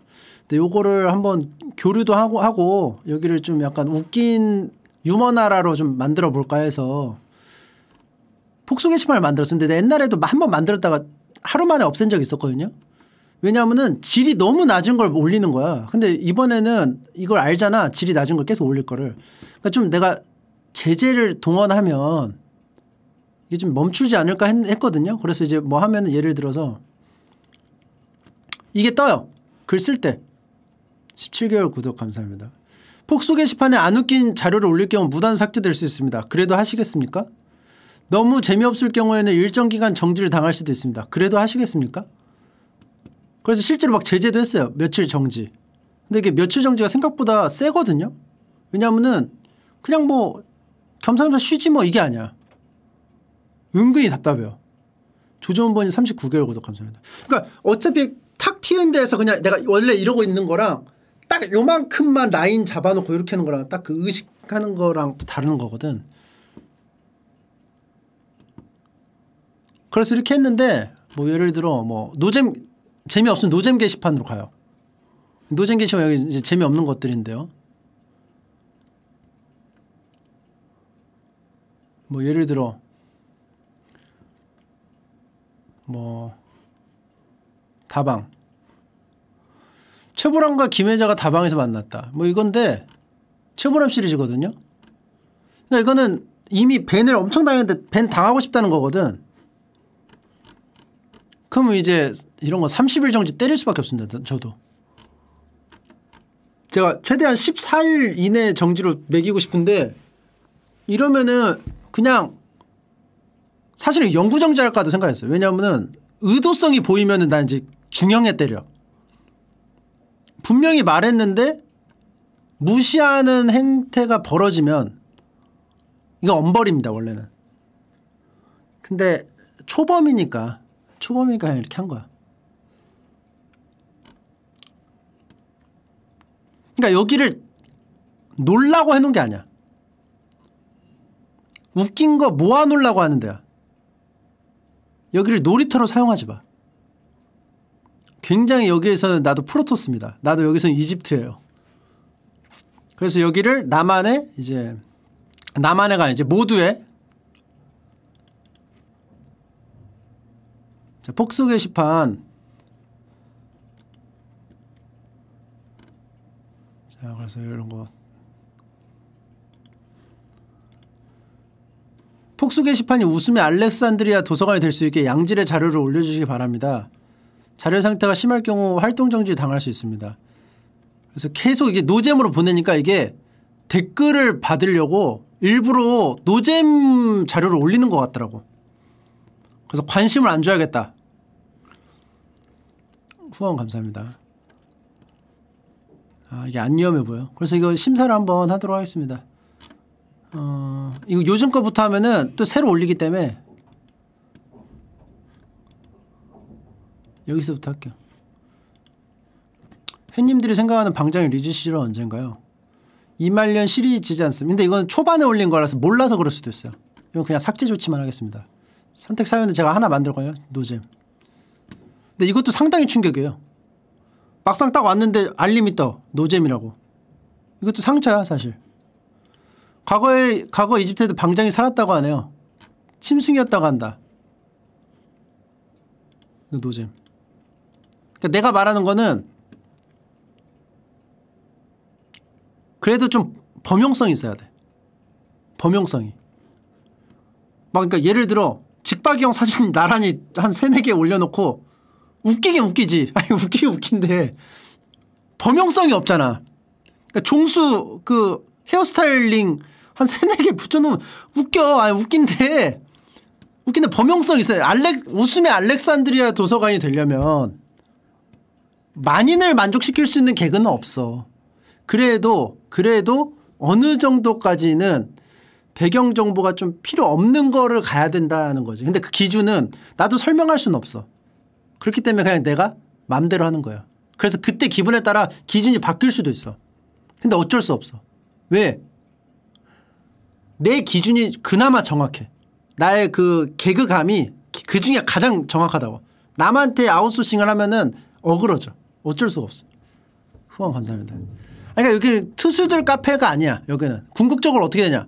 근데 요거를 한번 교류도 하고 하고 여기를 좀 약간 웃긴 유머 나라로 좀 만들어 볼까 해서 폭소 게시판을 만들었었는데 옛날에도 한번 만들었다가 하루 만에 없앤 적이 있었거든요. 왜냐하면은 질이 너무 낮은 걸 올리는 거야. 근데 이번에는 이걸 알잖아. 질이 낮은 걸 계속 올릴 거를. 그러니까 좀 내가 제재를 동원하면 이게 좀 멈추지 않을까 했, 거든요 그래서 이제 뭐 하면은 예를 들어서 이게 떠요. 글 쓸 때. 17개월 구독 감사합니다. 폭소 게시판에 안 웃긴 자료를 올릴 경우 무단 삭제될 수 있습니다. 그래도 하시겠습니까? 너무 재미없을 경우에는 일정 기간 정지를 당할 수도 있습니다. 그래도 하시겠습니까? 그래서 실제로 막 제재도 했어요. 며칠 정지. 근데 이게 며칠 정지가 생각보다 세거든요. 왜냐하면은 그냥 뭐 겸사겸사 쉬지 뭐 이게 아니야. 은근히 답답해요. 조정원번이 39개월 구독 감사합니다. 그러니까 어차피 탁 튀는 데에서 그냥 내가 원래 이러고 있는 거랑 딱 요만큼만 라인 잡아놓고 이렇게 하는 거랑 딱 그 의식하는 거랑 또 다른 거거든. 그래서 이렇게 했는데 뭐 예를 들어 뭐 노잼 재미없으면 노잼 게시판으로 가요. 노잼 게시판 여기 이제 재미없는 것들인데요. 뭐 예를 들어 뭐 다방 최보람과 김혜자가 다방에서 만났다. 뭐 이건데 최보람 시리즈거든요. 그러니까 이거는 이미 밴을 엄청 당했는데 밴 당하고 싶다는 거거든. 그러면 이제 이런 거 30일 정지 때릴 수밖에 없습니다. 저도. 제가 최대한 14일 이내 정지로 매기고 싶은데 이러면은 그냥 사실은 영구정지 할까도 생각했어요. 왜냐하면은 의도성이 보이면은 난 이제 중형에 때려. 분명히 말했는데 무시하는 행태가 벌어지면 이거 엄벌입니다 원래는. 근데 초범이니까 초범이니까 이렇게 한 거야. 그러니까 여기를 놀라고 해놓은 게 아니야. 웃긴 거 모아놓으려고 하는 데야. 여기를 놀이터로 사용하지 마. 굉장히 여기에서는 나도 프로토스입니다. 나도 여기서는 이집트예요. 그래서 여기를 나만의 이제 나만의가 이제 모두의 자, 폭소 게시판 자 그래서 이런 거 폭소 게시판이 웃음의 알렉산드리아 도서관이 될 수 있게 양질의 자료를 올려주시기 바랍니다. 자료 상태가 심할 경우 활동 정지 당할 수 있습니다. 그래서 계속 이제 노잼으로 보내니까 이게 댓글을 받으려고 일부러 노잼 자료를 올리는 것 같더라고. 그래서 관심을 안 줘야겠다. 후원 감사합니다. 아, 이게 안 위험해 보여. 그래서 이거 심사를 한번 하도록 하겠습니다. 어, 이거 요즘 거부터 하면은 또 새로 올리기 때문에 여기서부터 할게요. 햇님들이 생각하는 방장의 리즈 시절은 언젠가요? 이말년 시리즈지 않습니다. 근데 이건 초반에 올린 거라서 몰라서 그럴 수도 있어요. 이건 그냥 삭제 조치만 하겠습니다. 선택 사연은 제가 하나 만들거든요. 노잼. 근데 이것도 상당히 충격이에요. 막상 딱 왔는데 알림이 떠. 노잼이라고. 이것도 상처야 사실. 과거에 과거 이집트에도 방장이 살았다고 하네요. 침승이었다고 한다. 이거 노잼. 그러니까 내가 말하는 거는 그래도 좀 범용성이 있어야 돼. 범용성이. 막 그러니까 예를 들어 직박이 형 사진 나란히 한 세네 개 올려놓고 웃기긴 웃기지. 아니 웃기긴 웃긴데 범용성이 없잖아. 그러니까 종수 그 헤어스타일링 한 세네 개 붙여놓으면 웃겨. 아니 웃긴데 웃긴데 범용성이 있어요. 알렉 웃음의 알렉산드리아 도서관이 되려면 만인을 만족시킬 수 있는 개그는 없어. 그래도 그래도 어느 정도까지는 배경 정보가 좀 필요 없는 거를 가야 된다는 거지. 근데 그 기준은 나도 설명할 수는 없어. 그렇기 때문에 그냥 내가 맘대로 하는 거야. 그래서 그때 기분에 따라 기준이 바뀔 수도 있어. 근데 어쩔 수 없어. 왜? 내 기준이 그나마 정확해. 나의 그 개그감이 그 중에 가장 정확하다고. 남한테 아웃소싱을 하면은 어그러져. 어쩔 수가 없어. 후원 감사합니다. 그러니까 여기 투수들 카페가 아니야. 여기는 궁극적으로 어떻게 되냐?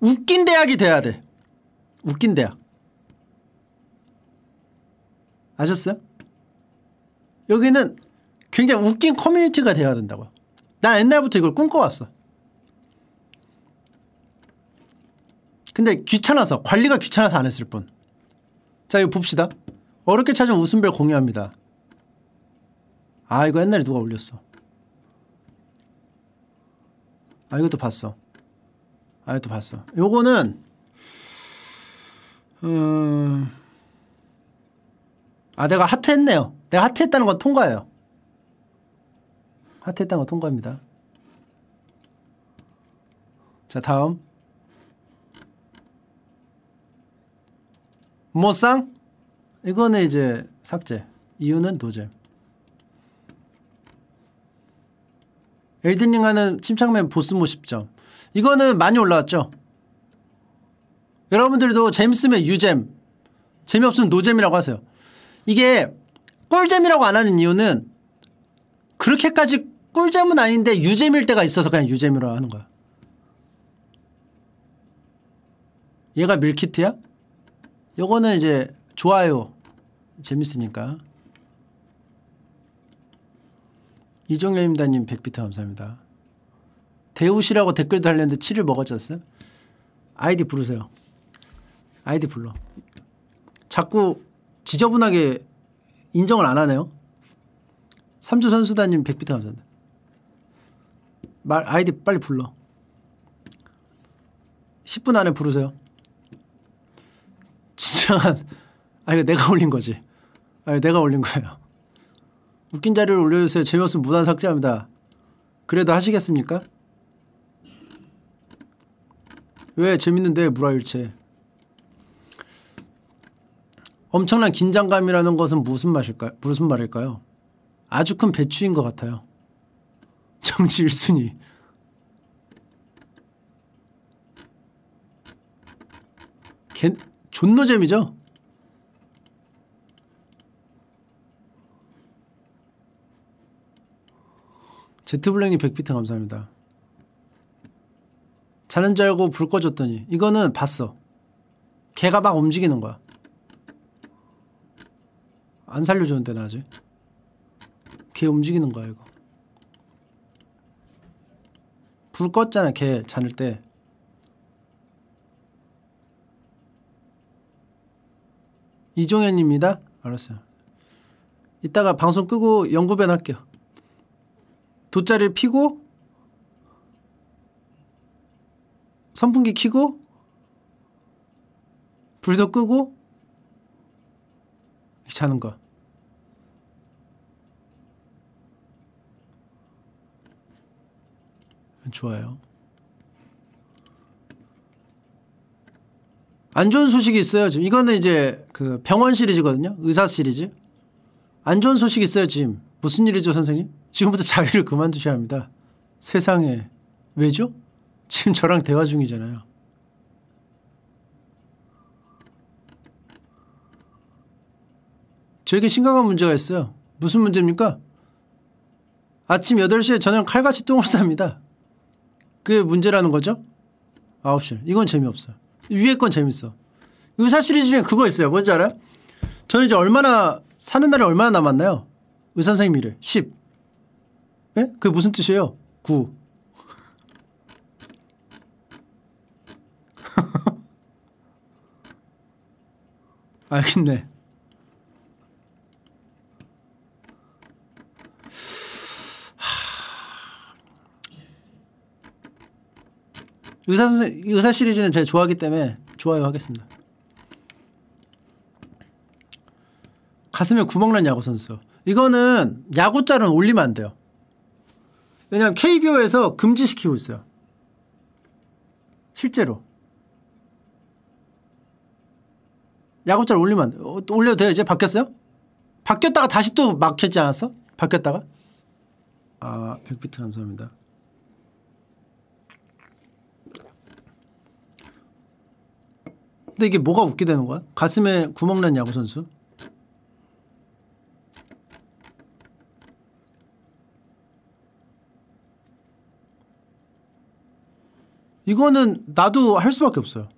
웃긴 대학이 돼야 돼. 웃긴 대학. 아셨어요? 여기는 굉장히 웃긴 커뮤니티가 돼야 된다고. 난 옛날부터 이걸 꿈꿔왔어. 근데 귀찮아서 관리가 귀찮아서 안 했을 뿐. 자 이거 봅시다. 어렵게 찾은 웃음별 공유합니다. 아 이거 옛날에 누가 올렸어. 아 이것도 봤어. 아 이것도 봤어. 요거는 음... 아 내가 하트했네요. 내가 하트했다는 건 통과예요. 하트했다는 건 통과입니다. 자 다음 모쌍 이거는 이제 삭제. 이유는 노잼 엘든링 하는 침착맨 보스모 10점. 이거는 많이 올라왔죠? 여러분들도 재밌으면 유잼 재미없으면 노잼이라고 하세요. 이게 꿀잼이라고 안 하는 이유는 그렇게까지 꿀잼은 아닌데 유잼일 때가 있어서 그냥 유잼이라고 하는 거야. 얘가 밀키트야? 요거는 이제 좋아요. 재밌으니까. 이종렬입니다님 100비트 감사합니다. 대우시라고 댓글도 달렸는데 7일 먹었잖어요? 아이디 부르세요. 아이디 불러. 자꾸 지저분하게 인정을 안 하네요. 삼주 선수단님 100비트 감사합니다. 말 아이디 빨리 불러. 10분 안에 부르세요 진정한 아 이거 내가 올린 거지. 아 내가 올린 거예요. 웃긴 자료를 올려주세요. 재미없으면 무단 삭제합니다. 그래도 하시겠습니까? 왜? 재밌는데 무라일체. 엄청난 긴장감이라는 것은 무슨 맛일까요? 무슨 말일까요? 아주 큰 배추인 것 같아요. 정치 1순위. 개, 존노잼이죠? 제트블랙님 100비트 감사합니다. 자는 줄 알고 불 꺼줬더니 이거는 봤어. 개가 막 움직이는 거야. 안 살려주는데 나 아직. 개 움직이는 거야 이거. 불 껐잖아 개 자는 때. 이종현입니다. 알았어요. 이따가 방송 끄고 연구변 할게요. 돗자리를 피고 선풍기 키고 불도 끄고 자는 거. 좋아요. 안 좋은 소식이 있어요. 지금 이거는 이제 그 병원 시리즈거든요. 의사 시리즈. 안 좋은 소식이 있어요. 지금 무슨 일이죠, 선생님? 지금부터 자위를 그만두셔야 합니다. 세상에 왜죠? 지금 저랑 대화 중이잖아요. 저에게 심각한 문제가 있어요. 무슨 문제입니까? 아침 8시에 저는 칼같이 똥을 쌉니다. 그게 문제라는 거죠? 9시. 이건 재미없어요. 위에 건 재밌어. 의사 시리즈 중에 그거 있어요. 뭔지 알아요? 저는 이제 얼마나 사는 날이 얼마나 남았나요? 의사 선생님 일에 10. 예? 그게 무슨 뜻이에요? 9. 알겠네. 의사 선생 의사 시리즈는 제가 좋아하기 때문에 좋아요 하겠습니다. 가슴에 구멍 난 야구 선수. 이거는 야구 짤은 올리면 안 돼요. 왜냐면 KBO에서 금지시키고 있어요. 실제로. 야구 짤 올리면 안 돼. 어, 올려도 돼요? 이제 바뀌었어요? 바뀌었다가 다시 또 막혔지 않았어? 바뀌었다가? 아, 100비트 감사합니다. 근데 이게 뭐가 웃게 되는 거야? 가슴에 구멍 난 야구 선수? 이거는 나도 할 수밖에 없어요.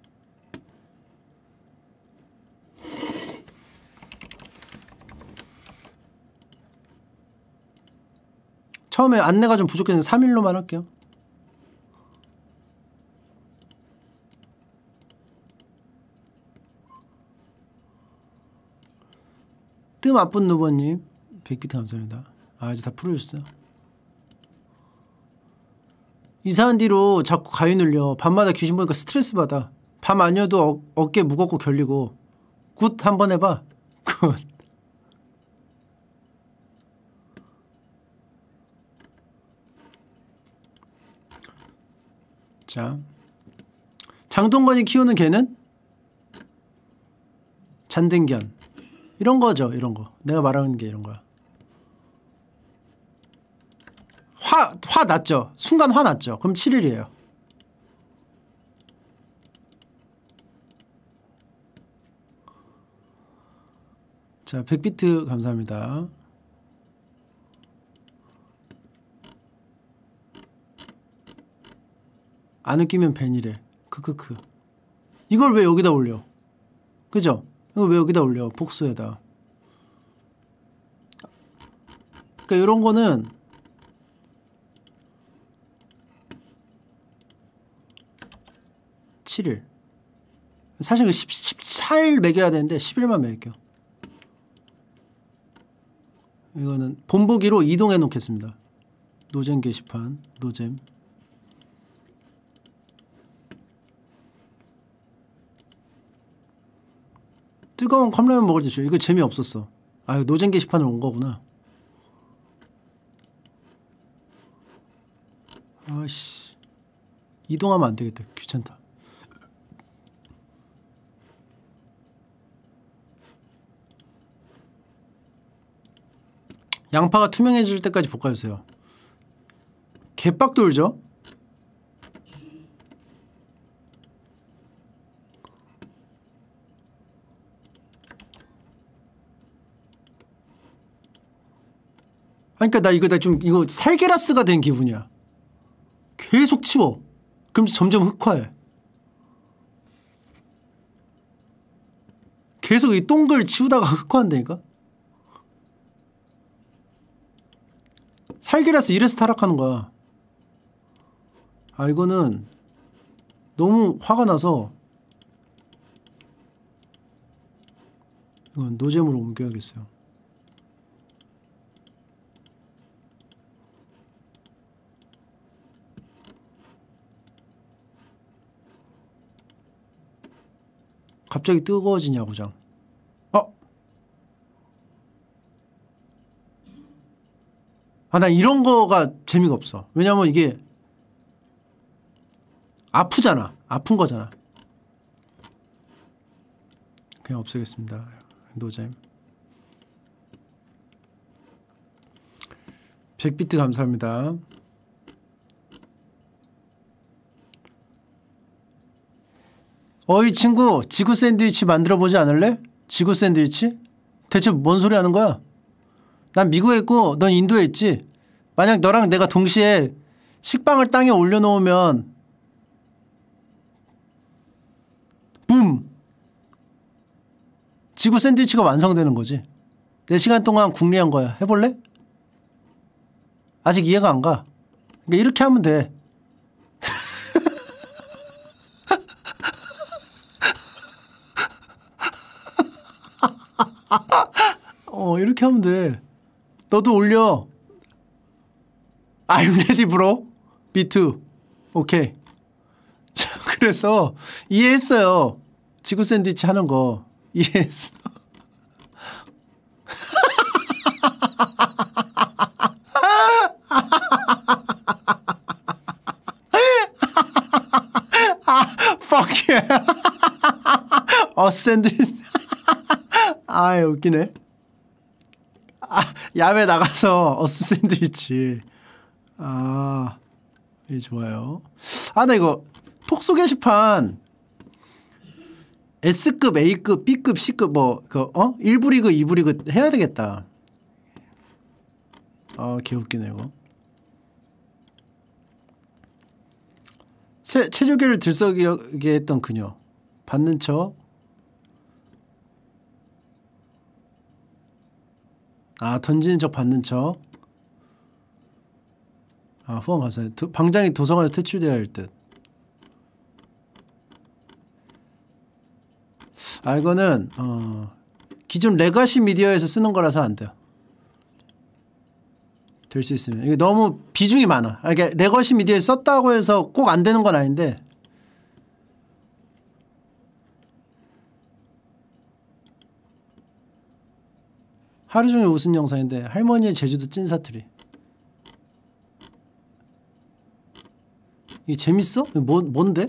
처음에 안내가 좀 부족해서 3일로만 할게요. 뜸 아픈 누버님 100비트 감사합니다. 아 이제 다 풀어줬어. 이사한 뒤로 자꾸 가위 눌려. 밤마다 귀신 보니까 스트레스 받아. 밤 아니어도 어, 어깨 무겁고 결리고. 굿 한번 해봐. 굿. 자. 장동건이 키우는 개는? 잔등견. 이런 거죠, 이런 거. 내가 말하는 게 이런 거야. 화, 화 났죠? 순간 화 났죠? 그럼 7일이에요. 자, 100비트 감사합니다. 안 웃기면 벤이래. 크크크. 이걸 왜 여기다 올려? 그죠? 이걸 왜 여기다 올려? 복수에다. 그러니까 이런 거는 (7일) 사실 그 10, 14일 매겨야 되는데 10일만 매겨 이거는 본보기로 이동해 놓겠습니다 노잼 게시판 노잼 뜨거운 컵라면 먹을 때 줘. 이거 재미없었어. 아, 노잼 게시판으로 온 거구나. 아씨. 이동하면 안 되겠다. 귀찮다. 양파가 투명해질 때까지 볶아주세요. 개빡 돌죠? 그러니까 나 이거 나 좀 이거 살게라스가 된 기분이야. 계속 치워. 그럼 점점 흑화해. 계속 이 똥글 치우다가 흑화한다니까? 살기라스 이래서 타락하는 거야. 아, 이거는 너무 화가 나서 이건 노잼으로 옮겨야겠어요. 갑자기 뜨거워진 야구장. 어? 아, 난 이런 거가 재미가 없어. 왜냐면 이게 아프잖아. 아픈 거잖아. 그냥 없애겠습니다. 노잼. 100비트 감사합니다. 어이 친구 지구 샌드위치 만들어 보지 않을래? 지구 샌드위치? 대체 뭔 소리 하는 거야? 난 미국에 있고 넌 인도에 있지. 만약 너랑 내가 동시에 식빵을 땅에 올려놓으면 붐! 지구 샌드위치가 완성되는 거지. 4시간 동안 궁리한 거야. 해볼래? 아직 이해가 안 가. 그러니까 이렇게 하면 돼. 어, 이렇게 하면 돼. 너도 올려. I'm ready, bro. B2. 오케이. 자, 그래서 이해했어요. 지구 샌드위치 하는 거. 이해했어. fuck yeah. 어, 샌드위치. 아, 웃기네. 아, 야외 나가서 어스 샌드위치. 아, 이 좋아요. 아, 나 이거 폭소 게시판 S급, A급, B급, C급 뭐 그 어? 1부 리그, 2부 리그 해야 되겠다. 아, 개웃기네 이거. 세, 체조계를 들썩이게 했던 그녀. 받는 척. 아, 던지는 척 받는 척. 아, 후원 감사합니다. 방장이 도서관에서 퇴출되어야 할 듯. 아, 이거는, 어, 기존 legacy 미디어에서 쓰는 거라서 안 돼요. 될 수 있으면. 이게 너무 비중이 많아. 아, 이게 legacy 미디어에 썼다고 해서 꼭 안 되는 건 아닌데, 하루 종일 웃은 영상인데 할머니의 제주도 찐 사투리. 이게 재밌어? 뭐, 뭔데?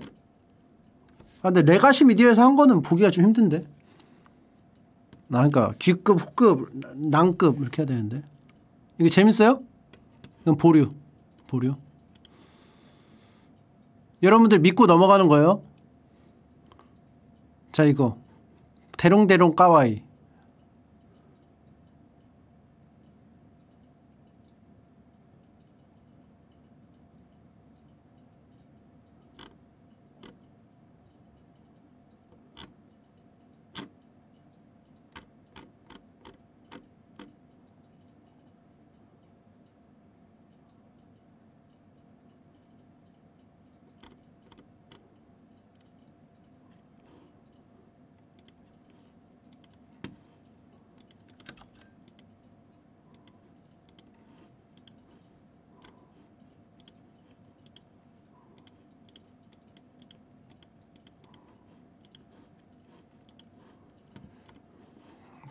아 근데 레가시 미디어에서 한 거는 보기가 좀 힘든데. 나 그러니까 귀급, 후급, 낭급 이렇게 해야 되는데. 이게 재밌어요? 이건 보류. 보류. 여러분들 믿고 넘어가는 거예요? 자 이거. 대롱대롱 까와이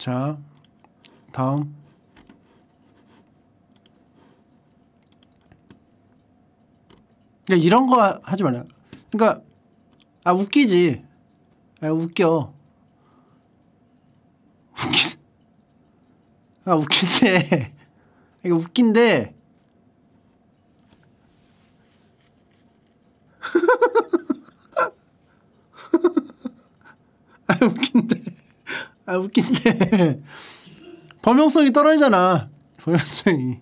자, 다음. 야, 이런 거 하지 말라. 그러니까 아 웃기지. 아 웃겨. 웃긴. 아 웃긴데. 이거 웃긴데. 아 웃긴데. 아 웃긴데. 범용성이 떨어지잖아. 범용성이.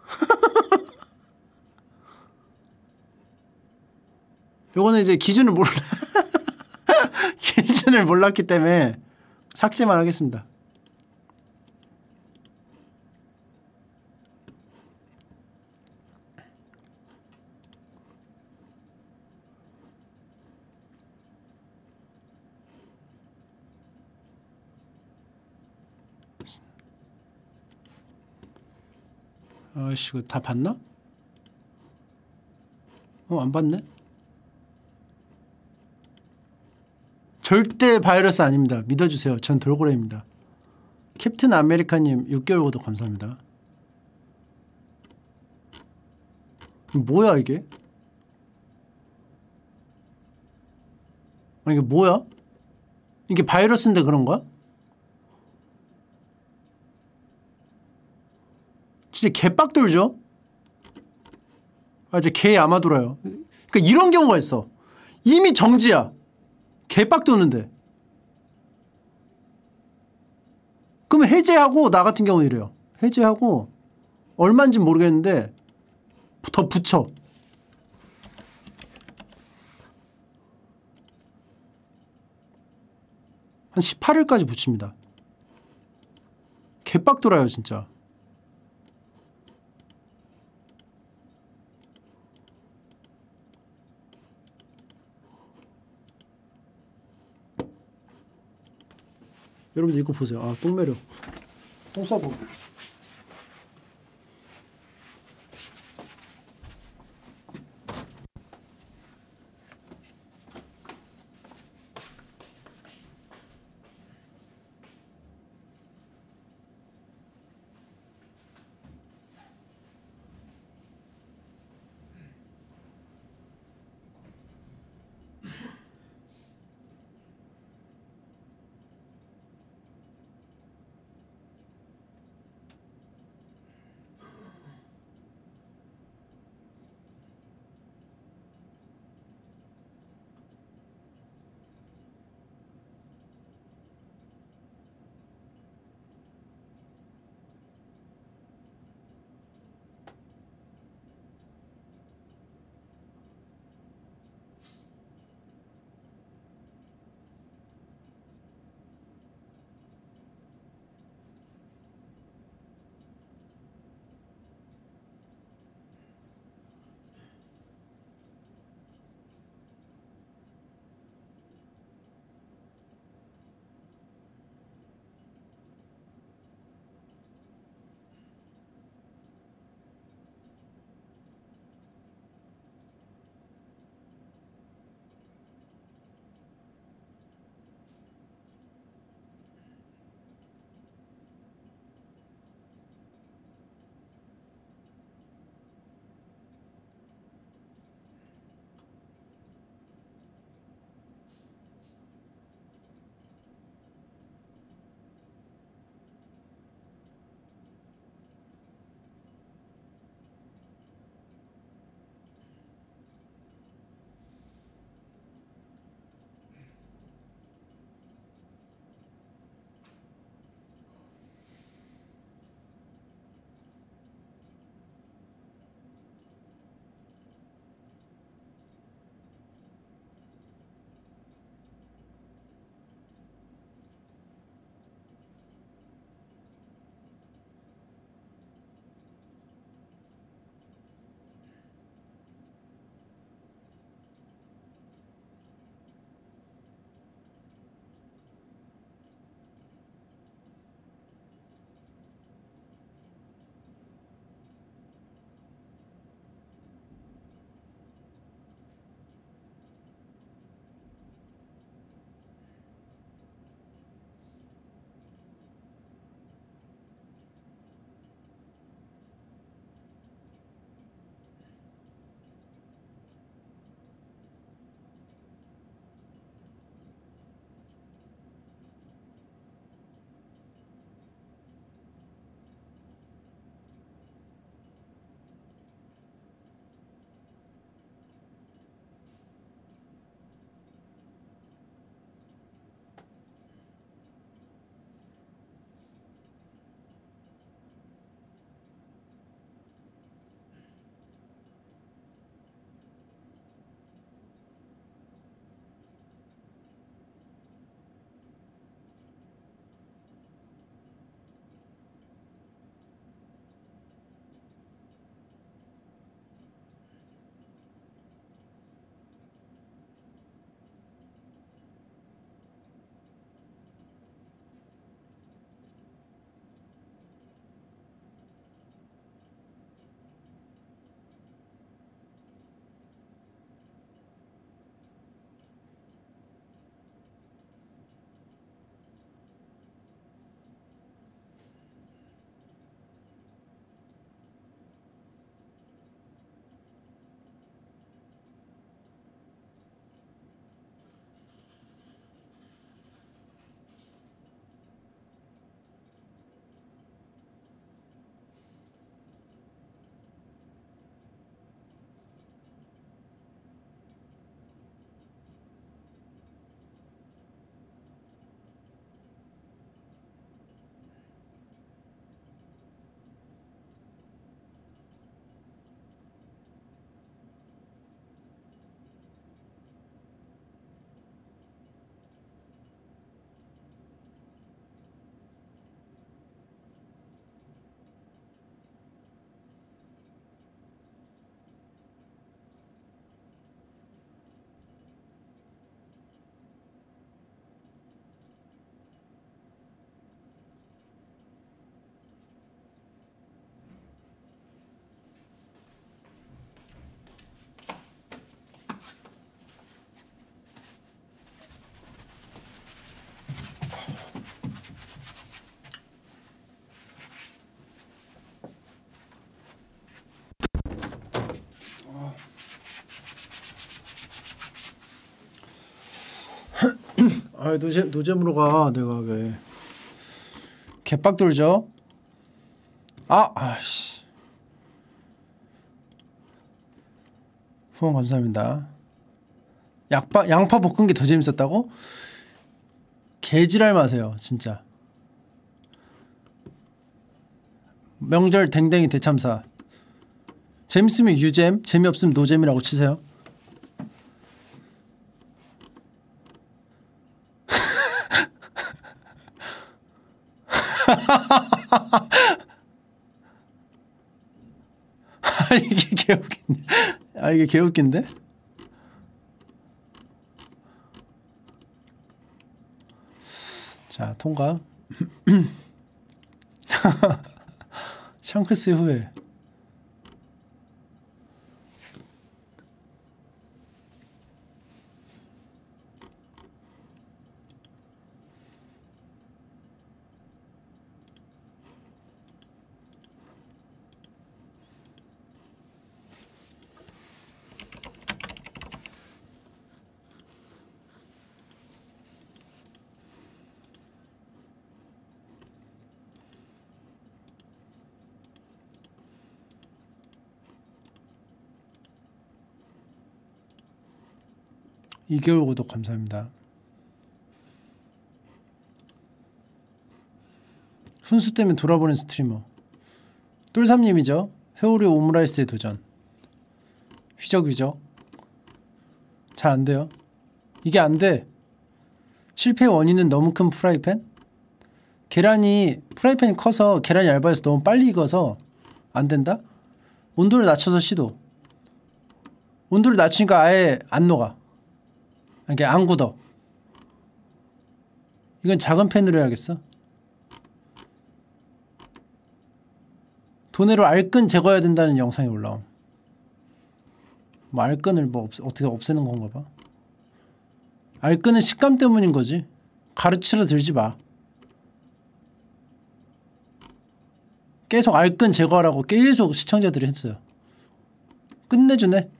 요거는 이제 기준을 몰라. 기준을 몰랐기 때문에 삭제만 하겠습니다 아씨 이거 다 봤나? 어 안 봤네? 절대 바이러스 아닙니다. 믿어주세요. 전 돌고래입니다. 캡틴 아메리카님 6개월 구독 감사합니다. 뭐야 이게? 아 이게 뭐야? 이게 바이러스인데 그런 거야? 진짜 개빡 돌죠? 아, 이제 개 아마돌아요. 그러니까 이런 경우가 있어. 이미 정지야. 개빡 도는데. 그러면 해제하고 나 같은 경우는 이래요. 해제하고 얼마인지 모르겠는데 더 붙여. 한 18일까지 붙입니다. 개빡 돌아요 진짜. 여러분들 이거 보세요. 아 똥매력. 똥 싸고. 아 노제 노잼으로 가 내가 왜 개빡 돌죠? 아 아씨 후원 감사합니다. 약파 양파 볶은 게 더 재밌었다고? 개지랄 마세요 진짜. 명절 댕댕이 대참사 재밌으면 유잼 재미없으면 노잼이라고 치세요. 아 이게 개웃긴데 아 이게 개웃긴데? 자 통과. 샹크스 후에 이개월 구독 감사합니다. 훈수 때문에 돌아보는 스트리머 똘삼님이죠. 회오리 오므라이스의 도전 휘적휘적 잘 안 돼요. 이게 안 돼. 실패 원인은 너무 큰 프라이팬? 계란이 프라이팬이 커서 계란이 얇아서 너무 빨리 익어서 안 된다? 온도를 낮춰서 시도. 온도를 낮추니까 아예 안 녹아. 이게 안 굳어. 이건 작은 팬으로 해야겠어. 도네로 알끈 제거해야 된다는 영상이 올라옴. 뭐 알끈을 뭐 없, 어떻게 없애는 건가 봐. 알끈은 식감 때문인 거지. 가르치러 들지 마. 계속 알끈 제거하라고 계속 시청자들이 했어요. 끝내주네.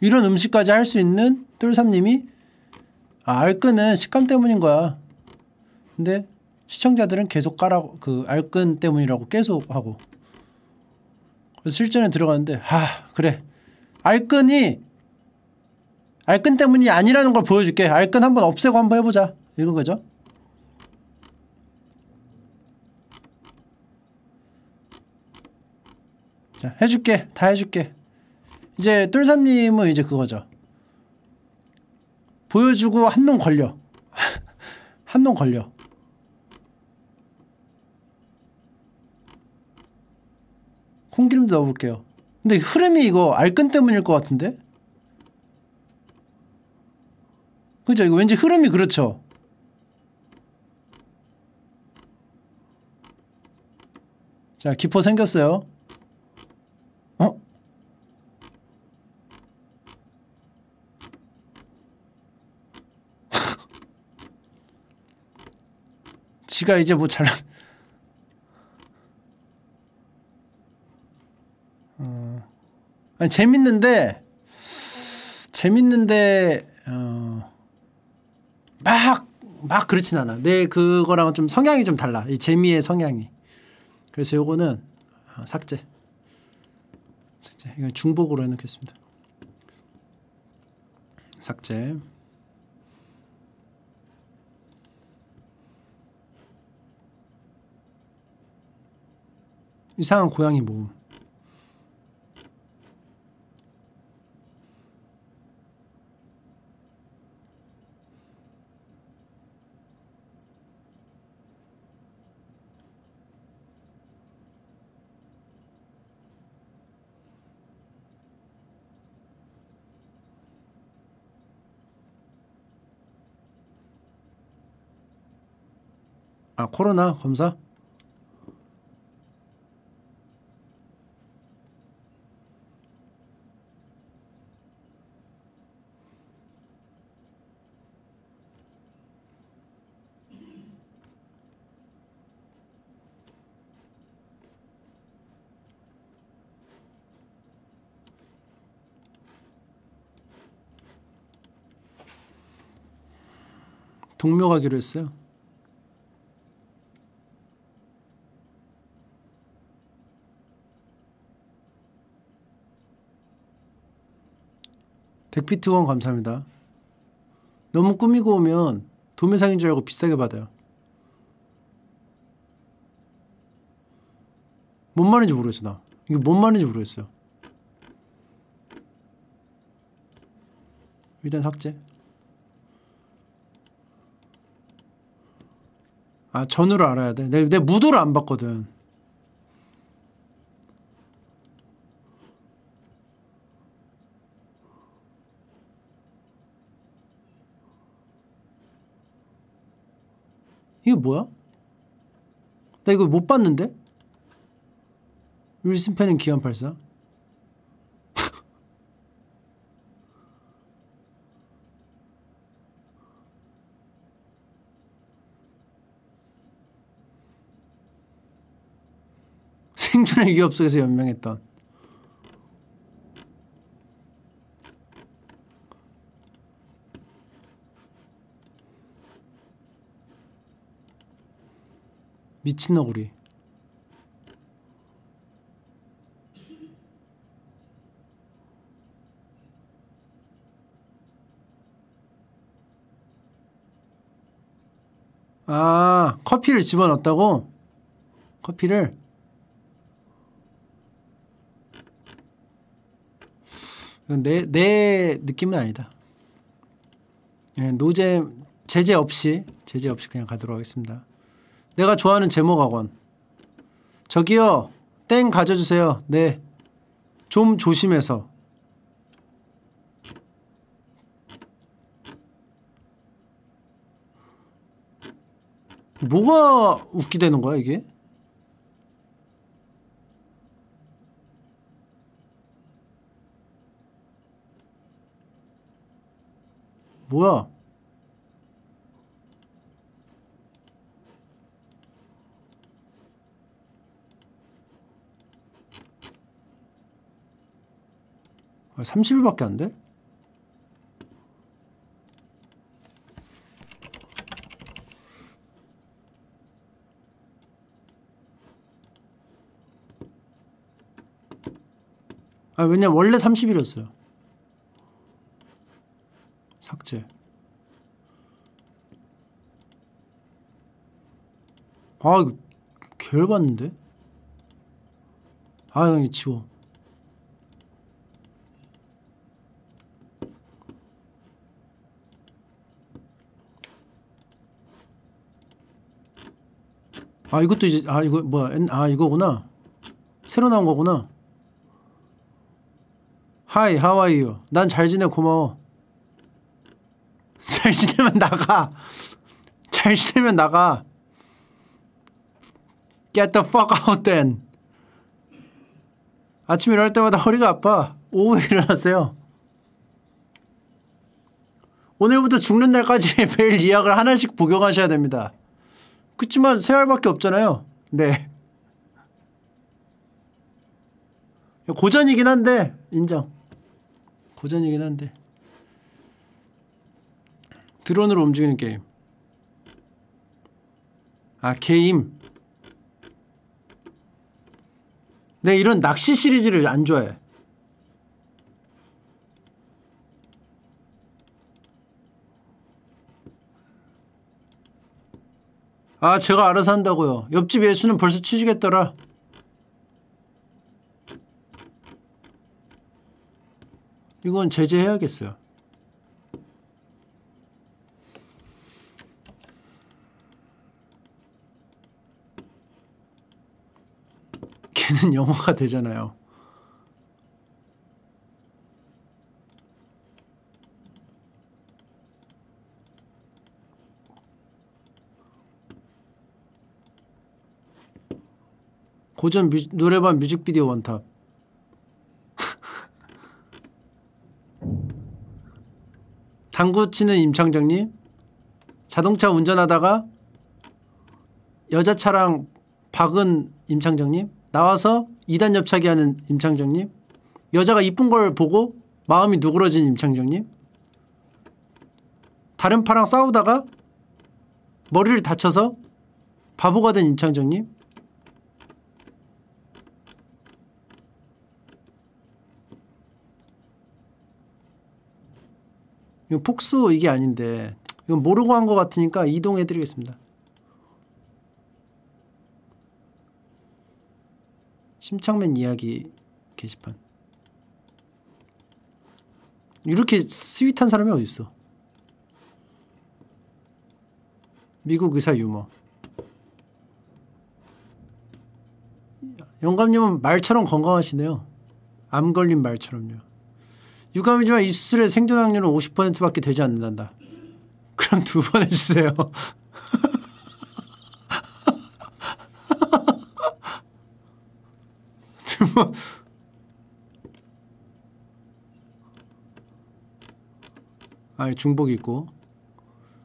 이런 음식까지 할 수 있는 똘삼님이 아, 알끈은 식감 때문인 거야. 근데 시청자들은 계속 까라고 그 알끈 때문이라고 계속 하고. 그래서 실전에 들어갔는데 아 그래 알끈이 알끈 때문이 아니라는 걸 보여줄게. 알끈 한번 없애고 한번 해보자. 이런 거죠. 자 해줄게. 다 해줄게. 이제 똘삼님은 이제 그거죠. 보여주고 한 놈 걸려. 한 놈 걸려. 콩기름도 넣어볼게요. 근데 흐름이 이거 알끈 때문일 것 같은데? 그죠? 이거 왠지 흐름이 그렇죠? 자, 기포 생겼어요. 지가 이제 뭐 잘난 어 재밌는데 재밌는데 어 막 막 그렇진 않아. 내 그거랑은 좀 성향이 좀 달라. 이 재미의 성향이. 그래서 요거는 어, 삭제. 삭제. 이거 중복으로 해놓겠습니다. 삭제. 이상한 고양이 모음. 아 코로나 검사? 동묘 가기로 했어요. 백비트원 감사합니다. 너무 꾸미고 오면 도매상인 줄 알고 비싸게 받아요. 뭔 말인지 모르겠어 나. 이게 뭔 말인지 모르겠어요. 일단 삭제. 아 전후를 알아야 돼. 내, 내 무도를 안 봤거든. 이게 뭐야? 나 이거 못 봤는데? 윌슨 펜은 기안 84? 생존의 위협 속에서 연명했던. 미친 너구리. 아 커피를 집어넣었다고? 커피를 내, 내 느낌은 아니다. 예, 노잼 제재 없이 제재 없이 그냥 가도록 하겠습니다. 내가 좋아하는 제목 학원. 저기요 땡 가져주세요. 네 좀 조심해서. 뭐가 웃기되는 거야 이게? 뭐야? 아, 30일밖에 안 돼? 아 왜냐면 원래 30일이었어요 삭제. 아 이거 개열받는데? 아 형이 지워. 아 이것도 이제 아 이거 뭐야 옛- 아 이거구나. 새로 나온 거구나. 하이 하와이유 난잘 지내 고마워 잘 지내면 나가. 잘 지내면 나가. Get the fuck out then. 아침에 일어날 때마다 허리가 아파. 오후에 일어나세요. 오늘부터 죽는 날까지 매일 이 약을 하나씩 복용하셔야 됩니다. 그치만 세 알밖에 없잖아요. 네. 고전이긴 한데 인정. 고전이긴 한데 드론으로 움직이는 게임. 아 게임. 내 이런 낚시 시리즈를 안 좋아해. 아 제가 알아서 한다고요. 옆집 예수는 벌써 취직했더라. 이건 제재해야겠어요 걔는 영화가 되잖아요. 고전 뮤, 노래방 뮤직비디오 원탑. 당구 치는 임창정님? 자동차 운전하다가 여자 차랑 박은 임창정님 나와서 2단 옆차기 하는 임창정님 여자가 이쁜 걸 보고 마음이 누그러진 임창정님 다른 파랑 싸우다가 머리를 다쳐서 바보가 된 임창정님? 이거 폭소 이게 아닌데 이건 모르고 한 것 같으니까 이동해드리겠습니다. 심창맨 이야기 게시판. 이렇게 스윗한 사람이 어딨어? 미국 의사 유머. 영감님은 말처럼 건강하시네요. 암 걸린 말처럼요. 유감이지만 이 수술의 생존 확률은 50%밖에 되지 않는단다. 그럼 두 번 해주세요 두 번. 아, 중복 있고.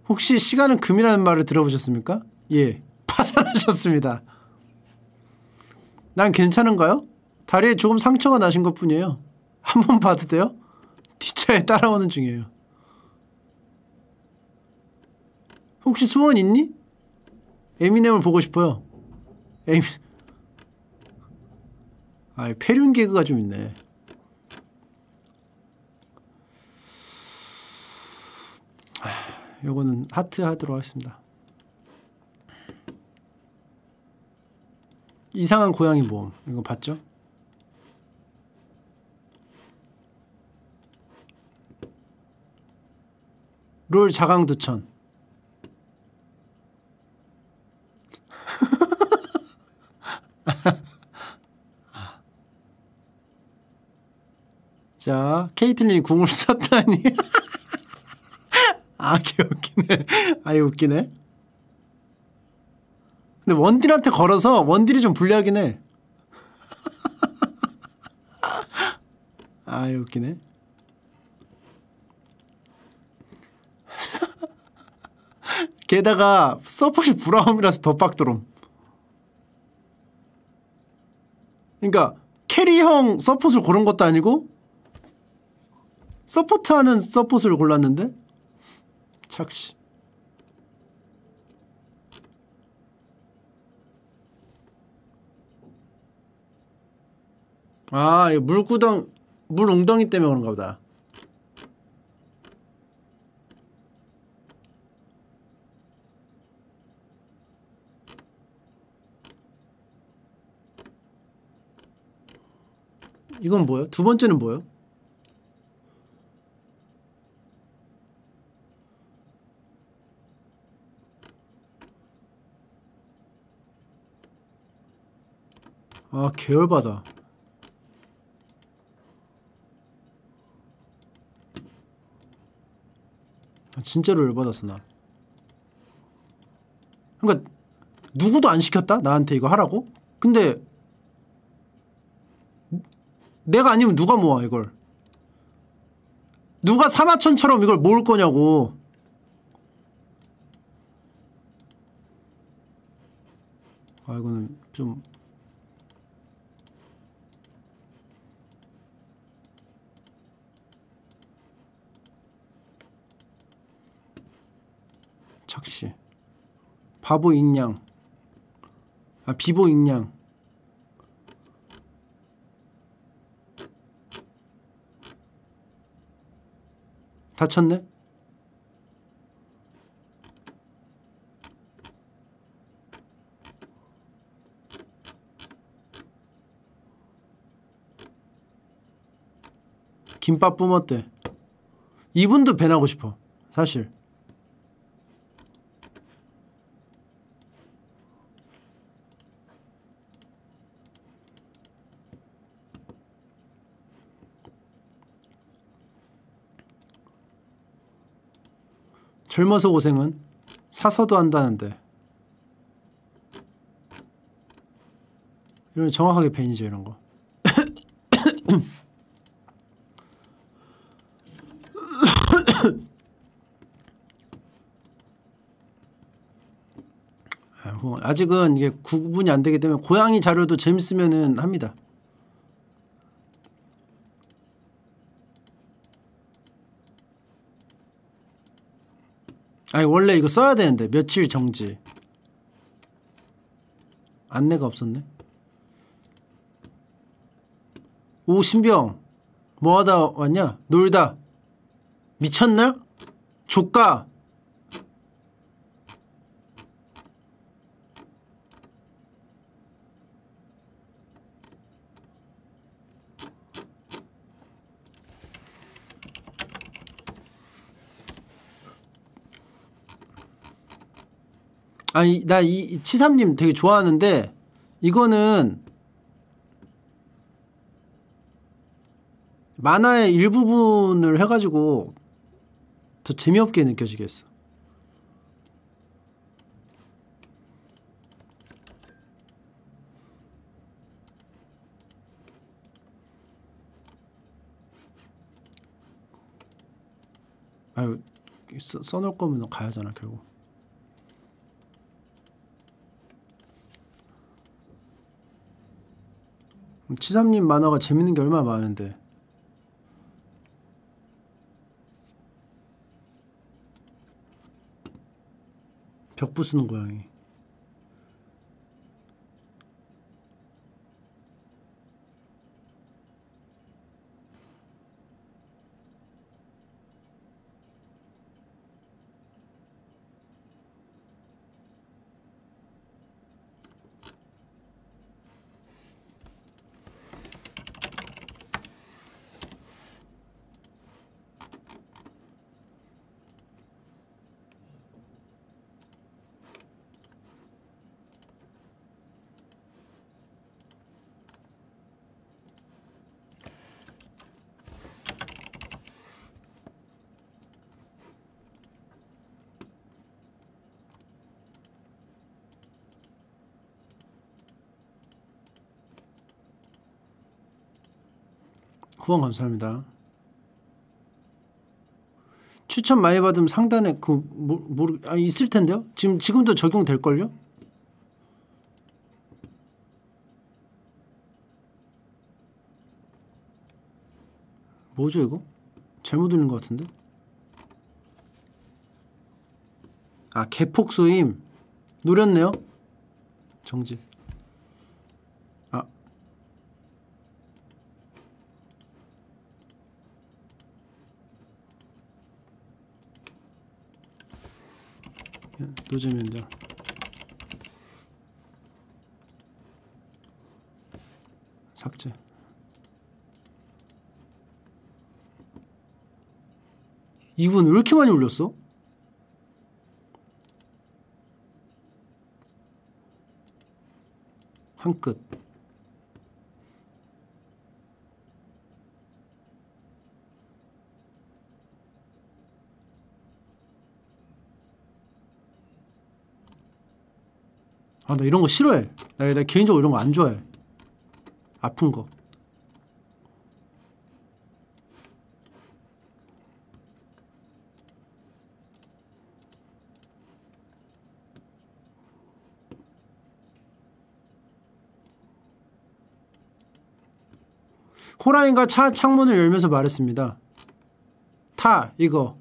혹시 시간은 금이라는 말을 들어보셨습니까? 예, 파산하셨습니다. 난 괜찮은가요? 다리에 조금 상처가 나신 것 뿐이에요. 한 번 봐도 돼요? 뒷차에 따라오는 중이에요. 혹시 소원 있니? 에미넴을 보고 싶어요. 에미... 아, 페륜 개그가 좀 있네. 하, 요거는 하트 하도록 하겠습니다. 이상한 고양이 모험 이거 봤죠? 롤 자강두천 자, 케이틀린이 궁을 쐈다니. 아, 개 웃기네. 아이 웃기네. 근데 원딜한테 걸어서 원딜이 좀 불리하긴 해. 아이 웃기네. 게다가 서폿이 브라움이라서 더 빡도롬. 그러니까 캐리형 서폿을 고른 것도 아니고 서포트하는 서폿을 골랐는데 착시 아 이거 물구덩 물 웅덩이 때문에 그런가 보다 이건 뭐예요? 두 번째는 뭐예요? 아 계열받아 아, 진짜로 열받았어 나. 그러니까 누구도 안 시켰다? 나한테 이거 하라고? 근데 내가 아니면 누가 모아 이걸? 누가 사마천처럼 이걸 모을 거냐고. 아 이거는 좀 착시. 바보 인양. 아 비보 인양. 다쳤네? 김밥 뿜었대. 이분도 배나고 싶어 사실 젊어서 고생은 사서도 한다는데 이런 정확하게 팬이죠 이런 거 아, 뭐 아직은 이게 구분이 안 되기 때문에 고양이 자료도 재밌으면은 합니다. 아니 원래 이거 써야 되는데 며칠 정지. 안내가 없었네. 오 신병 뭐하다 왔냐? 놀다. 미쳤나? 조까 아니 나이 치삼님 되게 좋아하는데 이거는 만화의 일부분을 해가지고 더 재미없게 느껴지겠어. 아유 써, 써놓을 거면 가야잖아 결국. 치삼님 만화가 재밌는 게 얼마나 많은데. 벽 부수는 고양이. 후원 감사합니다. 추천 많이 받으면 상단에 그 모, 모르 아 있을 텐데요. 지금 지금도 적용될 걸요? 뭐죠 이거? 잘못 들린 것 같은데? 아 개폭 소임 노렸네요. 정지. 아 노잼 현장. 삭제. 이분 왜 이렇게 많이 올렸어? 한 끗. 아, 나 이런 거 싫어해. 나, 나 개인적으로 이런 거 안 좋아해. 아픈 거. 호랑이가 차 창문을 열면서 말했습니다. 타 이거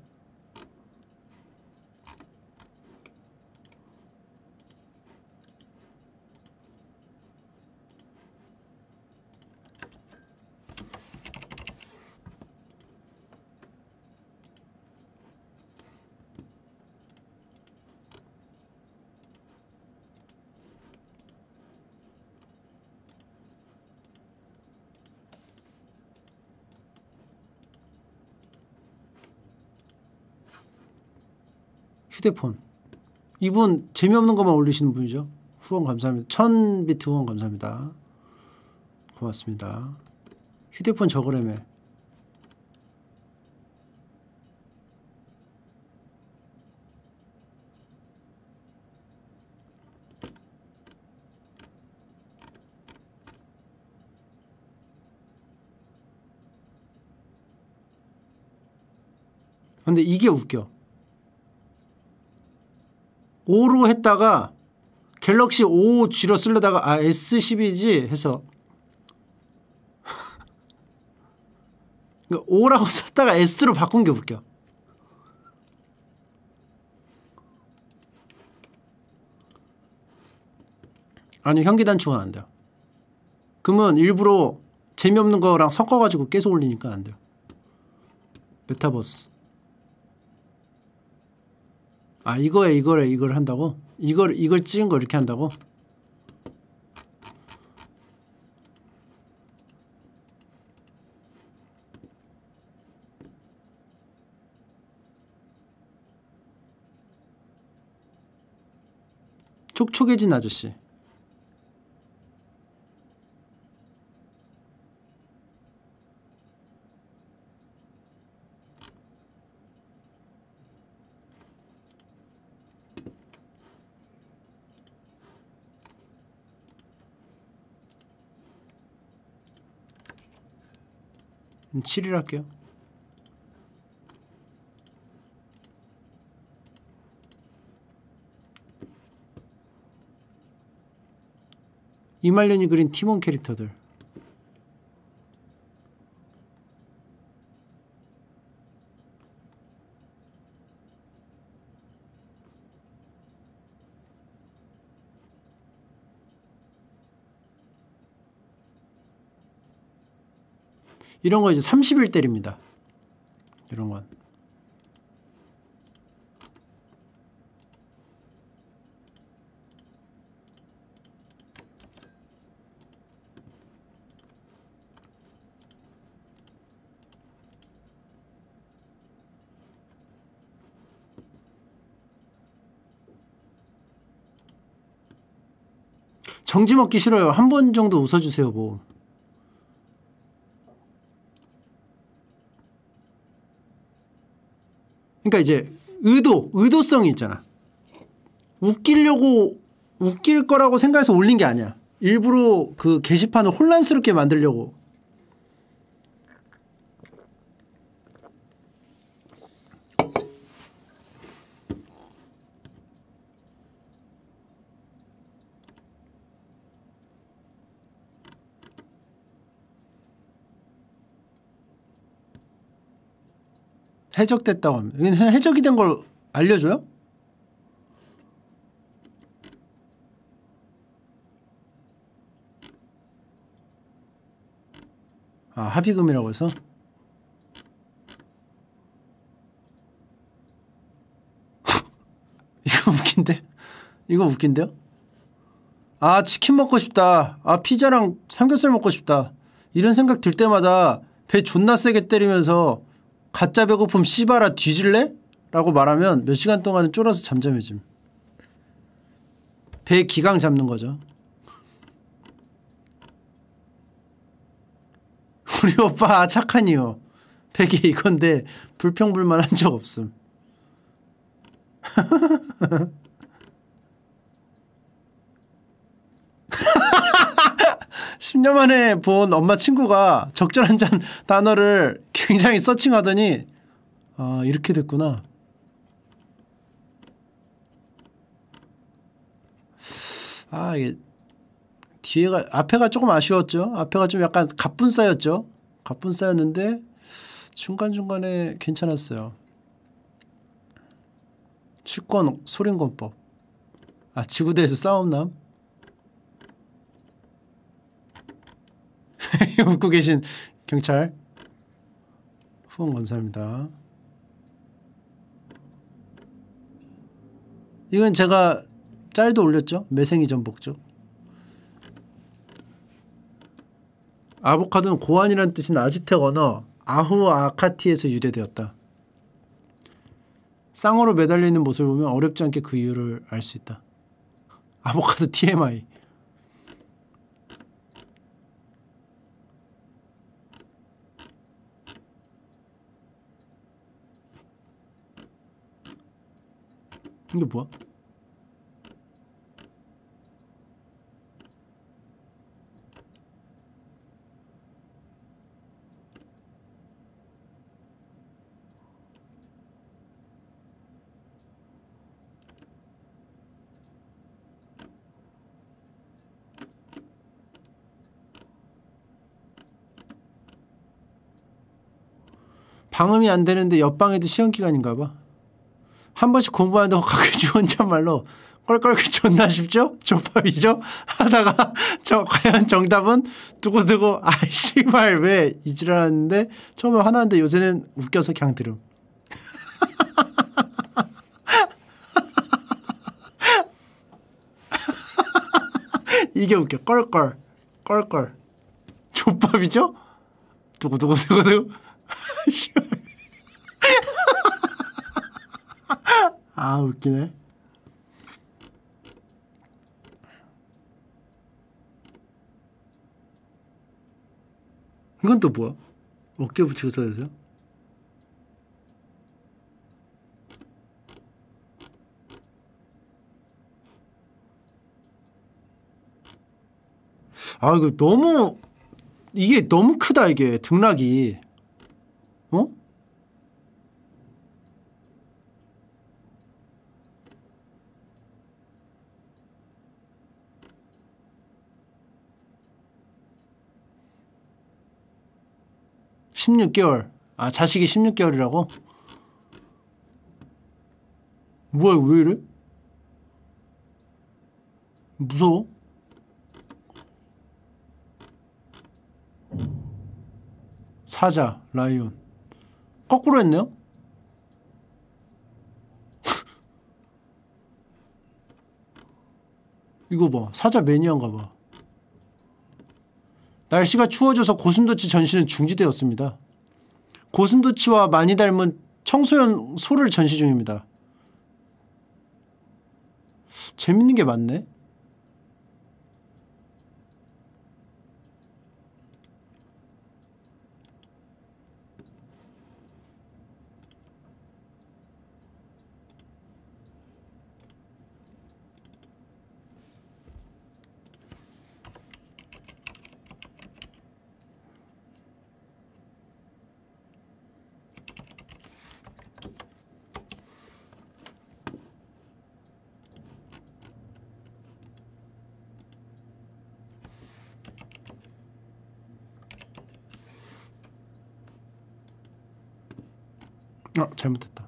휴대폰 이분 재미없는 것만 올리시는 분이죠. 후원 감사합니다. 천 비트 후원 감사합니다. 고맙습니다. 휴대폰 저거라며. 근데 이게 웃겨. 5로 했다가 갤럭시 5G로 쓰려다가 아 S10이지 해서. 그러니까 5라고 썼다가 S로 바꾼 게 웃겨. 아니 현기단축은 안 돼요. 그러면 일부러 재미없는 거랑 섞어가지고 계속 올리니까 안 돼요. 메타버스. 아 이거에 이거에 이걸 한다고? 이걸 이걸 찍은 거 이렇게 한다고? 촉촉해진 아저씨. 7일 할게요. 이말년이 그린 팀원 캐릭터들. 이런 거 이제 30일 때립니다. 이런 건. 정지 먹기 싫어요. 한 번 정도 웃어주세요, 뭐. 그러니까 이제 의도, 의도성이 있잖아. 웃기려고 웃길 거라고 생각해서 올린 게 아니야. 일부러 그 게시판을 혼란스럽게 만들려고. 해적됐다고 합니다. 이건 해적이 된 걸 알려줘요? 아 합의금이라고 해서? 이거 웃긴데? 이거 웃긴데요? 아 치킨 먹고 싶다. 아 피자랑 삼겹살 먹고 싶다. 이런 생각 들 때마다 배 존나 세게 때리면서 가짜 배고픔 씨바라 뒤질래? 라고 말하면 몇 시간 동안은 쫄아서 잠잠해짐. 배 기강 잡는 거죠. 우리 오빠 착하니요. 베개 이건데 불평불만 한 적 없음. 10년 만에 본 엄마 친구가 적절한 잔 단어를 굉장히 서칭하더니 아 이렇게 됐구나. 아 이게 뒤에가 앞에가 조금 아쉬웠죠. 앞에가 좀 약간 가뿐 싸였죠. 가뿐 싸였는데 중간중간에 괜찮았어요. 치권 소린권법. 아 지구대에서 싸움남. 웃고 계신 경찰 후원 감사합니다. 이건 제가 짤도 올렸죠. 매생이 전복죽. 아보카도는 고안이란 뜻인 아지텍 언어 아후아카티에서 유래되었다. 쌍어로 매달려 있는 모습을 보면 어렵지 않게 그 이유를 알 수 있다. 아보카도 TMI. 이게 뭐야? 방음이 안 되는데 옆방에도 시험 기간인가 봐. 한 번씩 공부하는데 가끔씩 혼잣말로 껄껄 존나 쉽죠? 족밥이죠? 하다가 저 과연 정답은 두고두고 아 씨발 왜 이지랄하는데 처음에 화나는데 요새는 웃겨서 그냥 들음. 이게 웃겨 껄껄 껄껄 족밥이죠? 두고두고두고두고 아 웃기네. 이건 또 뭐야? 어깨 붙이고 써야 돼요? 아 이거 너무 이게 너무 크다 이게 등락이 어? (16개월) 아 자식이 (16개월이라고) 뭐야 왜 이래 무서워 사자, 라이온. 거꾸로 했네요? 이거 봐. 사자 매니아인가 봐. 날씨가 추워져서 고슴도치 전시는 중지되었습니다. 고슴도치와 많이 닮은 청소년 소를 전시 중입니다. 재밌는 게 많네. 잘못했다.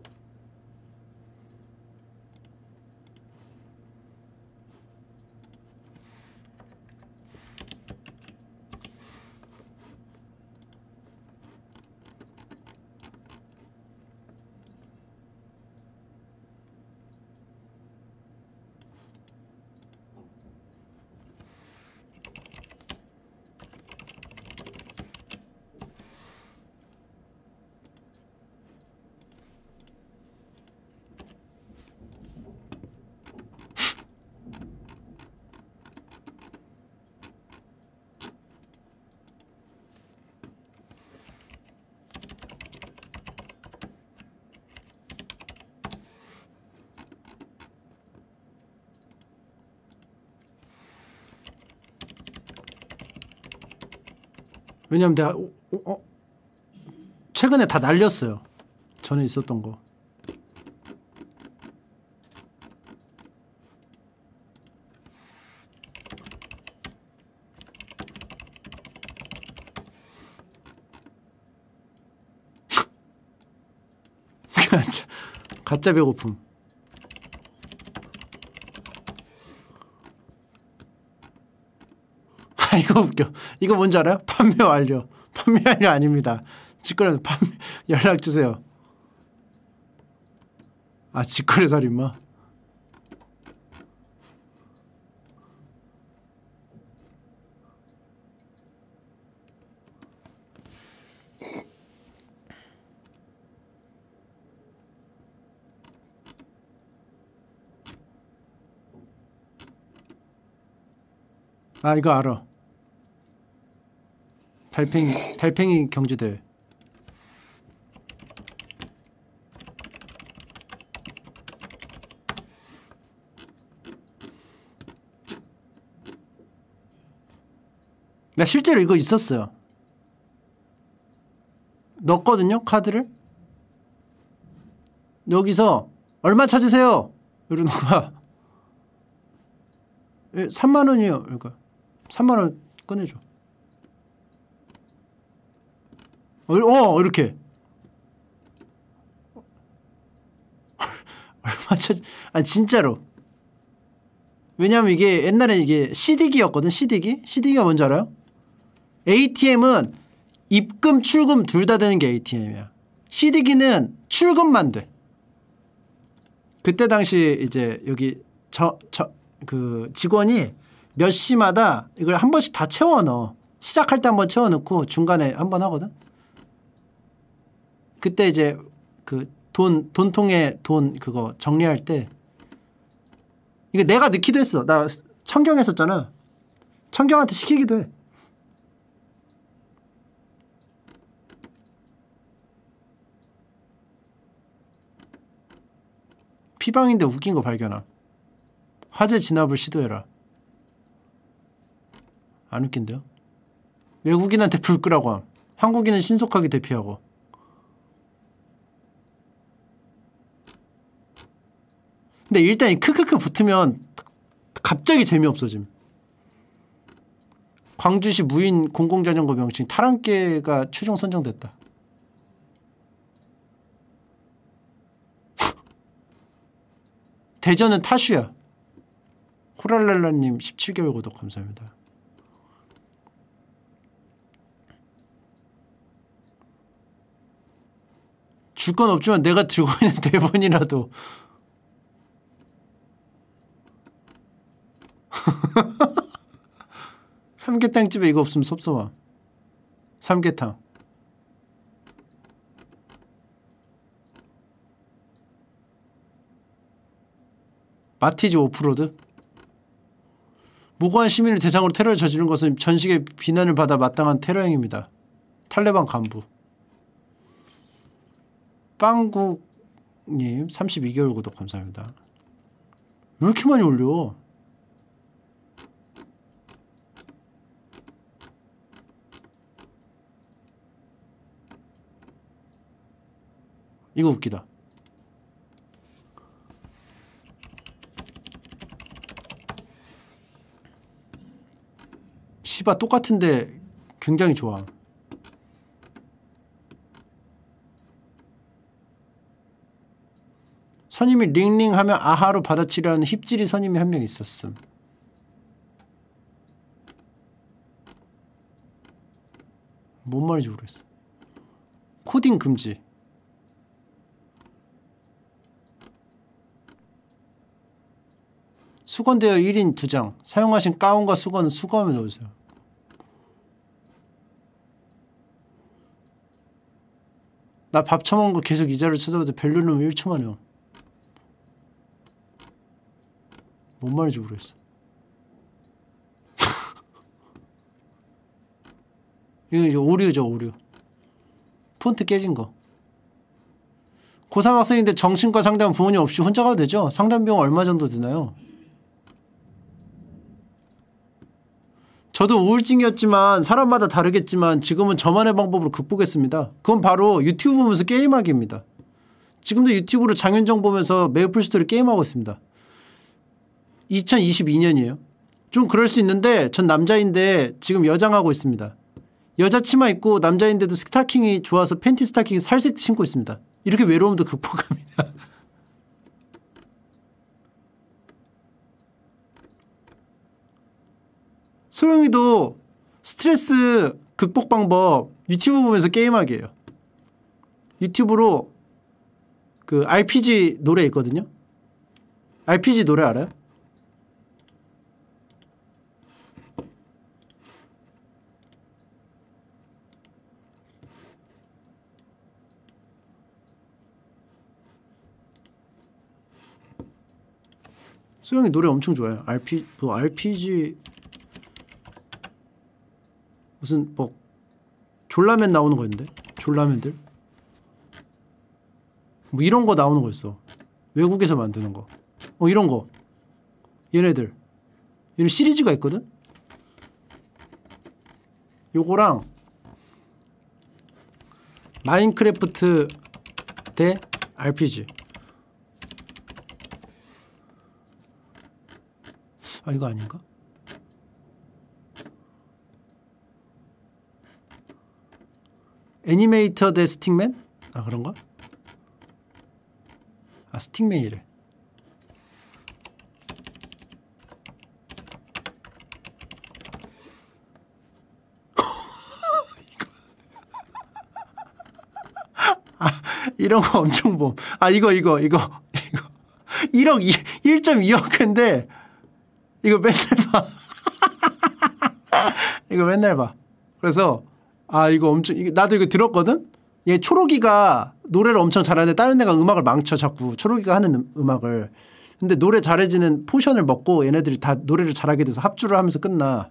왜냐면 내가 어, 최근에 다 날렸어요. 전에 있었던 거. 가짜, 가짜 배고픔. 아 이거 웃겨. 이거 뭔지 알아요? 판매 완료. 판매 완료 아닙니다. 직거래 판매 연락 주세요. 아 직거래 살인마. 아 이거 알아. 달팽이 달팽이 경주대회. 나 실제로 이거 있었어요. 넣었거든요 카드를. 여기서 얼마 찾으세요? 이러는 거야. 예, 3만 원이요. 그러니까 3만 원 꺼내줘. 어, 어 이렇게. 얼마 찾? 아 진짜로. 왜냐면 이게 옛날에 이게 CD기였거든 CD기 CD기가 뭔지 알아요? ATM은 입금 출금 둘 다 되는 게 ATM이야 CD기는 출금만 돼 그때 당시 이제 여기 저 저 그 직원이 몇 시마다 이걸 한 번씩 다 채워 넣어 시작할 때 한 번 채워 넣고 중간에 한 번 하거든 그때 이제 그 돈 돈통에 돈 그거 정리할 때 이거 내가 넣기도 했어. 나 청경 했었잖아. 청경한테 시키기도 해. 피방인데 웃긴 거 발견함. 화재 진압을 시도해라. 안 웃긴데요? 외국인한테 불 끄라고 함. 한국인은 신속하게 대피하고. 근데 일단 이 크크크 붙으면 갑자기 재미없어짐. 광주시 무인 공공자전거 명칭 타랑개가 최종 선정됐다. 대전은 타슈야. 호랄랄라님 17개월 구독 감사합니다. 줄 건 없지만 내가 들고 있는 대본이라도 삼계탕집에 이거 없으면 섭섭함. 삼계탕. 마티즈 오프로드? 무고한 시민을 대상으로 테러를 저지른 것은 전식의 비난을 받아 마땅한 테러 행위입니다. 탈레반 간부. 빵국님 32개월 구독 감사합니다. 왜 이렇게 많이 올려? 이거 웃기다. 시바 똑같은데 굉장히 좋아. 선임이 링링 하면 아하로 받아치려는 힙질이 선임이 한 명 있었음. 뭔 말인지 모르겠어. 코딩 금지. 수건 대여 1인 2장. 사용하신 가운과 수건은 수거함에 넣으세요. 나 밥 처먹은 거 계속 이 자료 찾아봐도 별로는 1초 만에요. 뭔 말인지 모르겠어. 이거 이제 오류죠, 오류. 폰트 깨진 거. 고3 학생인데 정신과 상담 부모님 없이 혼자 가도 되죠? 상담 비용 얼마 정도 드나요? 저도 우울증이었지만 사람마다 다르겠지만 지금은 저만의 방법으로 극복했습니다. 그건 바로 유튜브 보면서 게임하기입니다. 지금도 유튜브로 장현정 보면서 메이플스토리 게임하고 있습니다. 2022년이에요. 좀 그럴 수 있는데 전 남자인데 지금 여장하고 있습니다. 여자 치마 입고 남자인데도 스타킹이 좋아서 팬티 스타킹 살색 신고 있습니다. 이렇게 외로움도 극복합니다. 소영이도 스트레스 극복 방법 유튜브 보면서 게임하기 예요. 유튜브로 그 RPG 노래 있거든요. RPG 노래 알아요? 소영이 노래 엄청 좋아요. RP 그 RPG 무슨 뭐 졸라맨 나오는 거였는데 졸라맨들 뭐 이런 거 나오는 거였어. 외국에서 만드는 거. 어 이런 거. 얘네들 이런 시리즈가 있거든. 요거랑 마인크래프트 대 RPG. 아 이거 아닌가? 애니메이터 대 스틱맨? 아 그런가? 아 스틱맨이래 아, 이런 거 엄청 봄. 아, 이거, 이거, 이거, 이거. 1억, 2, 1.2억인데, 이거 맨날 봐. 이거 맨날 봐. 그래서, 아 이거 엄청 이거 나도 이거 들었거든. 얘 초록이가 노래를 엄청 잘하는데 다른 애가 음악을 망쳐 자꾸 초록이가 하는 음- 음악을. 근데 노래 잘해지는 potion을 먹고 얘네들이 다 노래를 잘하게 돼서 합주를 하면서 끝나.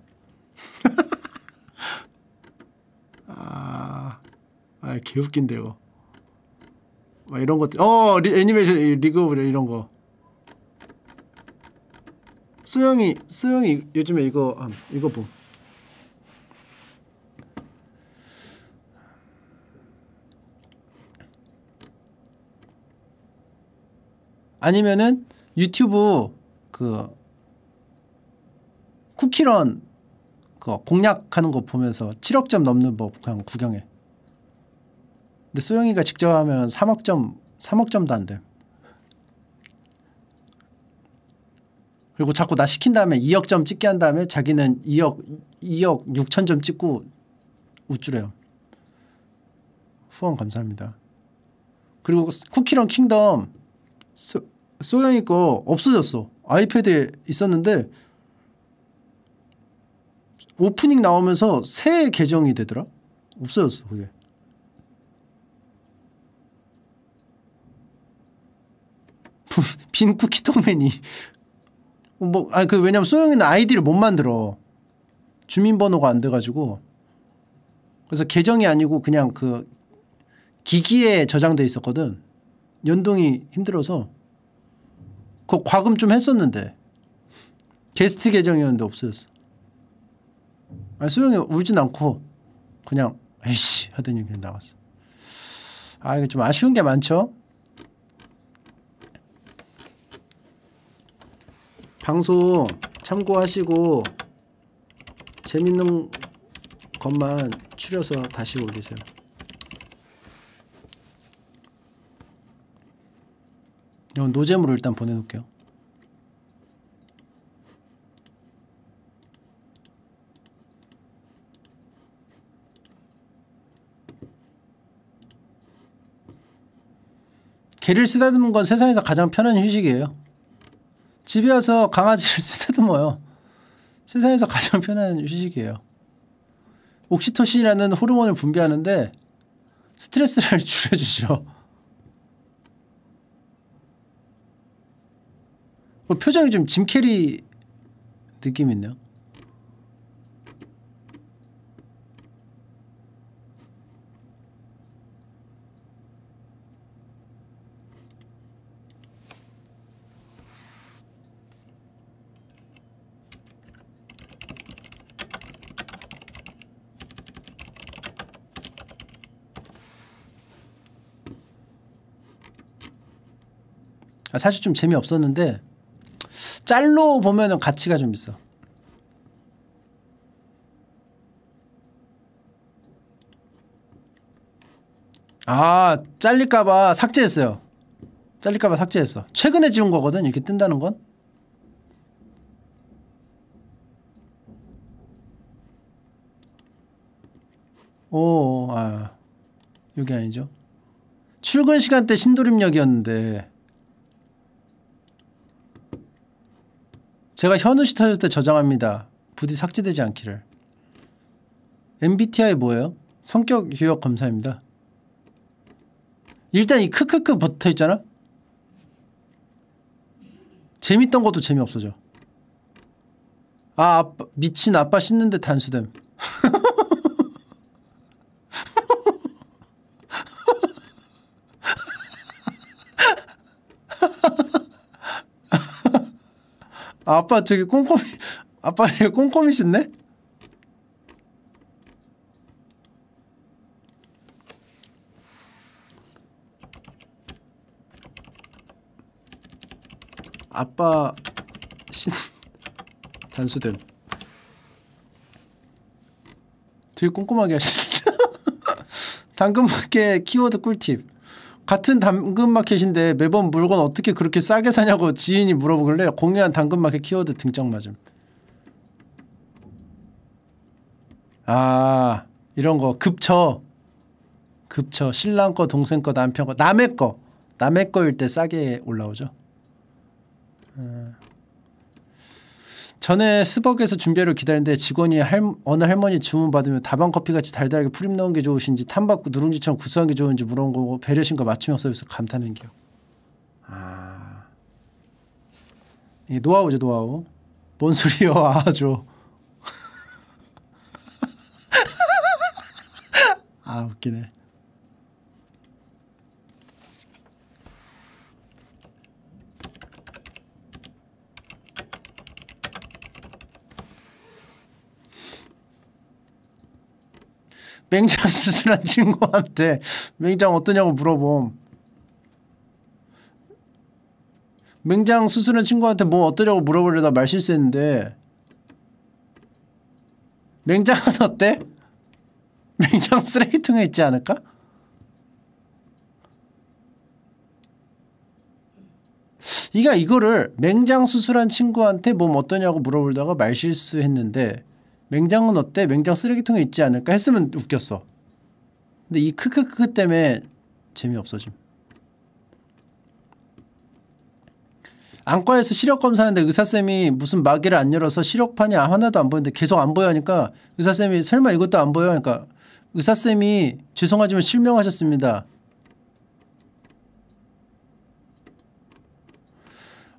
아, 아 개웃긴데 이거. 막 이런 것들. 어 리, 애니메이션 League of 이런 거. 수영이 수영이 요즘에 이거 아, 이거 봄. 아니면은 유튜브 그 쿠키런 그 공략하는 거 보면서 7억 점 넘는 법 그냥 구경해. 근데 소영이가 직접 하면 3억 점 3억 점도 안 돼. 그리고 자꾸 나 시킨 다음에 2억 점 찍게 한 다음에 자기는 2억 2억 6천 점 찍고 우쭐해요. 후원 감사합니다. 그리고 쿠키런 킹덤 소, 소영이 거 없어졌어. 아이패드에 있었는데 오프닝 나오면서 새 계정이 되더라. 없어졌어 그게. 빈 쿠키 통맨이 뭐 아니 그 왜냐면 소영이는 아이디를 못 만들어 주민번호가 안 돼가지고 그래서 계정이 아니고 그냥 그 기기에 저장돼 있었거든 연동이 힘들어서 그 과금 좀 했었는데 게스트 계정이었는데 없어졌어. 아니 소영이 울진 않고 그냥 에이씨 하더니 그냥 나갔어. 아 이게 좀 아쉬운 게 많죠? 방송 참고하시고 재밌는 것만 추려서 다시 올리세요. 이건 노잼으로 일단 보내놓을게요. 개를 쓰다듬는 건 세상에서 가장 편한 휴식이에요. 집에 와서 강아지를 쓰다듬어요. 세상에서 가장 편한 휴식이에요. 옥시토신이라는 호르몬을 분비하는데 스트레스를 줄여주죠. 표정이 좀 짐 캐리 느낌 있네요. 아, 사실 좀 재미없었는데 짤로 보면은 가치가 좀 있어. 아 잘릴까봐 삭제했어요. 잘릴까봐 삭제했어. 최근에 지운 거거든 이렇게 뜬다는 건. 오, 아 여기 아니죠. 출근 시간대 신도림역이었는데 제가 현우 씨 터졌을 때 저장합니다. 부디 삭제되지 않기를. MBTI 뭐예요? 성격 유형 검사입니다. 일단 이 크크크 붙어 있잖아. 재밌던 것도 재미없어져. 아 아빠, 미친 아빠 씻는데 단수됨. 아, 아빠 되게 꼼꼼히 아빠 되게 꼼꼼히 씻네? 아빠 신 단수됨. 되게 꼼꼼하게 하시네 당근마켓 키워드 꿀팁 같은 당근마켓인데 매번 물건 어떻게 그렇게 싸게 사냐고 지인이 물어보길래 공유한 당근마켓 키워드 등장 맞음. 아 이런 거. 급처. 급처. 신랑 거 동생 거 남편 거. 남의 거. 남의 거일 때 싸게 올라오죠. 어. 전에 스벅에서 준비하러 기다리는데 직원이 할, 어느 할머니 주문 받으면 다방 커피 같이 달달하게 프림 넣은 게 좋으신지 탐받고 누룽지처럼 구수한 게 좋은지 물어본 거고 배려심과 맞춤형 서비스 감탄한 기억. 아 이게 노하우죠 노하우. 뭔 소리요 아죠. 아 웃기네. 맹장 수술한 친구한테 맹장 어떠냐고 물어봄. 맹장 수술한 친구한테 뭐 어떠냐고 물어보려다 말 실수했는데 맹장은 어때? 맹장 쓰레기통에 있지 않을까? 이가 이거를 맹장 수술한 친구한테 몸 어떠냐고 물어보다가 말 실수했는데 맹장은 어때? 맹장 쓰레기통에 있지 않을까 했으면 웃겼어. 근데 이 크크크 때문에 재미없어짐. 안과에서 시력 검사하는데 의사쌤이 무슨 마개를 안 열어서 시력판이 하나도 안 보이는데 계속 안 보여 하니까 의사쌤이 설마 이것도 안 보여? 그러니까 의사쌤이 죄송하지만 실명하셨습니다.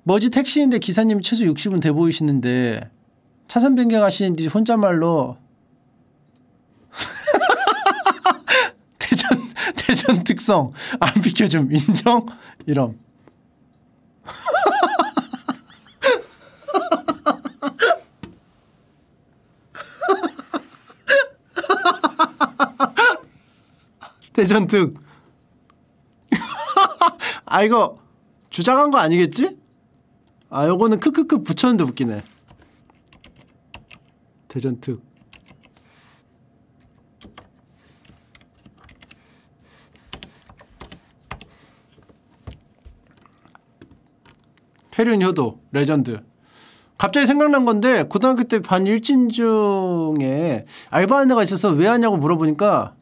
머지 택시인데 기사님이 최소 60은 돼 보이시는데 차선 변경하시는 뒤 혼잣말로 대전 대전 특성 안 비켜줌 인정 이럼 대전 특. 아 이거 주장한 거 아니겠지? 아 요거는 크크크 붙였는데 웃기네. 대전 특. 패륜 효도 레전드. 갑자기 생각난 건데 고등학교 때 반 일진 중에 알바하는 애가 있어서 왜 하냐고 물어보니까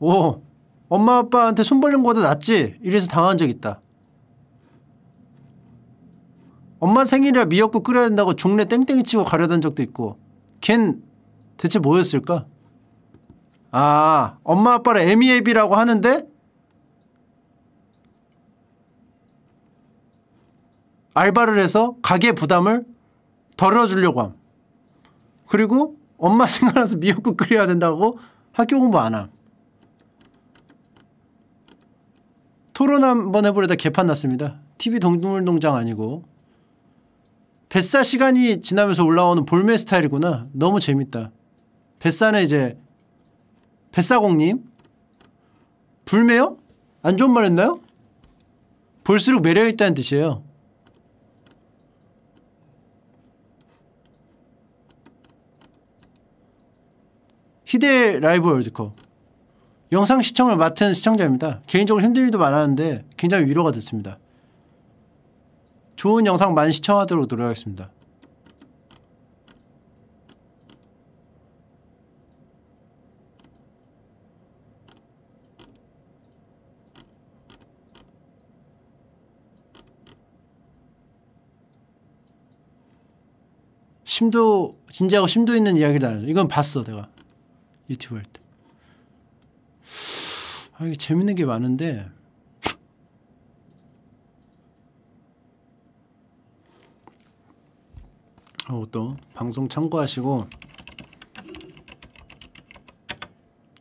오 엄마 아빠한테 손 벌린 거보다 낫지 이래서 당한 적 있다. 엄마 생일이라 미역국 끓여야 된다고 종래 땡땡이 치고 가려던 적도 있고 걘 대체 뭐였을까? 아 엄마 아빠를 애미애비라고 하는데 알바를 해서 가게 부담을 덜어주려고 함. 그리고 엄마 생각나서 미역국 끓여야 된다고 학교 공부 안 함. 토론 한번 해보려다 개판 났습니다. TV 동물농장 아니고 뱃사 시간이 지나면서 올라오는 볼메 스타일이구나. 너무 재밌다. 뱃사는 이제 뱃사공님 불매요? 안 좋은 말 했나요? 볼수록 매력있다는 뜻이에요. 희대 라이브 월드컵 영상 시청을 맡은 시청자입니다. 개인적으로 힘든 일도 많았는데 굉장히 위로가 됐습니다. 좋은 영상 많이 시청하도록 노력하겠습니다. 심도 진지하고 심도 있는 이야기를 나눠. 이건 봤어 내가 유튜브 할 때. 아 이게 재밌는 게 많은데 어, 또 방송 참고하시고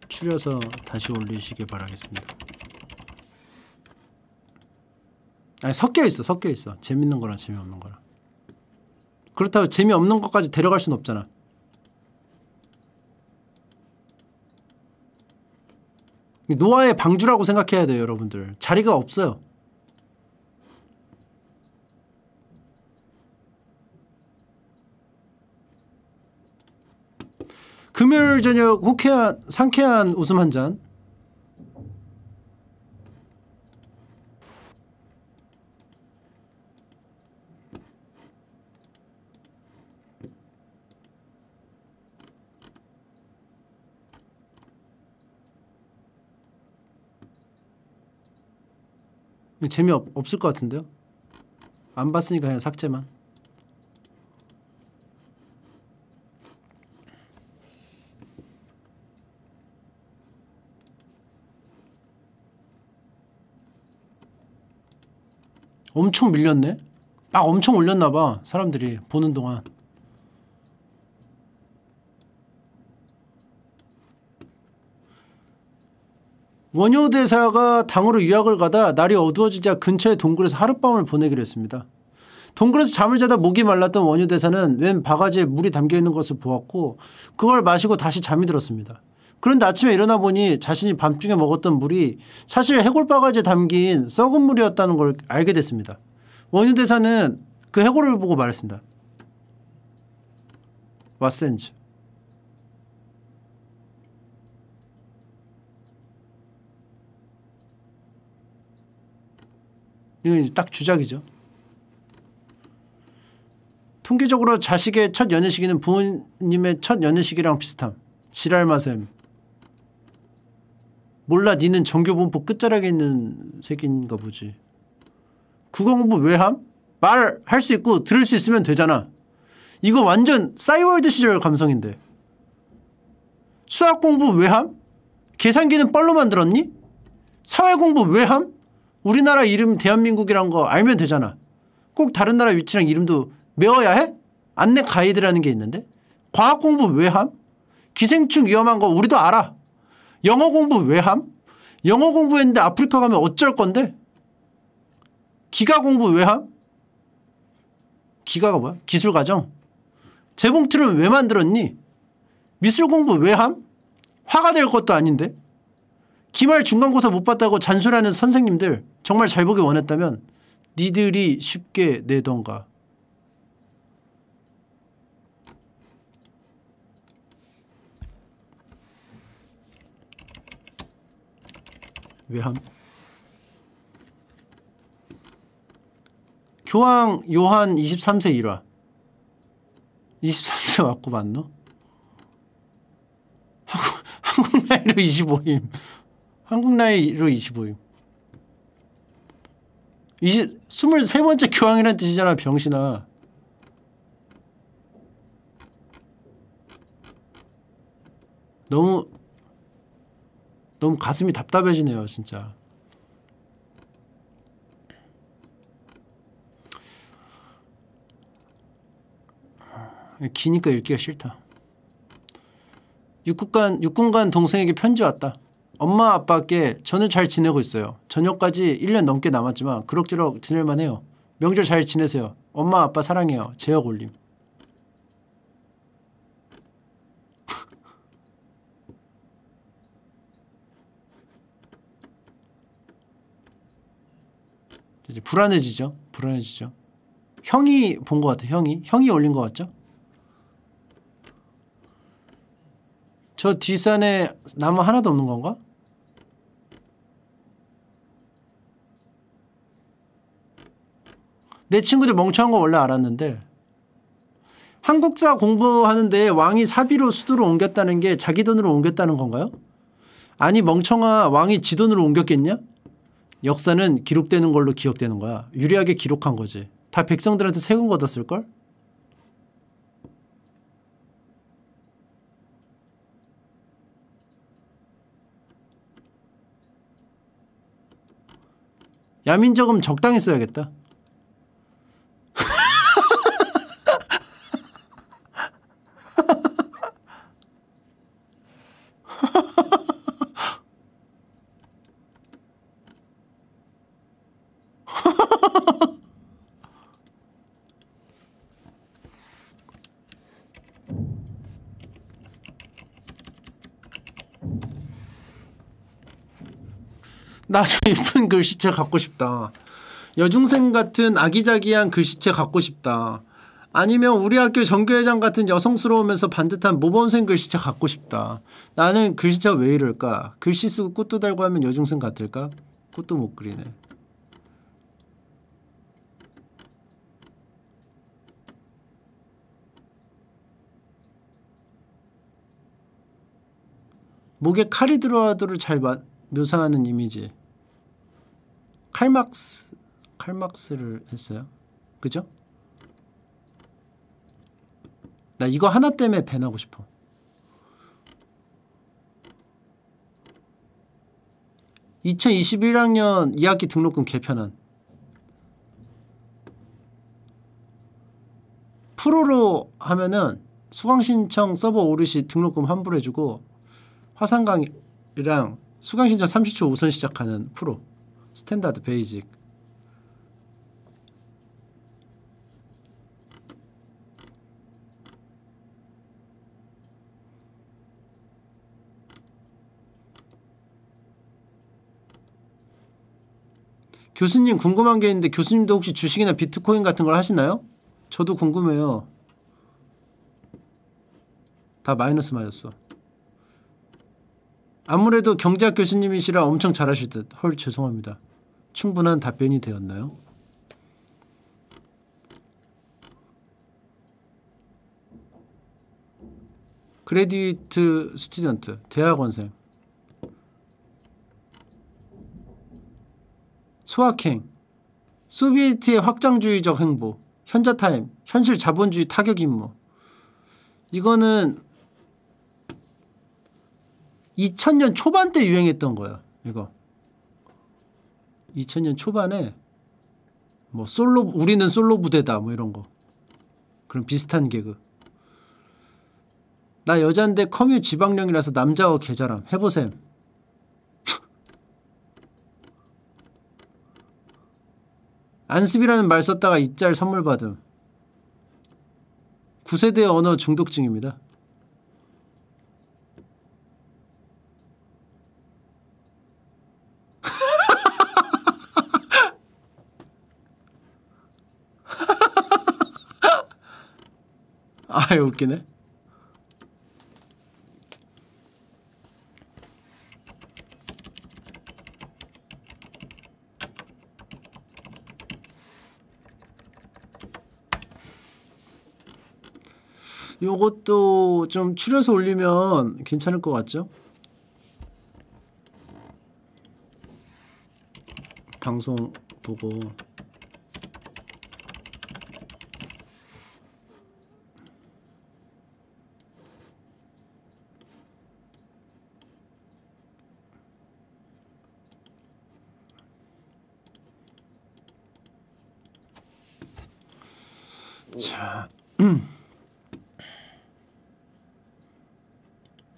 추려서 다시 올리시길 바라겠습니다. 아니 섞여 있어 섞여 있어 재밌는 거랑 재미없는 거랑 그렇다고 재미없는 것까지 데려갈 수는 없잖아. 노아의 방주라고 생각해야 돼요, 여러분들. 자리가 없어요. 금요일 저녁 호쾌한 상쾌한 웃음 한 잔. 재미없을 것 같은데요? 안 봤으니까 그냥 삭제만 엄청 밀렸네. 아 엄청 올렸나 봐. 사람들이 보는 동안. 원효 대사가 당으로 유학을 가다 날이 어두워지자 근처의 동굴에서 하룻밤을 보내기로 했습니다. 동굴에서 잠을 자다 목이 말랐던 원효 대사는 웬 바가지에 물이 담겨 있는 것을 보았고 그걸 마시고 다시 잠이 들었습니다. 그런데 아침에 일어나 보니 자신이 밤중에 먹었던 물이 사실 해골 바가지에 담긴 썩은 물이었다는 걸 알게 됐습니다. 원효 대사는 그 해골을 보고 말했습니다. 왓센즈. 이건 이제 딱 주작이죠. 통계적으로 자식의 첫 연애 시기는 부모님의 첫 연애 시기랑 비슷함. 지랄마셈. 몰라 니는 정규분포 끝자락에 있는 새끼인가 보지. 국어 공부 왜 함? 말할 수 있고 들을 수 있으면 되잖아. 이거 완전 싸이월드 시절 감성인데. 수학 공부 왜 함? 계산기는 뻘로 만들었니? 사회 공부 왜 함? 우리나라 이름 대한민국이란 거 알면 되잖아. 꼭 다른 나라 위치랑 이름도 외워야 해? 안내 가이드라는 게 있는데? 과학 공부 왜 함? 기생충 위험한 거 우리도 알아. 영어 공부 왜 함? 영어 공부했는데 아프리카 가면 어쩔 건데? 기가 공부 왜 함? 기가가 뭐야? 기술 과정. 재봉틀은 왜 만들었니? 미술 공부 왜 함? 화가 될 것도 아닌데? 기말 중간고사 못 봤다고 잔소리하는 선생님들 정말 잘 보기 원했다면 니들이 쉽게 내던가. 왜 함? 교황 요한 23세 1화 23세 맞고 맞노? 한국, 나이로 25임 한국 나이로 25임 20, 23번째 교황이라는 뜻이잖아 병신아 너무 너무 가슴이 답답해지네요 진짜 기니까 읽기가 싫다. 육군간, 육군간 동생에게 편지 왔다. 엄마 아빠께 저는 잘 지내고 있어요. 저녁까지 1년 넘게 남았지만 그럭저럭 지낼만 해요. 명절 잘 지내세요. 엄마 아빠 사랑해요. 제역 올림. 이제 불안해지죠. 불안해지죠. 형이 본 것 같아. 형이 형이 올린 것 같죠? 저 뒷산에 나무 하나도 없는 건가? 내 친구들 멍청한 거 원래 알았는데 한국사 공부하는데 왕이 사비로 수도로 옮겼다는 게 자기 돈으로 옮겼다는 건가요? 아니 멍청아 왕이 지 돈으로 옮겼겠냐? 역사는 기록되는 걸로 기억되는 거야. 유리하게 기록한 거지. 다 백성들한테 세금 걷었을걸? 야민적음 적당히 써야겠다. 나도 예쁜 글씨체 갖고 싶다. 여중생 같은 아기자기한 글씨체 갖고 싶다. 아니면 우리 학교 정교회장 같은 여성스러우면서 반듯한 모범생 글씨체 갖고 싶다. 나는 글씨체가 왜 이럴까? 글씨 쓰고 꽃도 달고 하면 여중생 같을까? 꽃도 못 그리네. 목에 칼이 들어와도를 잘 묘사하는 이미지. 칼막스 칼막스를 했어요. 그죠? 나 이거 하나 때문에 밴하고 싶어. (2021학년) 2학기 등록금 개편안 프로로 하면은 수강신청 서버 오르시 등록금 환불 해주고 화상강의랑 수강신청 30초 우선 시작하는 Pro Standard Basic 교수님 궁금한 게 있는데 교수님도 혹시 주식이나 비트코인 같은 걸 하시나요? 저도 궁금해요. 다 마이너스 맞았어. 아무래도 경제학 교수님이시라 엄청 잘하실 듯. 헐 죄송합니다. 충분한 답변이 되었나요? graduate student 대학원생 소확행 소비에트의 확장주의적 행보 현자타임 현실 자본주의 타격 임무 이거는 2000년 초반 때 유행했던 거야 이거. 2000년 초반에 뭐 솔로 우리는 솔로 부대다 뭐 이런 거. 그런 비슷한 개그. 나 여잔데 커뮤 지방령이라서 남자와 계자람 해보셈. 안습이라는 말 썼다가 이짤 선물 받음. 9세대 언어 중독증입니다 아유 웃기네 요것도 좀 추려서 올리면 괜찮을 것 같죠? 방송 보고 자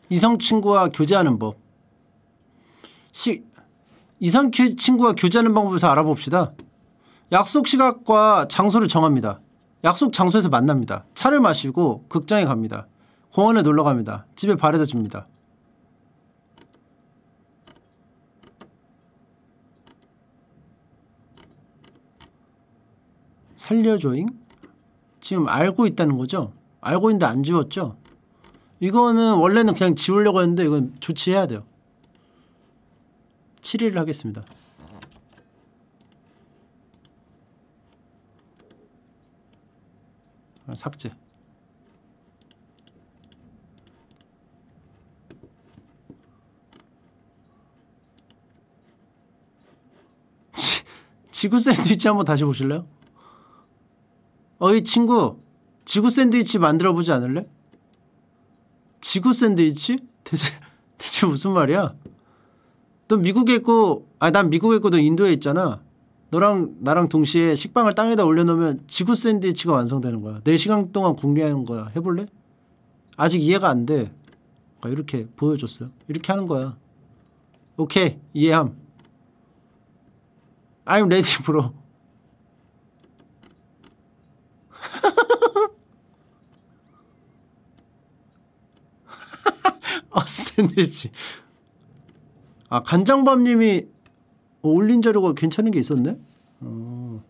이성 친구와 교제하는 법. 시, 이성 큐, 친구와 교제하는 방법에서 알아봅시다. 약속 시각과 장소를 정합니다. 약속 장소에서 만납니다. 차를 마시고 극장에 갑니다. 공원에 놀러 갑니다. 집에 바래다 줍니다. 살려줘잉? 지금 알고 있다는 거죠? 알고 있는데 안 지웠죠? 이거는 원래는 그냥 지우려고 했는데 이건 조치해야 돼요 7일을 하겠습니다 아, 삭제 지구 샌드위치 한번 다시 보실래요? 어이 친구 지구 샌드위치 만들어 보지 않을래? 지구 샌드위치? 대체, 대체 무슨 말이야? 너 미국에 있고 아 난 미국에 있고 너 인도에 있잖아 너랑 나랑 동시에 식빵을 땅에다 올려놓으면 지구 샌드위치가 완성되는 거야 4시간 동안 궁리하는 거야 해볼래? 아직 이해가 안돼 그러니까 이렇게 보여줬어요 이렇게 하는 거야 오케이 이해함 I'm ready bro 아 샌드위치 아 간장밥님이 올린 자료가 괜찮은 게 있었네? 어.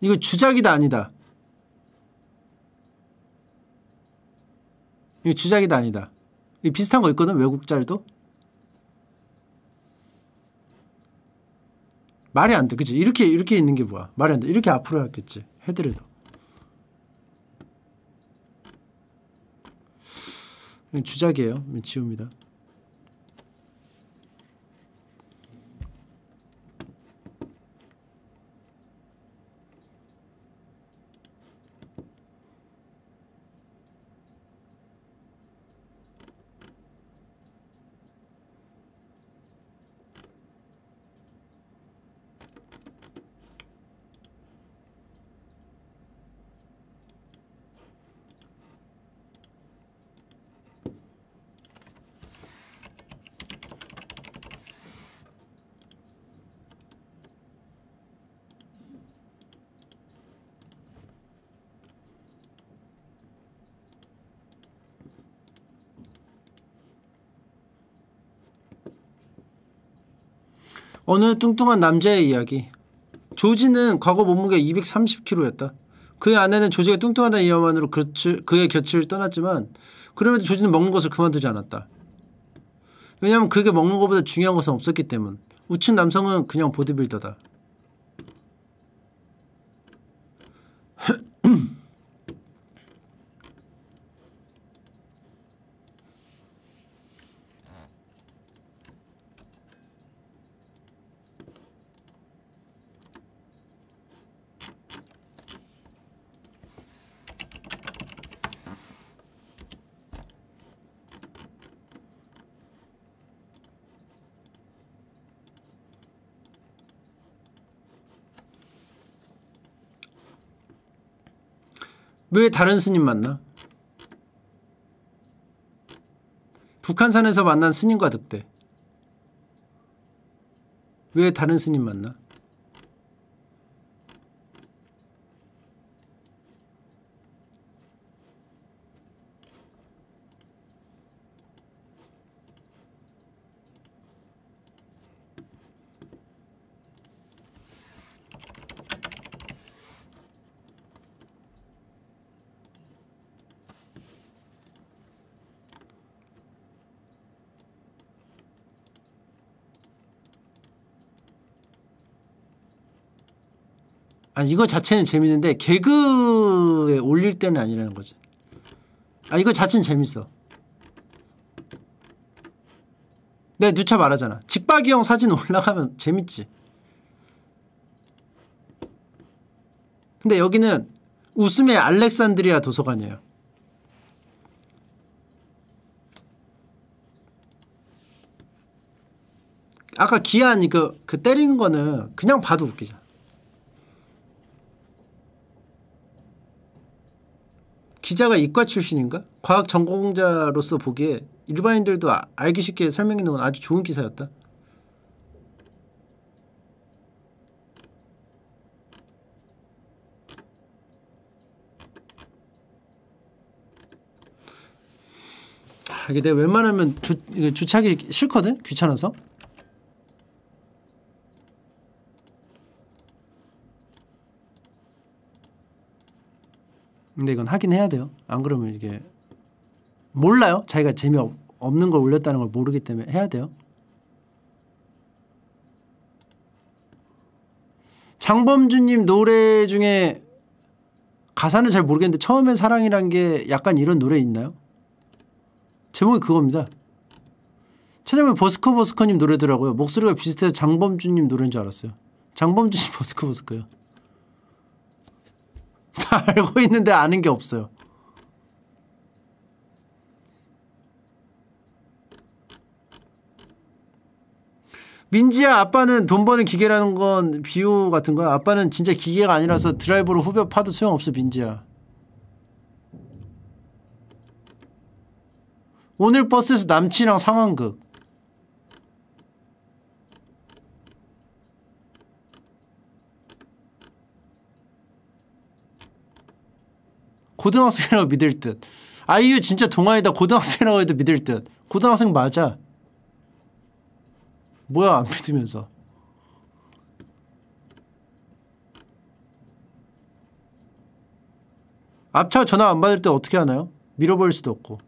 이거 주작이다 아니다 이거 주작이다 아니다. 이 비슷한 거 있거든 외국 짤도? 말이 안돼. 그치? 이렇게 이렇게 있는 게 뭐야? 말이 안돼. 이렇게 앞으로 했겠지 헤드레도 주작이에요. 지웁니다. 어느 뚱뚱한 남자의 이야기. 조지는 과거 몸무게 230kg였다. 그의 아내는 조지가 뚱뚱하다는 이유만으로 그의 곁을 떠났지만 그럼에도 조지는 먹는 것을 그만두지 않았다. 왜냐하면 그에게 먹는 것보다 중요한 것은 없었기 때문. 우측 남성은 그냥 보디빌더다. 왜 다른 스님 만나? 북한산에서 만난 스님과 득대. 왜 다른 스님 만나? 아니 이거 자체는 재밌는데 개그에 올릴 때는 아니라는 거지. 아 이거 자체는 재밌어. 내가 누차 말하잖아. 직박이 형 사진 올라가면 재밌지. 근데 여기는 웃음의 알렉산드리아 도서관이에요. 아까 기한 이거 그 때리는 거는 그냥 봐도 웃기잖아. 기자가 이과 출신인가? 과학 전공자로서 보기에 일반인들도 아, 알기 쉽게 설명해 놓은 아주 좋은 기사였다. 아, 이게 내가 웬만하면 주, 주차하기 싫거든? 귀찮아서. 근데 이건 하긴 해야 돼요. 안 그러면 이게 몰라요. 자기가 재미없는 걸 올렸다는 걸 모르기 때문에 해야 돼요. 장범준님 노래 중에 가사는 잘 모르겠는데 처음엔 사랑이란 게 약간 이런 노래 있나요? 제목이 그겁니다. 찾아보면 버스커 버스커님 노래더라고요. 목소리가 비슷해서 장범준님 노래인 줄 알았어요. 장범준님 버스커 버스커요. 다 알고 있는데 아는 게 없어요. 민지야 아빠는 돈 버는 기계라는 건 비유 같은 거야? 아빠는 진짜 기계가 아니라서 드라이버로 후벼 파도 소용없어 민지야. 오늘 버스에서 남친이랑 상황극. 고등학생이라고 믿을 듯. 아이유 진짜 동아이다 고등학생이라고 해도 믿을 듯. 고등학생 맞아. 뭐야 안 믿으면서. 앞차 전화 안 받을 때 어떻게 하나요? 밀어버릴 수도 없고.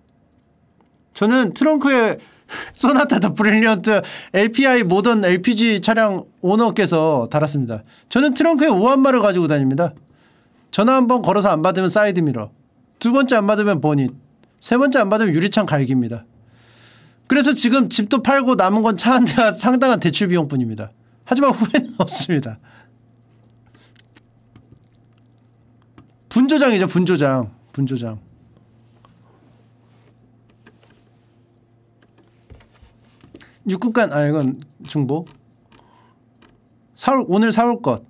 저는 트렁크에 소나타 The Brilliant LPI 모던 LPG 차량 오너께서 달았습니다. 저는 트렁크에 오함마를 가지고 다닙니다. 전화 한 번 걸어서 안 받으면 사이드미러. 두 번째 안 받으면 보닛. 세 번째 안 받으면 유리창 갈깁니다. 그래서 지금 집도 팔고 남은 건 차 한 대가 상당한 대출 비용뿐입니다. 하지만 후회는 없습니다. 분조장이죠, 분조장. 분조장. 육군간 아 이건 중보. 사올 오늘 사올 것.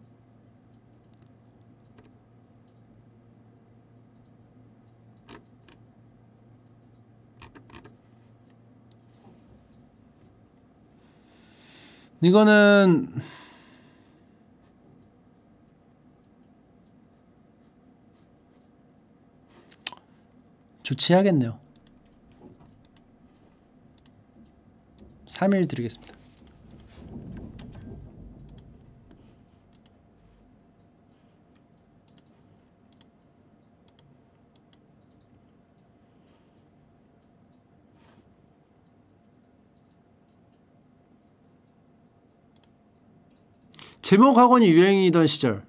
이거는 조치해야겠네요. 3일 드리겠습니다. 제목 학원이 유행이던 시절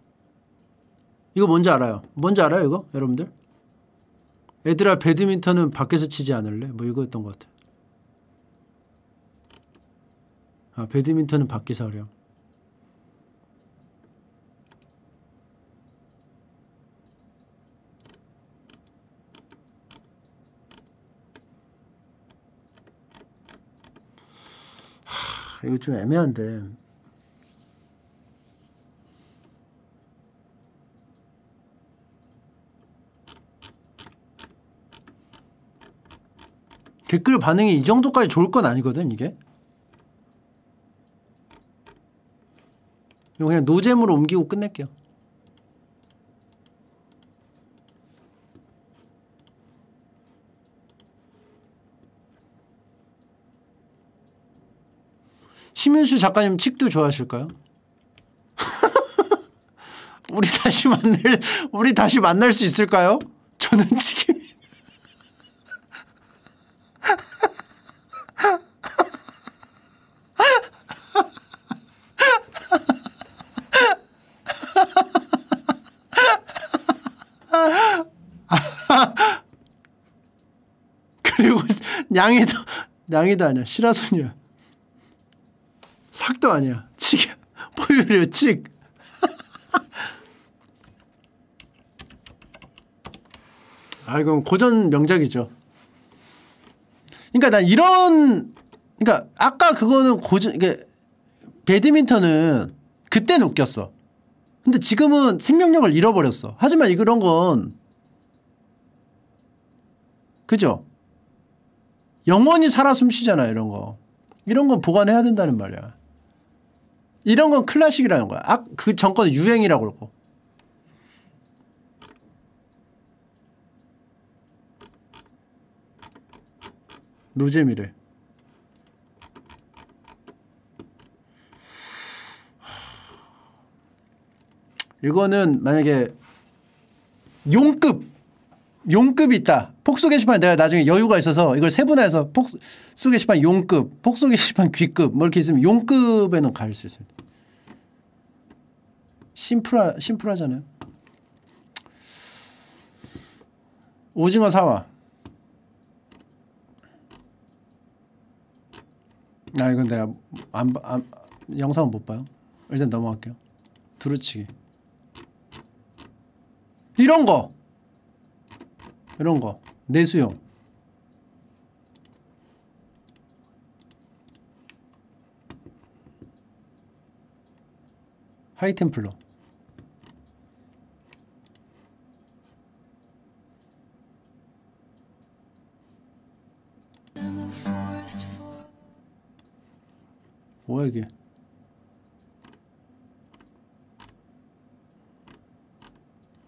이거 뭔지 알아요? 뭔지 알아요 이거 여러분들? 애들아 배드민턴은 밖에서 치지 않을래? 뭐 이거였던 것 같아. 아 배드민턴은 밖에서 하렴. 하, 이거 좀 애매한데. 댓글 반응이 이 정도까지 좋을 건 아니거든 이게 이거 그냥 노잼으로 옮기고 끝낼게요 심윤수 작가님 칙도 좋아하실까요? 우리 다시 만날 우리 다시 만날 수 있을까요? 저는 칙이 그리고 양이도 양이도 아니야 시라소니야 삭도 아니야 칙이야 포유류 칙 아, 이건 고전 명작이죠. 그러니까 난 이런 그러니까 아까 그거는 고전 이게 배드민턴은 그때는 웃겼어. 근데 지금은 생명력을 잃어버렸어. 하지만 이런 건 그죠? 영원히 살아 숨쉬잖아 이런 거. 이런 건 보관해야 된다는 말이야. 이런 건 클래식이라는 거야. 아, 그 전건 유행이라고 그러고. 노잼이래. 이거는 만약에 용급 용급이 있다. 폭소 게시판에 내가 나중에 여유가 있어서 이걸 세분화해서 폭소 게시판 용급, 폭소 게시판 귀급 뭐 이렇게 있으면 용급에는 갈 수 있습니다. 심플하 심플하잖아요. 오징어 사와. 아 이건 내가 안, 안 영상은 못 봐요. 일단 넘어갈게요. 두루치기. 이런 거. 이런 거. 내수용. 하이템플러. 뭐야 이게?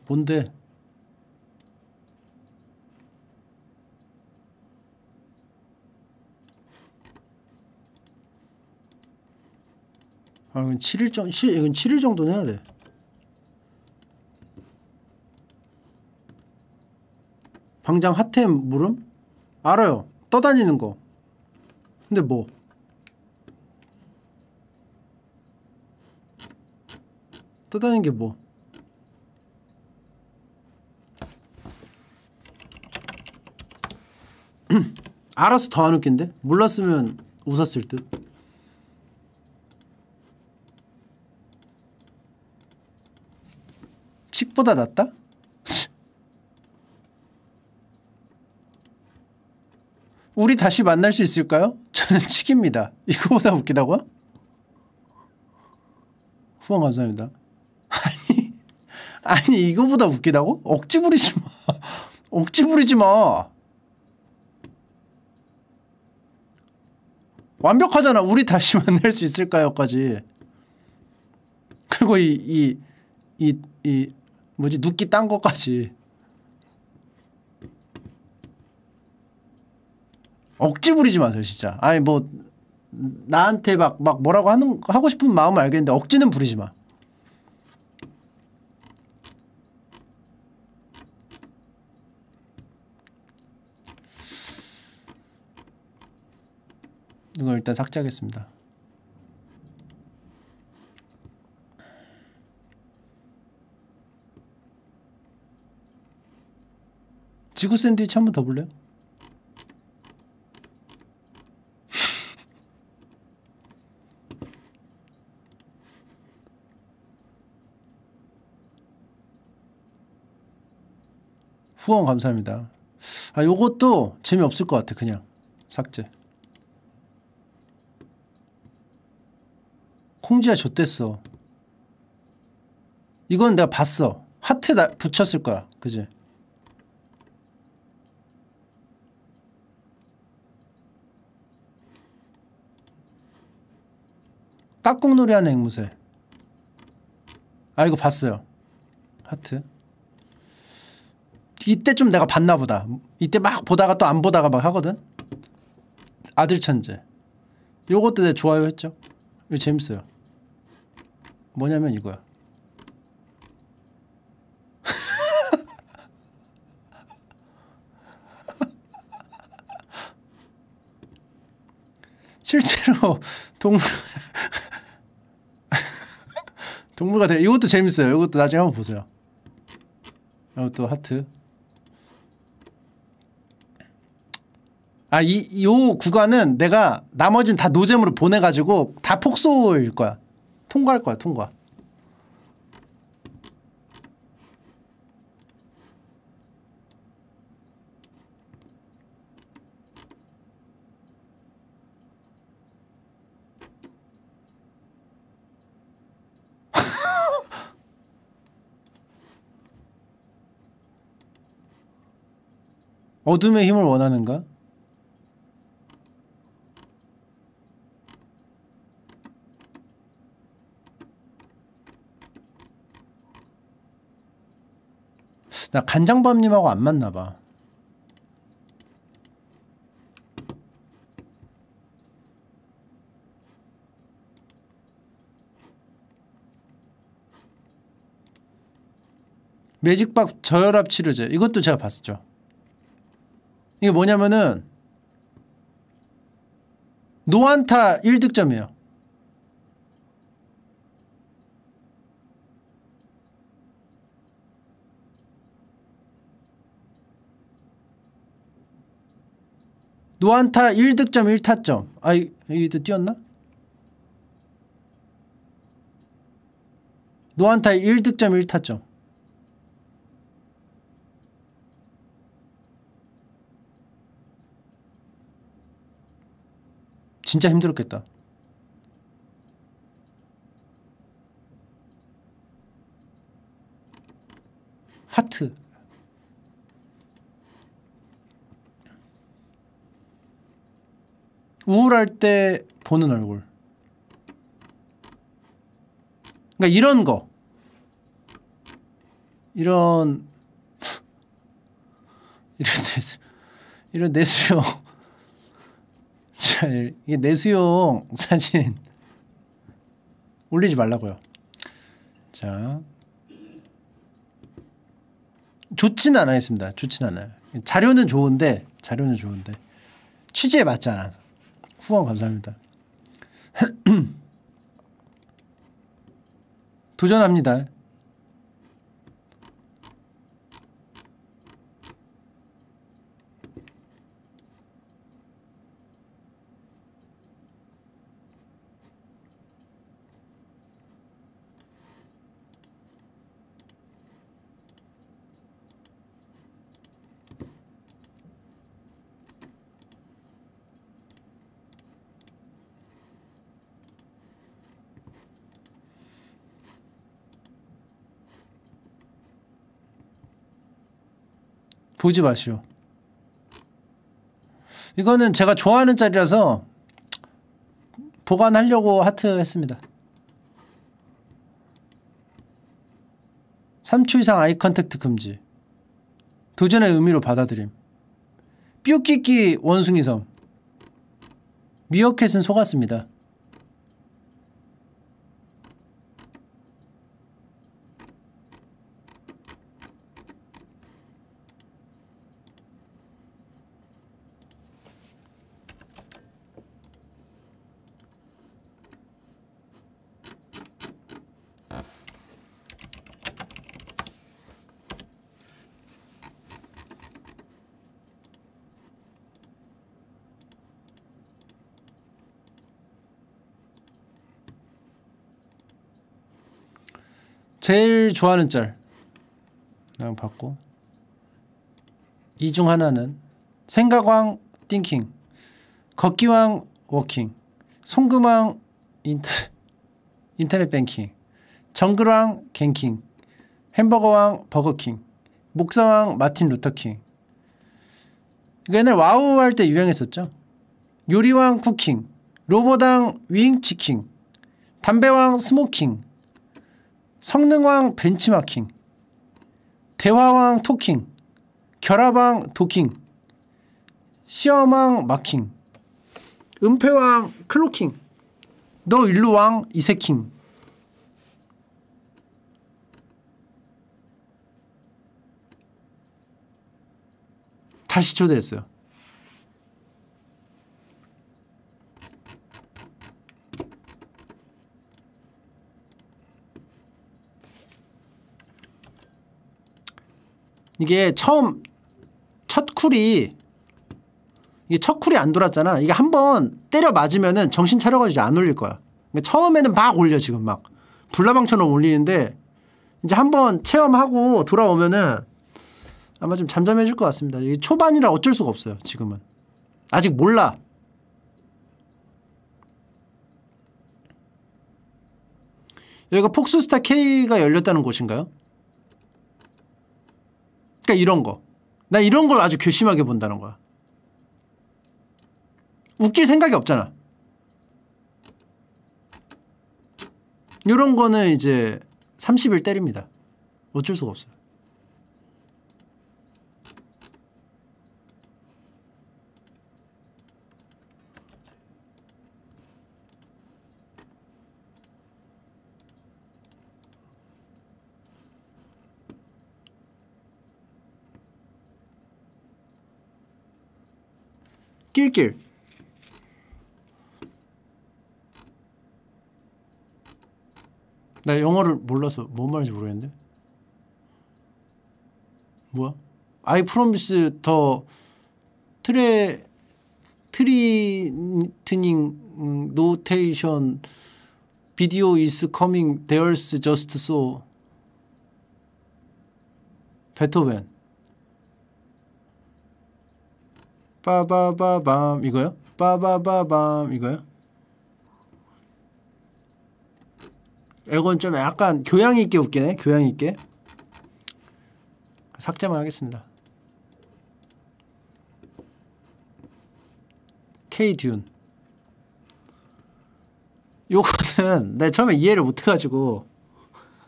뭔데? 아, 이건 7일 정도, 이건 7일 정도는 해야 돼. 방장 핫템 물음? 알아요. 떠다니는 거. 근데 뭐? 떠다니는 게 뭐? 알아서 더 안 웃긴데? 몰랐으면 웃었을 듯. 칙보다 낫다? 우리 다시 만날 수 있을까요? 저는 칙입니다. 이거보다 웃기다고요? 후원 감사합니다. 아니, 아니 이거보다 웃기다고? 억지 부리지 마. 억지 부리지 마. 완벽하잖아. 우리 다시 만날 수 있을까요?까지. 그리고 이 이 이 이 뭐지 눕기 딴 거까지. 억지 부리지 마세요, 진짜. 아니 뭐 나한테 막 막 뭐라고 하는 하고 싶은 마음은 알겠는데 억지는 부리지 마. 이거 일단 삭제하겠습니다. 지구 샌드위치 한 번 더 볼래요? 후원 감사합니다. 아 요것도 재미없을 것 같아 그냥 삭제. 콩지야 좆됐어. 이건 내가 봤어. 하트 나, 붙였을 거야. 그지? 깍꿍놀이 하는 앵무새. 아 이거 봤어요. 하트. 이때 좀 내가 봤나 보다. 이때 막 보다가 또 안 보다가 막 하거든. 아들 천재. 요것도 내 좋아요 했죠. 이거 재밌어요. 뭐냐면 이거야. 실제로 동물 동물 같아. 이것도 재밌어요. 이것도 나중에 한번 보세요. 이것도 하트. 아, 이, 요 구간은 내가 나머진 다 노잼으로 보내가지고 다 폭소일 거야. 통과할 거야, 통과. 어둠의 힘을 원하는가? 나 간장밥님하고 안 맞나 봐. 매직박 저혈압 치료제 이것도 제가 봤죠. 이게 뭐냐면은 노안타 1득점이에요. 노안타 1득점 1타점. 아, 이- 이게 띄었나? 노안타 1득점 1타점. 진짜 힘들었겠다. 하트. 우울할 때 보는 얼굴. 그러니까 이런 거. 이런 이런 내수 이런 내수 용 자, 이게 내수용 사진 올리지 말라고요. 자, 좋진 않아있습니다. 좋진 않아요. 자료는 좋은데 자료는 좋은데 취지에 맞지 않아서 후원 감사합니다. 도전합니다. 보지 마시오. 이거는 제가 좋아하는 짤이라서 보관하려고 하트 했습니다. 3초 이상 eye contact 금지. 도전의 의미로 받아들임. 뾰끼끼 원숭이 섬. 미어캣은 속았습니다. 제일 좋아하는 짤. 나 봤고. 이 중 하나는 생각왕 thinking, 걷기왕 walking, 송금왕 인터, 인터넷 뱅킹, 정글왕 ganking, 햄버거왕 버거킹, 목사왕 마틴 루터킹. 이거 옛날 와우 할 때 유행했었죠. 요리왕 cooking, 로보당 윙치킹, 담배왕 smoking, 성능왕 벤치마킹, 대화왕 talking, 결합왕 도킹, 시험왕 marking, 은폐왕 cloaking, 너 일루왕 이세킹. 다시 초대했어요. 이게 처음 첫 쿨이 이게 첫 쿨이 안 돌았잖아. 이게 한 번 때려 맞으면은 정신 차려가지고 안 올릴 거야. 그러니까 처음에는 막 올려 지금 막 불나방처럼 올리는데 이제 한 번 체험하고 돌아오면은 아마 좀 잠잠해질 것 같습니다. 이게 초반이라 어쩔 수가 없어요. 지금은 아직 몰라. 여기가 폭스스타 K가 열렸다는 곳인가요? 그러니까 이런 거. 나 이런 걸 아주 괘씸하게 본다는 거야. 웃길 생각이 없잖아. 이런 거는 이제 30일 때립니다. 어쩔 수가 없어요. 낄낄. 나 영어를 몰라서 뭔 말인지 모르겠는데. 뭐야? 아이 프로미스 더 트레 트리트닝 노테이션 비디오 is coming. There's just so. 베토벤 빠바바밤 이거요? 빠바바밤 이거요? 이건 좀 약간 교양 있게 웃기네. 교양 있게. 삭제만 하겠습니다. K 듀운. 요거는 내가 처음에 이해를 못 해가지고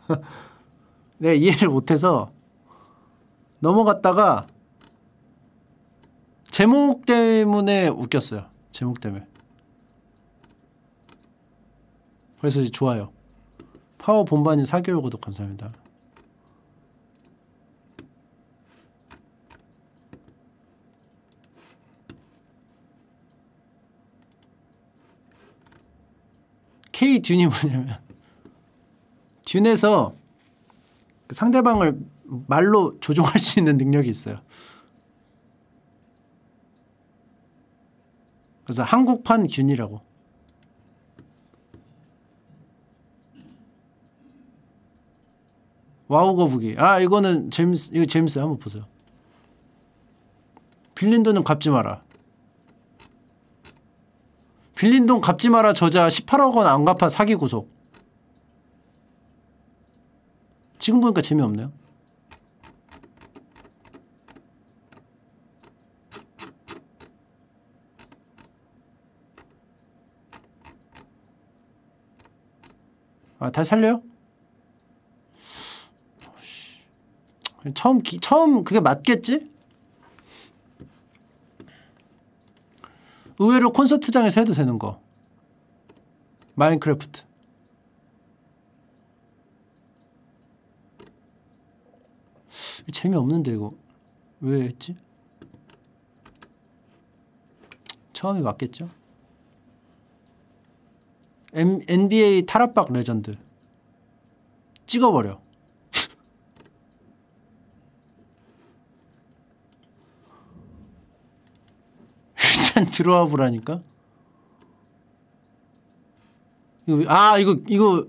내가 이해를 못해서 넘어갔다가 제목 때문에 웃겼어요. 제목 때문에. 그래서 좋아요. 파워 본반님 4개월 구독 감사합니다. K 듄이 뭐냐면 듄에서 상대방을 말로 조종할 수 있는 능력이 있어요. 그래서 한국판 듄이라고. 와우 거북이. 아 이거는 재밌 이거 재밌어요. 한번 보세요. 빌린 돈은 갚지 마라. 빌린 돈 갚지 마라 저자 18억 원 안 갚아 사기 구속. 지금 보니까 재미없네요. 아, 다시 살려요? 처음 기, 처음 그게 맞겠지? 의외로 콘서트장에서 해도 되는 거. 마인크래프트. 재미없는데 이거 왜 했지? 처음이 맞겠죠? M, NBA 탈압박 레전드. 찍어버려. 일단 들어와 보라니까. 이거 아 이거 이거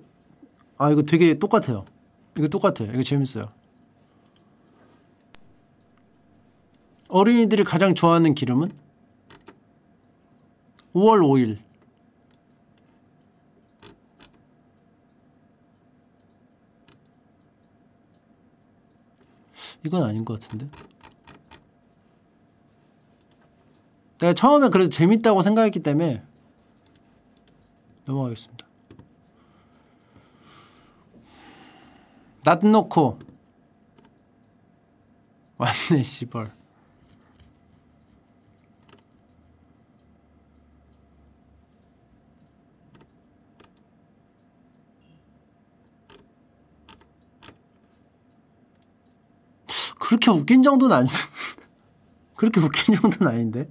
아 이거 되게 똑같아요. 이거 똑같아요. 이거 재밌어요. 어린이들이 가장 좋아하는 기름은? 5월 5일 이건 아닌 것 같은데? 내가 처음에 그래도 재밌다고 생각했기 때문에 넘어가겠습니다. 낫 놓고. 왔네 씨벌 그렇게 웃긴 정도는 아니 그렇게 웃긴 정도는 아닌데.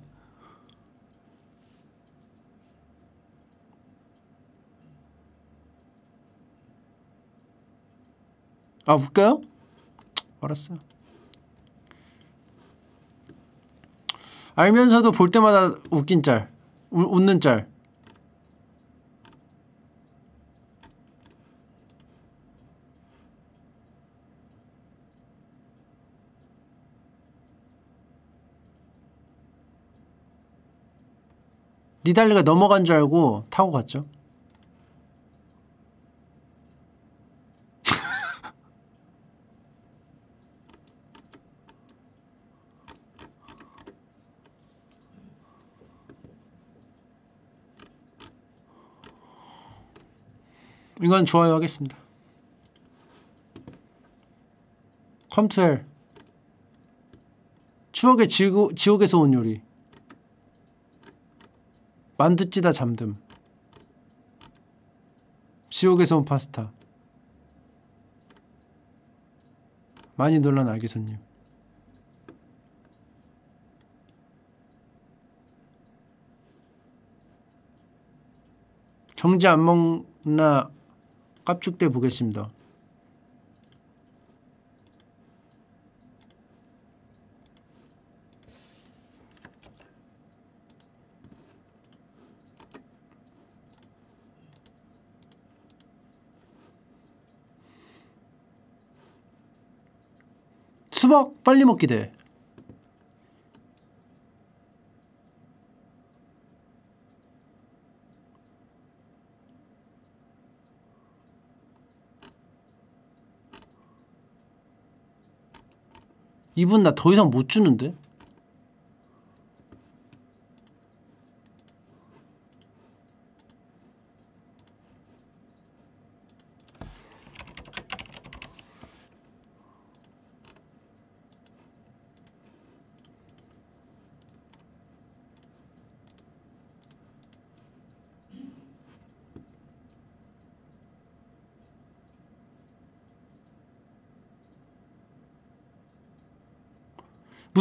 아 웃겨요? 알았어 알면서도 볼 때마다 웃긴 짤 우, 웃는 짤 니달리가 넘어간 줄 알고 타고 갔죠. 이건 좋아요 하겠습니다. 컴투엘 추억의 지구, 지옥에서 온 요리 만두 찌다 잠듦 지옥에서 온 파스타. 많이 놀란 아기 손님. 정지 안 먹나 깝죽대 보겠습니다 수박 빨리 먹기 대 이분 나 더 이상 못 주는데?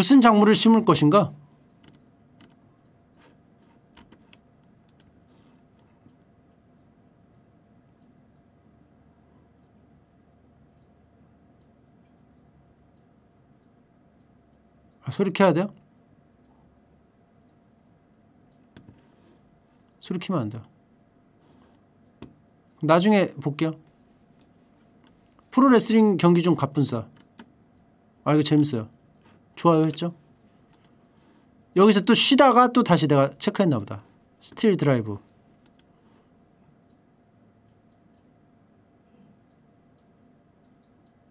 무슨 작물을 심을 것인가? 아, 소리 켜야 돼요? 소리 키면 안 돼요. 나중에 볼게요. 프로레슬링 경기 중 갑분싸. 아 이거 재밌어요. 좋아요 했죠? 여기서 또 쉬다가 또 다시 내가 체크했나 보다. steel drive.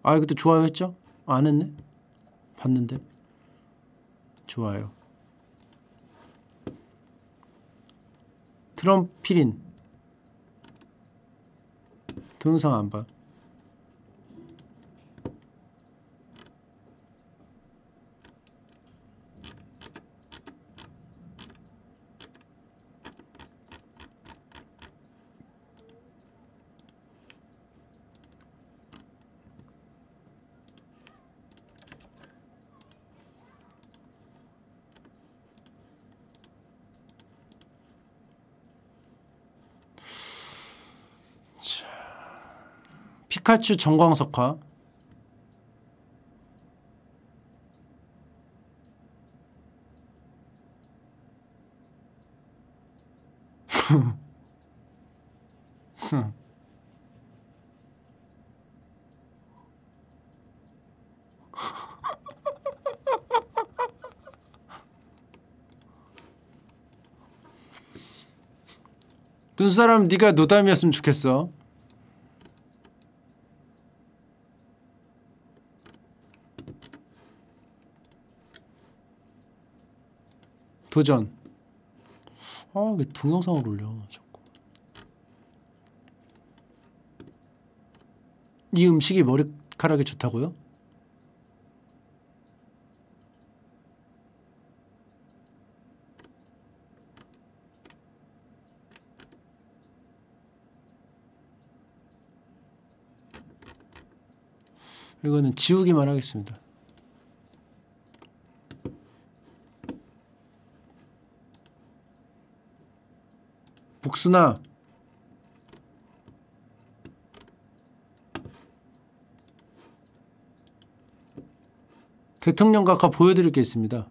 아 이것도 좋아요 했죠? 아, 안 했네? 봤는데. 좋아요. 트럼피린. 동영상 안 봐. 피카츄 정광석화? 눈사람 네가 노담이었으면 좋겠어 도전 아 왜 동영상을 올려 자꾸 이 음식이 머리카락에 좋다고요? 이거는 지우기만 하겠습니다. 복순아 대통령 각하 보여드릴 게 있습니다.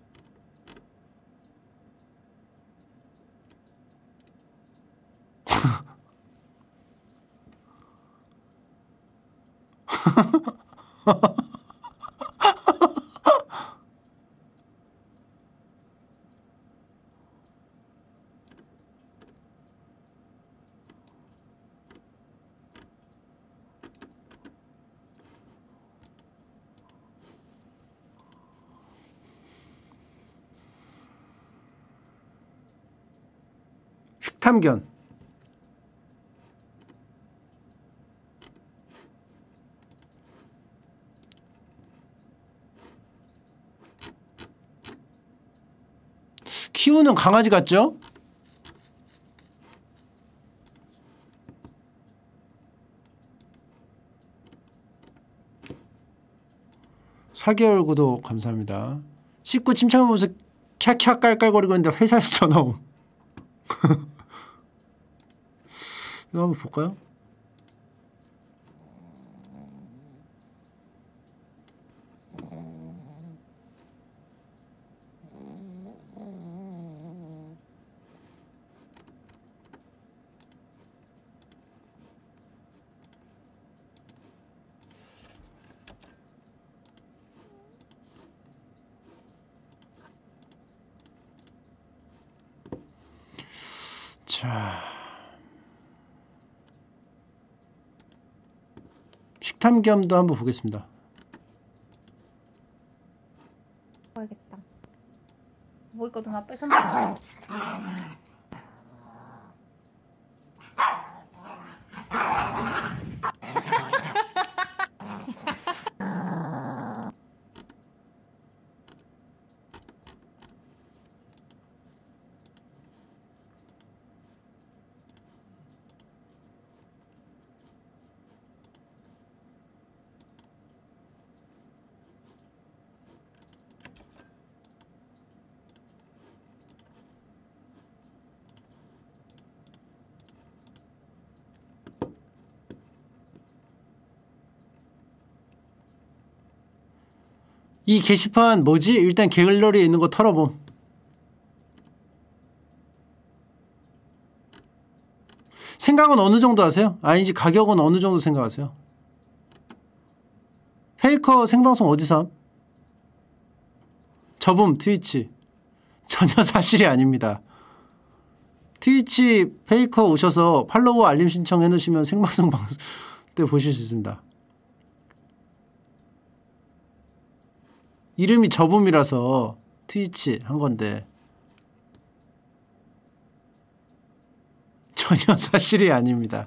식탐견 키우는 강아지 같죠? 사개월 구독 감사합니다. 씻고 침착하면서 캬캬 깔깔거리고 있는데 회사에서 전화 옴. 이거 한번 볼까요? 식탐겸도 한번 보겠습니다. 있거든 앞에 선. 이 게시판 뭐지? 일단 갤러리에 있는 거 털어봄. 생각은 어느 정도 하세요? 아니지 가격은 어느 정도 생각하세요? 페이커 생방송 어디서 함? 저봄 트위치 전혀 사실이 아닙니다. 트위치 페이커 오셔서 팔로우 알림 신청해 놓으시면 생방송 방송 때 보실 수 있습니다. 이름이 저봄이라서 트위치 한 건데 전혀 사실이 아닙니다.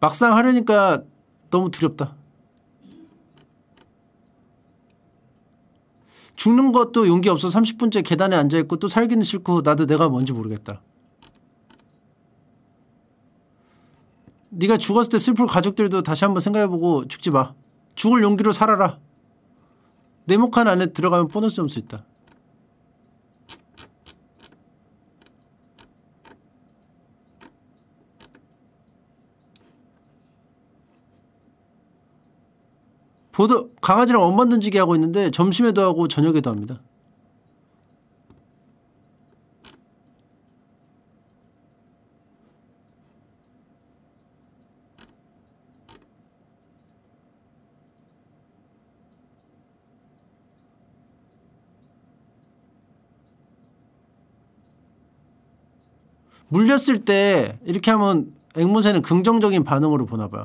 막상 하려니까 너무 두렵다. 죽는 것도 용기 없어 30분째 계단에 앉아있고 또 살기는 싫고 나도 내가 뭔지 모르겠다. 네가 죽었을 때 슬플 가족들도 다시 한번 생각해보고 죽지 마. 죽을 용기로 살아라. 네모칸 안에 들어가면 보너스 점수 있다. 보드 강아지랑 원반 던지기 하고 있는데 점심에도 하고 저녁에도 합니다. 물렸을 때 이렇게 하면 앵무새는 긍정적인 반응으로 보나 봐요.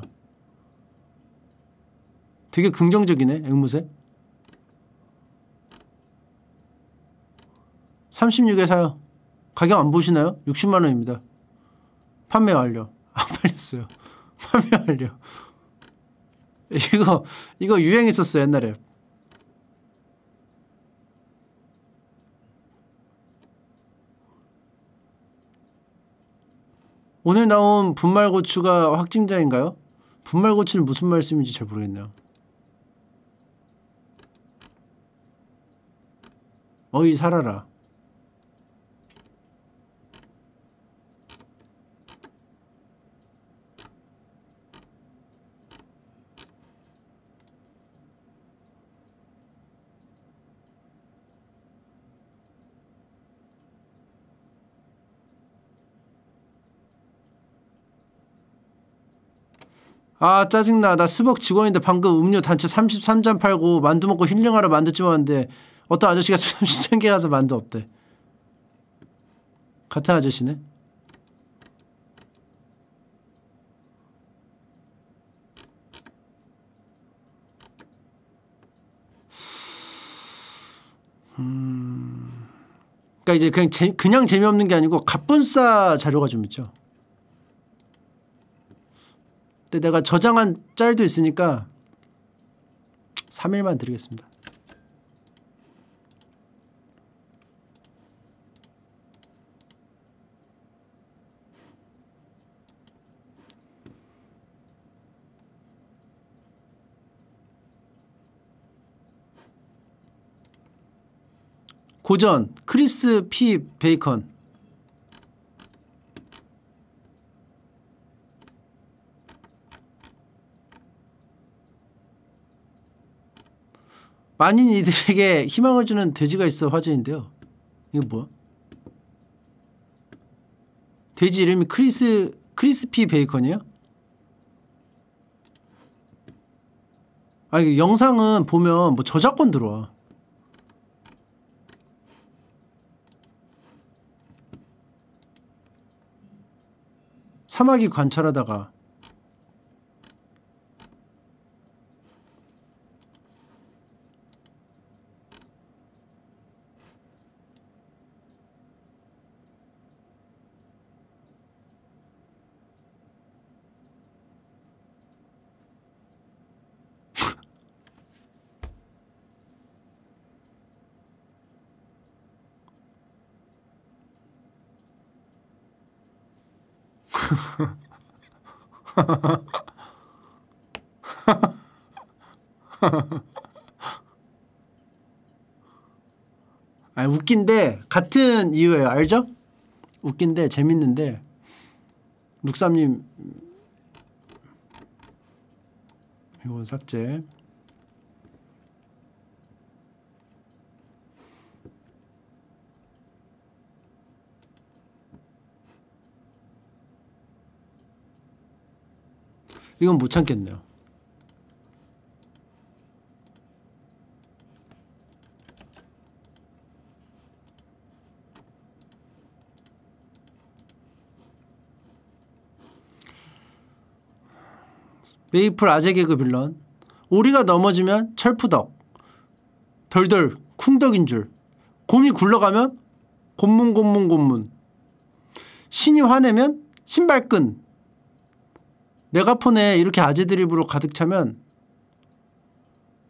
되게 긍정적이네 앵무새. 36에 사요. 가격 안 보시나요? 60만원입니다. 판매 완료. 안 팔렸어요. 판매 완료. 이거 이거 유행했었어 옛날에 오늘 나온 분말고추가 확진자인가요? 분말고추는 무슨 말씀인지 잘 모르겠네요 어이 살아라 아 짜증나. 나 스벅 직원인데 방금 음료 단체 33잔 팔고 만두 먹고 힐링하러 만두집 왔는데 어떤 아저씨가 33개 가서 만두 없대. 같은 아저씨네? 음... 그러니까 이제 그냥 재, 그냥 재미없는 게 아니고 갑분싸 자료가 좀 있죠 근데 내가 저장한 짤도 있으니까 3일만 드리겠습니다. 고전 크리스 피 베이컨 많은 이들에게 희망을 주는 돼지가 있어 화제인데요. 이거 뭐야? 돼지 이름이 크리스 크리스피 베이컨이에요? 아 이거 영상은 보면 뭐 저작권 들어와. 사마귀 관찰하다가 아 웃긴데 같은 이유예요. 알죠? 웃긴데 재밌는데. 룩삼님. 이건 삭제 이건 못 참겠네요. 메이플 아재 개그 빌런. 오리가 넘어지면 철푸덕. 덜덜 쿵덕인 줄. 곰이 굴러가면 곰문 곰문 곰문. 신이 화내면 신발끈 메가폰에 이렇게 아재 드립으로 가득 차면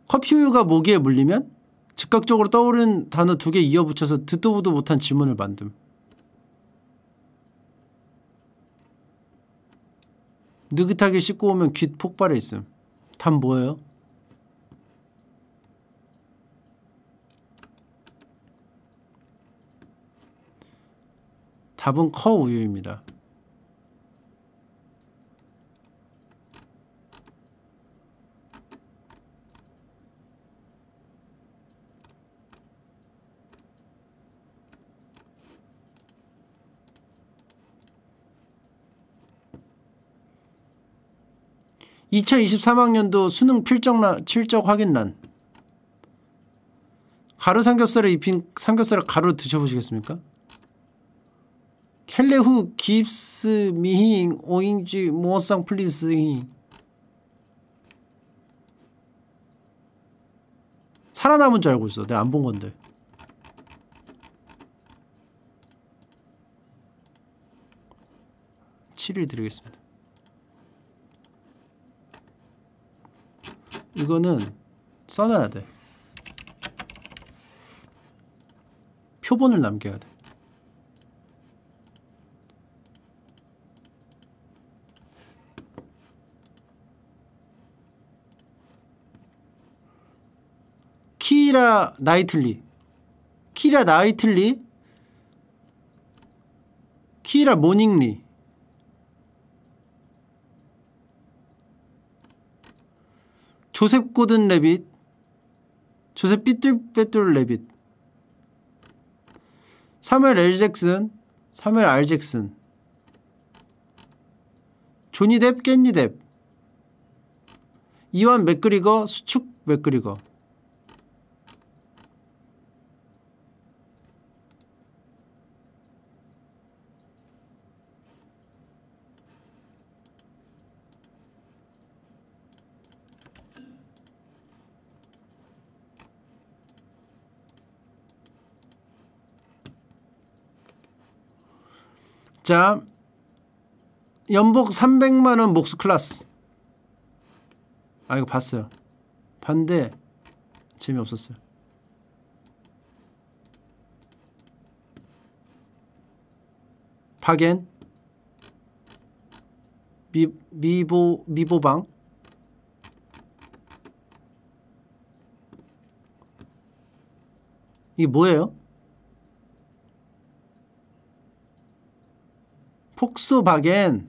커피 우유가 모기에 물리면 즉각적으로 떠오른 단어 두 개 이어 붙여서 듣도 보도 못한 지문을 만듦. 느긋하게 씻고 오면 귀 폭발해 있음. 답 뭐예요? 답은 커 우유입니다. (2023학년도) 수능 필적란 실적 확인란. 가루 삼겹살에 입힌 삼겹살을 가루 드셔보시겠습니까? 켈레후 깁스 미힝 오잉지 모상 플리스 살아남은 줄 알고 있어. 내가 안 본 건데. (7일) 드리겠습니다 이거는 써놔야 돼. 표본을 남겨야 돼. 키라 나이틀리. 키라 나이틀리. 키라 모닝리 조셉 고든 레빗 조셉 삐뚤빼뚤 레빗. 사무엘 엘 잭슨 사무엘 알 잭슨. 조니 뎁 깻니 뎁. 이완 맥그리거 수축 맥그리거 자, 연복 300만 원 목수 클라스. 아 이거 봤어요. 봤는데 재미없었어요. 파겐 미 미보 미보방 이게 뭐예요? 폭소바겐.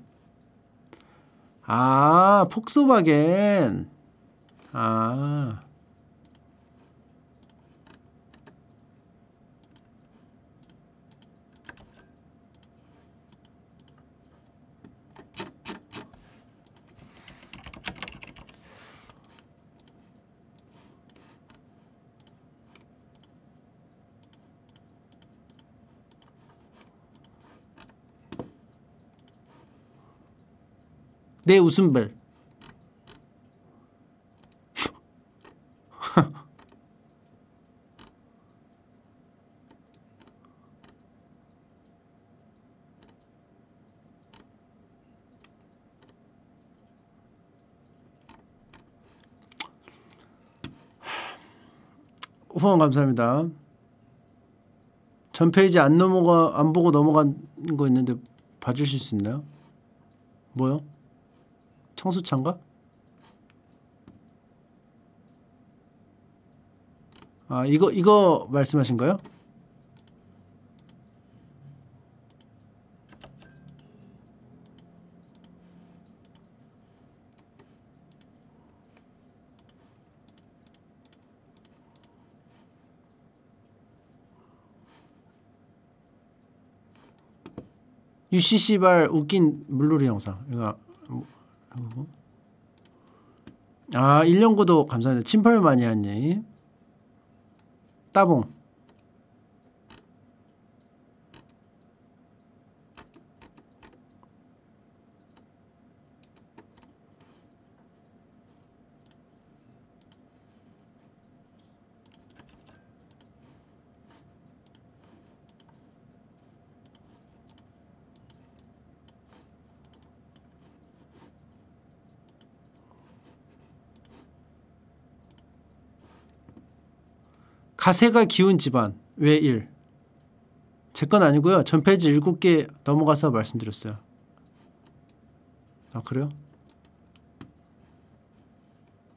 아, 폭소바겐. 아. 내 웃음벨. 후원 감사합니다. 전 페이지 안 넘어가 안 보고 넘어간 거 있는데 봐주실 수 있나요? 뭐요? 성수창가? 아 이거 이거 말씀하신가요? UCC발 웃긴 물놀이 영상 이거 이거. 아 1년 구독 감사합니다. 침펄 마니아님. 따봉. 가세가 기운 집안 왜 1? 제 건 아니고요. 전 페이지 7개 넘어가서 말씀드렸어요. 아 그래요?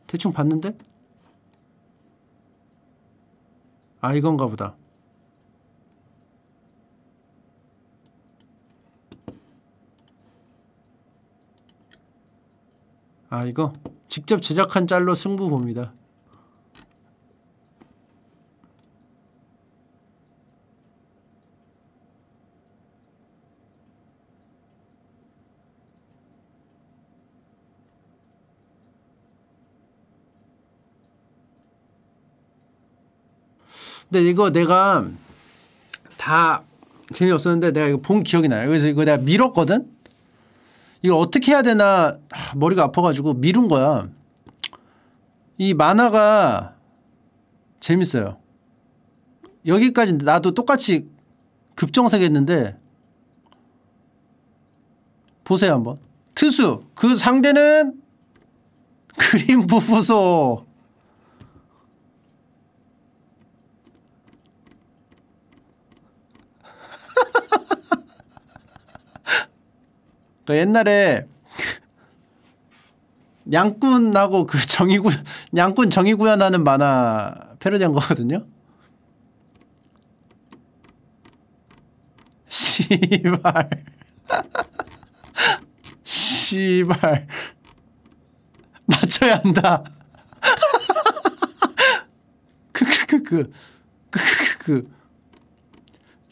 대충 봤는데? 아 이건가 보다. 아 이거 직접 제작한 짤로 승부 봅니다. 근데 이거 내가 다 재미없었는데 내가 이거 본 기억이 나요. 그래서 이거 내가 밀었거든? 이거 어떻게 해야 되나 하, 머리가 아파가지고 미룬 거야. 이 만화가 재밌어요. 여기까지 나도 똑같이 급정색 했는데 보세요 한번. 트수 그 상대는 그림 부부소 그 옛날에 양꾼하고 그 정의구 양꾼 정의구현하는 만화 패러디한 거거든요. 씨발 씨발 맞춰야 한다. 크크크크 크크크크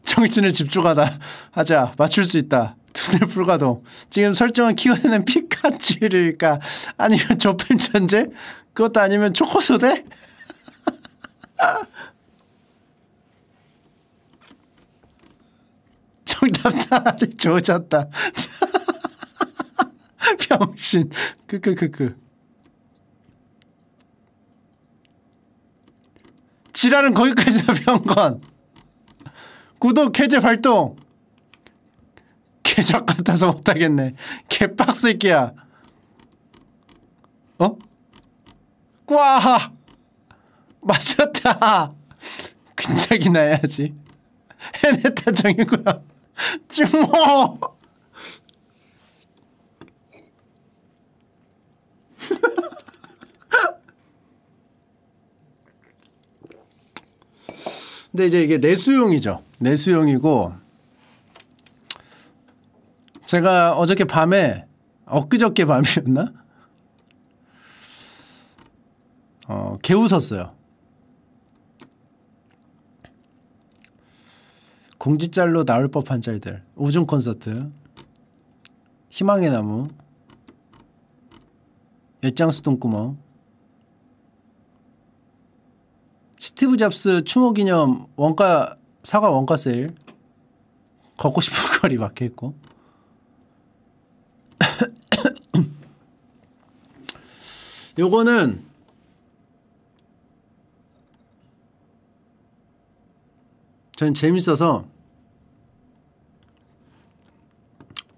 정신을 집중하다 하자 맞출 수 있다. 두들 불가동. 지금 설정은 키워내는 피카츄일까 아니면 조펜 천재? 그것도 아니면 초코소대? 정답 차라리 조졌다. 병신. 크크크크. 지랄은 거기까지다 병건. 구독 해제 활동. 개적 같아서 못하겠네. 개빡새끼야. 어? 꽈! 맞췄다! 근작이 나야지. 해냈다 정이고요. 주모! 근데 이제 이게 내수용이죠. 내수용이고 제가 어저께 밤에 엊그저께 밤이었나? 어, 개웃었어요. 공지짤로 나올 법한 짤들. 오중 콘서트. 희망의 나무. 열장수 똥구멍. 스티브 잡스 추모 기념 원가 사과 원가 세일. 걷고 싶은 거리 막혀 있고. 요거는 전 재밌어서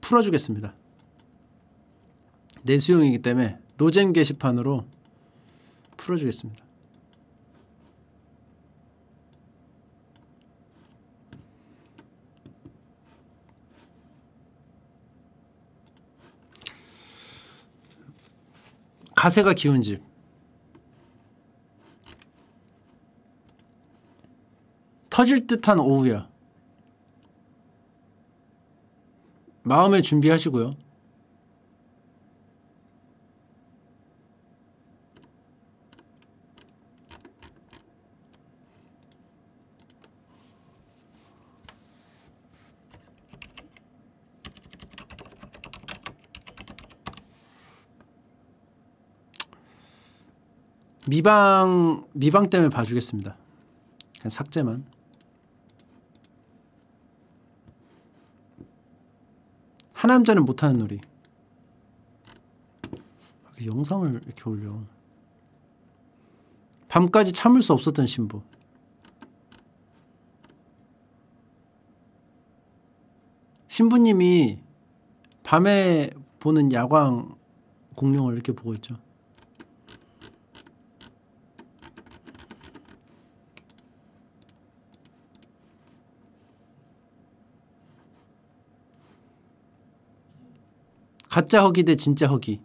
풀어주겠습니다. 내수용이기 때문에 노잼 게시판으로 풀어주겠습니다. 가세가 기운 집. 터질 듯한 오후야. 마음의 준비하시고요. 미방 미방 때문에 봐주겠습니다. 그냥 삭제만. 하남자는 못하는 놀이. 아, 영상을 이렇게 올려. 밤까지 참을 수 없었던 신부. 신부님이 밤에 보는 야광 공룡을 이렇게 보고 있죠. 가짜 허기 대 진짜 허기.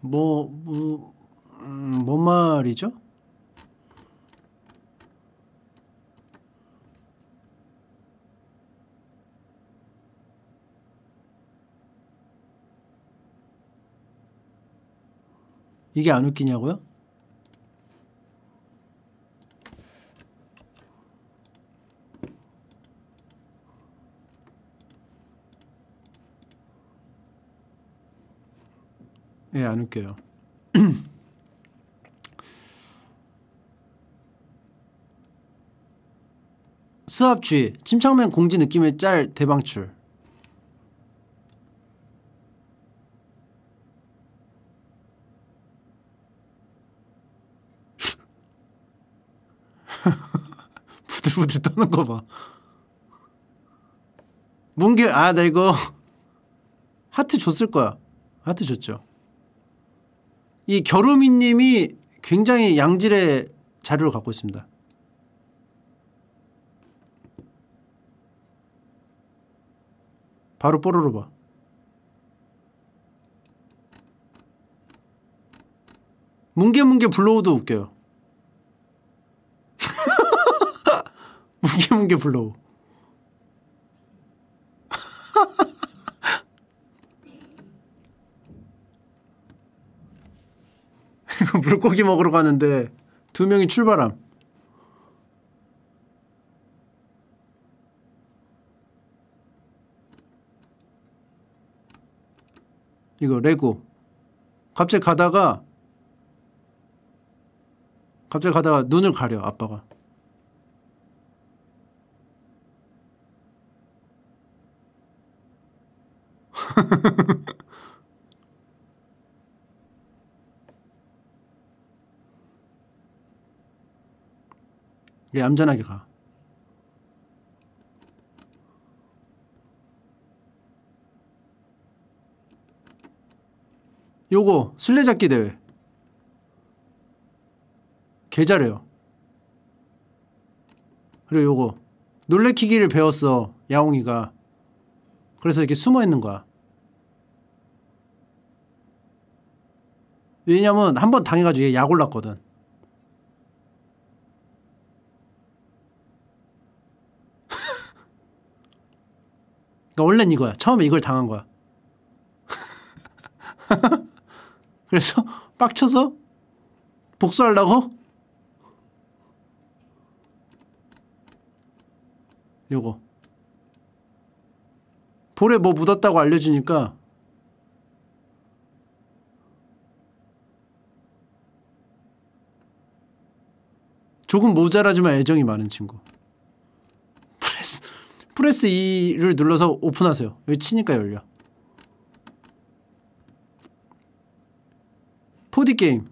뭐, 뭐, 음, 뭔 말이죠? 이게 안 웃기냐고요? 예, 안 웃겨요. 스압쥐 침착맨 공지 느낌의 짤 대방출 부들부들 떠는 거 봐. 문규 아 나 이거 하트 줬을 거야. 하트 줬죠. 이 겨루미님이 굉장히 양질의 자료를 갖고 있습니다. 바로 뽀로로 봐. 뭉게뭉게 블로우도 웃겨요. 뭉게뭉게 블로우. 물고기 먹으러 가는데 두 명이 출발함. 이거 레고. 갑자기 가다가 갑자기 가다가 눈을 가려 아빠가. 얘 얌전하게 가. 요거 술래잡기 대회. 개 잘해요. 그리고 요거 놀래키기를 배웠어 야옹이가. 그래서 이렇게 숨어 있는 거야. 왜냐면 한 번 당해가지고 얘약 올랐거든. 그러니까 원래는 이거야. 처음에 이걸 당한 거야. 그래서 빡쳐서 복수하려고 요거 볼에 뭐 묻었다고 알려주니까 조금 모자라지만 애정이 많은 친구. press press 2를 눌러서 오픈하세요. 여기 치니까 열려. 4D 게임.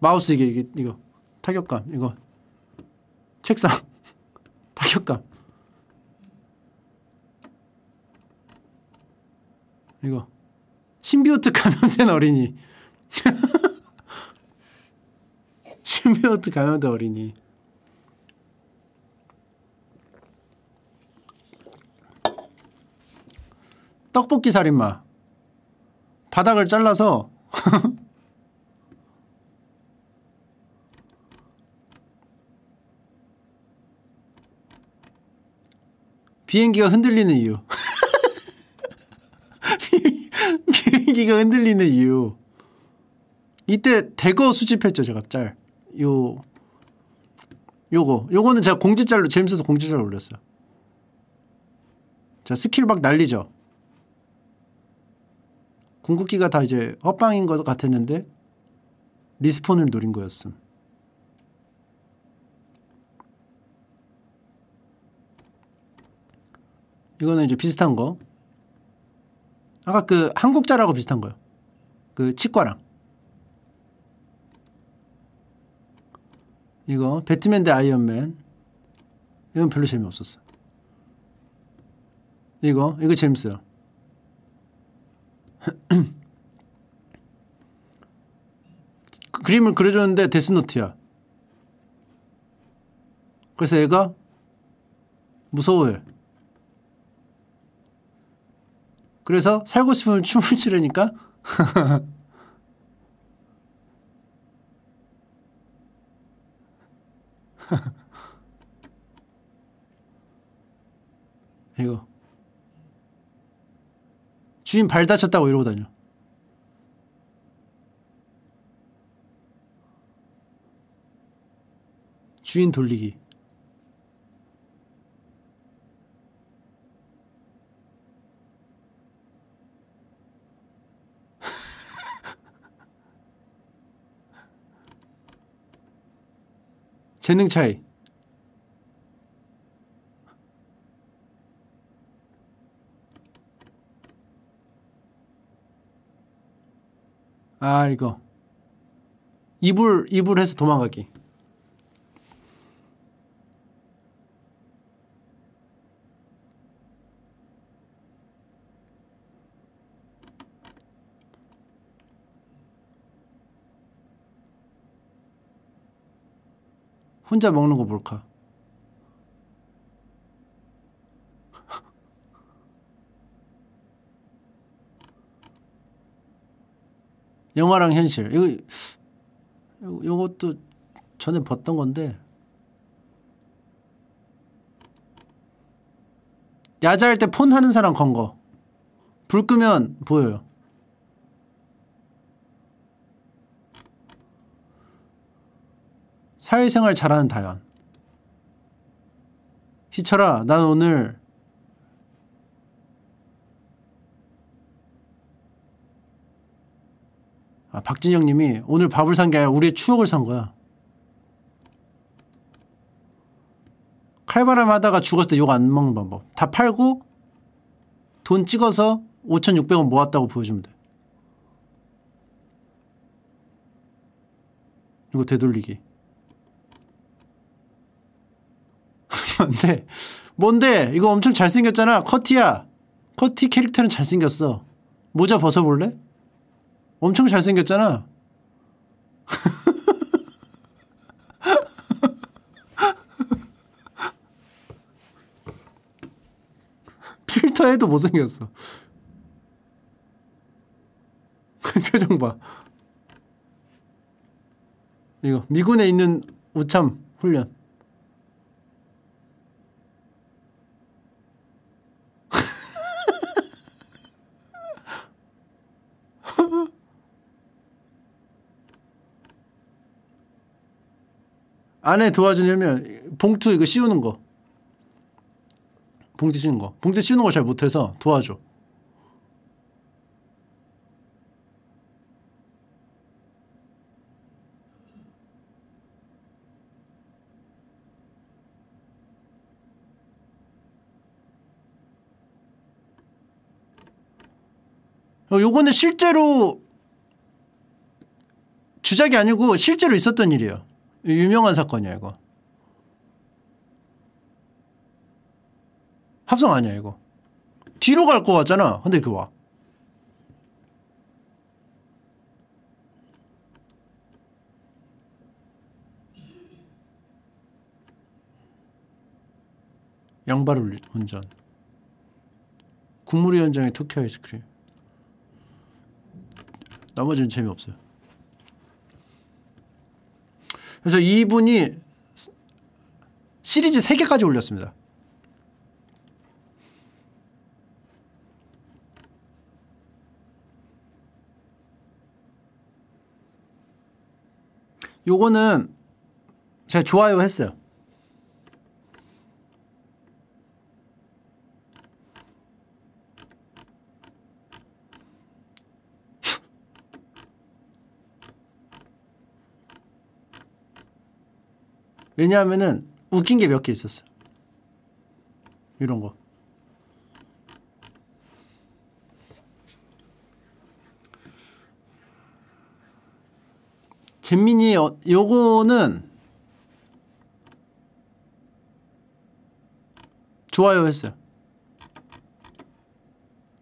마우스 이게, 이게 이거. 타격감 이거. 책상. 타격감. 이거. symbiote 감염된 어린이 신비오트 감염된 어린이. 떡볶이 살인마. 바닥을 잘라서 비행기가 흔들리는 이유. 비행기가 흔들리는 이유. 이때 대거 수집했죠 제가 짤 요 요거 요거는 제가 공지짤로 재밌어서 공지짤로 올렸어요. 자 스킬 막 날리죠. 궁극기가 다 이제 헛방인 것 같았는데 respawn을 노린 거였음. 이거는 이제 비슷한 거. 아까 그 한국자라고 비슷한 거요. 그 치과랑. 이거 배트맨 대 아이언맨. 이건 별로 재미없었어. 이거 이거 재밌어요. 그림을 그려줬는데 데스노트야. 그래서 얘가 무서워해. 그래서 살고 싶으면 춤을 추려니까 이거 주인 발 다쳤다고 이러고 다녀. 주인 돌리기. 재능 차이. 아 이거 이불 이불 해서 도망가기. 혼자 먹는 거 몰카. 영화랑 현실. 이거 요- 요것도 전에 봤던 건데 야자할 때 폰 하는 사람 건 거. 불 끄면 보여요. 사회생활 잘하는 다연. 희철아, 난 오늘 아, 박진영 님이 오늘 밥을 산 게 아니라 우리의 추억을 산 거야. 칼바람 하다가 죽었을 때 욕 안 먹는 방법. 다 팔고 돈 찍어서 5,600원 모았다고 보여주면 돼. 이거 되돌리기. 뭔데? 뭔데? 이거 엄청 잘생겼잖아. 커티야. 커티 캐릭터는 잘생겼어. 모자 벗어볼래? 엄청 잘생겼잖아. 필터 해도 못생겼어. 표정 봐. 이거 미군에 있는 우참 훈련. 안에 도와주려면 봉투 이거 씌우는 거. 봉투 씌우는 거. 봉투 씌우는 걸 잘 못해서 도와줘. 어, 요거는 실제로 주작이 아니고 실제로 있었던 일이에요. 유명한 사건이야 이거. 합성 아니야 이거. 뒤로 갈 것 같잖아. 근데 이렇게 와. 양발 운전. 국무위원장의 터키 아이스크림. 나머지는 재미없어요. 그래서 이분이 시리즈 3개까지 올렸습니다. 요거는 제가 좋아요 했어요. 왜냐하면은 웃긴 게 몇 개 있었어. 이런 거. 잼민이 어, 요거는 좋아요 했어요.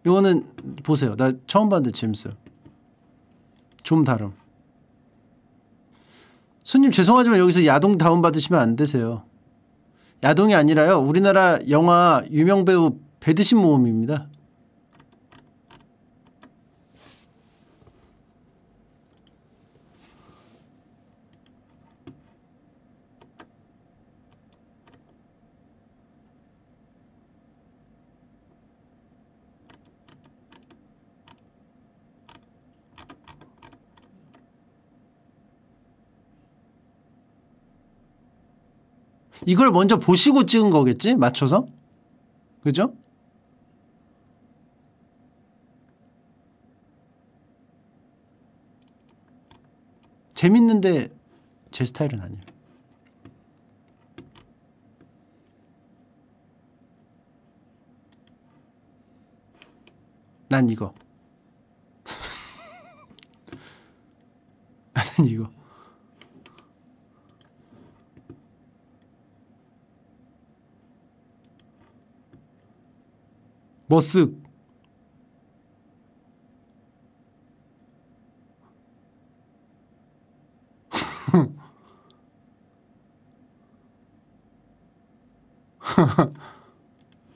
요거는 보세요. 나 처음 봤는데 재밌어요. 좀 다름. 손님 죄송하지만 여기서 야동 다운 받으시면 안 되세요. 야동이 아니라요. 우리나라 영화 유명 배우 배드신 모음입니다. 이걸 먼저 보시고 찍은 거겠지? 맞춰서? 그죠? 재밌는데 제 스타일은 아니에요. 난 이거. 나는 이거. 머쓱.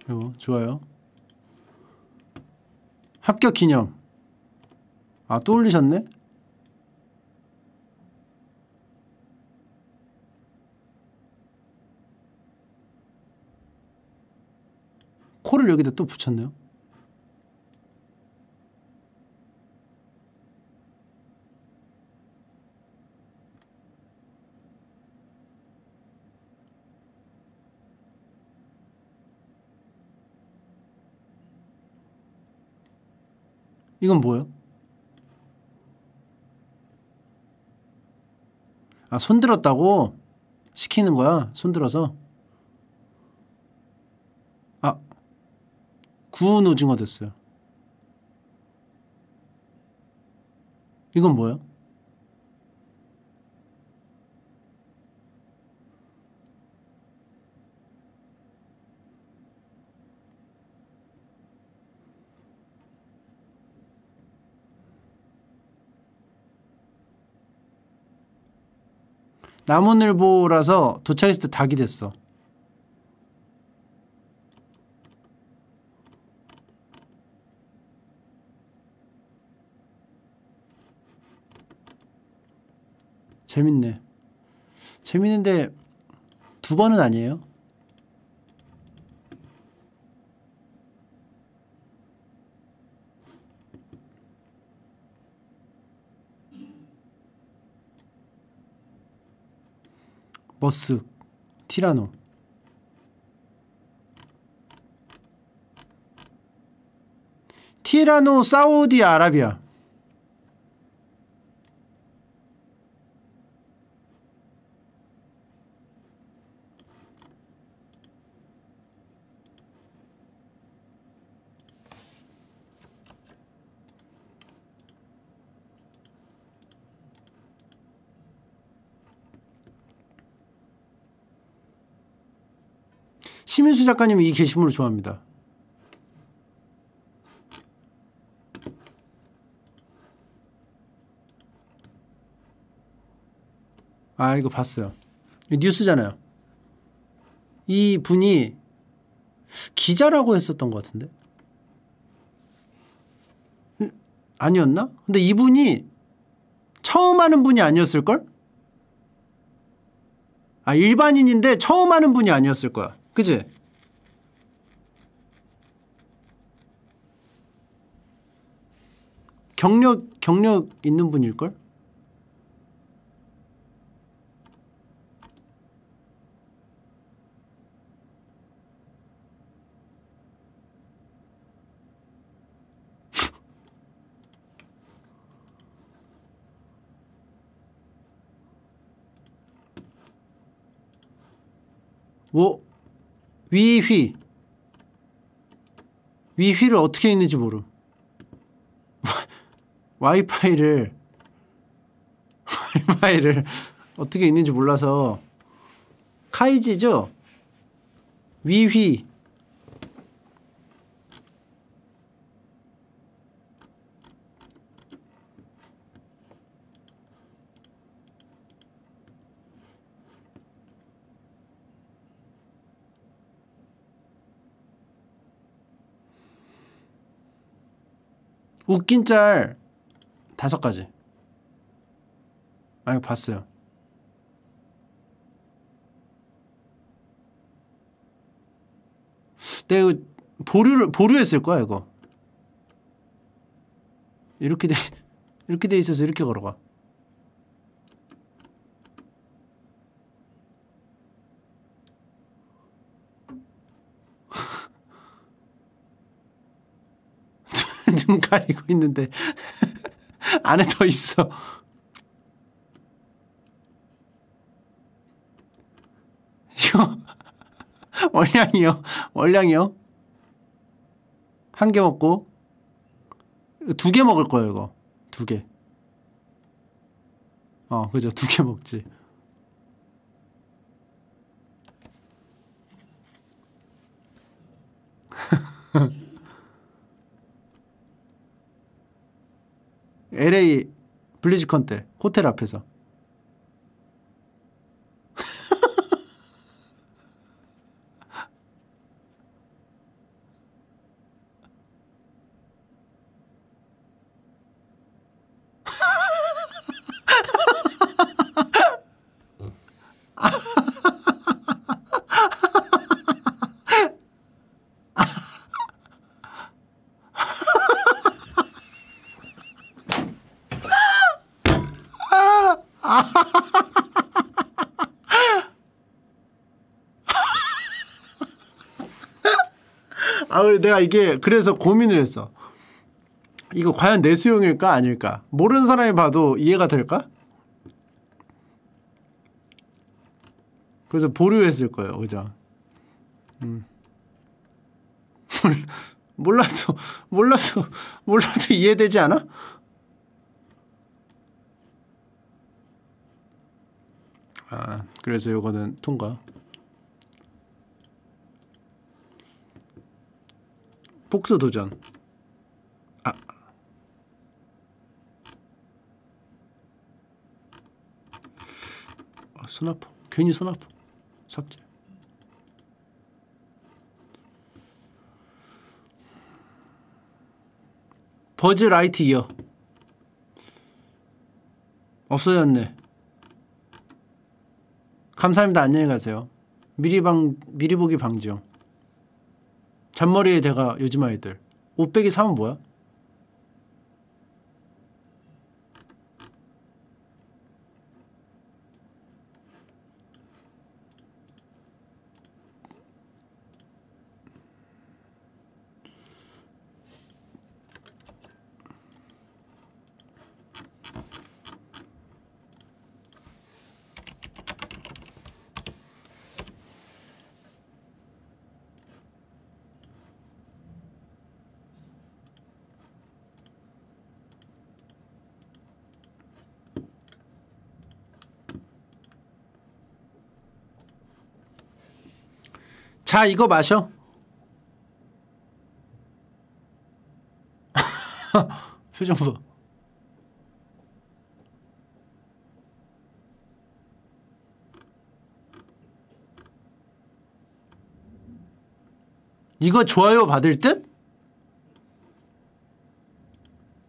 이거 좋아요. 합격 기념. 아또 올리셨네 코를 여기다 또 붙였네요. 이건 뭐예요? 아, 손 들었다고? 시키는 거야? 손 들어서? 구운 오징어 됐어요. 이건 뭐야? 나무늘보라서 도착했을 때 닭이 됐어. 재밌네. 재밌는데 두 번은 아니에요. 머스 티라노 티라노 사우디아라비아 심윤수 작가님이 이 게시물을 좋아합니다. 아 이거 봤어요. 뉴스잖아요. 이 분이 기자라고 했었던 것 같은데 음, 아니었나? 근데 이분이 처음 하는 분이 아니었을걸? 아 일반인인데 처음 하는 분이 아니었을 거야. 그지? 경력 경력 있는 분일걸? 뭐 위휘. 위휘를 어떻게 있는지 모름. 와이파이를 와이파이를 어떻게 있는지 몰라서 카이지죠? 위휘 웃긴 짤 다섯 가지. 아니 봤어요. 내가 이거 보류를 보류했을 거야 이거. 이렇게 돼 이렇게 돼 있어서 이렇게 걸어가. 눈 가리고 있는데 안에 더 있어. 이거 월량이요. 월량이요. 한 개 먹고 두 개 먹을 거예요, 이거. 두 개. 어, 그죠. 두 개 먹지. LA 블리즈컨 때 호텔 앞에서 내가 이게 그래서 고민을 했어. 이거 과연 내 수용일까 아닐까? 모르는 사람이 봐도 이해가 될까? 그래서 보류했을 거예요, 그죠? 음. 몰라도 몰라도 몰라도 이해되지 않아? 아, 그래서 요거는 통과. 복수 도전. 아. 아, 손 아파. 괜히 손 아파. 삭제. 버즈 라이트 이어. 없어졌네. 감사합니다. 안녕히 가세요. 미리 방 미리 보기 방지용. 잔머리에 대가 요즘 아이들. 옷빼기 사면 뭐야? 자, 이거 마셔. 표정 봐. 이거 좋아요 받을 듯?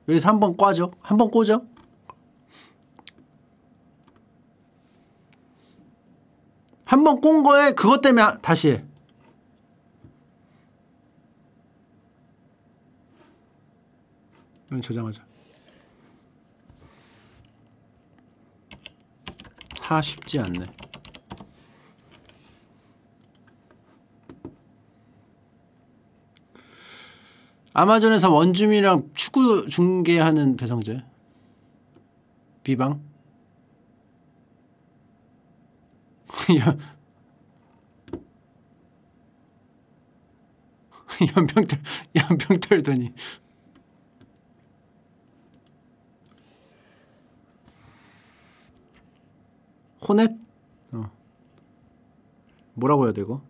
여기서 한 번 꽈죠. 한번 꽂아. 한번 꼰 거에 그것 때문에 하- 다시 해. 이건 저장하자. 하 쉽지 않네. 아마존에서 원주민이랑 축구 중계하는 배성재. 비방. 야. 연병 털 연병 털더니 호넷? 어. 뭐라고 해야 되고?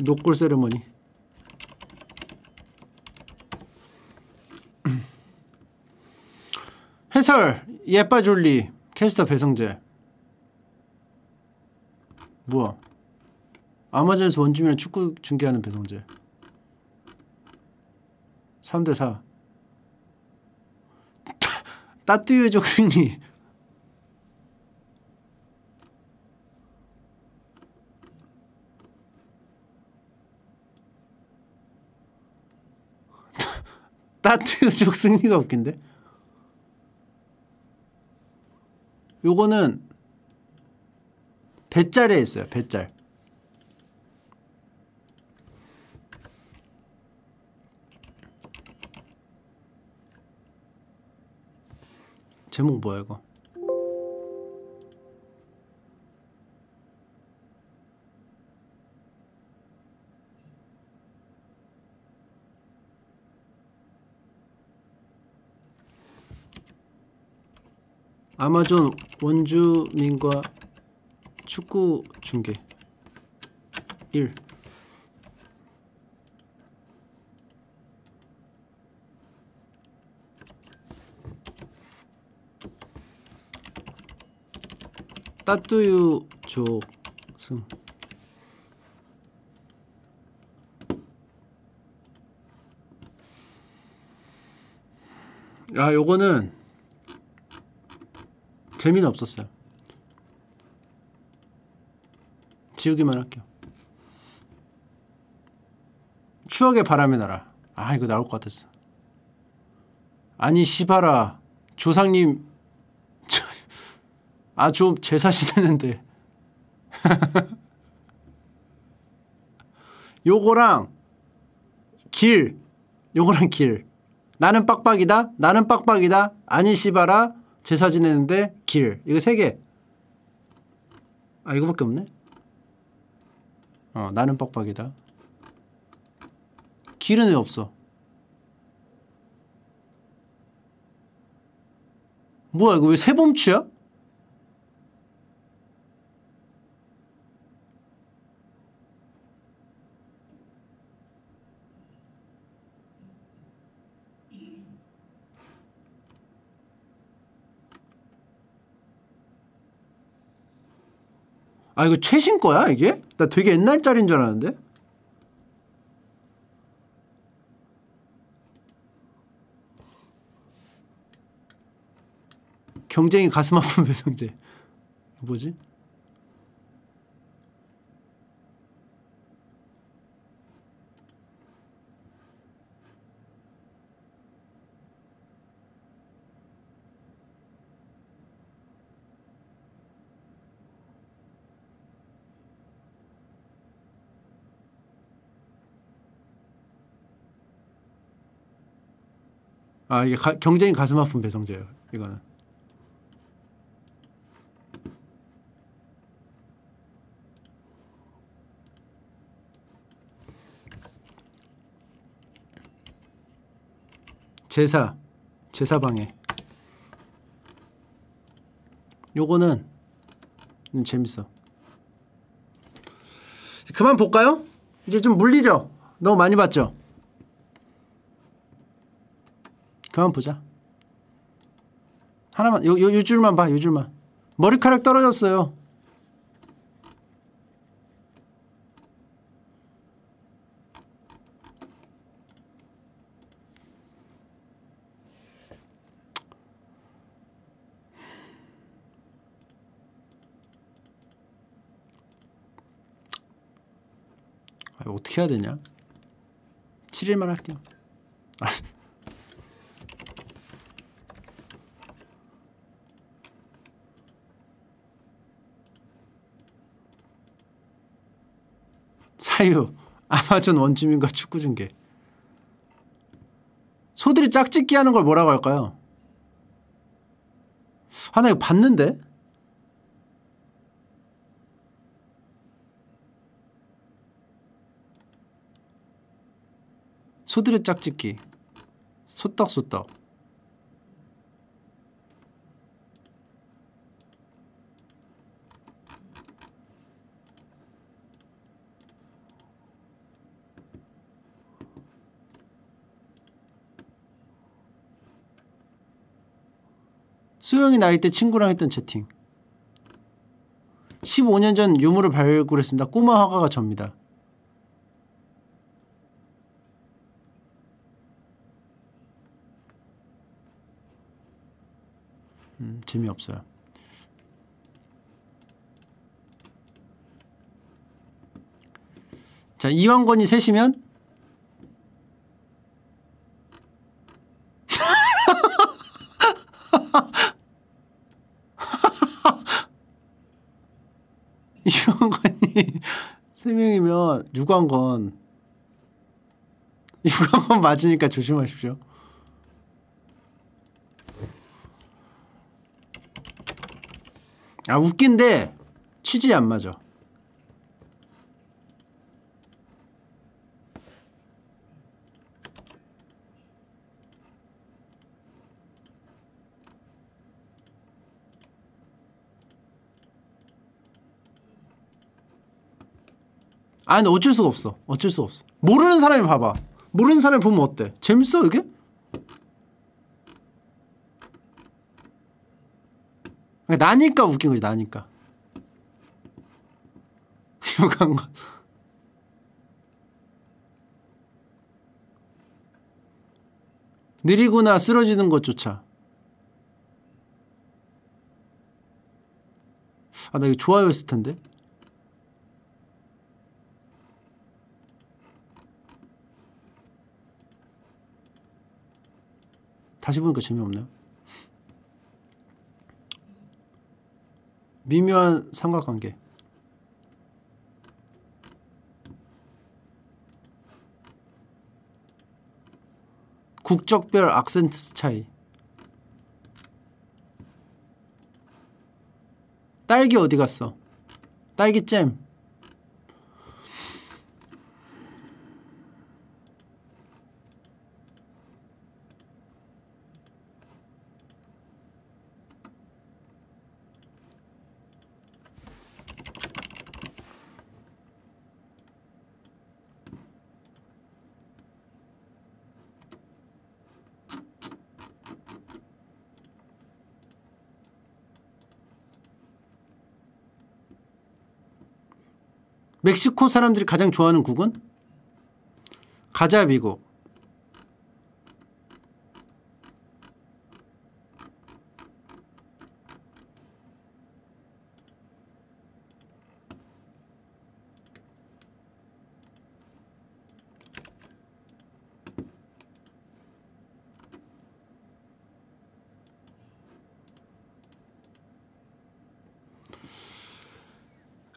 노골 세레머니. 해설 예빠 졸리 캐스터 배성재. 뭐야 아마존에서 원주민을 축구 중계하는 배성재. 3대4 따뚜유족 승리 따뚜유족 승리가 웃긴데? 요거는 배짤에 있어요 배짤 제목 뭐야 이거? 아마존 원주민과 축구 중계. 1 따뚜유 조승. 아 요거는 재미는 없었어요. 지우기만 할게요. 추억의 바람이 날아 아 이거 나올 것 같았어. 아니 시바라. 조상님 아 좀 제사 지내는데. 요거랑 길. 요거랑 길. 나는 빡빡이다 나는 빡빡이다. 아니 씨바라 제사 지내는데 길. 이거 세 개 아 이거밖에 없네? 어 나는 빡빡이다. 길은 왜 없어? 뭐야 이거 왜 세범추야? 아 이거 최신 거야 이게? 나 되게 옛날 짤인 줄 알았는데 경쟁이 가슴 아픈 배성재 뭐지? 아 이게 가, 경쟁이 가슴 아픈 배성재예요 이거는 제사 제사 방해 요거는 음, 재밌어 그만 볼까요? 이제 좀 물리죠? 너무 많이 봤죠? 그만 보자. 하나만 요, 요, 요 줄만 봐 요 줄만. 머리카락 떨어졌어요. 아, 어떻게 해야 되냐? 7일만 할게요 사유 아마존 원주민과 축구 중계 소들이 짝짓기 하는 걸 뭐라고 할까요? 하나 아, 이거 봤는데? 소들의 짝짓기 소떡소떡 수영이 나이 때 친구랑 했던 채팅 15년 전 유물을 발굴했습니다. 꼬마 화가가 접니다. 음, 재미없어요. 자, 이왕권이 셋이면 이왕권이 세 명이면 유광건 유광건 맞으니까 조심하십시오. 아 웃긴데 취지에 안 맞아. 아니 어쩔 수가 없어. 어쩔 수가 없어. 모르는 사람이 봐봐. 모르는 사람이 보면 어때? 재밌어 이게? 그러니까 나니까 웃긴 거지 나니까. 욕한 거. 느리구나 쓰러지는 것조차. 아 나 이거 좋아요 했을 텐데. 다시 보니까 재미없네요. 미묘한 삼각관계. 국적별 악센트 차이. 딸기 어디 갔어? 딸기잼. 멕시코 사람들이 가장 좋아하는 국은? 가자 미국.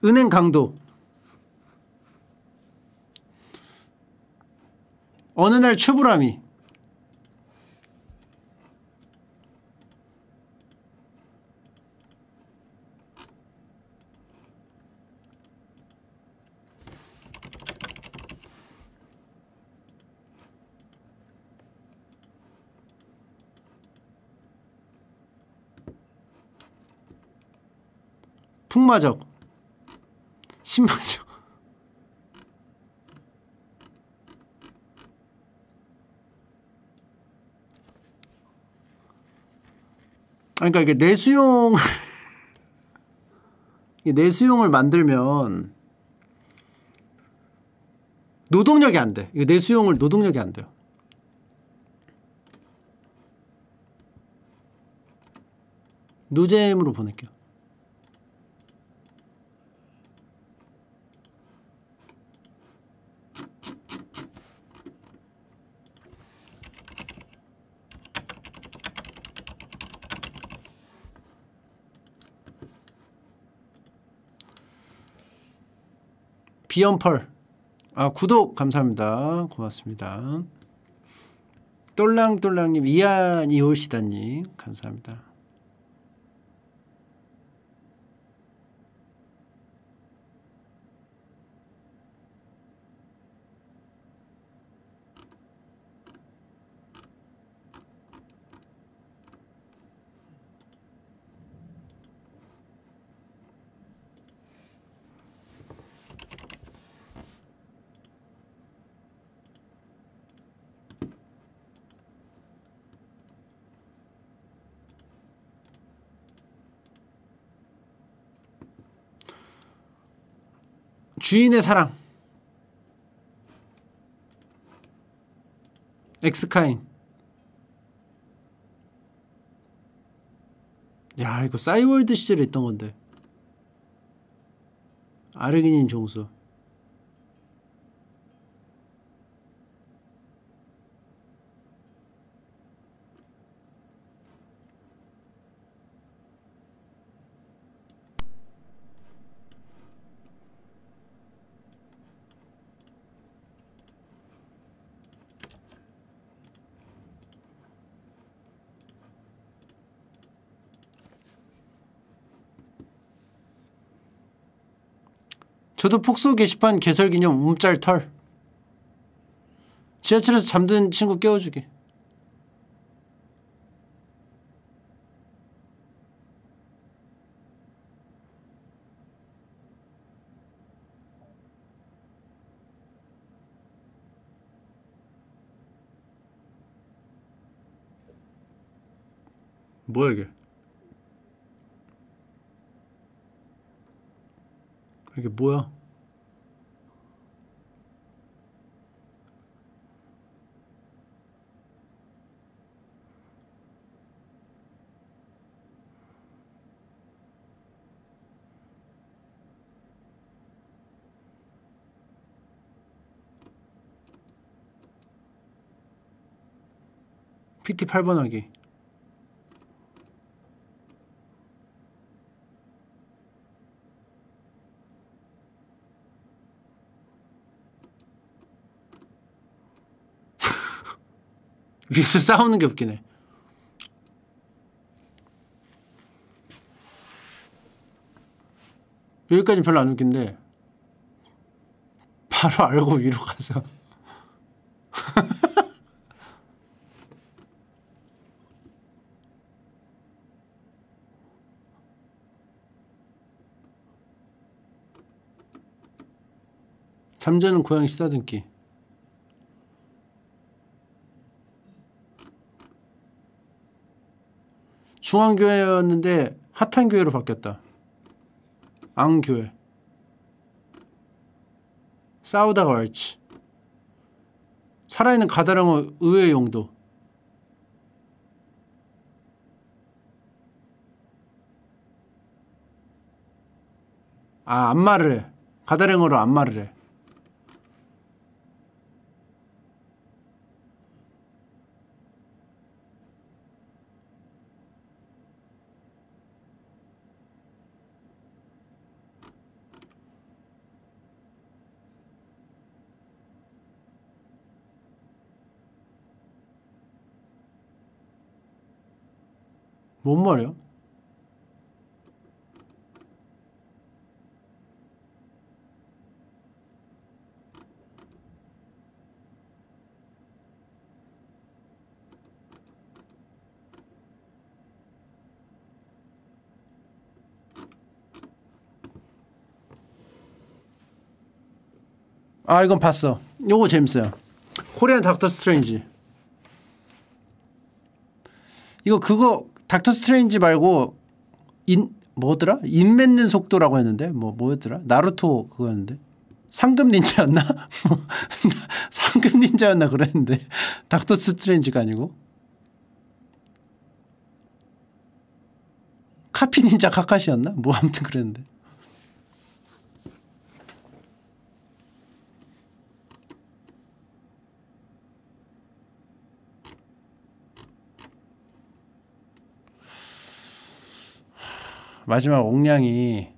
은행 강도. 어느 날 최불암이 풍마적 신마적 그러니까 이게 내수용 내수용을 만들면 노동력이 안 돼. 이거 내수용을 노동력이 안 돼요. 노잼으로 보낼게요. 비연펄. 아 구독 감사합니다. 고맙습니다. 똘랑똘랑님 이한이올시다님 감사합니다 주인의 사랑. 엑스카인. 야 이거 싸이월드 시절에 있던 건데. 아르기닌 종수 저도 폭소 게시판 개설 기념 움짤 털. 지하철에서 잠든 친구 깨워주기 뭐야 이게 이게 뭐야? PT 8번 하기 위에서 싸우는 게 웃기네. 여기까지 별로 안 웃긴데 바로 알고 위로 가서. 잠자는 고양이 쓰다듬기 중앙교회였는데 핫한 교회로 바뀌었다. 앙교회. 싸우다가 왈치 살아있는 가다랑어 의외의 용도. 아 안마를 해. 가다랭어로 안마를 해 뭔 말이야? 아 이건 봤어. 요거 재밌어요. 코리안 닥터 스트레인지. 이거 그거 닥터 스트레인지 말고 인 뭐더라? 인 맺는 속도라고 했는데 뭐 뭐였더라? 나루토 그거였는데 상급 닌자였나? 뭐 상급 닌자였나 그랬는데 닥터 스트레인지가 아니고 카피 닌자 카카시였나? 뭐 아무튼 그랬는데 마지막 옥량이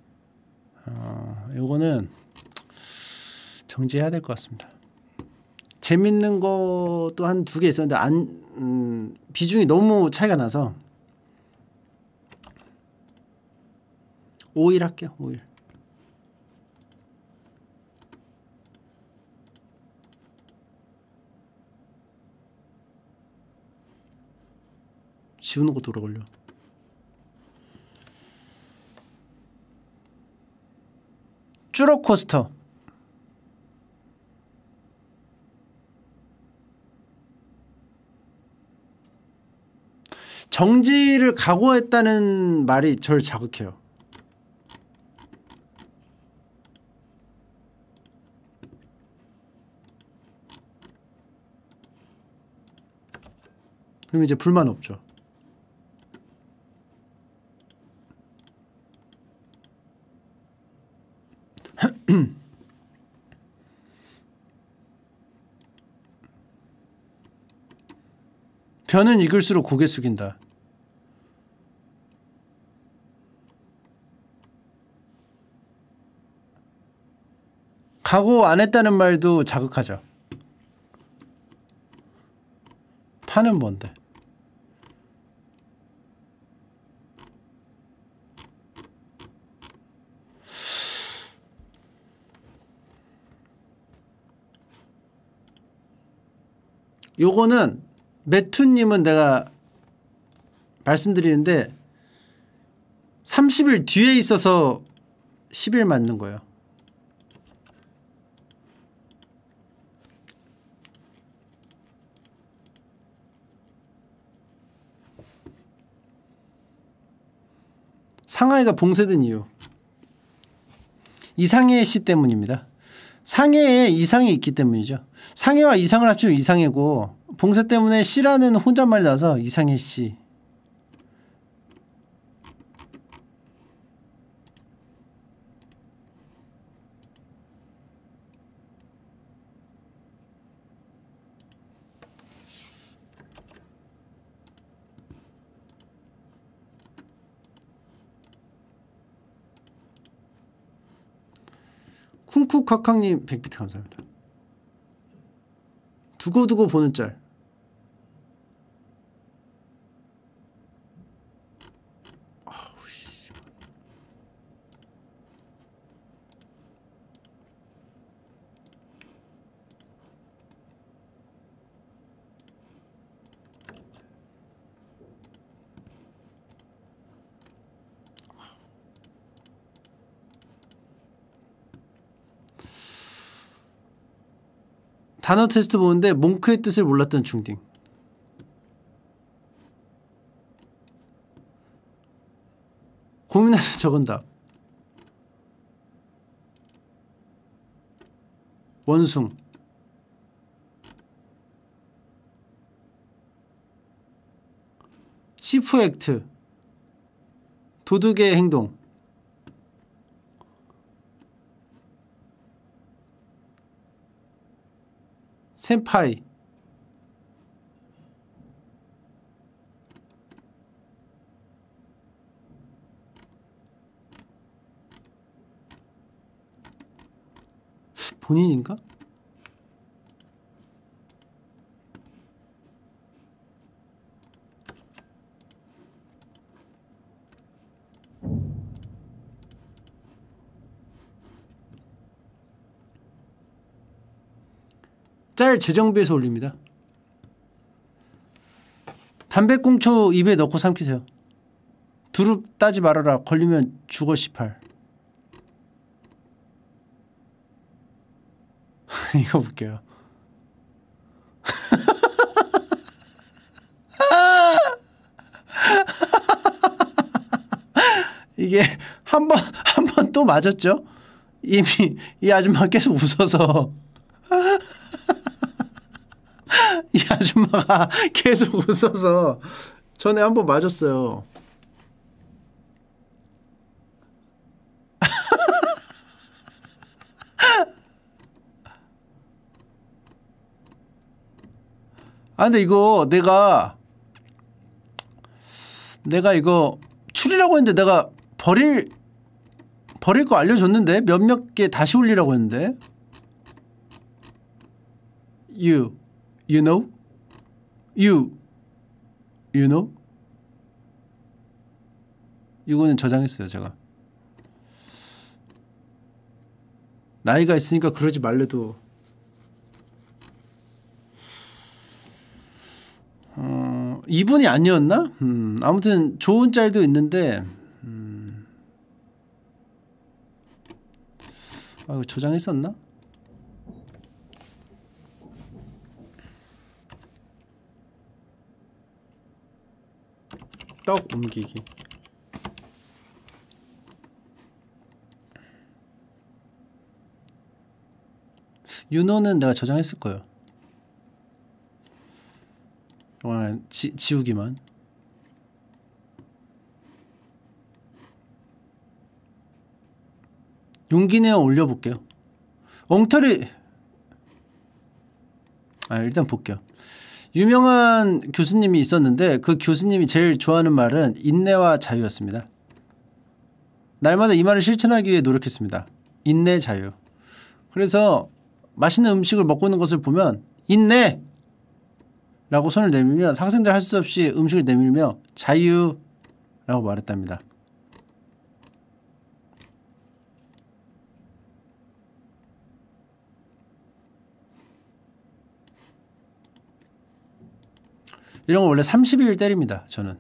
어, 요거는 정지해야 될 것 같습니다. 재밌는 것도 한 두 개 있었는데 안 음, 비중이 너무 차이가 나서 5일 할게요. 5일. 지우는 것도 오래 걸려. 쭈로코스터 정지를 각오했다는 말이 저를 자극해요. 그럼 이제 불만 없죠. 변은 익을수록 고개 숙인다. 각오 안 했다는 말도 자극하죠. 파는 뭔데? 요거는 매투님은 내가 말씀드리는데 30일 뒤에 있어서 10일 맞는 거예요. 상하이가 봉쇄된 이유 이상해 씨 때문입니다. 상해에 이상이 있기 때문이죠. 상해와 이상을 합치면 이상해고 봉쇄 때문에 씨라는 혼잣말이 나서 이상해 씨. 쿵쿵카캉님 100비트 감사합니다. 두고두고 보는 짤. 단어 테스트 보는데 몽크의 뜻을 몰랐던 중딩. 고민해서 적은 답. 원숭. 시프 액트. 도둑의 행동. 센파이 본인인가? 짤 재정비해서 올립니다. 담배꽁초 입에 넣고 삼키세요. 두릅 따지 말아라. 걸리면 죽어 18. 이거 볼게요. 이게 한 번 한 번 또 맞았죠? 이미 이 아줌마 계속 웃어서 이 아줌마가 계속 웃어서 전에 한 번 맞았어요. 아 근데 이거 내가 내가 이거 추리라고 했는데 내가 버릴 버릴 거 알려줬는데 몇몇 개 다시 올리라고 했는데 you you know? You. You know? 이거는 저장했어요 제가. 나이가 있으니까 그러지 말래도. 어, 이분이 아니었나? 음, 아무튼 좋은 짤도 있는데 음, 아 저장했었나? 떡 옮기기 윤호는 내가 저장했을 거예요 정말 지, 지우기만. 용기 내어 올려볼게요. 엉터리 아 일단 볼게요. 유명한 교수님이 있었는데 그 교수님이 제일 좋아하는 말은 인내와 자유였습니다. 날마다 이 말을 실천하기 위해 노력했습니다. 인내 자유. 그래서 맛있는 음식을 먹고 있는 것을 보면 인내 라고 손을 내밀면 학생들 할 수 없이 음식을 내밀며 자유 라고 말했답니다. 이런 거 원래 30일 때립니다. 저는.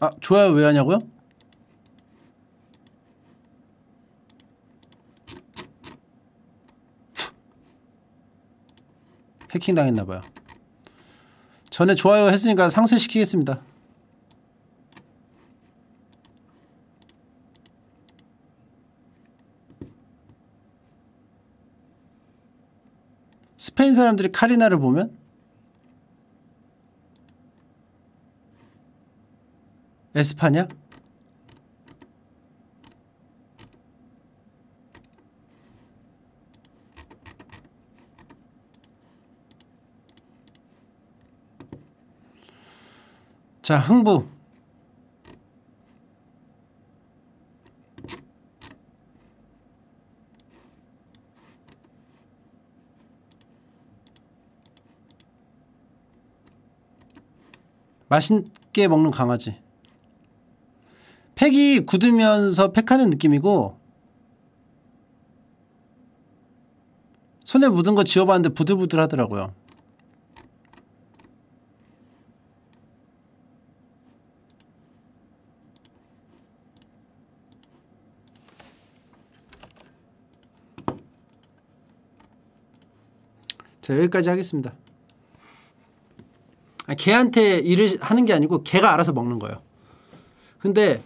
아, 좋아요 왜 하냐고요? 해킹 당했나봐요. 전에 좋아요 했으니까 상쇄시키겠습니다. 스페인 사람들이 카리나를 보면 에스파냐? 자, 흥부. 맛있게 먹는 강아지. 팩이 굳으면서 팩하는 느낌이고 손에 묻은 거 지워봤는데 부들부들 하더라고요. 자 여기까지 하겠습니다. 아, 걔한테 일을 하는 게 아니고 걔가 알아서 먹는 거예요. 근데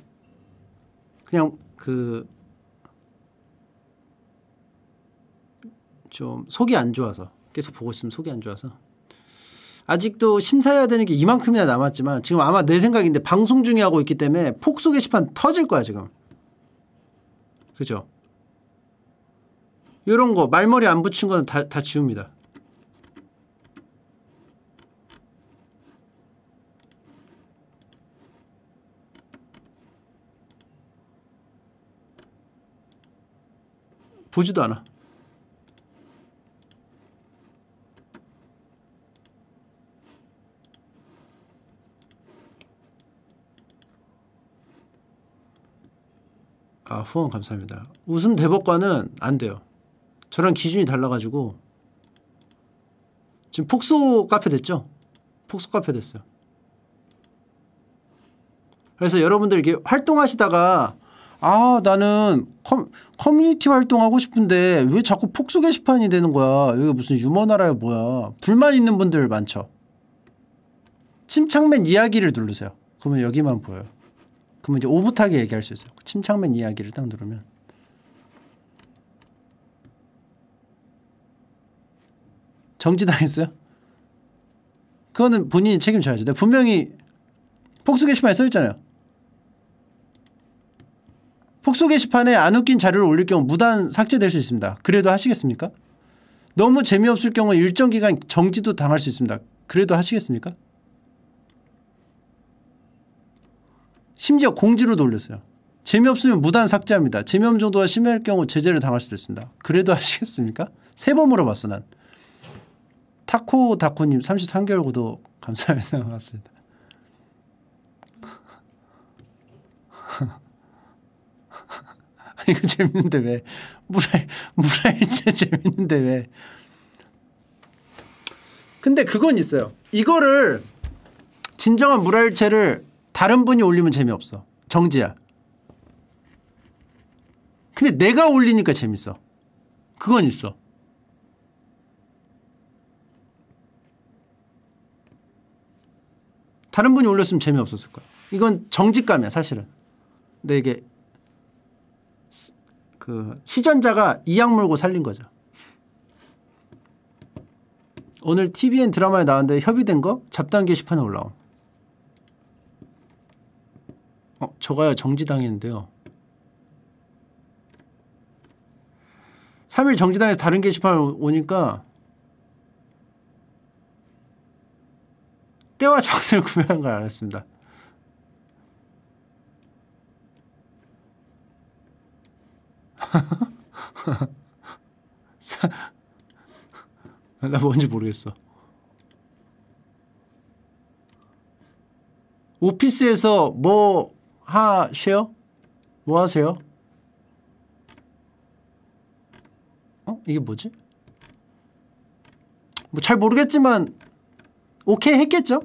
그냥 그 좀 속이 안 좋아서 계속 보고 있으면 속이 안 좋아서 아직도 심사해야 되는 게 이만큼이나 남았지만 지금 아마 내 생각인데 방송 중에 하고 있기 때문에 폭소 게시판 터질 거야 지금 그죠? 이런 거 말머리 안 붙인 거는 다, 다 지웁니다 보지도 않아. 아 후원 감사합니다. 웃음 대법관은 안 돼요. 저랑 기준이 달라가지고 지금 폭소 카페 됐죠? 폭소 카페 됐어요. 그래서 여러분들 이렇게 활동하시다가 아 나는 커, 커뮤니티 활동하고 싶은데 왜 자꾸 폭소 게시판이 되는 거야? 여기 무슨 유머나라야 뭐야? 불만 있는 분들 많죠. 침착맨 이야기를 누르세요. 그러면 여기만 보여요. 그러면 이제 오붓하게 얘기할 수 있어요. 침착맨 이야기를 딱 누르면. 정지당했어요? 그거는 본인이 책임져야죠. 내가 분명히 폭소 게시판에 써있잖아요 폭소 게시판에 안 웃긴 자료를 올릴 경우 무단 삭제될 수 있습니다. 그래도 하시겠습니까? 너무 재미없을 경우 일정 기간 정지도 당할 수 있습니다. 그래도 하시겠습니까? 심지어 공지로도 올렸어요. 재미없으면 무단 삭제합니다. 재미없는 정도가 심할 경우 제재를 당할 수도 있습니다. 그래도 하시겠습니까? 세 번 물어봤어 난. 타코 다코님 33개월 구독 감사합니다. 고맙습니다. 이거 재밌는데 왜? 물알 물알체 재밌는데 왜? 근데 그건 있어요. 이거를 진정한 물알체를 다른 분이 올리면 재미없어. 정지야. 근데 내가 올리니까 재밌어. 그건 있어. 다른 분이 올렸으면 재미없었을 거야. 이건 정직감이야 사실은. 근데 이게 시- 그 시전자가 이악 물고 살린 거죠. 오늘 TVN 드라마에 나왔는데 협의된 거 잡단 게시판에 올라옴. 어, 저가요 정지당했는데요. 3일 정지당에서 다른 게시판 오니까 때와 장을 구매한 걸 알았습니다. 사- 나 뭔지 모르겠어. 오피스에서 뭐 하세요? 뭐 하세요? 어? 이게 뭐지? 뭐 잘 모르겠지만 오케이 했겠죠?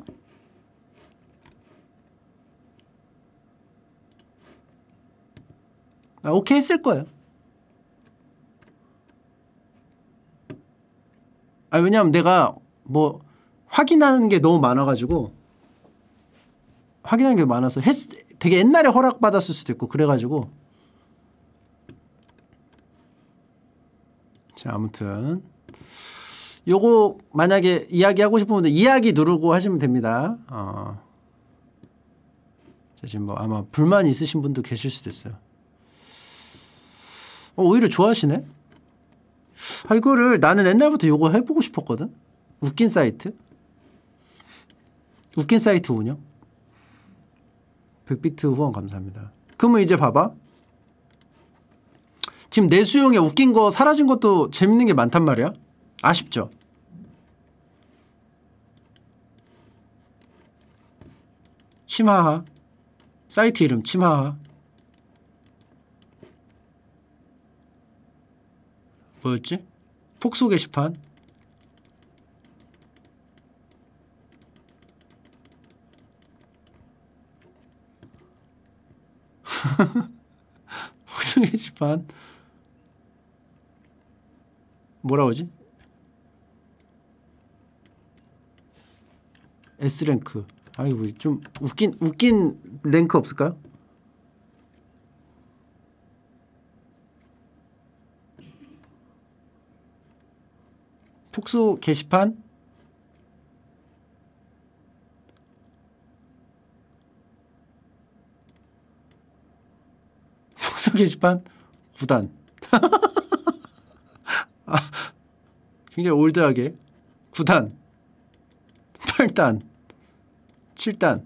아, 오케이 했을 거예요. 아 왜냐면 내가 뭐 확인하는 게 너무 많아가지고 확인하는 게 많아서 했 되게 옛날에 허락 받았을 수도 있고 그래가지고 자 아무튼 요거 만약에 이야기 하고 싶은 분들 이야기 누르고 하시면 됩니다. 어. 자, 지금 뭐 아마 불만 있으신 분도 계실 수도 있어요. 어, 오히려 좋아하시네. 아 이거를 나는 옛날부터 요거 해보고 싶었거든. 웃긴 사이트. 웃긴 사이트 운영. 100비트 후원 감사합니다. 그러면 이제 봐봐. 지금 내수용에 웃긴 거 사라진 것도 재밌는 게 많단 말이야. 아쉽죠? 침하하. 사이트 이름 침하하. 뭐였지? 폭소 게시판. 폭소 게시판. 뭐라 그러지? S랭크. 아이고 좀 웃긴 웃긴 랭크 없을까요? 폭소 게시판? 폭소 게시판? 9단. 아, 굉장히 올드하게. 9단. 8단. 7단.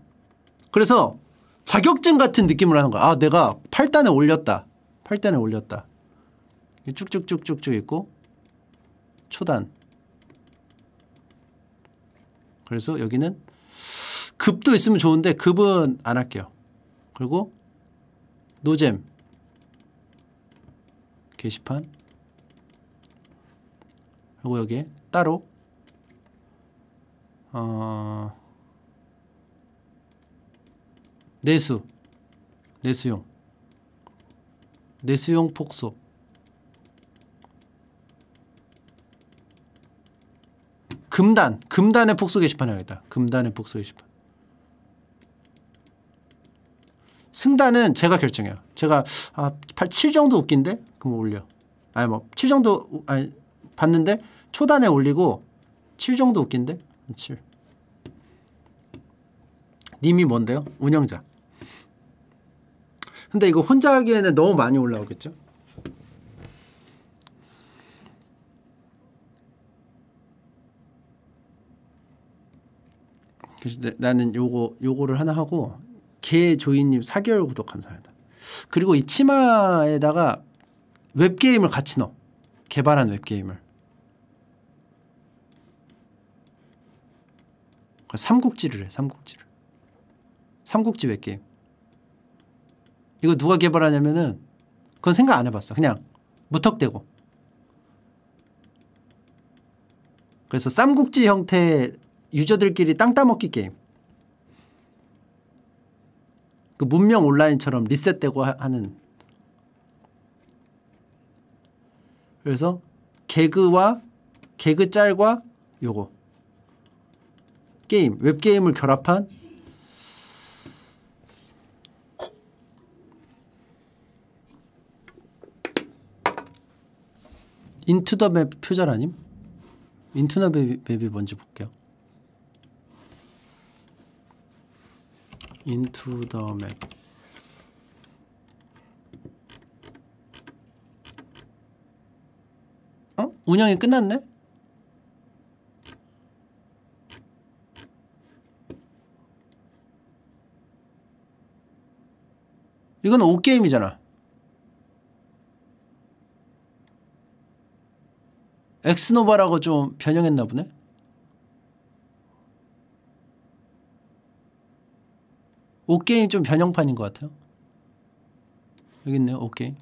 그래서 자격증 같은 느낌을 하는 거야. 아 내가 8단에 올렸다. 8단에 올렸다. 쭉쭉쭉쭉쭉 있고 초단 그래서 여기는 급도 있으면 좋은데 급은 안 할게요. 그리고 노잼. 게시판. 그리고 여기에 따로. 어 내수. 내수용. 내수용 폭소 금단 금단의 폭소 게시판 해야겠다. 금단의 폭소 게시판. 승단은 제가 결정해요. 제가 아, 8, 7 정도 웃긴데? 그럼 올려. 아니 뭐 7 정도 우- 아니 봤는데 초단에 올리고 7 정도 웃긴데? 7 님이 뭔데요? 운영자. 근데 이거 혼자 하기에는 너무 많이 올라오겠죠? 그래서 내- 나는 요거 요거를 하나 하고 개 조이님 4개월 구독 감사합니다. 그리고 이 침하에다가 웹 게임을 같이 넣어. 개발한 웹 게임을. 그 삼국지를 해 삼국지를. 삼국지 웹 게임. 이거 누가 개발하냐면은 그건 생각 안 해봤어. 그냥 무턱대고. 그래서 쌈국지 형태의 유저들끼리 땅 따먹기 게임. 그 문명 온라인처럼 리셋되고 하는. 그래서 개그와 개그 짤과 요거. 게임 웹게임을 결합한 인투더맵 표절 아님? 인투더맵이 뭔지 볼게요. 인투 더 맵. 어? 운영이 끝났네? 이건 오게임이잖아. 엑스노바라고 좀 변형했나 보네. 오게임 좀 변형판인 것 같아요. 여기 있네요. 오게임.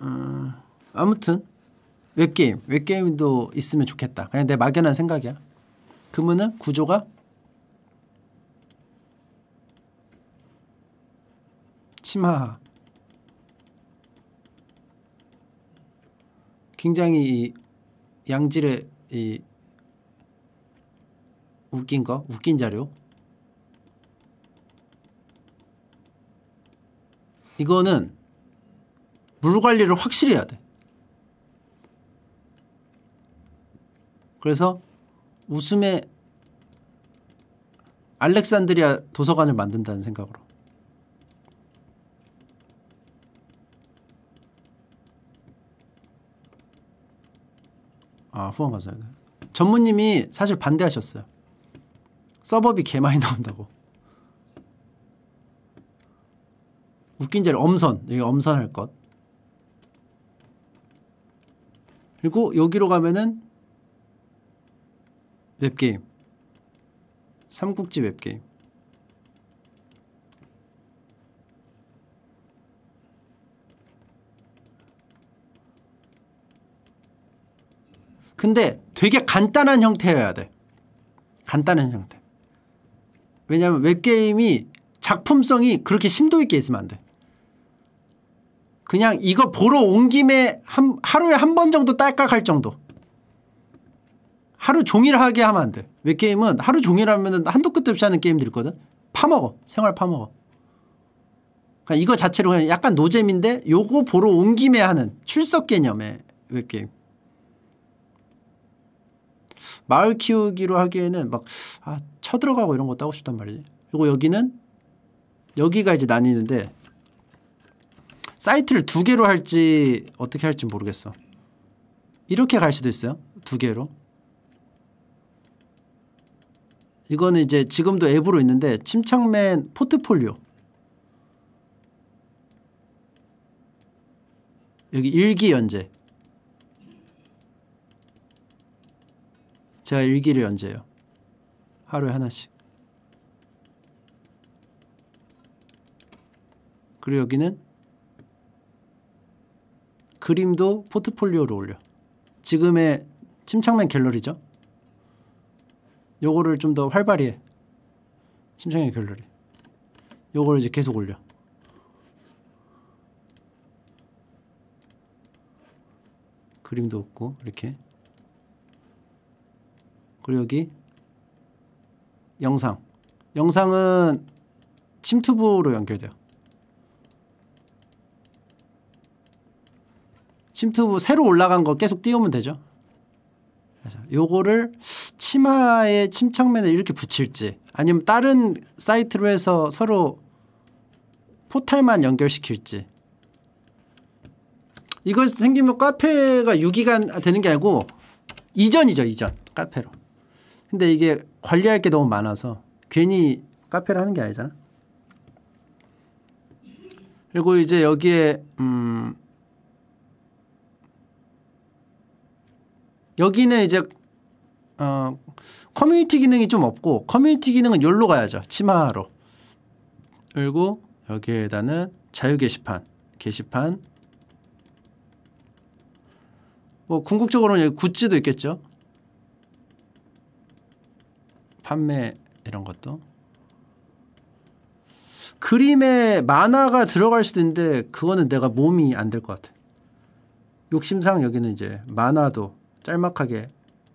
음, 아무튼 웹게임, 웹게임도 있으면 좋겠다. 그냥 내 막연한 생각이야. 그러면은 구조가 침하 굉장히 이 양질의 이 웃긴 거, 웃긴 자료. 이거는 물 관리를 확실히 해야 돼. 그래서 웃음의 알렉산드리아 도서관을 만든다는 생각으로. 아 후원 감사합니다. 전무님이 사실 반대하셨어요. 서버비 개 많이 나온다고. 웃긴 자료 엄선 여기 엄선할 것. 그리고 여기로 가면은 웹게임 삼국지 웹게임 근데 되게 간단한 형태여야 돼 간단한 형태 왜냐하면 웹게임이 작품성이 그렇게 심도 있게 있으면 안 돼 그냥 이거 보러 온 김에 한, 하루에 한 번 정도 딸깍 할 정도 하루 종일 하게 하면 안 돼. 웹게임은 하루 종일 하면 한도 끝도 없이 하는 게임들 있거든. 파먹어. 생활 파먹어. 그러니까 이거 자체로 그냥 약간 노잼인데 요거 보러 온 김에 하는 출석 개념의 웹게임. 마을 키우기로 하기에는 막, 아, 쳐들어가고 이런 것도 하고 싶단 말이지. 그리고 여기는, 여기가 이제 나뉘는데, 사이트를 두 개로 할지, 어떻게 할지 모르겠어. 이렇게 갈 수도 있어요. 두 개로. 이거는 이제 지금도 앱으로 있는데 침착맨 포트폴리오 여기 일기 연재 제가 일기를 연재해요 하루에 하나씩 그리고 여기는 그림도 포트폴리오로 올려 지금의 침착맨 갤러리죠 요거를 좀 더 활발히 해. 심청의 갤러리. 요거를 이제 계속 올려. 그림도 없고 이렇게. 그리고 여기 영상. 영상은 침투부로 연결돼요. 침투부 새로 올라간 거 계속 띄우면 되죠. 그래서 요거를 치마에 침착맨을 이렇게 붙일지 아니면 다른 사이트로 해서 서로 포탈만 연결시킬지 이거 생기면 카페가 유기가 되는 게 아니고 이전이죠 이전 카페로 근데 이게 관리할 게 너무 많아서 괜히 카페를 하는 게 아니잖아 그리고 이제 여기에 음 여기는 이제 어, 커뮤니티 기능이 좀 없고 커뮤니티 기능은 열로 가야죠. 침하로. 그리고 여기에다는 자유 게시판, 게시판. 뭐 궁극적으로는 굿즈도 있겠죠. 판매 이런 것도. 그림에 만화가 들어갈 수도 있는데 그거는 내가 몸이 안 될 것 같아. 욕심상 여기는 이제 만화도 짤막하게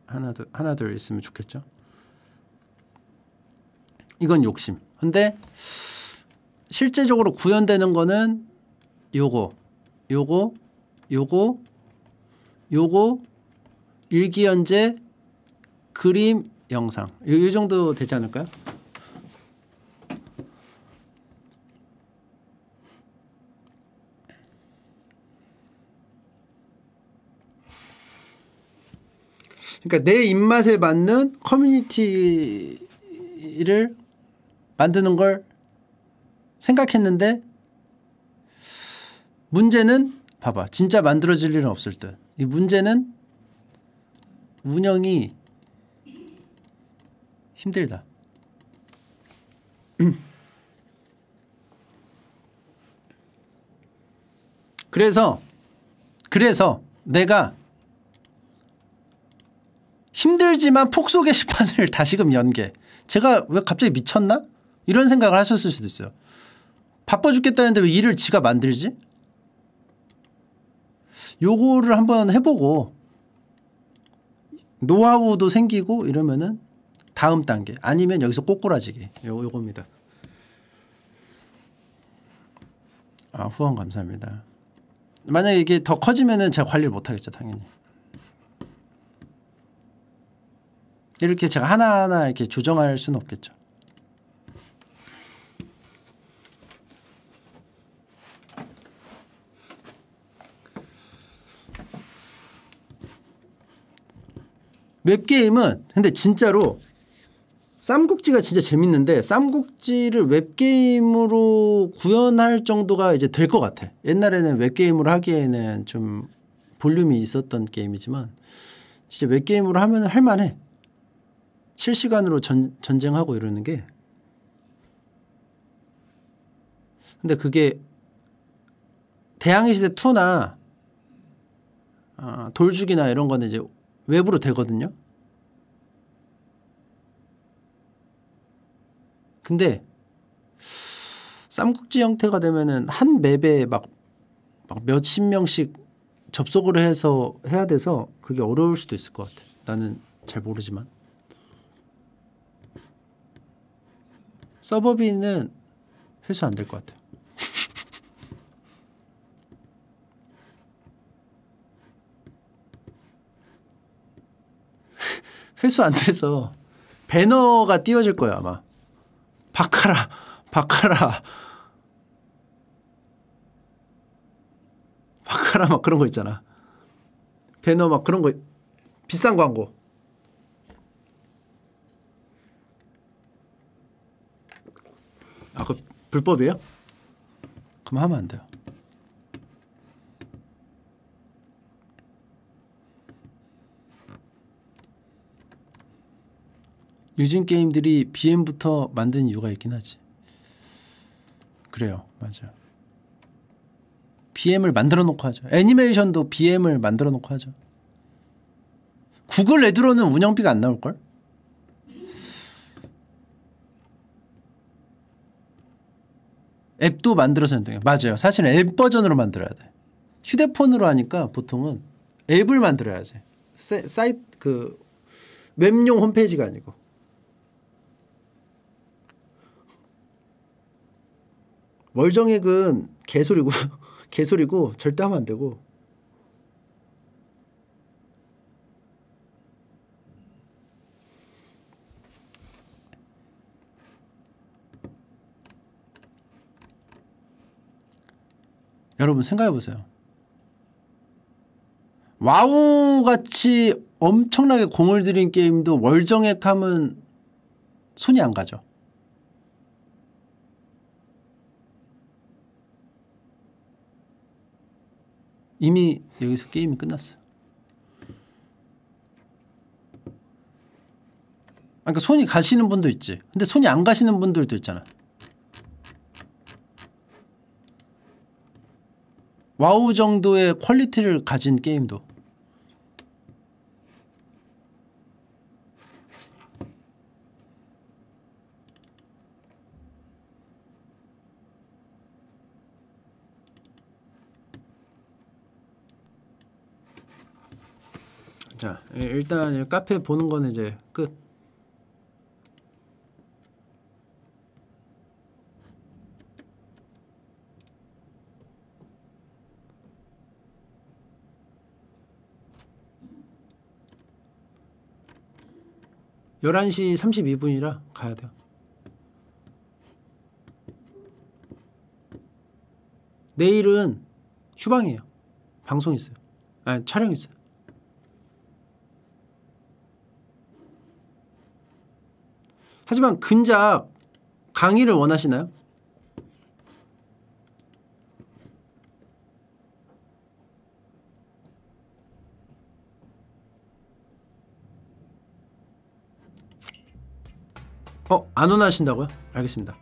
하나 둘 하나 둘 있으면 좋겠죠. 이건 욕심. 근데 실제적으로 구현되는 거는 요거, 요거, 요거, 요거, 일기연재, 그림, 영상. 요, 요 정도 되지 않을까요? 그러니까 내 입맛에 맞는 커뮤니티를 만드는 걸 생각했는데 문제는 봐봐 진짜 만들어질 일은 없을 듯. 이 문제는 운영이 힘들다. 그래서 그래서 내가 힘들지만 폭소 게시판을 다시금 연게 제가 왜 갑자기 미쳤나? 이런 생각을 하셨을 수도 있어요. 바빠 죽겠다는데 왜 일을 지가 만들지? 요거를 한번 해보고 노하우도 생기고 이러면은 다음 단계 아니면 여기서 꼬꾸라지기 요, 요겁니다. 아 후원 감사합니다. 만약에 이게 더 커지면은 제가 관리를 못하겠죠 당연히. 이렇게 제가 하나하나 이렇게 조정할 수는 없겠죠. 웹게임은 근데 진짜로 쌈국지가 진짜 재밌는데 쌈국지를 웹게임으로 구현할 정도가 이제 될 것 같아. 옛날에는 웹게임으로 하기에는 좀 볼륨이 있었던 게임이지만 진짜 웹게임으로 하면 할만해. 실시간으로 전, 전쟁하고 이러는 게 근데 그게 대항해 시대 2나 어, 돌죽이나 이런 거는 이제 웹으로 되거든요. 근데 쌈국지 형태가 되면은 한 맵에 막, 막 몇십 명씩 접속을 해서 해야 돼서 그게 어려울 수도 있을 것 같아. 나는 잘 모르지만. 서버비는 회수 안 될 것 같아요. 회수 안 돼서 배너가 띄워질 거야 아마. 바카라, 바카라, 바카라 막 그런 거 있잖아. 배너 막 그런 거 비싼 광고. 아, 그 불법이에요? 그럼 하면 안 돼요. 요즘 게임들이 BM부터 만든 이유가 있긴 하지. 그래요. 맞아요. BM을 만들어 놓고 하죠. 애니메이션도 BM을 만들어 놓고 하죠. 구글 레드로는 운영비가 안 나올걸? 앱도 만들어서 연동해. 맞아요. 사실은 앱 버전으로 만들어야 돼. 휴대폰으로 하니까 보통은 앱을 만들어야지. 세, 사이트 그 웹용 홈페이지가 아니고. 월정액은 개소리고 개소리고 절대 하면 안 되고 여러분 생각해 보세요. 와우 같이 엄청나게 공을 들인 게임도 월정액 하면 손이 안 가죠. 이미 여기서 게임이 끝났어. 그러니까 손이 가시는 분도 있지. 근데 손이 안 가시는 분들도 있잖아. 와우 정도의 퀄리티를 가진 게임도 자 일단 카페 보는 건 이제 끝 11시 32분이라 가야 돼요. 내일은 휴방이에요. 방송 있어요. 아 촬영 있어요. 하지만 근작 강의를 원하시나요? 어, 안 원하신다고요? 알겠습니다.